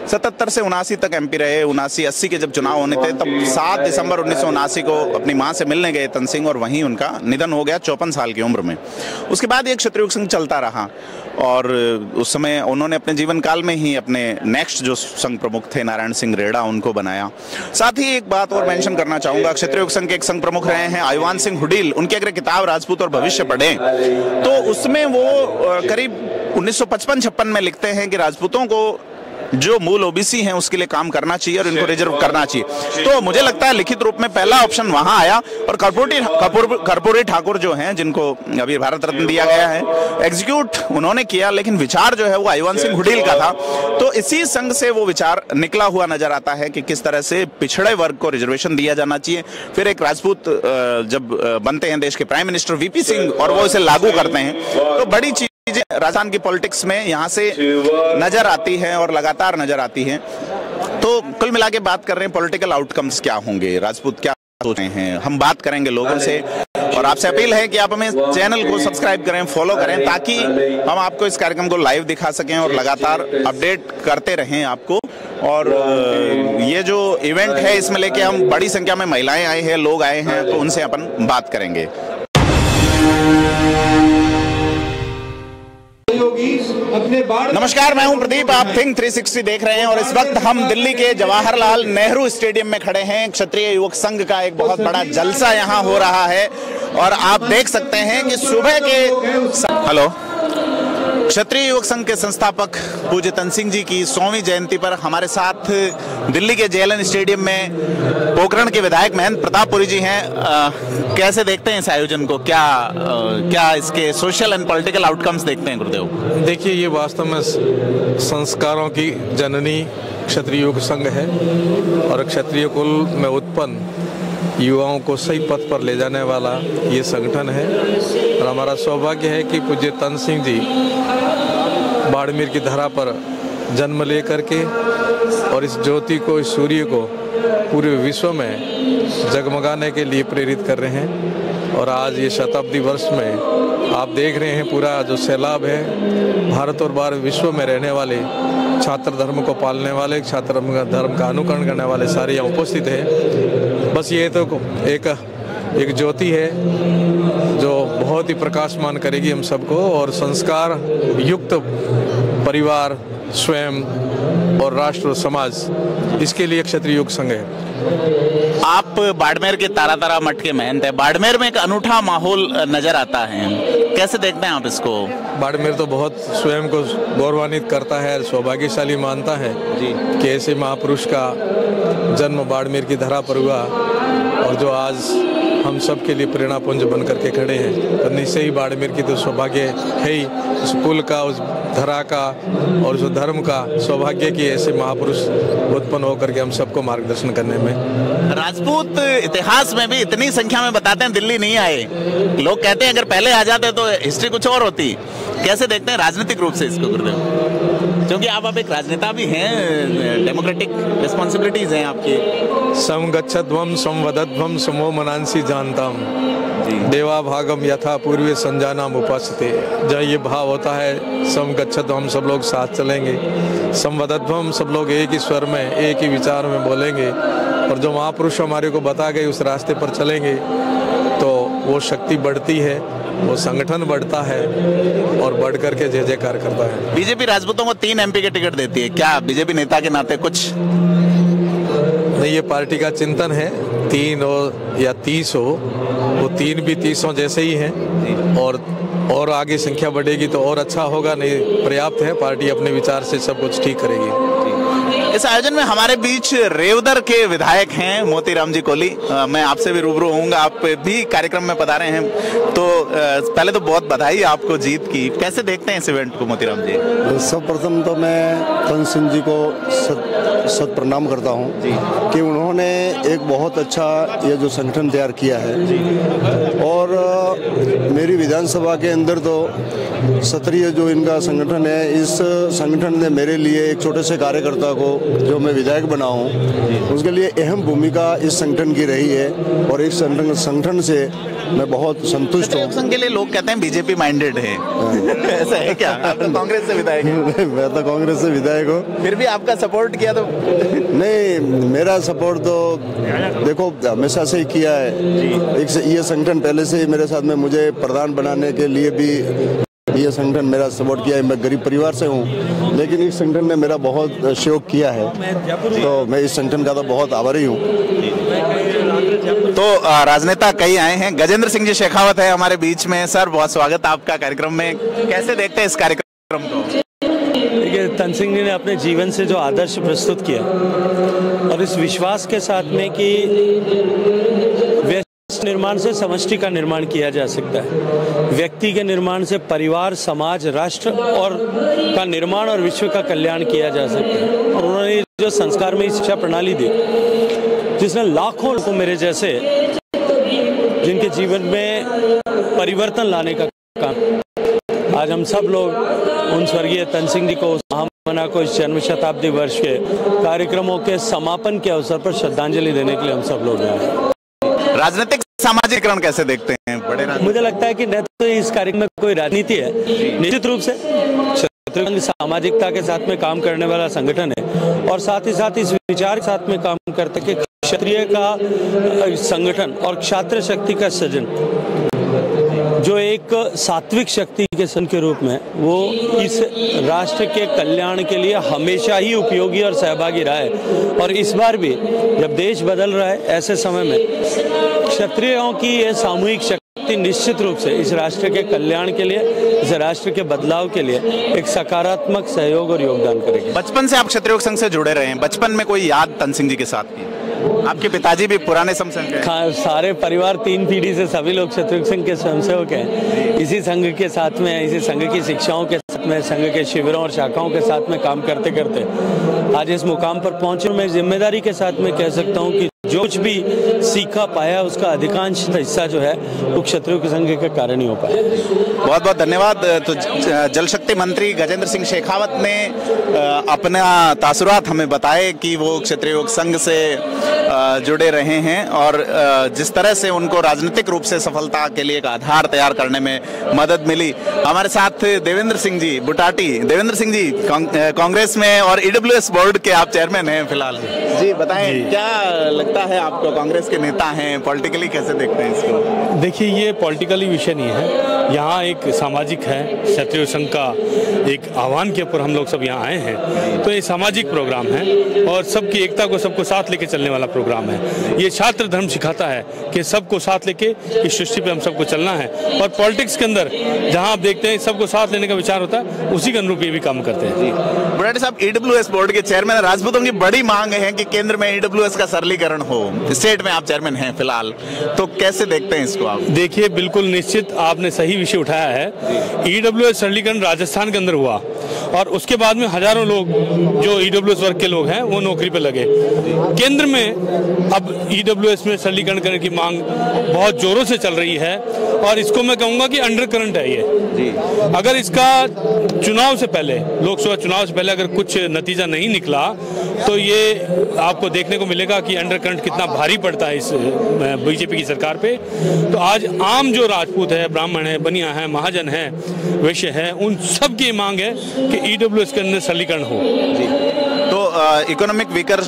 सतहत्तर से उनासी तक एमपी रहे उनासी अस्सी के जब चुनाव होने थे तब सात दिसंबर उन्नीस सौ उनासी को अपनी माँ से मिलने गए तन सिंह और वहीं उनका निधन हो गया चौपन साल की उम्र में। उसके बाद एक क्षत्रियुग सिंह चलता रहा। और उस समय उन्होंने अपने जीवन काल में ही अपने नेक्स्ट जो संघ प्रमुख थे, नारायण सिंह रेडा, उनको बनाया। साथ ही एक बात और मेंशन करना चाहूँगा, क्षेत्रीय संघ के एक संघ प्रमुख रहे हैं आयुवान सिंह हुडील। उनकी अगर किताब राजपूत और भविष्य पढ़े तो उसमें वो करीब उन्नीस सौ में लिखते हैं कि राजपूतों को जो मूल ओबीसी हैं उसके लिए काम करना चाहिए और इनको रिज़र्व करना चाहिए। तो मुझे लगता है लिखित रूप में पहला ऑप्शन वहाँ आया और कर्पूरी कर्पूरी ठाकुर जो हैं जिनको अभी भारत रत्न दिया गया है एग्जीक्यूट उन्होंने किया लेकिन विचार जो है वो आईवान सिंह हुडील का था। तो इसी संघ से वो विचार निकला हुआ नज़र आता है कि किस तरह से पिछड़े वर्ग को रिजर्वेशन दिया जाना चाहिए। फिर एक राजपूत जब बनते हैं देश के प्राइम मिनिस्टर वीपी सिंह और वो इसे लागू करते हैं। तो बड़ी चीज़ चीज़ें राजस्थान की पॉलिटिक्स में यहाँ से नज़र आती है और लगातार नज़र आती है। तो कुल मिला बात कर रहे हैं पॉलिटिकल आउटकम्स क्या होंगे, राजपूत क्या सोच रहे हैं? हम बात करेंगे लोगों से और आपसे अपील है कि आप हमें चैनल को सब्सक्राइब करें फॉलो करें ताकि हम आपको इस कार्यक्रम को लाइव दिखा सकें और लगातार अपडेट करते रहें आपको। और ये जो इवेंट है, इसमें लेके हम बड़ी संख्या में महिलाएँ आए हैं, लोग आए हैं तो उनसे अपन बात करेंगे। नमस्कार मैं हूँ प्रदीप। आप थिंक 360 देख रहे हैं और इस वक्त हम दिल्ली के जवाहरलाल नेहरू स्टेडियम में खड़े हैं। क्षत्रिय युवक संघ का एक बहुत बड़ा जलसा यहाँ हो रहा है और आप देख सकते हैं कि सुबह के हेलो। क्षत्रिय युवक संघ के संस्थापक पूज्य तन सिंह जी की सौवीं जयंती पर हमारे साथ दिल्ली के जेएलएन स्टेडियम में पोखरण के विधायक महंत प्रतापपुरी जी हैं। कैसे देखते हैं इस आयोजन को? क्या आ, क्या इसके सोशल एंड पॉलिटिकल आउटकम्स देखते हैं गुरुदेव? देखिए ये वास्तव में संस्कारों की जननी क्षत्रिय युवक संघ है और क्षत्रिय कुल में उत्पन्न युवाओं को सही पथ पर ले जाने वाला ये संगठन है। और हमारा सौभाग्य है कि पूज्य तन सिंह जी बाड़मेर की धरा पर जन्म ले करके और इस ज्योति को, इस सूर्य को पूरे विश्व में जगमगाने के लिए प्रेरित कर रहे हैं। और आज ये शताब्दी वर्ष में आप देख रहे हैं पूरा जो सैलाब है, भारत और बाहर विश्व में रहने वाले छात्र धर्म को पालने वाले, छात्र धर्म का अनुकरण करने वाले सारे यहाँ उपस्थित हैं। बस ये तो एक एक ज्योति है जो बहुत ही प्रकाशमान करेगी हम सबको और संस्कार युक्त परिवार स्वयं और राष्ट्र और समाज इसके लिए क्षत्रिय युग संघ है। आप बाड़मेर के तारा तारा मठ के महंत है। बाड़मेर में एक अनूठा माहौल नज़र आता है। कैसे देखते हैं आप इसको? बाड़मेर तो बहुत स्वयं को गौरवान्वित करता है सौभाग्यशाली मानता है कि ऐसे महापुरुष का जन्म बाड़मेर की धरा पर हुआ और जो आज हम सब के लिए प्रेरणा पुंज बन करके खड़े हैं। तो निश्चय ही बाड़मेर की तो सौभाग्य है ही। उस कुल का उस धरा का और जो धर्म का सौभाग्य की ऐसे महापुरुष उत्पन्न होकर के हम सबको मार्गदर्शन करने में। राजपूत इतिहास में भी इतनी संख्या में बताते हैं दिल्ली नहीं आए। लोग कहते हैं अगर पहले आ जाते तो हिस्ट्री कुछ और होती। कैसे देखते हैं राजनीतिक रूप से इसको गुरुदेव? क्योंकि आप अब एक राजनेता भी हैं डेमोक्रेटिक रिस्पॉन्सिबिलिटीज हैं आपकी। सम गच्छध्वम समो मनांसी जानताम। देवा भागम यथा पूर्व संजानाम उपासते। जहाँ ये भाव होता है सम गच्छत हम सब लोग साथ चलेंगे। समवदत्व हम सब लोग एक ही स्वर में एक ही विचार में बोलेंगे। और जो महापुरुष हमारे को बता गए उस रास्ते पर चलेंगे तो वो शक्ति बढ़ती है वो संगठन बढ़ता है और बढ़ करके जय जयकार करता है। बीजेपी राजपूतों को तीन एमपी के टिकट देती है। क्या बीजेपी नेता के नाते कुछ? नहीं ये पार्टी का चिंतन है। तीन हो या तीस हो, वो तीन भी तीसों जैसे ही हैं। और और आगे संख्या बढ़ेगी तो और अच्छा होगा, नहीं पर्याप्त है, पार्टी अपने विचार से सब कुछ ठीक करेगी। इस आयोजन में हमारे बीच रेवदर के विधायक हैं मोतीराम जी कोहली मैं आपसे भी रूबरू होऊँगा। आप भी कार्यक्रम में पधारे हैं। तो पहले तो बहुत बधाई आपको जीत की। कैसे देखते हैं इस इवेंट को मोतीराम जी? सर्वप्रथम तो मैं तन सिंह जी को सत, सत प्रणाम करता हूँ कि उन्होंने एक बहुत अच्छा ये जो संगठन तैयार किया है। और मेरी विधानसभा के अंदर तो सत्रीय जो इनका संगठन है इस संगठन ने मेरे लिए एक छोटे से कार्यकर्ता को जो मैं विधायक बना हूँ उसके लिए अहम भूमिका इस संगठन की रही है और इस संगठन संगठन से मैं बहुत संतुष्ट हूँ। संघ के लिए लोग कहते हैं बीजेपी माइंडेड है। ऐसा है क्या? आप तो कांग्रेस से विधायक हैं। मैं तो कांग्रेस से विधायक हूँ। फिर भी आपका सपोर्ट किया तो नहीं मेरा सपोर्ट तो देखो हमेशा से ही किया है। एक ये संगठन पहले से ही मेरे साथ में मुझे प्रधान बनाने के लिए भी ये संगठन मेरा सपोर्ट किया है। मैं गरीब परिवार से हूँ लेकिन इस संगठन ने मेरा बहुत सहयोग किया है। तो मैं इस संगठन का तो बहुत आभारी हूँ। तो राजनेता कई आए हैं। गजेंद्र सिंह जी शेखावत है हमारे बीच में। सर बहुत स्वागत है आपका कार्यक्रम में। कैसे देखते हैं इस कार्यक्रम को? देखिए तन सिंह जी ने अपने जीवन से जो आदर्श प्रस्तुत किया और इस विश्वास के साथ में कि निर्माण से समष्टि का निर्माण किया जा सकता है। व्यक्ति के निर्माण से परिवार, समाज, राष्ट्र और का निर्माण और विश्व का कल्याण किया जा सकता है। और उन्होंने जो संस्कार में शिक्षा प्रणाली दी, जिसने लाखों लोगों मेरे जैसे, जिनके जीवन में परिवर्तन लाने का काम आज हम सब लोग उन स्वर्गीय तन सिंह जी को महामना को इस जन्म शताब्दी वर्ष के कार्यक्रमों के समापन के अवसर पर श्रद्धांजलि देने के लिए हम सब लोग आए राजनीतिक सामाजिकरण कैसे देखते हैं? बड़े मुझे लगता है कि न तो इस कार्यक्रम में कोई राजनीति है, निश्चित रूप से। शत्रुघ्न सामाजिकता के साथ में काम करने वाला संगठन है और साथ ही साथ इस विचार के साथ में काम करते क्षत्रिय का संगठन और क्षात्र शक्ति का सृजन। जो एक सात्विक शक्ति के सन के रूप में, वो इस राष्ट्र के कल्याण के लिए हमेशा ही उपयोगी और सहभागी रहा है। और इस बार भी, जब देश बदल रहा है, ऐसे समय में क्षत्रियों की ये सामूहिक शक्ति निश्चित रूप से इस राष्ट्र के कल्याण के लिए, इस राष्ट्र के बदलाव के लिए एक सकारात्मक सहयोग और योगदान करेगी। बचपन से आप क्षत्रिय संघ से जुड़े रहे हैं। बचपन में कोई याद तन सिंह जी के साथ की? आपके पिताजी भी पुराने संघ सारे परिवार तीन पीढ़ी से सभी लोग शत्रुघ्न संघ के स्वयंसेवक हैं। इसी संघ के साथ में, इसी संघ की शिक्षाओं के साथ में, संघ के शिविरों और शाखाओं के साथ में काम करते करते आज इस मुकाम पर पहुँचे मैं ज़िम्मेदारी के साथ में कह सकता हूँ कि जो कुछ भी सीखा पाया उसका अधिकांश हिस्सा जो है वो क्षत्रिय संघ के कारण ही हो पाया। बहुत बहुत धन्यवाद। तो जल शक्ति मंत्री गजेंद्र सिंह शेखावत ने अपना तासुरात हमें बताए कि वो क्षत्रिय योग संघ से जुड़े रहे हैं और जिस तरह से उनको राजनीतिक रूप से सफलता के लिए एक आधार तैयार करने में मदद मिली। हमारे साथ देवेंद्र सिंह जी बुटाटी। देवेंद्र सिंह जी कांग्रेस में और ईडब्ल्यूएस बोर्ड के आप चेयरमैन हैं फ़िलहाल। जी बताएँ क्या लगता है आपको कांग्रेस के नेता हैं पॉलिटिकली कैसे देखते हैं इसको? देखिए ये पॉलिटिकली विषय नहीं है। यहाँ एक सामाजिक है क्षत्रिय संघ का एक आह्वान के ऊपर हम लोग सब यहाँ आए हैं। तो ये सामाजिक प्रोग्राम है और सबकी एकता को सबको साथ लेके चलने वाला प्रोग्राम है। ये छात्र धर्म सिखाता है कि सबको साथ लेके इस सृष्टि पे हम सबको चलना है। और पॉलिटिक्स के अंदर जहाँ आप देखते हैं सबको साथ लेने का विचार होता है उसी के अनुरूप ये भी काम करते हैं। बुराड़ी साहब ईडब्ल्यूएस बोर्ड के चेयरमैन राजपूतों की बड़ी मांग है कि केंद्र में ईडब्ल्यूएस का सरलीकरण हो स्टेट में आप चेयरमैन हैं फ़िलहाल तो कैसे देखते हैं इसको आप? देखिए बिल्कुल निश्चित आपने सही विषय उठाया है। ईडब्ल्यू सरलीकरण राजस्थान के अंदर हुआ और उसके बाद में हज़ारों लोग जो ईडब्ल्यू वर्ग के लोग हैं वो नौकरी पे लगे। केंद्र में अब ईडब्ल्यू में सरलीकरण करने की मांग बहुत जोरों से चल रही है और इसको मैं कहूँगा कि अंडर करंट है ये। अगर इसका चुनाव से पहले लोकसभा चुनाव से पहले अगर कुछ नतीजा नहीं निकला तो ये आपको देखने को मिलेगा कि अंडर करंट कितना भारी पड़ता है इस बीजेपी की सरकार पे। तो आज आम जो राजपूत है, ब्राह्मण है, बनिया है, महाजन है, वैश्य है, उन सब की मांग है कि ईडब्ल्यू के अंदर सरलीकरण हो। इकोनॉमिक वीकर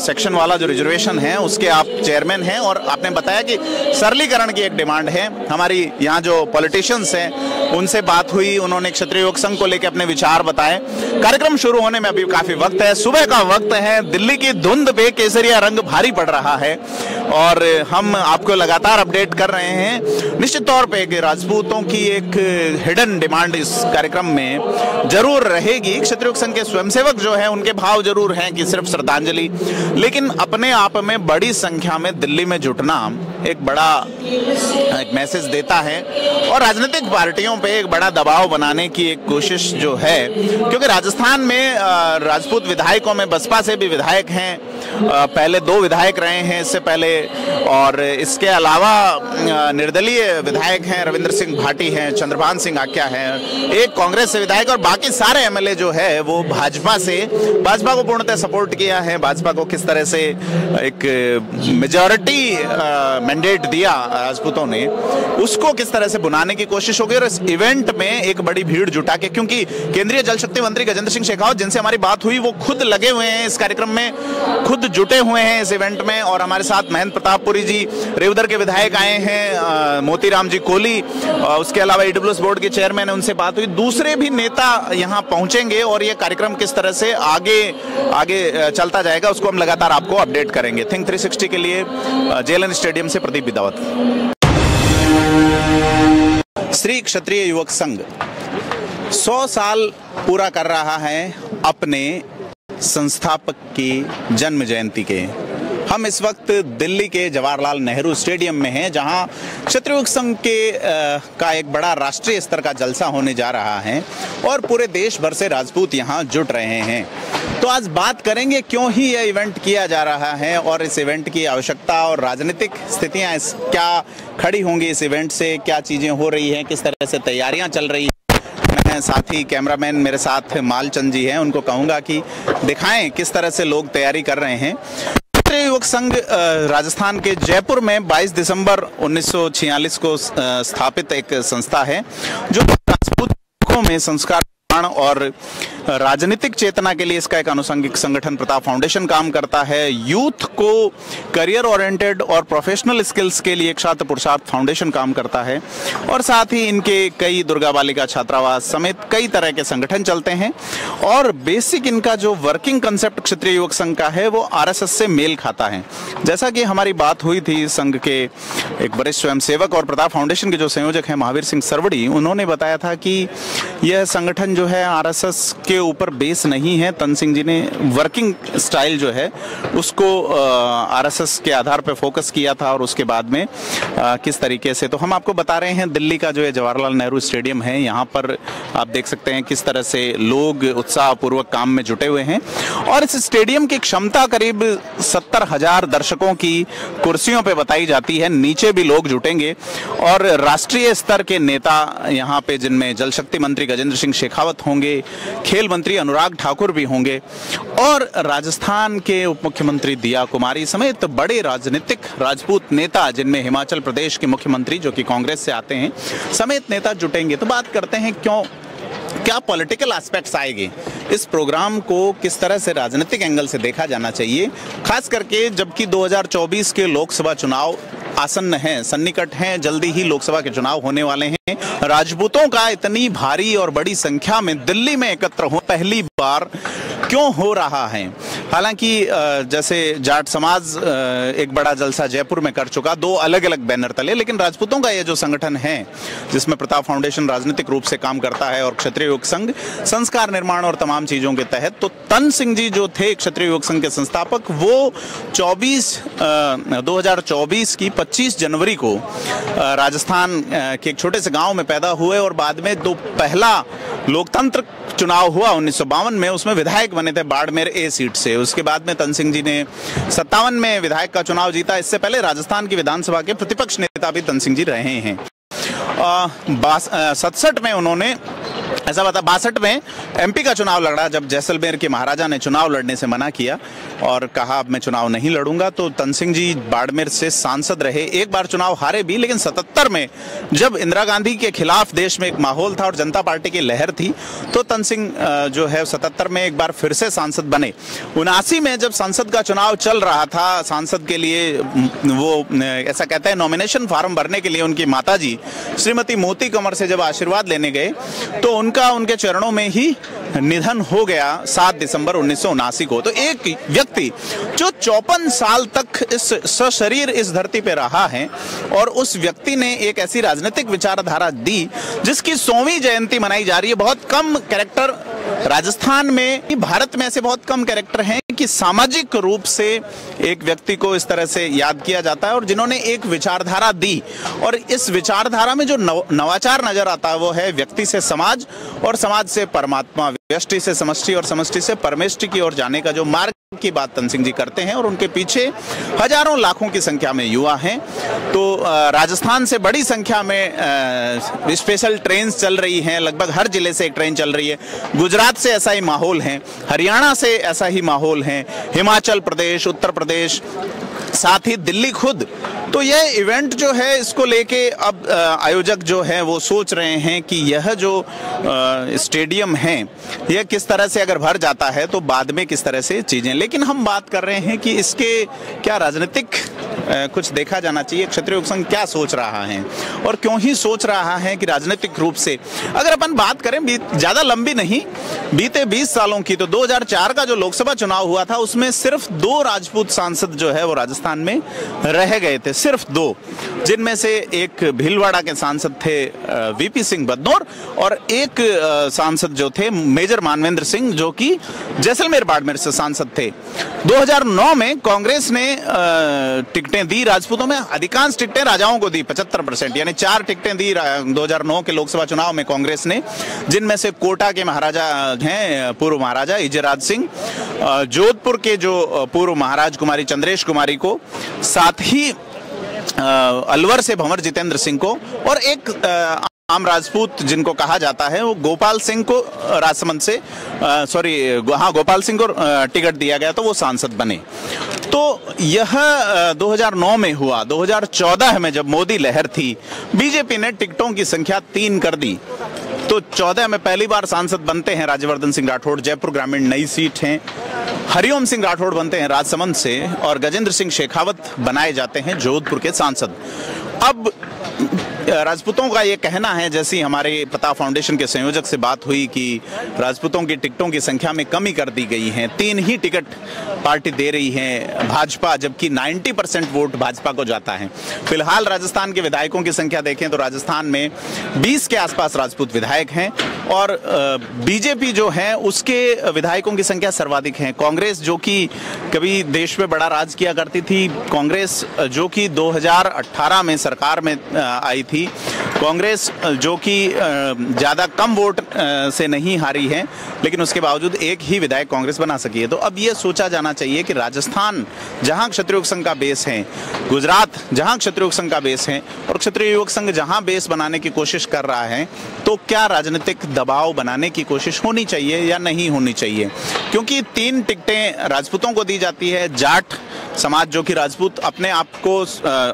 सेक्शन वाला जो रिजर्वेशन है, उसके आप चेयरमैन हैं और आपने बताया कि सरलीकरण की एक डिमांड है। हमारी यहाँ जो पॉलिटिशियंस हैं, उनसे बात हुई, उन्होंने क्षत्रिय योग संघ को लेकर अपने विचार बताए। कार्यक्रम शुरू होने में अभी काफ़ी वक्त है। सुबह का वक्त है, दिल्ली की धुंध पे केसरिया रंग भारी पड़ रहा है और हम आपको लगातार अपडेट कर रहे हैं। निश्चित तौर पे कि राजपूतों की एक हिडन डिमांड इस कार्यक्रम में ज़रूर रहेगी। क्षत्रिय संघ के स्वयंसेवक जो है, उनके भाव ज़रूर हैं कि सिर्फ़ श्रद्धांजलि। लेकिन अपने आप में बड़ी संख्या में दिल्ली में जुटना एक बड़ा, एक मैसेज देता है। और राजनीतिक पार्टियों पे एक बड़ा दबाव बनाने की एक कोशिश जो है, क्योंकि राजस्थान में राजपूत विधायकों में बसपा से भी विधायक हैं। पहले दो विधायक रहे हैं इससे पहले, और इसके अलावा निर्दलीय विधायक हैं, रविंद्र सिंह भाटी हैं, चंद्रभान सिंह आख्या हैं। एक कांग्रेस से विधायक और बाकी सारे एमएलए जो है, वो भाजपा से भाजपा को पूर्णतः सपोर्ट किया है। भाजपा को किस तरह से एक मेजोरिटी मैंडेट दिया राजपूतों ने, उसको किस तरह से बुनाने की कोशिश होगी और इस इवेंट में एक बड़ी भीड़ जुटा के, क्योंकि केंद्रीय जल शक्ति मंत्री गजेंद्र सिंह शेखावत, जिनसे हमारी बात हुई, वो खुद लगे हुए हैं इस कार्यक्रम में, खुद जुटे हुए हैं इस इवेंट में और हमारे साथ महेंद्र प्रतापपुरी जी, रेवदर के विधायक आए हैं मोतीराम जी कोहली उसके अलावा ईडब्ल्यू बोर्ड के चेयरमैन उनसे बात हुई। दूसरे भी नेता यहाँ पहुँचेंगे और ये कार्यक्रम किस तरह से आगे आगे चलता जाएगा, उसको हम लगातार आपको अपडेट करेंगे। थिंक 360 के लिए जेलन स्टेडियम से प्रदीप बिदावत। श्री क्षत्रिय युवक संघ, सौ साल पूरा कर रहा है अपने संस्थापक की जन्म जयंती के। हम इस वक्त दिल्ली के जवाहरलाल नेहरू स्टेडियम में हैं जहाँ क्षत्रिय संघ के आ, का एक बड़ा राष्ट्रीय स्तर का जलसा होने जा रहा है और पूरे देश भर से राजपूत यहाँ जुट रहे हैं। तो आज बात करेंगे क्यों ही यह इवेंट किया जा रहा है और इस इवेंट की आवश्यकता और राजनीतिक स्थितियाँ क्या खड़ी होंगी इस इवेंट से क्या चीज़ें हो रही हैं किस तरह से तैयारियाँ चल रही मैं साथी कैमरामैन मेरे साथ मालचंद जी हैं उनको कहूँगा कि दिखाएँ किस तरह से लोग तैयारी कर रहे हैं। राष्ट्रीय युवक संघ राजस्थान के जयपुर में 22 दिसंबर 1946 को स्थापित एक संस्था है, जो राजपूत में संस्कार और राजनीतिक चेतना के लिए इसका एक अनुसंगिक संगठन प्रताप फाउंडेशन काम करता है। यूथ को करियर ओरिएंटेड और प्रोफेशनल स्किल्स के लिए छात्र पुरुषार्थ फाउंडेशन काम करता है। और साथ ही इनके कई दुर्गा बालिका छात्रावास समेत कई तरह के संगठन चलते हैं। और बेसिक इनका जो वर्किंग कंसेप्ट क्षेत्रीय युवक संघ का है, वो आरएसएस से मेल खाता है। जैसा कि हमारी बात हुई थी संघ के एक वरिष्ठ स्वयंसेवक और प्रताप फाउंडेशन के जो संयोजक हैं महावीर सिंह सरवड़ी, उन्होंने बताया था कि यह संगठन जो है आरएसएस के के ऊपर बेस नहीं है। तन सिंह जी ने वर्किंग स्टाइल जो है उसको आरएसएस के आधार पर फोकस किया था और उसके बाद में आ, किस तरीके से। तो हम आपको बता रहे हैं दिल्ली का जो है जवाहरलाल नेहरू स्टेडियम है यहाँ पर आप देख सकते हैं किस तरह से लोग उत्साहपूर्वक काम में जुटे हुए हैं। और इस स्टेडियम की क्षमता करीब सत्तर हज़ार दर्शकों की कुर्सियों पे बताई जाती है। नीचे भी लोग जुटेंगे। और राष्ट्रीय स्तर के नेता यहाँ पे जिनमें जल शक्ति मंत्री गजेंद्र सिंह शेखावत होंगे खेल खेल मंत्री अनुराग ठाकुर भी होंगे और राजस्थान के उप मुख्यमंत्री दिया कुमारी समेत बड़े राजनीतिक राजपूत नेता, जिनमें हिमाचल प्रदेश के मुख्यमंत्री जो कि कांग्रेस से आते हैं, समेत नेता जुटेंगे। तो बात करते हैं क्यों क्या पॉलिटिकल एस्पेक्ट्स आएँगे? इस प्रोग्राम को किस तरह से राजनीतिक एंगल से देखा जाना चाहिए? खास करके जबकि 2024 के लोकसभा चुनाव आसन्न हैं, सन्निकट हैं, जल्दी ही लोकसभा के चुनाव होने वाले हैं। राजपूतों का इतनी भारी और बड़ी संख्या में दिल्ली में एकत्र हो, पहली बार क्यों हो रहा है? हालाँकि जैसे जाट समाज एक बड़ा जलसा जयपुर में कर चुका, दो अलग अलग बैनर तले, लेकिन राजपूतों का ये जो संगठन है, जिसमें प्रताप फाउंडेशन राजनीतिक रूप से काम करता है और क्षत्रिय योग संघ, संस्कार निर्माण और तमाम चीज़ों के तहत तो तन सिंह जी जो थे क्षत्रिय योग संघ के संस्थापक, वो 24 2024 की 25 जनवरी को राजस्थान के एक छोटे से गाँव में पैदा हुए और बाद में दो पहला लोकतंत्र चुनाव हुआ उन्नीस सौ बावन में, उसमें विधायक बने थे बाड़मेर ए सीट से। उसके बाद में तन सिंह जी ने सत्तावन में विधायक का चुनाव जीता। इससे पहले राजस्थान की विधानसभा के प्रतिपक्ष नेता भी तन सिंह जी रहे हैं। सतसठ में उन्होंने ऐसा बता बासठ में एमपी का चुनाव लड़ा जब जैसलमेर के महाराजा ने चुनाव लड़ने से मना किया और कहा, अब मैं चुनाव नहीं लड़ूँगा। तो तन सिंह जी बाड़मेर से सांसद रहे, एक बार चुनाव हारे भी, लेकिन सतहत्तर में, जब इंदिरा गांधी के खिलाफ देश में एक माहौल था और जनता पार्टी की लहर थी तो तन सिंह जो है, सतहत्तर में एक बार फिर से सांसद बने। उनासी में जब संसद का चुनाव चल रहा था, सांसद के लिए वो ऐसा कहते हैं नॉमिनेशन फॉर्म भरने के लिए उनकी माता श्रीमती मोती कमर से जब आशीर्वाद लेने गए तो उनका उनके चरणों में ही निधन हो गया सात दिसंबर उन्नीस को। तो एक व्यक्ति जो चौपन साल तक इस सशरीर, इस धरती पे रहा है और उस व्यक्ति ने एक ऐसी राजनीतिक विचारधारा दी जिसकी सौवीं जयंती मनाई जा रही है। बहुत कम कैरेक्टर राजस्थान में, भारत में ऐसे बहुत कम कैरेक्टर हैं कि सामाजिक रूप से एक व्यक्ति को इस तरह से याद किया जाता है और जिन्होंने एक विचारधारा दी। और इस विचारधारा में जो नवाचार नज़र आता है, वो है व्यक्ति से समाज और समाज से परमात्मा व्यष्टि से समष्टि और समष्टि से परमेष्टि की ओर जाने का जो मार्ग की बात तन सिंह जी करते हैं और उनके पीछे हज़ारों लाखों की संख्या में युवा हैं। तो राजस्थान से बड़ी संख्या में स्पेशल ट्रेन चल रही हैं। लगभग हर ज़िले से एक ट्रेन चल रही है। गुजरात से ऐसा ही माहौल है। हरियाणा से ऐसा ही माहौल है। हिमाचल प्रदेश, उत्तर प्रदेश, साथ ही दिल्ली खुद। तो यह इवेंट जो है, इसको लेके अब आयोजक जो है, वो सोच रहे हैं कि यह जो स्टेडियम है यह किस तरह से अगर भर जाता है तो बाद में किस तरह से चीज़ें। लेकिन हम बात कर रहे हैं कि इसके क्या राजनीतिक कुछ देखा जाना चाहिए। क्षत्रिय संघ क्या सोच रहा है? और क्यों ही सोच रहा है कि राजनीतिक रूप से? अगर अपन बात करें ज़्यादा लंबी नहीं, बीते 20 सालों की तो 2004 का जो लोकसभा चुनाव हुआ था, उसमें सिर्फ़ दो राजपूत सांसद जो है, वो राजस्थान में रह गए थे। सिर्फ़ दो, जिनमें से एक भीलवाड़ा के सांसद थे वीपी सिंह बदनौर, और एक सांसद जो थे मेजर मानवेंद्र सिंह, जो कि जैसलमेर बाड़मेर से सांसद थे। 2009 में कांग्रेस ने टिकटें दी राजपूतों में। अधिकांश टिकटें राजाओं को दी 75 परसेंट, यानी चार टिकटें दी 2009 के लोकसभा चुनाव में कांग्रेस ने, जिनमें से कोटा के महाराजा हैं, पूर्व महाराजा इजराज सिंह। जोधपुर के जो पूर्व महाराज कुमारी, चंद्रेश कुमारी को, साथ ही अलवर से भंवर जितेंद्र सिंह को, और एक आम राजपूत जिनको कहा जाता है, वो गोपाल सिंह को राजसमंद से सॉरी हाँ गोपाल सिंह को टिकट दिया गया तो वो सांसद बने। तो यह 2009 में हुआ 2014 में जब मोदी लहर थी, बीजेपी ने टिकटों की संख्या तीन कर दी। तो 14 में पहली बार सांसद बनते हैं राज्यवर्धन सिंह राठौड़, जयपुर ग्रामीण नई सीट है। हरिओम सिंह राठौड़ बनते हैं राजसमंद से, और गजेंद्र सिंह शेखावत बनाए जाते हैं जोधपुर के सांसद। अब राजपूतों का ये कहना है, जैसी हमारे पता फाउंडेशन के संयोजक से बात हुई कि राजपूतों की टिकटों की संख्या में कमी कर दी गई है। तीन ही टिकट पार्टी दे रही है, भाजपा, जबकि 90 परसेंट वोट भाजपा को जाता है। फ़िलहाल राजस्थान के विधायकों की संख्या देखें तो राजस्थान में 20 के आसपास राजपूत विधायक हैं और बीजेपी जो है, उसके विधायकों की संख्या सर्वाधिक है। कांग्रेस जो कि कभी देश में बड़ा राज किया करती थी, कांग्रेस जो कि 2018 में सरकार में आई थी कांग्रेस जो कि ज़्यादा कम वोट से नहीं हारी है, लेकिन उसके बावजूद एक ही विधायक कांग्रेस बना सकी है। तो अब ये सोचा जाना चाहिए कि राजस्थान, जहाँ क्षत्रिय संघ का बेस है, गुजरात, जहाँ क्षत्रिय संघ का बेस है, और क्षत्रिय युवक संघ जहाँ बेस बनाने की कोशिश कर रहा है तो क्या राजनीतिक दबाव बनाने की कोशिश होनी चाहिए या नहीं होनी चाहिए? क्योंकि तीन टिकटें राजपूतों को दी जाती है, जाट, समाज जो कि राजपूत अपने आप को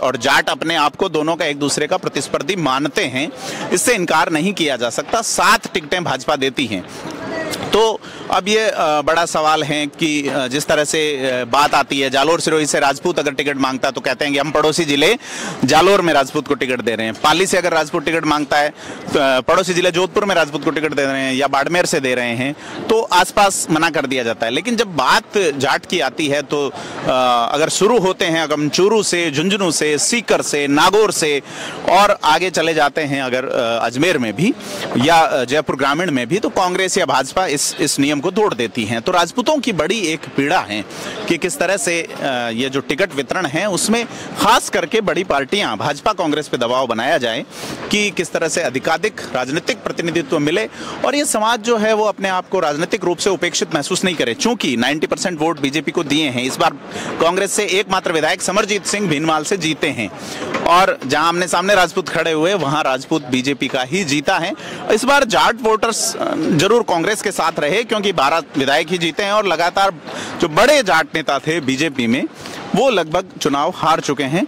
और जाट अपने आप को दोनों का एक दूसरे का प्रतिस्पर्धी मानते हैं इससे इनकार नहीं किया जा सकता। सात टिकटें भाजपा देती हैं। तो अब ये बड़ा सवाल है कि जिस तरह से बात आती है जालोर सिरोही से राजपूत अगर टिकट माँगता है तो कहते हैं कि हम पड़ोसी ज़िले जालोर में राजपूत को टिकट दे रहे हैं। पाली से अगर राजपूत टिकट माँगता है तो, पड़ोसी ज़िले जोधपुर में राजपूत को टिकट दे रहे हैं या बाड़मेर से दे रहे हैं तो आसपास मना कर दिया जाता है। लेकिन जब बात जाट की आती है तो अगर शुरू होते हैं अगमचूरू से झुंझुनू से सीकर से नागौर से और आगे चले जाते हैं अगर अजमेर में भी या जयपुर ग्रामीण में भी तो कांग्रेस या भाजपा इस इस नियम को तोड़ देती हैं। तो राजपूतों की बड़ी एक पीड़ा है कि किस तरह से ये जो टिकट वितरण है, उसमें खास करके बड़ी पार्टियाँ, भाजपा कांग्रेस पे दबाव बनाया जाए कि किस तरह से अधिकाधिक राजनीतिक प्रतिनिधित्व मिले और ये समाज जो है वो अपने आप को राजनीतिक रूप से उपेक्षित महसूस नहीं करे। चूँकि 90 परसेंट वोट बीजेपी को दिए हैं, इस बार कांग्रेस से एकमात्र विधायक समरजीत सिंह भीनवाल से जीते हैं और जहाँ आमने सामने राजपूत खड़े हुए वहाँ राजपूत बीजेपी का ही जीता है। इस बार जाट वोटर्स ज़रूर कांग्रेस के साथ रहे क्योंकि बारह विधायक ही जीते हैं और लगातार जो बड़े जाट नेता थे बीजेपी में वो लगभग चुनाव हार चुके हैं।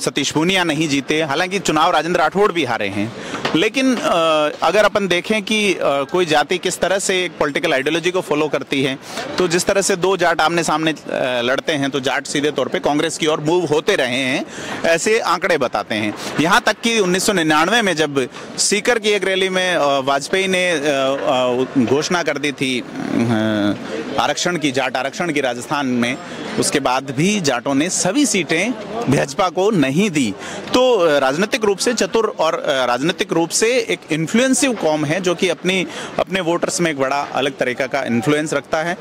सतीश पूनिया नहीं जीते, हालाँकि चुनाव राजेंद्र राठौड़ भी हारे हैं। लेकिन अगर अपन देखें कि कोई जाति किस तरह से एक पॉलिटिकल आइडियोलॉजी को फॉलो करती है तो जिस तरह से दो जाट आमने सामने लड़ते हैं तो जाट सीधे तौर पे कांग्रेस की ओर मूव होते रहे हैं, ऐसे आंकड़े बताते हैं। यहाँ तक कि 1999 में जब सीकर की एक रैली में वाजपेयी ने घोषणा कर दी थी आरक्षण की, जाट आरक्षण की राजस्थान में, उसके बाद भी जाटों ने सभी सीटें भाजपा को नहीं दी। तो राजनीतिक रूप से चतुर और राजनीतिक रूप से एक इन्फ्लुएंसिव कॉम है, जो कि अपनी, अपने वोटर्स में एक बड़ा अलग तरीका का इन्फ्लुएंस रखता है।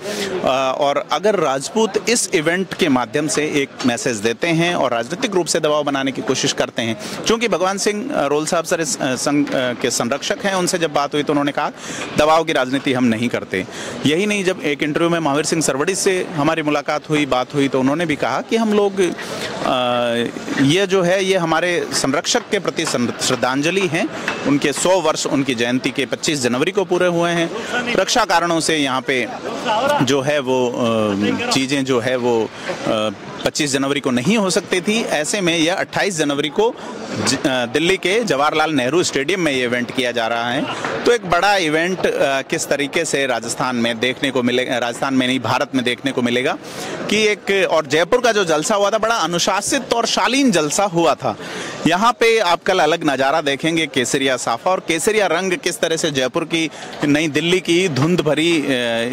और अगर राजपूत इस इवेंट के माध्यम से एक मैसेज देते हैं और राजनीतिक रूप से दबाव बनाने की कोशिश करते हैं, क्योंकि भगवान सिंह रोल साहब सर संघ के संरक्षक हैं, उनसे जब बात हुई तो उन्होंने कहा, दबाव की राजनीति हम नहीं करते। यही नहीं, जब एक इंटरव्यू में महावीर सिंह सरवड़ी से हमारी मुलाकात हुई, बात हुई तो उन्होंने भी कहा कि हम लोग ये जो है, ये हमारे संरक्षक के प्रति श्रद्धांजलि हैं। उनके 100 वर्ष उनकी जयंती के 25 जनवरी को पूरे हुए हैं। रक्षा कारणों से यहाँ पे जो है वो चीज़ें जो है वो 25 जनवरी को नहीं हो सकती थी। ऐसे में यह 28 जनवरी को दिल्ली के जवाहरलाल नेहरू स्टेडियम में ये इवेंट किया जा रहा है। तो एक बड़ा इवेंट किस तरीके से राजस्थान में देखने को मिलेगा राजस्थान में नहीं, भारत में देखने को मिलेगा कि एक, और जयपुर का जो जलसा हुआ था, बड़ा अनुशासित और शालीन जलसा हुआ था। यहाँ पे आप कल अलग नज़ारा देखेंगे केसरिया साफा और केसरिया रंग किस तरह से जयपुर की नई दिल्ली की धुंध भरी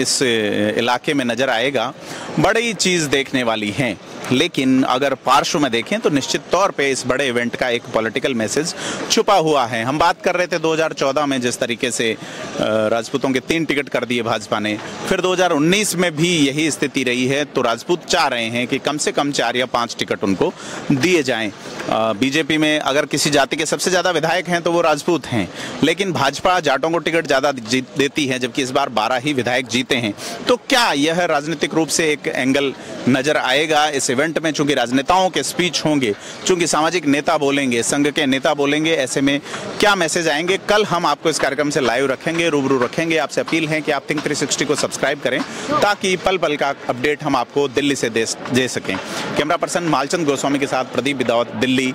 इस इलाके में नज़र आएगा। बड़ी चीज़ देखने वाली है। लेकिन अगर पार्श्व में देखें तो निश्चित तौर पे इस बड़े इवेंट का एक पॉलिटिकल मैसेज छुपा हुआ है। हम बात कर रहे थे 2014 में जिस तरीके से राजपूतों के तीन टिकट कर दिए भाजपा ने। फिर 2019 में भी यही स्थिति रही है। तो राजपूत चाह रहे हैं कि कम से कम चार या पाँच टिकट उनको दिए जाएँ। बीजेपी में अगर किसी जाति के सबसे ज़्यादा विधायक हैं तो वो राजपूत हैं। लेकिन भाजपा जाटों को टिकट ज़्यादा देती है, जबकि इस बार बारह ही विधायक जीते हैं। तो क्या यह राजनीतिक रूप से एक एंगल नज़र आएगा इस इवेंट में? चूँकि राजनेताओं के स्पीच होंगे, चूँकि सामाजिक नेता बोलेंगे, संघ के नेता बोलेंगे, ऐसे में क्या मैसेज आएँगे? कल हम आपको इस कार्यक्रम से लाइव रखेंगे, रूबरू रखेंगे। आपसे अपील है कि आप थिंक 360 को सब्सक्राइब करें, ताकि पल पल का अपडेट हम आपको दिल्ली से दे सकें। कैमरा पर्सन मालचंद गोस्वामी के साथ प्रदीप बिदावत, दिल्ली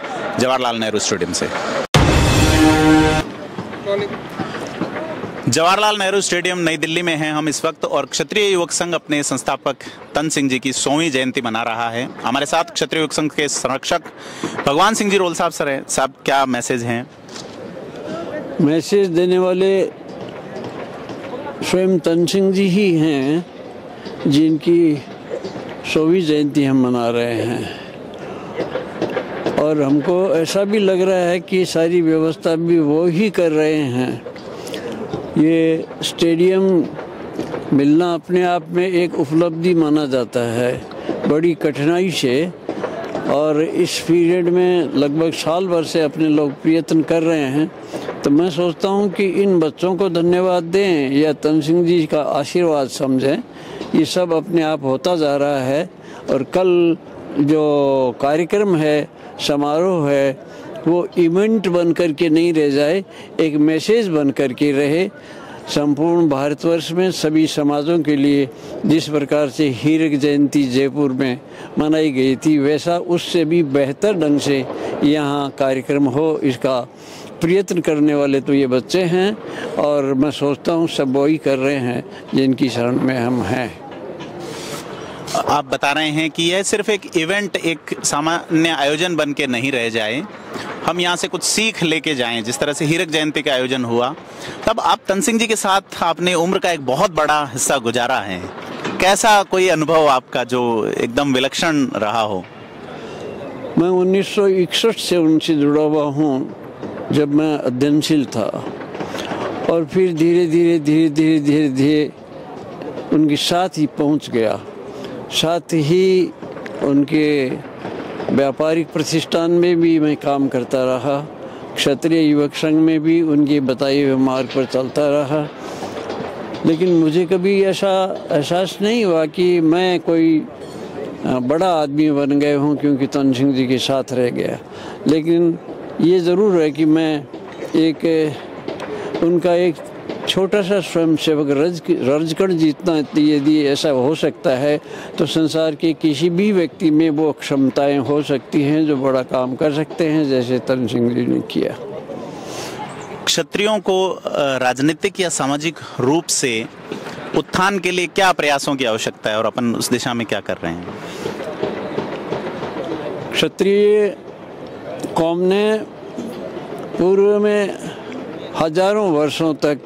जवाहरलाल नेहरू स्टेडियम से। जवाहरलाल नेहरू स्टेडियम नई दिल्ली में हैं। हम इस वक्त और क्षत्रिय युवक संघ अपने संस्थापक तन सिंह जी की सौवीं जयंती मना रहा है। हमारे साथ क्षत्रिय युवक संघ के संरक्षक भगवान सिंह जी रोल साहब सर हैं। साहब, क्या मैसेज हैं? मैसेज देने वाले स्वयं तन सिंह जी ही हैं, जिनकी सौवीं जयंती हम मना रहे हैं। और हमको ऐसा भी लग रहा है कि सारी व्यवस्था भी वो ही कर रहे हैं। ये स्टेडियम मिलना अपने आप में एक उपलब्धि माना जाता है, बड़ी कठिनाई से। और इस पीरियड में लगभग साल भर से अपने लोग प्रयत्न कर रहे हैं। तो मैं सोचता हूँ कि इन बच्चों को धन्यवाद दें या तन सिंह जी का आशीर्वाद समझें। ये सब अपने आप होता जा रहा है। और कल जो कार्यक्रम है समारोह है, वो इवेंट बन कर के नहीं रह जाए, एक मैसेज बन कर के रहे। संपूर्ण भारतवर्ष में सभी समाजों के लिए जिस प्रकार से हीरक जयंती जयपुर में मनाई गई थी, वैसा उससे भी बेहतर ढंग से यहाँ कार्यक्रम हो, इसका प्रयत्न करने वाले तो ये बच्चे हैं। और मैं सोचता हूँ, सब वही कर रहे हैं जिनकी शरण में हम हैं। आप बता रहे हैं कि यह सिर्फ़ एक इवेंट एक सामान्य आयोजन बन के नहीं रह जाए। हम यहाँ से कुछ सीख लेके जाएँ, जिस तरह से हीरक जयंती का आयोजन हुआ। तब आप तनसिंह जी के साथ आपने उम्र का एक बहुत बड़ा हिस्सा गुजारा है। कैसा कोई अनुभव आपका जो एकदम विलक्षण रहा हो? मैं 1961 से उनसे जुड़ा हुआ हूँ, जब मैं अध्ययनशील था। और फिर धीरे धीरे धीरे धीरे धीरे धीरे उनके साथ ही पहुँच गया। साथ ही उनके व्यापारिक प्रतिष्ठान में भी मैं काम करता रहा। क्षत्रिय युवक संघ में भी उनके बताए हुए मार्ग पर चलता रहा। लेकिन मुझे कभी ऐसा एहसास नहीं हुआ कि मैं कोई बड़ा आदमी बन गए हूँ क्योंकि तन सिंह जी के साथ रह गया। लेकिन ये ज़रूर है कि मैं एक, उनका एक छोटा सा स्वयं सेवक रज रजकण जीतना यदि ऐसा हो सकता है तो संसार के किसी भी व्यक्ति में वो क्षमताएँ हो सकती हैं जो बड़ा काम कर सकते हैं जैसे तन सिंह जी ने किया। क्षत्रियों को राजनीतिक या सामाजिक रूप से उत्थान के लिए क्या प्रयासों की आवश्यकता है और अपन उस दिशा में क्या कर रहे हैं? क्षत्रिय कौम ने पूर्व में हज़ारों वर्षों तक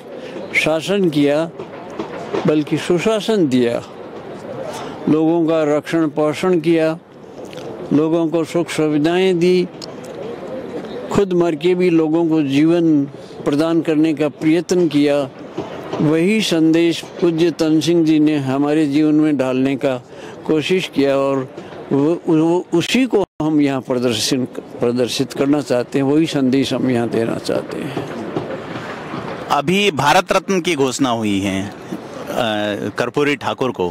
शासन किया बल्कि सुशासन दिया। लोगों का रक्षण पोषण किया लोगों को सुख सुविधाएँ दी खुद मर के भी लोगों को जीवन प्रदान करने का प्रयत्न किया। वही संदेश पूज्य तन सिंह जी ने हमारे जीवन में डालने का कोशिश किया और वो, वो उसी को हम यहाँ प्रदर्शन प्रदर्शित करना चाहते हैं वही संदेश हम यहाँ देना चाहते हैं। अभी भारत रत्न की घोषणा हुई है कर्पूरी ठाकुर को।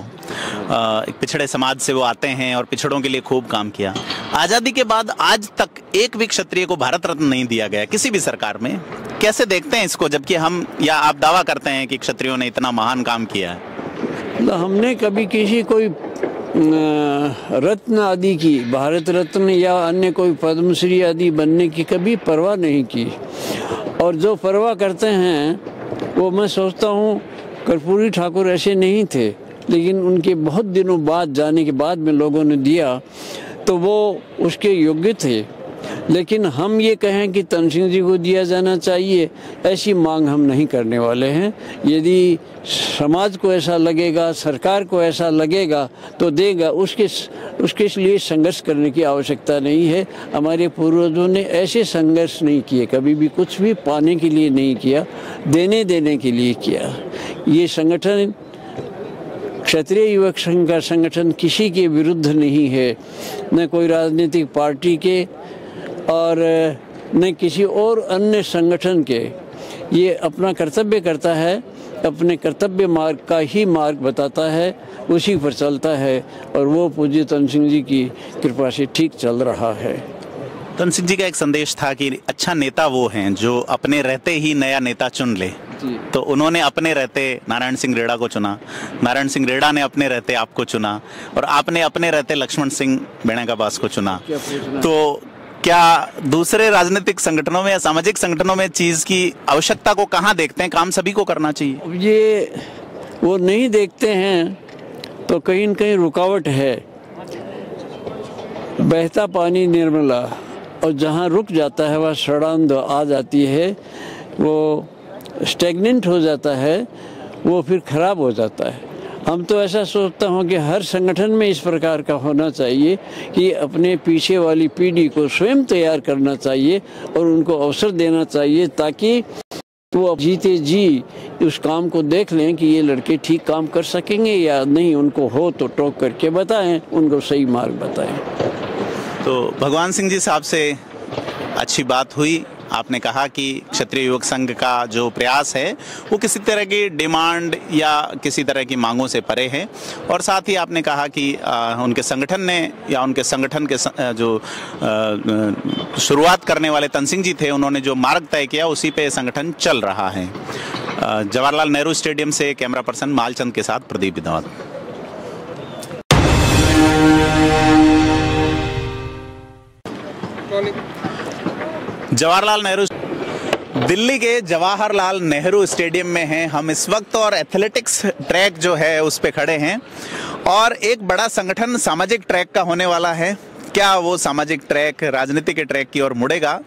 पिछड़े समाज से वो आते हैं और पिछड़ों के लिए खूब काम किया। आज़ादी के बाद आज तक एक भी क्षत्रिय को भारत रत्न नहीं दिया गया, किसी भी सरकार में। कैसे देखते हैं इसको, जबकि हम, या आप दावा करते हैं कि क्षत्रियों ने इतना महान काम किया है? हमने कभी किसी कोई रत्न आदि की, भारत रत्न या अन्य कोई पद्मश्री आदि बनने की कभी परवाह नहीं की। और जो परवाह करते हैं, वो मैं सोचता हूँ, कर्पूरी ठाकुर ऐसे नहीं थे। लेकिन उनके बहुत दिनों बाद, जाने के बाद में लोगों ने दिया तो वो उसके योग्य थे। लेकिन हम ये कहें कि तनसिंह जी को दिया जाना चाहिए, ऐसी मांग हम नहीं करने वाले हैं। यदि समाज को ऐसा लगेगा, सरकार को ऐसा लगेगा तो देगा, उसके उसके लिए संघर्ष करने की आवश्यकता नहीं है। हमारे पूर्वजों ने ऐसे संघर्ष नहीं किए, कभी भी कुछ भी पाने के लिए नहीं किया, देने देने के लिए किया। ये संगठन, क्षत्रिय युवक संघ का संगठन किसी के विरुद्ध नहीं है, न कोई राजनीतिक पार्टी के और न किसी और अन्य संगठन के ये अपना कर्तव्य करता है अपने कर्तव्य मार्ग का ही मार्ग बताता है उसी पर चलता है और वो पूज्य तन सिंह जी की कृपा से ठीक चल रहा है। तन सिंह जी का एक संदेश था कि अच्छा नेता वो हैं जो अपने रहते ही नया नेता चुन ले। तो उन्होंने अपने रहते नारायण सिंह रेड़ा को चुना नारायण सिंह रेड़ा ने अपने रहते आपको चुना और आपने अपने रहते लक्ष्मण सिंह बेणा को चुना? तो क्या दूसरे राजनीतिक संगठनों में या सामाजिक संगठनों में चीज़ की आवश्यकता को कहाँ देखते हैं? काम सभी को करना चाहिए। ये वो नहीं देखते हैं तो कहीं न कहीं रुकावट है। बहता पानी निर्मला और जहाँ रुक जाता है, वह सड़ांध आ जाती है, वो स्टेगनेंट हो जाता है, वो फिर खराब हो जाता है। हम तो ऐसा सोचता हूँ कि हर संगठन में इस प्रकार का होना चाहिए कि अपने पीछे वाली पीढ़ी को स्वयं तैयार करना चाहिए और उनको अवसर देना चाहिए ताकि वो अब जीते जी उस काम को देख लें कि ये लड़के ठीक काम कर सकेंगे या नहीं। उनको हो तो टोक करके बताएँ, उनको सही मार्ग बताएँ। तो भगवान सिंह जी साहब से अच्छी बात हुई। आपने कहा कि क्षत्रिय युवक संघ का जो प्रयास है, वो किसी तरह की डिमांड या किसी तरह की मांगों से परे है। और साथ ही आपने कहा कि उनके संगठन ने या उनके संगठन के जो शुरुआत करने वाले तनसिंह जी थे, उन्होंने जो मार्ग तय किया, उसी पे संगठन चल रहा है। जवाहरलाल नेहरू स्टेडियम से कैमरा पर्सन मालचंद के साथ प्रदीप विद्वान जवाहरलाल नेहरू दिल्ली के जवाहरलाल नेहरू स्टेडियम में हैं। हम इस वक्त और एथलेटिक्स ट्रैक जो है, उस पर खड़े हैं। और एक बड़ा संगठन सामाजिक ट्रैक का होने वाला है। क्या वो सामाजिक ट्रैक राजनीति के ट्रैक की ओर मुड़ेगा?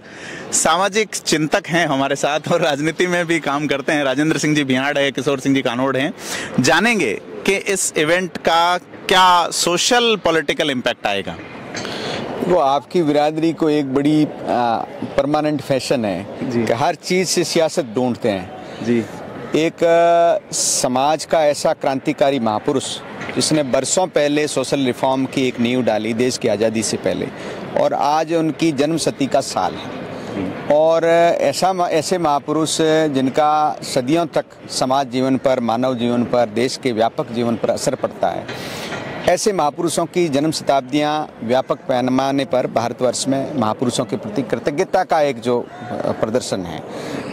सामाजिक चिंतक हैं हमारे साथ और राजनीति में भी काम करते हैं। राजेंद्र सिंह जी बिहाड़ है, किशोर सिंह जी कानोड़ हैं। जानेंगे कि इस इवेंट का क्या सोशल पॉलिटिकल इम्पैक्ट आएगा। वो आपकी बिरादरी को एक बड़ी परमानेंट फ़ैशन है कि हर चीज़ से सियासत ढूंढते हैं। जी। एक आ, समाज का ऐसा क्रांतिकारी महापुरुष जिसने बरसों पहले सोशल रिफॉर्म की एक नींव डाली देश की आज़ादी से पहले और आज उनकी जन्म सती का साल है। और ऐसा ऐसे महापुरुष जिनका सदियों तक समाज जीवन पर मानव जीवन पर देश के व्यापक जीवन पर असर पड़ता है ऐसे महापुरुषों की जन्म शताब्दियाँ व्यापक पैमाने पर भारतवर्ष में महापुरुषों के प्रति कृतज्ञता का एक जो प्रदर्शन है।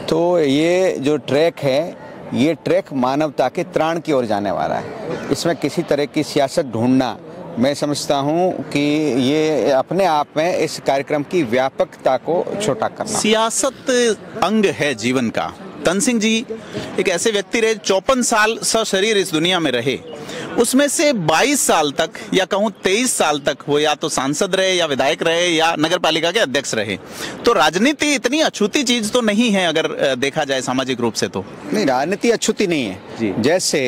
तो ये जो ट्रैक है, ये ट्रैक मानवता के त्राण की ओर जाने वाला है। इसमें किसी तरह की सियासत ढूंढना, मैं समझता हूँ कि ये अपने आप में इस कार्यक्रम की व्यापकता को छोटा करना। सियासत अंग है जीवन का। तन सिंह जी एक ऐसे व्यक्ति रहे चौपन साल सशरीर इस दुनिया में रहे। उसमें से 22 साल तक या कहूँ 23 साल तक वो या तो सांसद रहे या विधायक रहे या नगर पालिका के अध्यक्ष रहे। तो राजनीति इतनी अछूती चीज़ तो नहीं है अगर देखा जाए सामाजिक रूप से तो। नहीं राजनीति अछूती नहीं है। जी। जैसे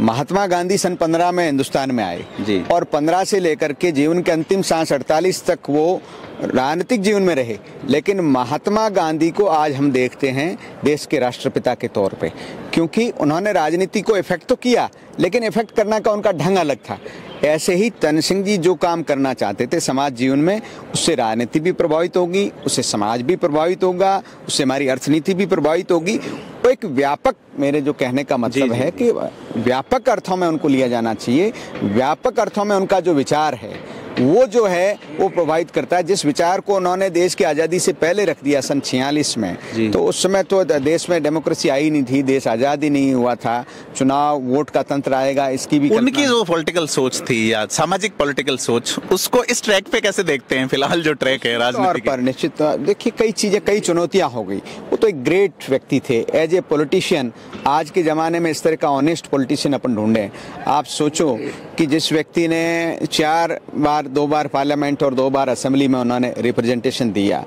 महात्मा गांधी सन 15 में हिंदुस्तान में आए जी। और 15 से लेकर के जीवन के अंतिम सांस 48 तक वो राजनीतिक जीवन में रहे। लेकिन महात्मा गांधी को आज हम देखते हैं देश के राष्ट्रपिता के तौर पे। क्योंकि उन्होंने राजनीति को इफ़ेक्ट तो किया लेकिन इफ़ेक्ट करने का उनका ढंग अलग था। ऐसे ही तन सिंह जी जो काम करना चाहते थे समाज जीवन में उससे राजनीति भी प्रभावित होगी उससे समाज भी प्रभावित होगा उससे हमारी अर्थनीति भी प्रभावित होगी। तो एक व्यापक मेरे जो कहने का मतलब जी, है कि व्यापक अर्थों में उनको लिया जाना चाहिए। व्यापक अर्थों में उनका जो विचार है वो जो है वो प्रभावित करता है। जिस विचार को उन्होंने देश की आज़ादी से पहले रख दिया सन छियालीस में तो उस समय तो देश में डेमोक्रेसी आई नहीं थी देश आज़ादी नहीं हुआ था। चुनाव वोट का तंत्र आएगा इसकी भी उनकी जो पॉलिटिकल सोच थी या सामाजिक पॉलिटिकल सोच उसको इस ट्रैक पे कैसे देखते हैं? फ़िलहाल जो ट्रैक है राजनीति पर निश्चित देखिए कई चीज़ें कई चुनौतियाँ हो गई। वो तो एक ग्रेट व्यक्ति थे। एज ए पॉलिटिशियन आज के ज़माने में इस तरह का ऑनेस्ट पॉलिटिशियन अपन ढूंढे। आप सोचो कि जिस व्यक्ति ने चार बार, दो बार पार्लियामेंट और दो बार असेंबली में उन्होंने रिप्रेजेंटेशन दिया,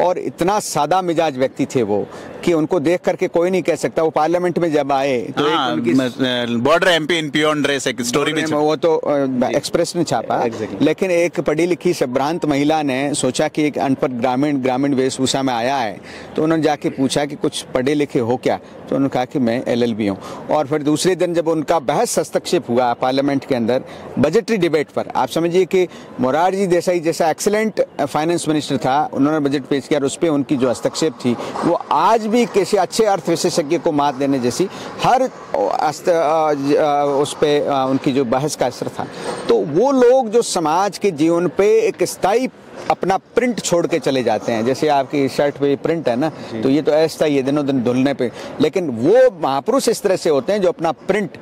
और इतना सादा मिजाज व्यक्ति थे वो कि उनको देख करके कोई नहीं कह सकता वो पार्लियामेंट में जब आए तो बॉर्डर एमपी इन पियोन रेस एक स्टोरी में वो तो एक्सप्रेस ने छापा। लेकिन एक पढ़ी लिखी संभ्रांत महिला ने सोचा कि एक अनपढ़ ग्रामीण ग्रामीण वेशभूषा में आया है तो उन्होंने जाके पूछा कि कुछ पढ़े लिखे हो क्या? तो उन्होंने कहा कि मैं एल एल बी हूँ। और फिर दूसरे दिन जब उनका बहस हस्तक्षेप हुआ पार्लियामेंट के अंदर बजटरी डिबेट पर आप समझिए कि मोरारजी देसाई जैसा एक्सीलेंट फाइनेंस मिनिस्टर था उन्होंने बजट पेश किया और उस पर उनकी जो हस्तक्षेप थी वो आज भी किसी अच्छे अर्थ विशेषज्ञ को मात देने जैसी हर उस पर उनकी जो बहस का असर था। तो वो लोग जो समाज के जीवन पे एक स्थायी अपना प्रिंट छोड़ के चले जाते हैं। जैसे आपकी शर्ट पे प्रिंट है ना तो ये तो ऐसा ही है दिनों दिन धुलने पे। लेकिन वो महापुरुष इस तरह से होते हैं जो अपना प्रिंट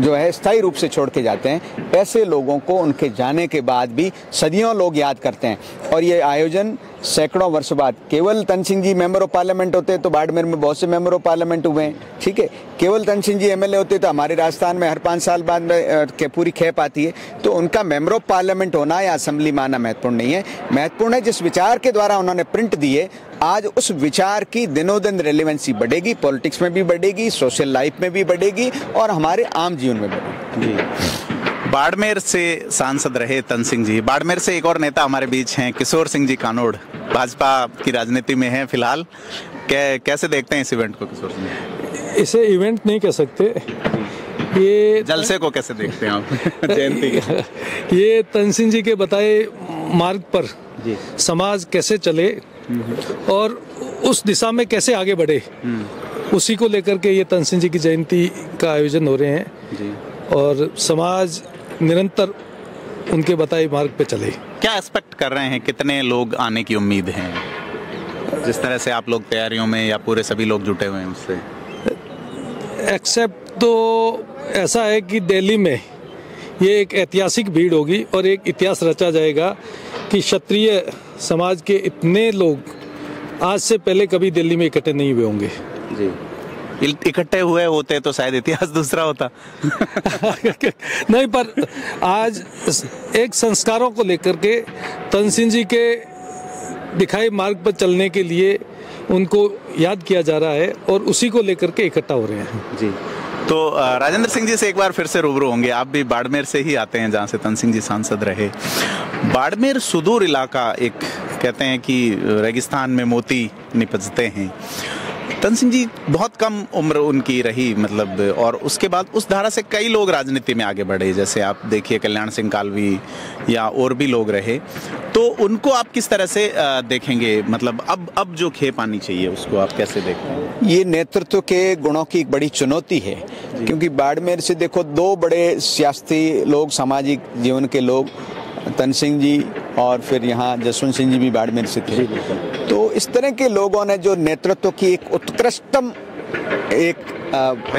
जो है स्थायी रूप से छोड़ के जाते हैं। ऐसे लोगों को उनके जाने के बाद भी सदियों लोग याद करते हैं। और ये आयोजन सैकड़ों वर्ष बाद केवल Tan Singh ji member of parliament होते तो बाड़मेर में बहुत से मेंबर ऑफ़ पार्लियामेंट हुए हैं ठीक है? केवल तन सिंह जी एमएलए होते तो हमारे राजस्थान में हर पाँच साल बाद में के पूरी खेप आती है। तो उनका मेंबर ऑफ़ पार्लियामेंट होना या असेंबली में आना महत्वपूर्ण नहीं है। महत्वपूर्ण है। जिस विचार के द्वारा उन्होंने प्रिंट दिए आज उस विचार की दिनों दिन रेलिवेंसी बढ़ेगी पॉलिटिक्स में भी बढ़ेगी सोशल लाइफ में भी बढ़ेगी और हमारे आम जीवन में बढ़ेगी। जी। बाड़मेर से सांसद रहे तन सिंह जी। बाड़मेर से एक और नेता हमारे बीच हैं किशोर सिंह जी कानोड़। भाजपा की राजनीति में है फ़िलहाल। कै, कैसे देखते हैं इस इवेंट को किशोर सिंह इसे इवेंट नहीं कह सकते। ये जलसे को कैसे देखते हैं आप? जयंती ये तन सिंह जी के बताए मार्ग पर समाज कैसे चले और उस दिशा में कैसे आगे बढ़े उसी को लेकर के ये तन जी की जयंती का आयोजन हो रहे हैं। और समाज निरंतर उनके बताए मार्ग पे चले। क्या एक्सपेक्ट कर रहे हैं? कितने लोग आने की उम्मीद है? जिस तरह से आप लोग तैयारियों में या पूरे सभी लोग जुटे हुए हैं उससे। एक्सेप्ट तो ऐसा है कि दिल्ली में ये एक ऐतिहासिक भीड़ होगी और एक इतिहास रचा जाएगा कि क्षत्रिय समाज के इतने लोग आज से पहले कभी दिल्ली में इकट्ठे नहीं हुए होंगे। जी। इकट्ठे हुए होते तो शायद इतिहास दूसरा होता। नहीं पर आज एक संस्कारों को लेकर के तनसिंह जी के दिखाए मार्ग पर चलने के लिए उनको याद किया जा रहा है और उसी को लेकर के इकट्ठा हो रहे हैं। जी। तो राजेंद्र सिंह जी से एक बार फिर से रूबरू होंगे। आप भी बाड़मेर से ही आते हैं जहाँ से तन सिंह जी सांसद रहे। बाड़मेर सुदूर इलाका एक कहते हैं कि रेगिस्तान में मोती निपजते हैं। तन सिंह जी बहुत कम उम्र उनकी रही मतलब और उसके बाद उस धारा से कई लोग राजनीति में आगे बढ़े जैसे आप देखिए कल्याण सिंह कालवी या और भी लोग रहे। तो उनको आप किस तरह से देखेंगे? मतलब अब अब जो खेप आनी चाहिए उसको आप कैसे देखते हैं? ये नेतृत्व के गुणों की एक बड़ी चुनौती है क्योंकि बाड़मेर से देखो दो बड़े सियासी लोग सामाजिक जीवन के लोग तन सिंह जी और फिर यहाँ जसवंत सिंह जी भी बाड़मेर से थे। तो इस तरह के लोगों ने जो नेतृत्व की एक उत्कृष्टम एक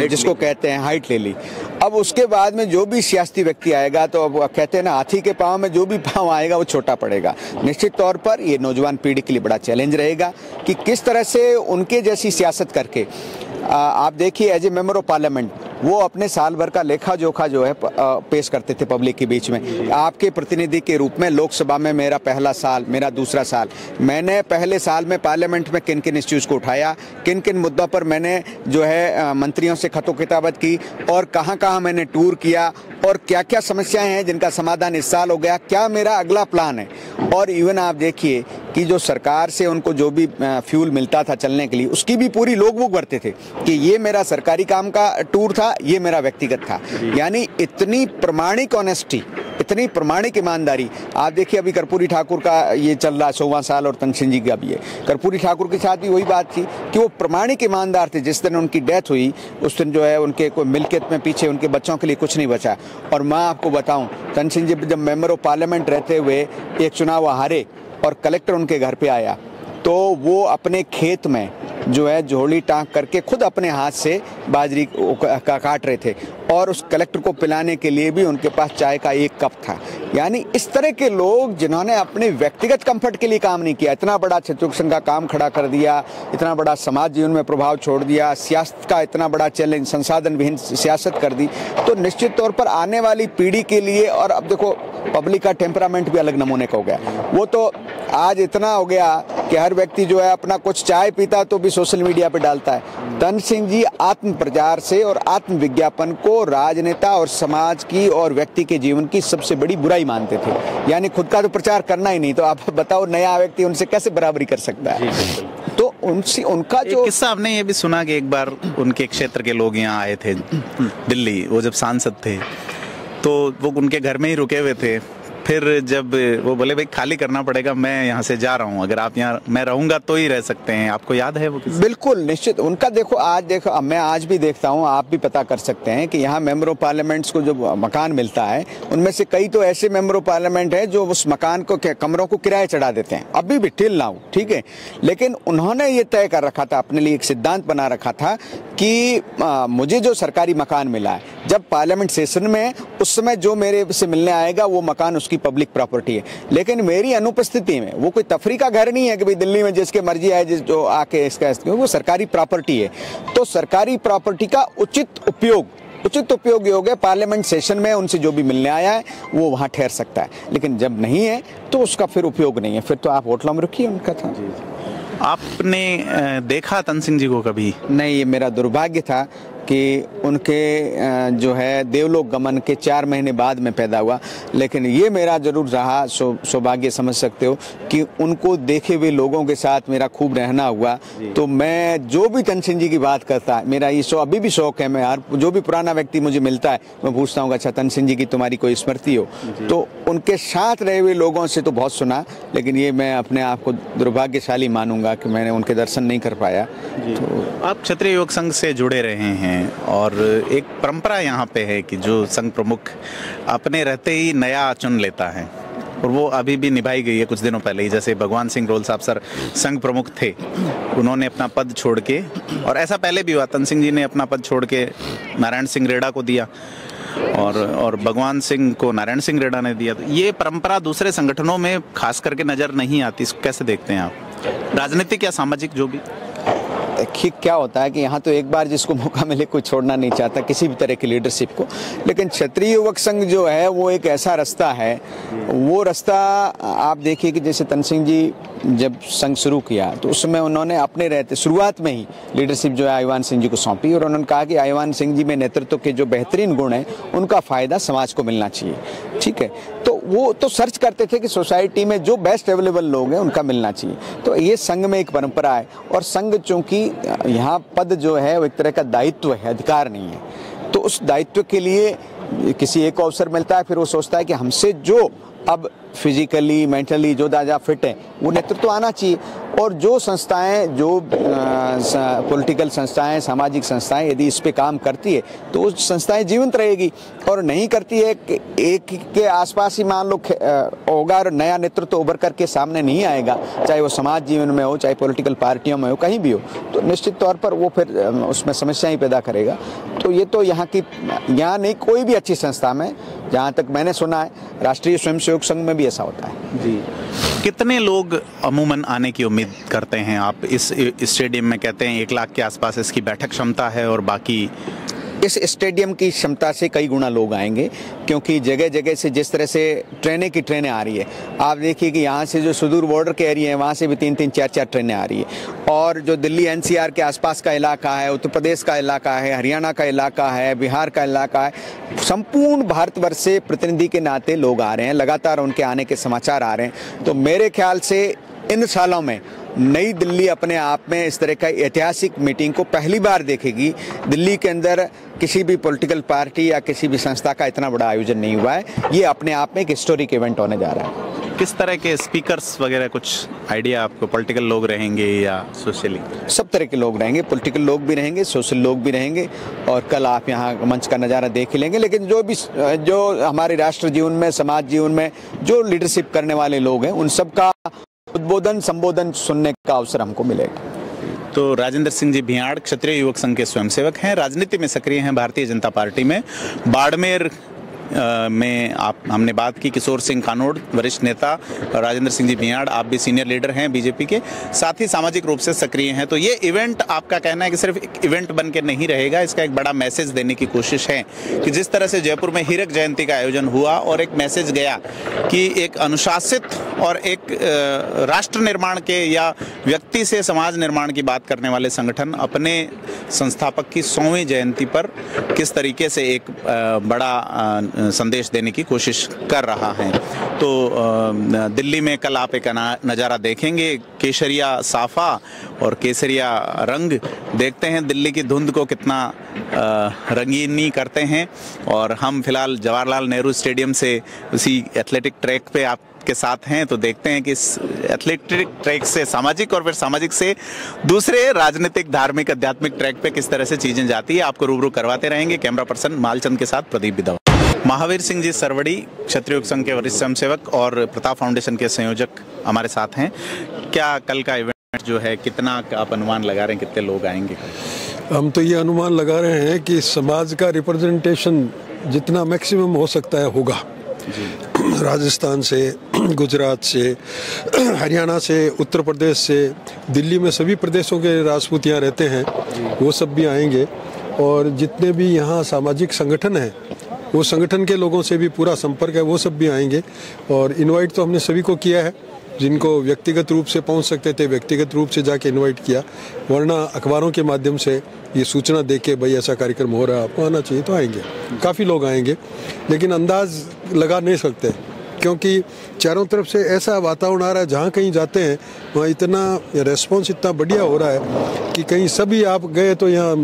जिसको कहते हैं हाइट ले ली। अब उसके बाद में जो भी सियासी व्यक्ति आएगा तो अब कहते हैं ना, हाथी के पाँव में जो भी पाँव आएगा, वो छोटा पड़ेगा। निश्चित तौर पर ये नौजवान पीढ़ी के लिए बड़ा चैलेंज रहेगा कि किस तरह से उनके जैसी सियासत करके आप देखिए as a member of parliament वो अपने साल भर का लेखा जोखा जो है पेश करते थे पब्लिक के बीच में। आपके प्रतिनिधि के रूप में लोकसभा में मेरा पहला साल, मेरा दूसरा साल। मैंने पहले साल में पार्लियामेंट में किन किन इश्यूज़ को उठाया किन किन मुद्दों पर मैंने जो है मंत्रियों से खतों किताबत की, और कहाँ कहाँ मैंने टूर किया और क्या क्या समस्याएँ हैं जिनका समाधान इस साल हो गया क्या मेरा अगला प्लान है? और इवन आप देखिए कि जो सरकार से उनको जो भी फ्यूल मिलता था चलने के लिए उसकी भी पूरी लोग बुक भरते थे कि ये मेरा सरकारी काम का टूर था ये मेरा व्यक्तिगत था। यानी इतनी प्रमाणिक ऑनेस्टी इतनी प्रमाणिक ईमानदारी आप देखिए अभी कर्पूरी ठाकुर का ये चल रहा है सोवा साल और तनसिंह जी का भी है। कर्पूरी ठाकुर के साथ भी वही बात थी कि वो प्रमाणिक ईमानदार थे। जिस दिन उनकी डेथ हुई उस दिन जो है उनके कोई मिल्कियत में पीछे उनके बच्चों के लिए कुछ नहीं बचा। और मैं आपको बताऊँ तन सिंह जी, जब मेंबर ऑफ़ पार्लियामेंट रहते हुए एक चुनाव हारे और कलेक्टर उनके घर पे आया तो वो अपने खेत में जो है झोली टांग करके खुद अपने हाथ से बाजरी का काट रहे थे और उस कलेक्टर को पिलाने के लिए भी उनके पास चाय का एक कप था। यानी इस तरह के लोग जिन्होंने अपने व्यक्तिगत कंफर्ट के लिए काम नहीं किया, इतना बड़ा संघ का काम खड़ा कर दिया, इतना बड़ा समाज जीवन में प्रभाव छोड़ दिया, सियासत का इतना बड़ा चैलेंज संसाधन विहीन सियासत कर दी तो निश्चित तौर पर आने वाली पीढ़ी के लिए और अब देखो पब्लिक का टेम्परामेंट भी अलग नमूने का हो गया। वो तो आज इतना हो गया कि हर व्यक्ति जो है अपना कुछ चाय पीता तो भी सोशल मीडिया पे डालता है। तन सिंह जी आत्म प्रचार से और आत्म विज्ञापन को राजनेता और समाज की और व्यक्ति के जीवन की सबसे बड़ी बुराई मानते थे। यानी खुद का तो प्रचार करना ही नहीं तो आप बताओ नया व्यक्ति उनसे कैसे बराबरी कर सकता है? तो उनसे उनका जो किस्सा आपने ये भी सुना कि एक बार उनके क्षेत्र के लोग यहाँ आए थे दिल्ली वो जब सांसद थे तो वो उनके घर में ही रुके हुए थे। फिर जब वो बोले भाई खाली करना पड़ेगा मैं यहाँ से जा रहा हूँ। अगर आप यहाँ मैं रहूँगा तो ही रह सकते हैं। आपको याद है वो? बिल्कुल निश्चित। उनका देखो आज देखो मैं आज भी देखता हूँ आप भी पता कर सकते हैं कि यहाँ मेंबर ऑफ़ पार्लियामेंट्स को जो मकान मिलता है उनमें से कई तो ऐसे मेंबर ऑफ़ पार्लियामेंट है जो उस मकान को कमरों को किराए चढ़ा देते हैं। अभी भी टिल ना हो ठीक है? लेकिन उन्होंने ये तय कर रखा था अपने लिए एक सिद्धांत बना रखा था कि आ, मुझे जो सरकारी मकान मिला है जब पार्लियामेंट सेशन में उस समय जो मेरे से मिलने आएगा वो मकान उसकी पब्लिक प्रॉपर्टी है। लेकिन मेरी अनुपस्थिति में वो कोई तफरी का घर नहीं है कि भाई दिल्ली में जिसके मर्ज़ी आए जिस जो आके इसका वो सरकारी प्रॉपर्टी है। तो सरकारी प्रॉपर्टी का उचित उपयोग उचित उपयोग ये हो पार्लियामेंट सेशन में उनसे जो भी मिलने आया है वो वहाँ ठहर सकता है। लेकिन जब नहीं है तो उसका फिर उपयोग नहीं है। फिर तो आप होटलों में रुकिए उनका था। आपने देखा तन सिंह जी को कभी? नहीं ये मेरा दुर्भाग्य था। कि उनके जो है देवलोक गमन के चार महीने बाद में पैदा हुआ। लेकिन ये मेरा ज़रूर रहा सौ सौभाग्य समझ सकते हो कि उनको देखे हुए लोगों के साथ मेरा खूब रहना हुआ। तो मैं जो भी तनसिंह जी की बात करता है मेरा ये शौक अभी भी शौक है मैं यार जो भी पुराना व्यक्ति मुझे मिलता है मैं पूछता हूँ अच्छा तनसिंह जी की तुम्हारी कोई स्मृति हो? तो उनके साथ रहे हुए लोगों से तो बहुत सुना लेकिन ये मैं अपने आप को दुर्भाग्यशाली मानूँगा कि मैंने उनके दर्शन नहीं कर पाया। तो आप क्षत्रिय युवक संघ से जुड़े रहे हैं। और एक परंपरा यहाँ पे है कि जो संघ प्रमुख अपने रहते ही नया चुन लेता है और वो अभी भी निभाई गई है कुछ दिनों पहले ही। जैसे भगवान सिंह रोल साहब सर संघ प्रमुख थे, उन्होंने अपना पद छोड़ के, और ऐसा पहले भी हुआ, तन सिंह जी ने अपना पद छोड़ के नारायण सिंह रेडा को दिया और और भगवान सिंह को नारायण सिंह रेडा ने दिया। तो ये परंपरा दूसरे संगठनों में खास करके नज़र नहीं आती इसको कैसे देखते हैं आप? राजनीतिक या सामाजिक, जो भी? देखिए क्या होता है कि यहाँ तो एक बार जिसको मौका मिले कोई छोड़ना नहीं चाहता किसी भी तरह की लीडरशिप को। लेकिन क्षत्रिय युवक संघ जो है, वो एक ऐसा रास्ता है। वो रास्ता आप देखिए कि जैसे तन सिंह जी जब संघ शुरू किया तो उस समय उन्होंने अपने रहते, शुरुआत में ही लीडरशिप जो है आईवान सिंह जी को सौंपी और उन्होंने कहा कि आईवान सिंह जी में नेतृत्व के जो बेहतरीन गुण हैं, उनका फ़ायदा समाज को मिलना चाहिए। ठीक है? तो वो तो सर्च करते थे कि सोसाइटी में जो बेस्ट अवेलेबल लोग हैं, उनका मिलना चाहिए। तो ये संघ में एक परंपरा है और संघ चूँकि, यहाँ पद जो है, वो एक तरह का दायित्व है, अधिकार नहीं है। तो उस दायित्व के लिए किसी एक को अवसर मिलता है, फिर वो सोचता है कि हमसे जो अब फिजिकली मेंटली जो दादा फिट हैं, वो नेतृत्व आना चाहिए। और जो संस्थाएँ, जो पॉलिटिकल संस्थाएँ, सामाजिक संस्थाएँ, यदि इस पे काम करती है तो वो संस्थाएँ जीवंत रहेगी। और नहीं करती है, एक के आसपास ही मान लो होगा और नया नेतृत्व उभर करके सामने नहीं आएगा, चाहे वो समाज जीवन में हो, चाहे पॉलिटिकल पार्टियों में हो, कहीं भी हो तो निश्चित तौर पर वो फिर उसमें समस्याएँ पैदा करेगा। तो ये तो यहाँ की, यहाँ नहीं, कोई भी अच्छी संस्था में, जहाँ तक मैंने सुना है, राष्ट्रीय स्वयंसेवक संघ में भी ऐसा होता है। जी। कितने लोग अमूमन आने की उम्मीद करते हैं? आप इस स्टेडियम में कहते हैं एक लाख के आसपास इसकी बैठक क्षमता है और बाकी इस स्टेडियम की क्षमता से कई गुना लोग आएँगे, क्योंकि जगह जगह से जिस तरह से ट्रेनें की ट्रेनें आ रही है, आप देखिए कि यहाँ से जो सुदूर बॉर्डर के एरिया है, वहाँ से भी तीन तीन चार चार ट्रेनें आ रही है। और जो दिल्ली एनसीआर के आसपास का इलाका है, उत्तर प्रदेश का इलाका है, हरियाणा का इलाका है, बिहार का इलाका है, संपूर्ण भारतवर्ष से प्रतिनिधि के नाते लोग आ रहे हैं, लगातार उनके आने के समाचार आ रहे हैं। तो मेरे ख्याल से इन सालों में नई दिल्ली अपने आप में इस तरह का ऐतिहासिक मीटिंग को पहली बार देखेगी। दिल्ली के अंदर किसी भी पॉलिटिकल पार्टी या किसी भी संस्था का इतना बड़ा आयोजन नहीं हुआ है। ये अपने आप में एक हिस्टोरिक इवेंट होने जा रहा है। किस तरह के स्पीकर्स वगैरह कुछ आइडिया आपको पॉलिटिकल लोग रहेंगे या सोशली सब तरह के लोग रहेंगे पॉलिटिकल लोग भी रहेंगे सोशल लोग भी रहेंगे और कल आप यहाँ मंच का नज़ारा देख लेंगे। लेकिन जो भी जो हमारे राष्ट्र जीवन में समाज जीवन में जो लीडरशिप करने वाले लोग हैं उन सब का उद्बोधन, संबोधन सुनने का अवसर हमको मिलेगा। तो राजेंद्र सिंह जी भियाड़, क्षत्रिय युवक संघ के स्वयंसेवक हैं, राजनीति में सक्रिय हैं, भारतीय जनता पार्टी में। बाड़मेर में आप, हमने बात की किशोर सिंह कानोड़, वरिष्ठ नेता, राजेंद्र सिंह जी भियाड़, आप भी सीनियर लीडर हैं बीजेपी के, साथ ही सामाजिक रूप से सक्रिय हैं। तो ये इवेंट आपका कहना है कि सिर्फ़ एक इवेंट बन के नहीं रहेगा, इसका एक बड़ा मैसेज देने की कोशिश है कि जिस तरह से जयपुर में हीरक जयंती का आयोजन हुआ और एक मैसेज गया कि एक अनुशासित और एक राष्ट्र निर्माण के या व्यक्ति से समाज निर्माण की बात करने वाले संगठन अपने संस्थापक की सौवीं जयंती पर किस तरीके से एक बड़ा संदेश देने की कोशिश कर रहा है। तो दिल्ली में कल आप एक नज़ारा देखेंगे, केसरिया साफा और केसरिया रंग। देखते हैं दिल्ली की धुंध को कितना रंगीनी करते हैं और हम फ़िलहाल जवाहरलाल नेहरू स्टेडियम से उसी एथलेटिक ट्रैक पे आप के साथ हैं तो देखते हैं कि एथलेटिक ट्रैक से, सामाजिक और फिर सामाजिक से दूसरे राजनीतिक, धार्मिक, आध्यात्मिक ट्रैक पे किस तरह से चीज़ें जाती है, आपको रूबरू करवाते रहेंगे। कैमरा पर्सन मालचंद के साथ प्रदीप विदवा महावीर सिंह जी सरवड़ी क्षत्रिय संघ के वरिष्ठ स्वयंसेवक और प्रताप फाउंडेशन के संयोजक हमारे साथ हैं। क्या कल का इवेंट जो है कितना आप अनुमान लगा रहे हैं कितने लोग आएँगे? हम तो ये अनुमान लगा रहे हैं कि समाज का रिप्रेजेंटेशन जितना मैक्सिमम हो सकता है होगा। राजस्थान से गुजरात से हरियाणा से उत्तर प्रदेश से दिल्ली में सभी प्रदेशों के राजपूत यहाँ रहते हैं। वो सब भी आएँगे और जितने भी यहाँ सामाजिक संगठन हैं वो संगठन के लोगों से भी पूरा संपर्क है वो सब भी आएँगे। और इनवाइट तो हमने सभी को किया है जिनको व्यक्तिगत रूप से पहुँच सकते थे व्यक्तिगत रूप से जाके इनवाइट किया। वरना अखबारों के माध्यम से ये सूचना दे के भाई ऐसा कार्यक्रम हो रहा है आपको आना चाहिए तो आएँगे। काफ़ी लोग आएँगे लेकिन अंदाज लगा नहीं सकते क्योंकि चारों तरफ़ से ऐसा वातावरण आ रहा है जहाँ कहीं जाते हैं वहाँ इतना रेस्पॉन्स इतना बढ़िया हो रहा है कि कहीं सभी आप गए तो यहाँ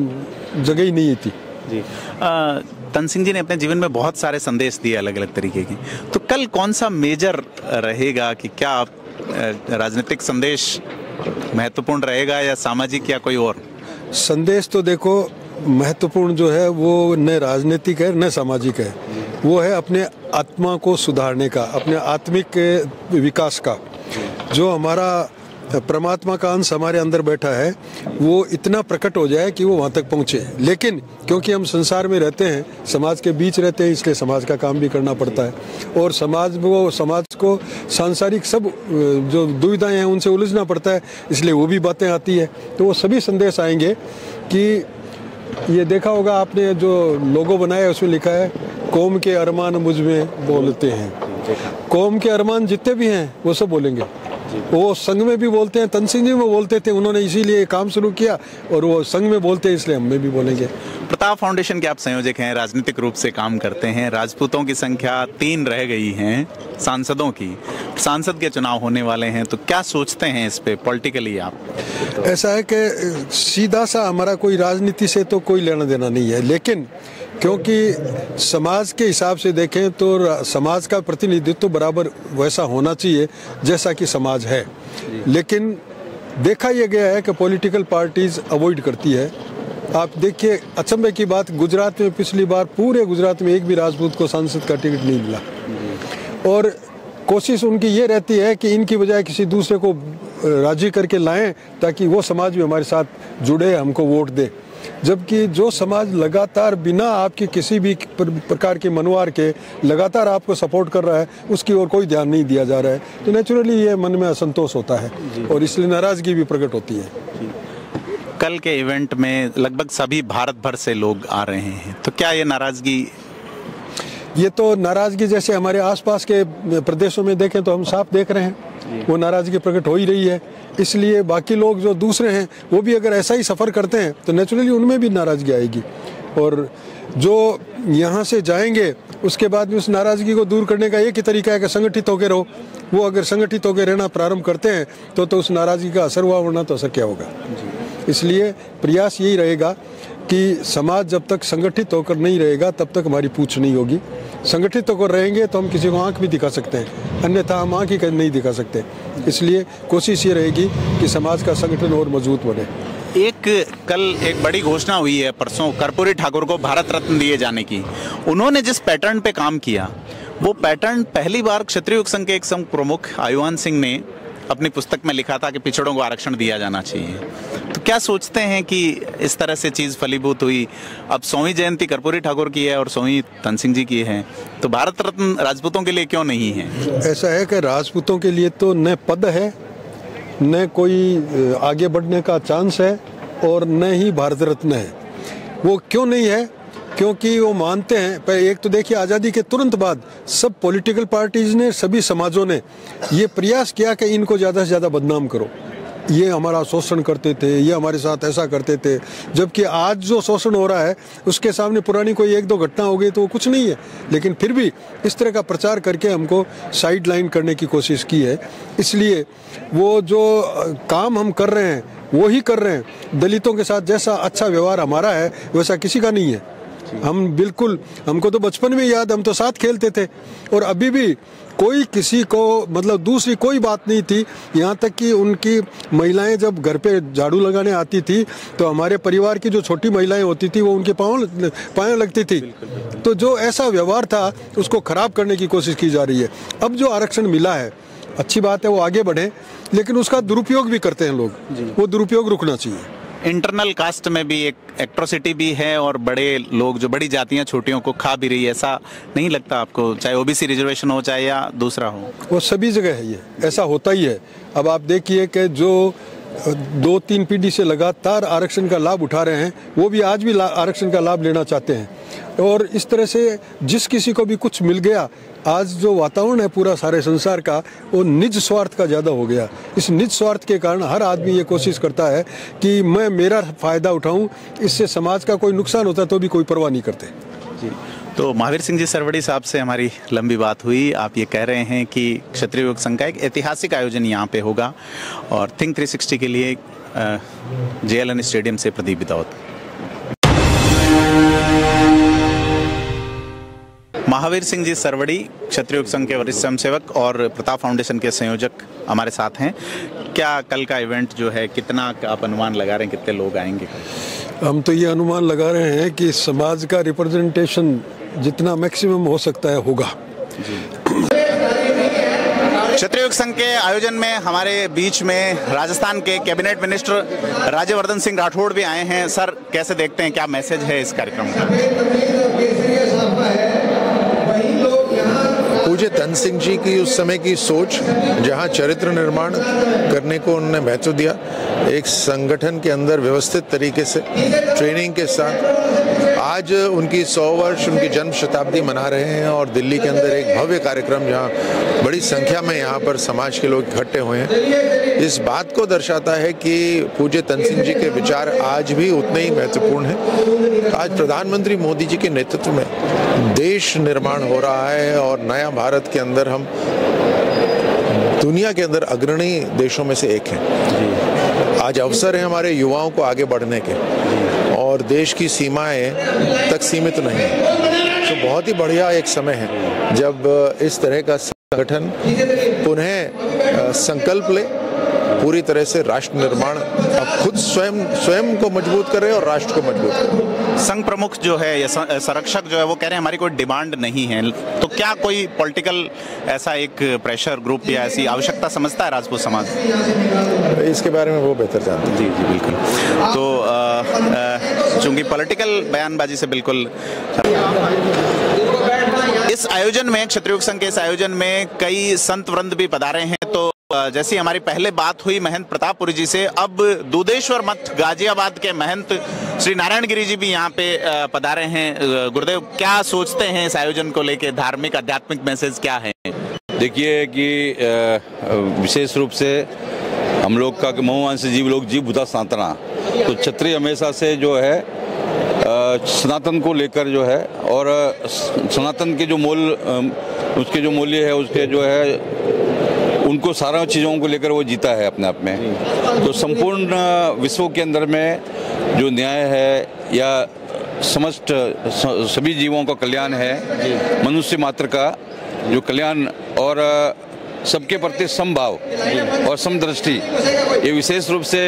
जगह ही नहीं थी। जी। आ, तन सिंह जी ने अपने जीवन में बहुत सारे संदेश दिए अलग अलग तरीके के। तो कल कौन सा मेजर रहेगा कि क्या आप राजनीतिक संदेश महत्वपूर्ण रहेगा या सामाजिक या कोई और? संदेश तो देखो, महत्वपूर्ण जो है वो न राजनीतिक है, न सामाजिक है। वो है अपने आत्मा को सुधारने का, अपने आत्मिक विकास का। जो हमारा परमात्मा का अंश हमारे अंदर बैठा है वो इतना प्रकट हो जाए कि वो वहाँ तक पहुँचे। लेकिन क्योंकि हम संसार में रहते हैं समाज के बीच रहते हैं इसलिए समाज का काम भी करना पड़ता है। और समाज को समाज को सांसारिक सब जो दुविधाएँ हैं उनसे उलझना पड़ता है इसलिए वो भी बातें आती है। तो वो सभी संदेश आएँगे कि ये देखा होगा आपने जो लोगो बनाया उसमें लिखा है कौम के अरमान मुझमें बोलते हैं। कौम के अरमान जितने भी हैं वो सब बोलेंगे। वो संघ में भी बोलते हैं तनसिंह जी में बोलते थे उन्होंने इसीलिए काम शुरू किया और वो संघ में बोलते हैं इसलिए हम भी बोलेंगे। प्रताप फाउंडेशन के आप संयोजक हैं राजनीतिक रूप से काम करते हैं राजपूतों की संख्या तीन रह गई है सांसदों की। सांसद के चुनाव होने वाले हैं तो क्या सोचते हैं इस पे पॉलिटिकली आप? ऐसा है कि सीधा सा हमारा कोई राजनीति से तो कोई लेना देना नहीं है लेकिन क्योंकि समाज के हिसाब से देखें तो समाज का प्रतिनिधित्व बराबर वैसा होना चाहिए जैसा कि समाज है। लेकिन देखा यह गया है कि पॉलिटिकल पार्टीज़ अवॉइड करती है। आप देखिए अचंभे की बात गुजरात में पिछली बार पूरे गुजरात में एक भी राजपूत को सांसद का टिकट नहीं मिला। और कोशिश उनकी ये रहती है कि इनकी बजाय किसी दूसरे को राज़ी करके लाएँ ताकि वो समाज भी हमारे साथ जुड़े हमको वोट दे। जबकि जो समाज लगातार बिना आपके किसी भी प्रकार के मनुवार के लगातार आपको सपोर्ट कर रहा है उसकी ओर कोई ध्यान नहीं दिया जा रहा है। तो नेचुरली ये मन में असंतोष होता है और इसलिए नाराज़गी भी प्रकट होती है। कल के इवेंट में लगभग सभी भारत भर से लोग आ रहे हैं तो क्या ये नाराज़गी ये तो नाराज़गी जैसे हमारे आसपास के प्रदेशों में देखें तो हम साफ़ देख रहे हैं। वो नाराज़गी प्रकट हो ही रही है। इसलिए बाकी लोग जो दूसरे हैं वो भी अगर ऐसा ही सफ़र करते हैं तो नेचुरली उनमें भी नाराज़गी आएगी। और जो यहाँ से जाएँगे उसके बाद में उस नाराज़गी को दूर करने का एक ही तरीका है कि संगठित होकर रहो। वो अगर संगठित होकर रहना प्रारंभ करते हैं तो तो उस नाराज़गी का असर हुआ वरना तो असर क्या होगा? इसलिए प्रयास यही रहेगा कि समाज जब तक संगठित होकर नहीं रहेगा, तब तक हमारी पूछ नहीं होगी। संगठित होकर रहेंगे तो हम किसी को आँख भी दिखा सकते हैं, अन्यथा हम आँख ही नहीं दिखा सकते। इसलिए कोशिश ये रहेगी कि समाज का संगठन और मज़बूत बने। एक कल एक बड़ी घोषणा हुई है परसों कर्पूरी ठाकुर को भारत रत्न दिए जाने की। उन्होंने जिस पैटर्न पे काम किया, वो पैटर्न पहली बार क्षत्रिय संघ के एक संघ प्रमुख आयुवान सिंह ने अपनी पुस्तक में लिखा था कि पिछड़ों को आरक्षण दिया जाना चाहिए। तो क्या सोचते हैं कि इस तरह से चीज़ फलीभूत हुई? अब सौवीं जयंती कर्पूरी ठाकुर की है और सौवीं तनसिंह जी की है। तो भारत रत्न राजपूतों के लिए क्यों नहीं है? ऐसा है कि राजपूतों के लिए तो न पद है, न कोई आगे बढ़ने का चांस है और न ही भारत रत्न है। वो क्यों नहीं है? क्योंकि वो मानते हैं, पर एक तो देखिए आज़ादी के तुरंत बाद सब पॉलिटिकल पार्टीज़ ने, सभी समाजों ने ये प्रयास किया कि इनको ज़्यादा से ज़्यादा बदनाम करो। ये हमारा शोषण करते थे, ये हमारे साथ ऐसा करते थे। जबकि आज जो शोषण हो रहा है, उसके सामने पुरानी कोई एक दो घटना हो गई तो वो कुछ नहीं है। लेकिन फिर भी इस तरह का प्रचार करके हमको साइड लाइन करने की कोशिश की है। इसलिए वो जो काम हम कर रहे हैं, वो ही कर रहे हैं। दलितों के साथ जैसा अच्छा व्यवहार हमारा है, वैसा किसी का नहीं है। हम बिल्कुल हमको तो बचपन में याद हम तो साथ खेलते थे। और अभी भी कोई किसी को मतलब दूसरी कोई बात नहीं थी। यहाँ तक कि उनकी महिलाएँ जब घर पे झाड़ू लगाने आती थी तो हमारे परिवार की जो छोटी महिलाएँ होती थी वो उनके पाँव पाए लगती थी। तो जो ऐसा व्यवहार था उसको ख़राब करने की कोशिश की जा रही है। अब जो आरक्षण मिला है अच्छी बात है वो आगे बढ़े लेकिन उसका दुरुपयोग भी करते हैं लोग। वो दुरुपयोग रुकना चाहिए। इंटरनल कास्ट में भी एक एक्ट्रोसिटी भी है और बड़े लोग जो बड़ी जातियाँ छोटियों को खा भी रही है, ऐसा नहीं लगता आपको? चाहे ओबीसी रिजर्वेशन हो, चाहे या दूसरा हो। वो सभी जगह है ये। ऐसा होता ही है। अब आप देखिए कि जो दो तीन पीढ़ी से लगातार आरक्षण का लाभ उठा रहे हैं, वो भी आज भी आरक्षण का लाभ लेना चाहते हैं। और इस तरह से जिस किसी को भी कुछ मिल गया आज जो वातावरण है पूरा सारे संसार का, वो निज स्वार्थ का ज़्यादा हो गया। इस निज स्वार्थ के कारण हर आदमी ये कोशिश करता है कि मैं मेरा फ़ायदा उठाऊं, इससे समाज का कोई नुकसान होता है तो भी कोई परवाह नहीं करते। जी। तो महावीर सिंह जी सरवड़ी साहब से हमारी लंबी बात हुई। आप ये कह रहे हैं कि क्षत्रिय योग संघ का एक ऐतिहासिक आयोजन यहाँ पे होगा और थिंक 360 के लिए जेएलएन स्टेडियम से प्रदीप बितावत महावीर सिंह जी सरवड़ी क्षत्रिय संघ के वरिष्ठ स्वयंसेवक और प्रताप फाउंडेशन के संयोजक हमारे साथ हैं। क्या कल का इवेंट जो है कितना आप अनुमान लगा रहे हैं कितने लोग आएँगे? हम तो ये अनुमान लगा रहे हैं कि समाज का रिप्रेजेंटेशन जितना मैक्सिमम हो सकता है होगा। क्षत्रिय युग संघ के आयोजन में हमारे बीच में राजस्थान के कैबिनेट मिनिस्टर राज्यवर्धन सिंह राठौड़ भी आए हैं। सर कैसे देखते हैं क्या मैसेज है इस कार्यक्रम का? पूज्य धन सिंह जी की उस समय की सोच, जहाँ चरित्र निर्माण करने को उन्होंने महत्व दिया, एक संगठन के अंदर व्यवस्थित तरीके से ट्रेनिंग के साथ आज उनकी सौ वर्ष उनकी जन्म शताब्दी मना रहे हैं और दिल्ली के अंदर एक भव्य कार्यक्रम जहाँ बड़ी संख्या में यहाँ पर समाज के लोग इकट्ठे हुए हैं। इस बात को दर्शाता है कि पूज्य तन सिंह जी के विचार आज भी उतने ही महत्वपूर्ण हैं। आज प्रधानमंत्री मोदी जी के नेतृत्व में देश निर्माण हो रहा है और नया भारत के अंदर हम दुनिया के अंदर अग्रणी देशों में से एक हैं। आज अवसर है हमारे युवाओं को आगे बढ़ने के। और देश की सीमाएँ तक सीमित नहीं तो बहुत ही बढ़िया एक समय है जब इस तरह का संगठन पुनः संकल्प ले, पूरी तरह से राष्ट्र निर्माण, अब खुद स्वयं स्वयं को मज़बूत करे और राष्ट्र को मज़बूत करे। संघ प्रमुख जो है संरक्षक जो है वो कह रहे हैं, हमारी कोई डिमांड नहीं है। तो क्या कोई पॉलिटिकल ऐसा एक प्रेशर ग्रुप या ऐसी आवश्यकता समझता है राजपूत समाज? इसके बारे में वो बेहतर जानते हैं। जी जी बिल्कुल। तो चूँकि पॉलिटिकल बयानबाजी से बिल्कुल इस आयोजन में क्षत्रियोग संघ के इस आयोजन में कई संत वृंद भी पधारे हैं तो जैसी हमारी पहले बात हुई महंत प्रतापपुरी जी से, अब दूधेश्वर मठ, गाजियाबाद के महंत श्री नारायण गिरी जी भी यहाँ पे पधारे हैं। गुरुदेव, क्या सोचते हैं इस आयोजन को लेके? धार्मिक, आध्यात्मिक मैसेज क्या है? देखिए कि विशेष रूप से हम लोग का मोहवंश जीव लोग जीव बुधा सनातना तो छत्री हमेशा से जो है सनातन को लेकर जो है, और सनातन के जो मूल उसके जो मूल्य है, उसके जो है उनको सारा चीज़ों को लेकर वो जीता है अपने आप में। तो संपूर्ण विश्व के अंदर में जो न्याय है या समस्त सभी जीवों का कल्याण है मनुष्य मात्र का जो कल्याण और सबके प्रति समभाव और समदृष्टि। ये विशेष रूप से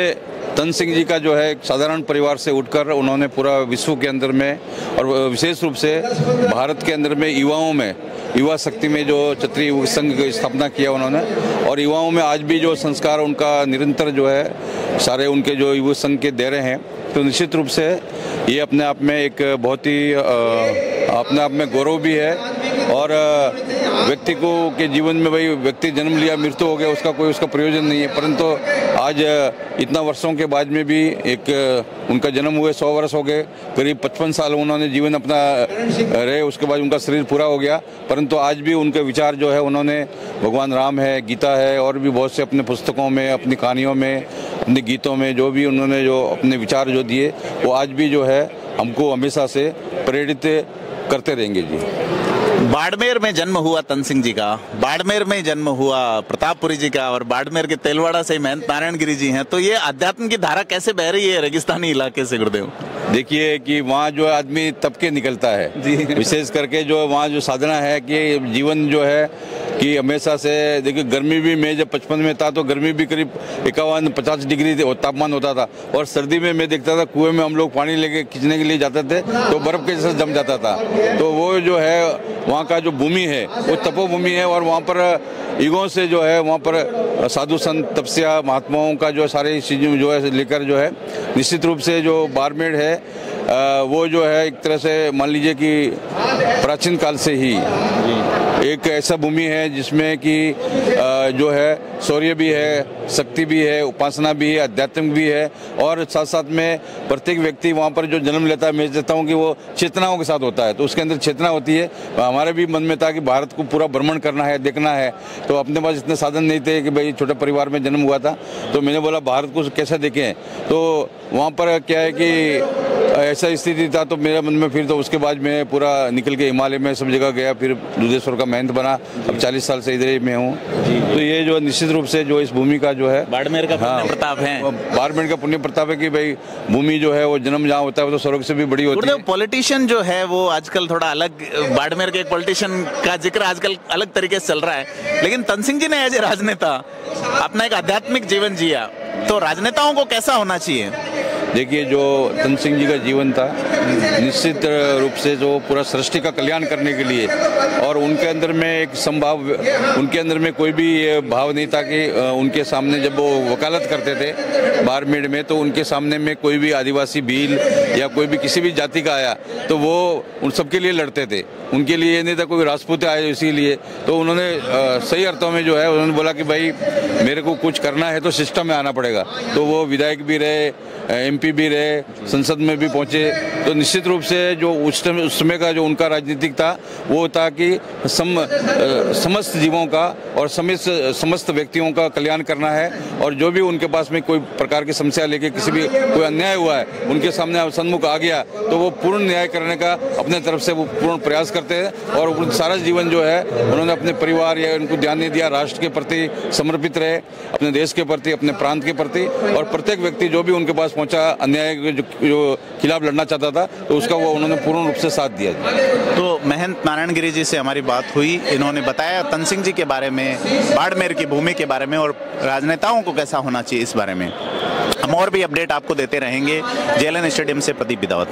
तन सिंह जी का जो है साधारण परिवार से उठकर उन्होंने पूरा विश्व के अंदर में और विशेष रूप से भारत के अंदर में युवाओं में, युवा शक्ति में जो क्षत्रिय संघ की स्थापना किया उन्होंने और युवाओं में आज भी जो संस्कार उनका निरंतर जो है, सारे उनके जो युवा संघ के दे रहे हैं तो निश्चित रूप से ये अपने आप में एक बहुत ही अपने आप में गौरव भी है और व्यक्ति को, के जीवन में भाई व्यक्ति जन्म लिया, मृत्यु हो गया, उसका कोई उसका प्रयोजन नहीं है। परंतु आज इतना वर्षों के बाद में भी एक उनका जन्म हुए, सौ वर्ष हो गए, करीब पचपन साल उन्होंने जीवन अपना रहे, उसके बाद उनका शरीर पूरा हो गया। परंतु आज भी उनके विचार जो है, उन्होंने भगवान राम है, गीता है, और भी बहुत से अपने पुस्तकों में, अपनी कहानियों में, अपने गीतों में, जो भी उन्होंने जो अपने विचार जो दिए, वो आज भी जो है, हमको हमेशा से प्रेरित करते रहेंगे जी। बाड़मेर में जन्म हुआ तन सिंह जी का बाड़मेर में जन्म हुआ प्रतापपुरी जी का और बाड़मेर के तेलवाड़ा से महंत नारायण गिरी जी हैं। तो ये अध्यात्म की धारा कैसे बह रही है रेगिस्तानी इलाके से गुरुदेव? देखिए कि वहाँ जो आदमी तब के निकलता है विशेष करके जो वहाँ जो साधना है कि जीवन जो है कि हमेशा से देखिए गर्मी भी मैं जब बचपन में था तो गर्मी भी करीब इक्यावन पचास डिग्री तापमान होता था। और सर्दी में मैं देखता था कुएँ में हम लोग पानी लेके खींचने के लिए जाते थे तो बर्फ़ के जैसा जम जाता था। तो वो जो है वहाँ का जो भूमि है, वो तपोभूमि है और वहाँ पर ईगों से जो है, वहाँ पर साधु संत, तपस्या, महात्माओं का जो सारी चीज़ों जो है लेकर जो है, निश्चित रूप से जो बारमेड है वो जो है एक तरह से मान लीजिए कि प्राचीन काल से ही एक ऐसा भूमि है जिसमें कि जो है शौर्य भी है, शक्ति भी है, उपासना भी है, अध्यात्म भी है और साथ साथ में प्रत्येक व्यक्ति वहाँ पर जो जन्म लेता है, मैं देता हूँ कि वो चेतनाओं के साथ होता है। तो उसके अंदर चेतना होती है। हमारे भी मन में था कि भारत को पूरा भ्रमण करना है, देखना है। तो अपने पास इतने साधन नहीं थे कि भाई छोटे परिवार में जन्म हुआ था। तो मैंने बोला, भारत को कैसे देखें? तो वहाँ पर क्या है कि ऐसा स्थिति था तो मेरे मन में फिर तो उसके बाद मैं पूरा निकल के हिमालय में सब जगह गया फिर दुधेश्वर का मेहनत बना। अब चालीस साल से इधर ही में हूँ। तो ये जो निश्चित रूप से जो इस भूमि का जो है बाड़मेर का हाँ, प्रताप है। बाड़मेर का पुण्य प्रताप है कि भाई भूमि जो है वो जन्म जहाँ होता है वो तो स्वर्ग से भी बड़ी होती है। पॉलिटिशियन जो है वो आजकल थोड़ा अलग बाड़मेर के एक पॉलिटिशियन का ज़िक्र आजकल अलग तरीके से चल रहा है। लेकिन तनसिंह जी ने एज ए राजनेता अपना एक आध्यात्मिक जीवन जिया। तो राजनेताओं को कैसा होना चाहिए? देखिए, जो तन सिंह जी का जीवन था, निश्चित रूप से जो पूरा सृष्टि का कल्याण करने के लिए और उनके अंदर में एक संभाव, उनके अंदर में कोई भी भाव नहीं था कि उनके सामने जब वो वकालत करते थे बारमेड में तो उनके सामने में कोई भी आदिवासी भील या कोई भी किसी भी जाति का आया तो वो उन सबके लिए लड़ते थे। उनके लिए ये नहीं था कोई राजपूत आए इसीलिए तो उन्होंने सही अर्थों में जो है, उन्होंने बोला कि भाई, मेरे को कुछ करना है तो सिस्टम में आना पड़ेगा। तो वो विधायक भी रहे एमपी भी रहे, संसद में भी पहुँचे। तो निश्चित रूप से जो उस समय उस समय का जो उनका राजनीतिक था, वो था कि सम समस्त जीवों का और समस्त समस्त व्यक्तियों का कल्याण करना है और जो भी उनके पास में कोई प्रकार की समस्या लेके किसी भी, कोई अन्याय हुआ है, उनके सामने सन्मुख आ गया तो वो पूर्ण न्याय करने का अपने तरफ़ से वो पूर्ण प्रयास करते हैं और सारा जीवन जो है, उन्होंने अपने परिवार या उनको ध्यान नहीं दिया, राष्ट्र के प्रति समर्पित रहे, अपने देश के प्रति, अपने प्रांत के प्रति और प्रत्येक व्यक्ति जो भी उनके पास पहुँचा अन्याय के जो, जो खिलाफ लड़ना चाहता था तो उसका वो उन्होंने पूर्ण रूप से साथ दिया तो महंत नारायण गिरी जी से हमारी बात हुई। इन्होंने बताया तन सिंह जी के बारे में बाड़मेर की भूमि के बारे में और राजनेताओं को कैसा होना चाहिए इस बारे में। हम और भी अपडेट आपको देते रहेंगे। जेएलएन स्टेडियम से प्रदीप बिदावत।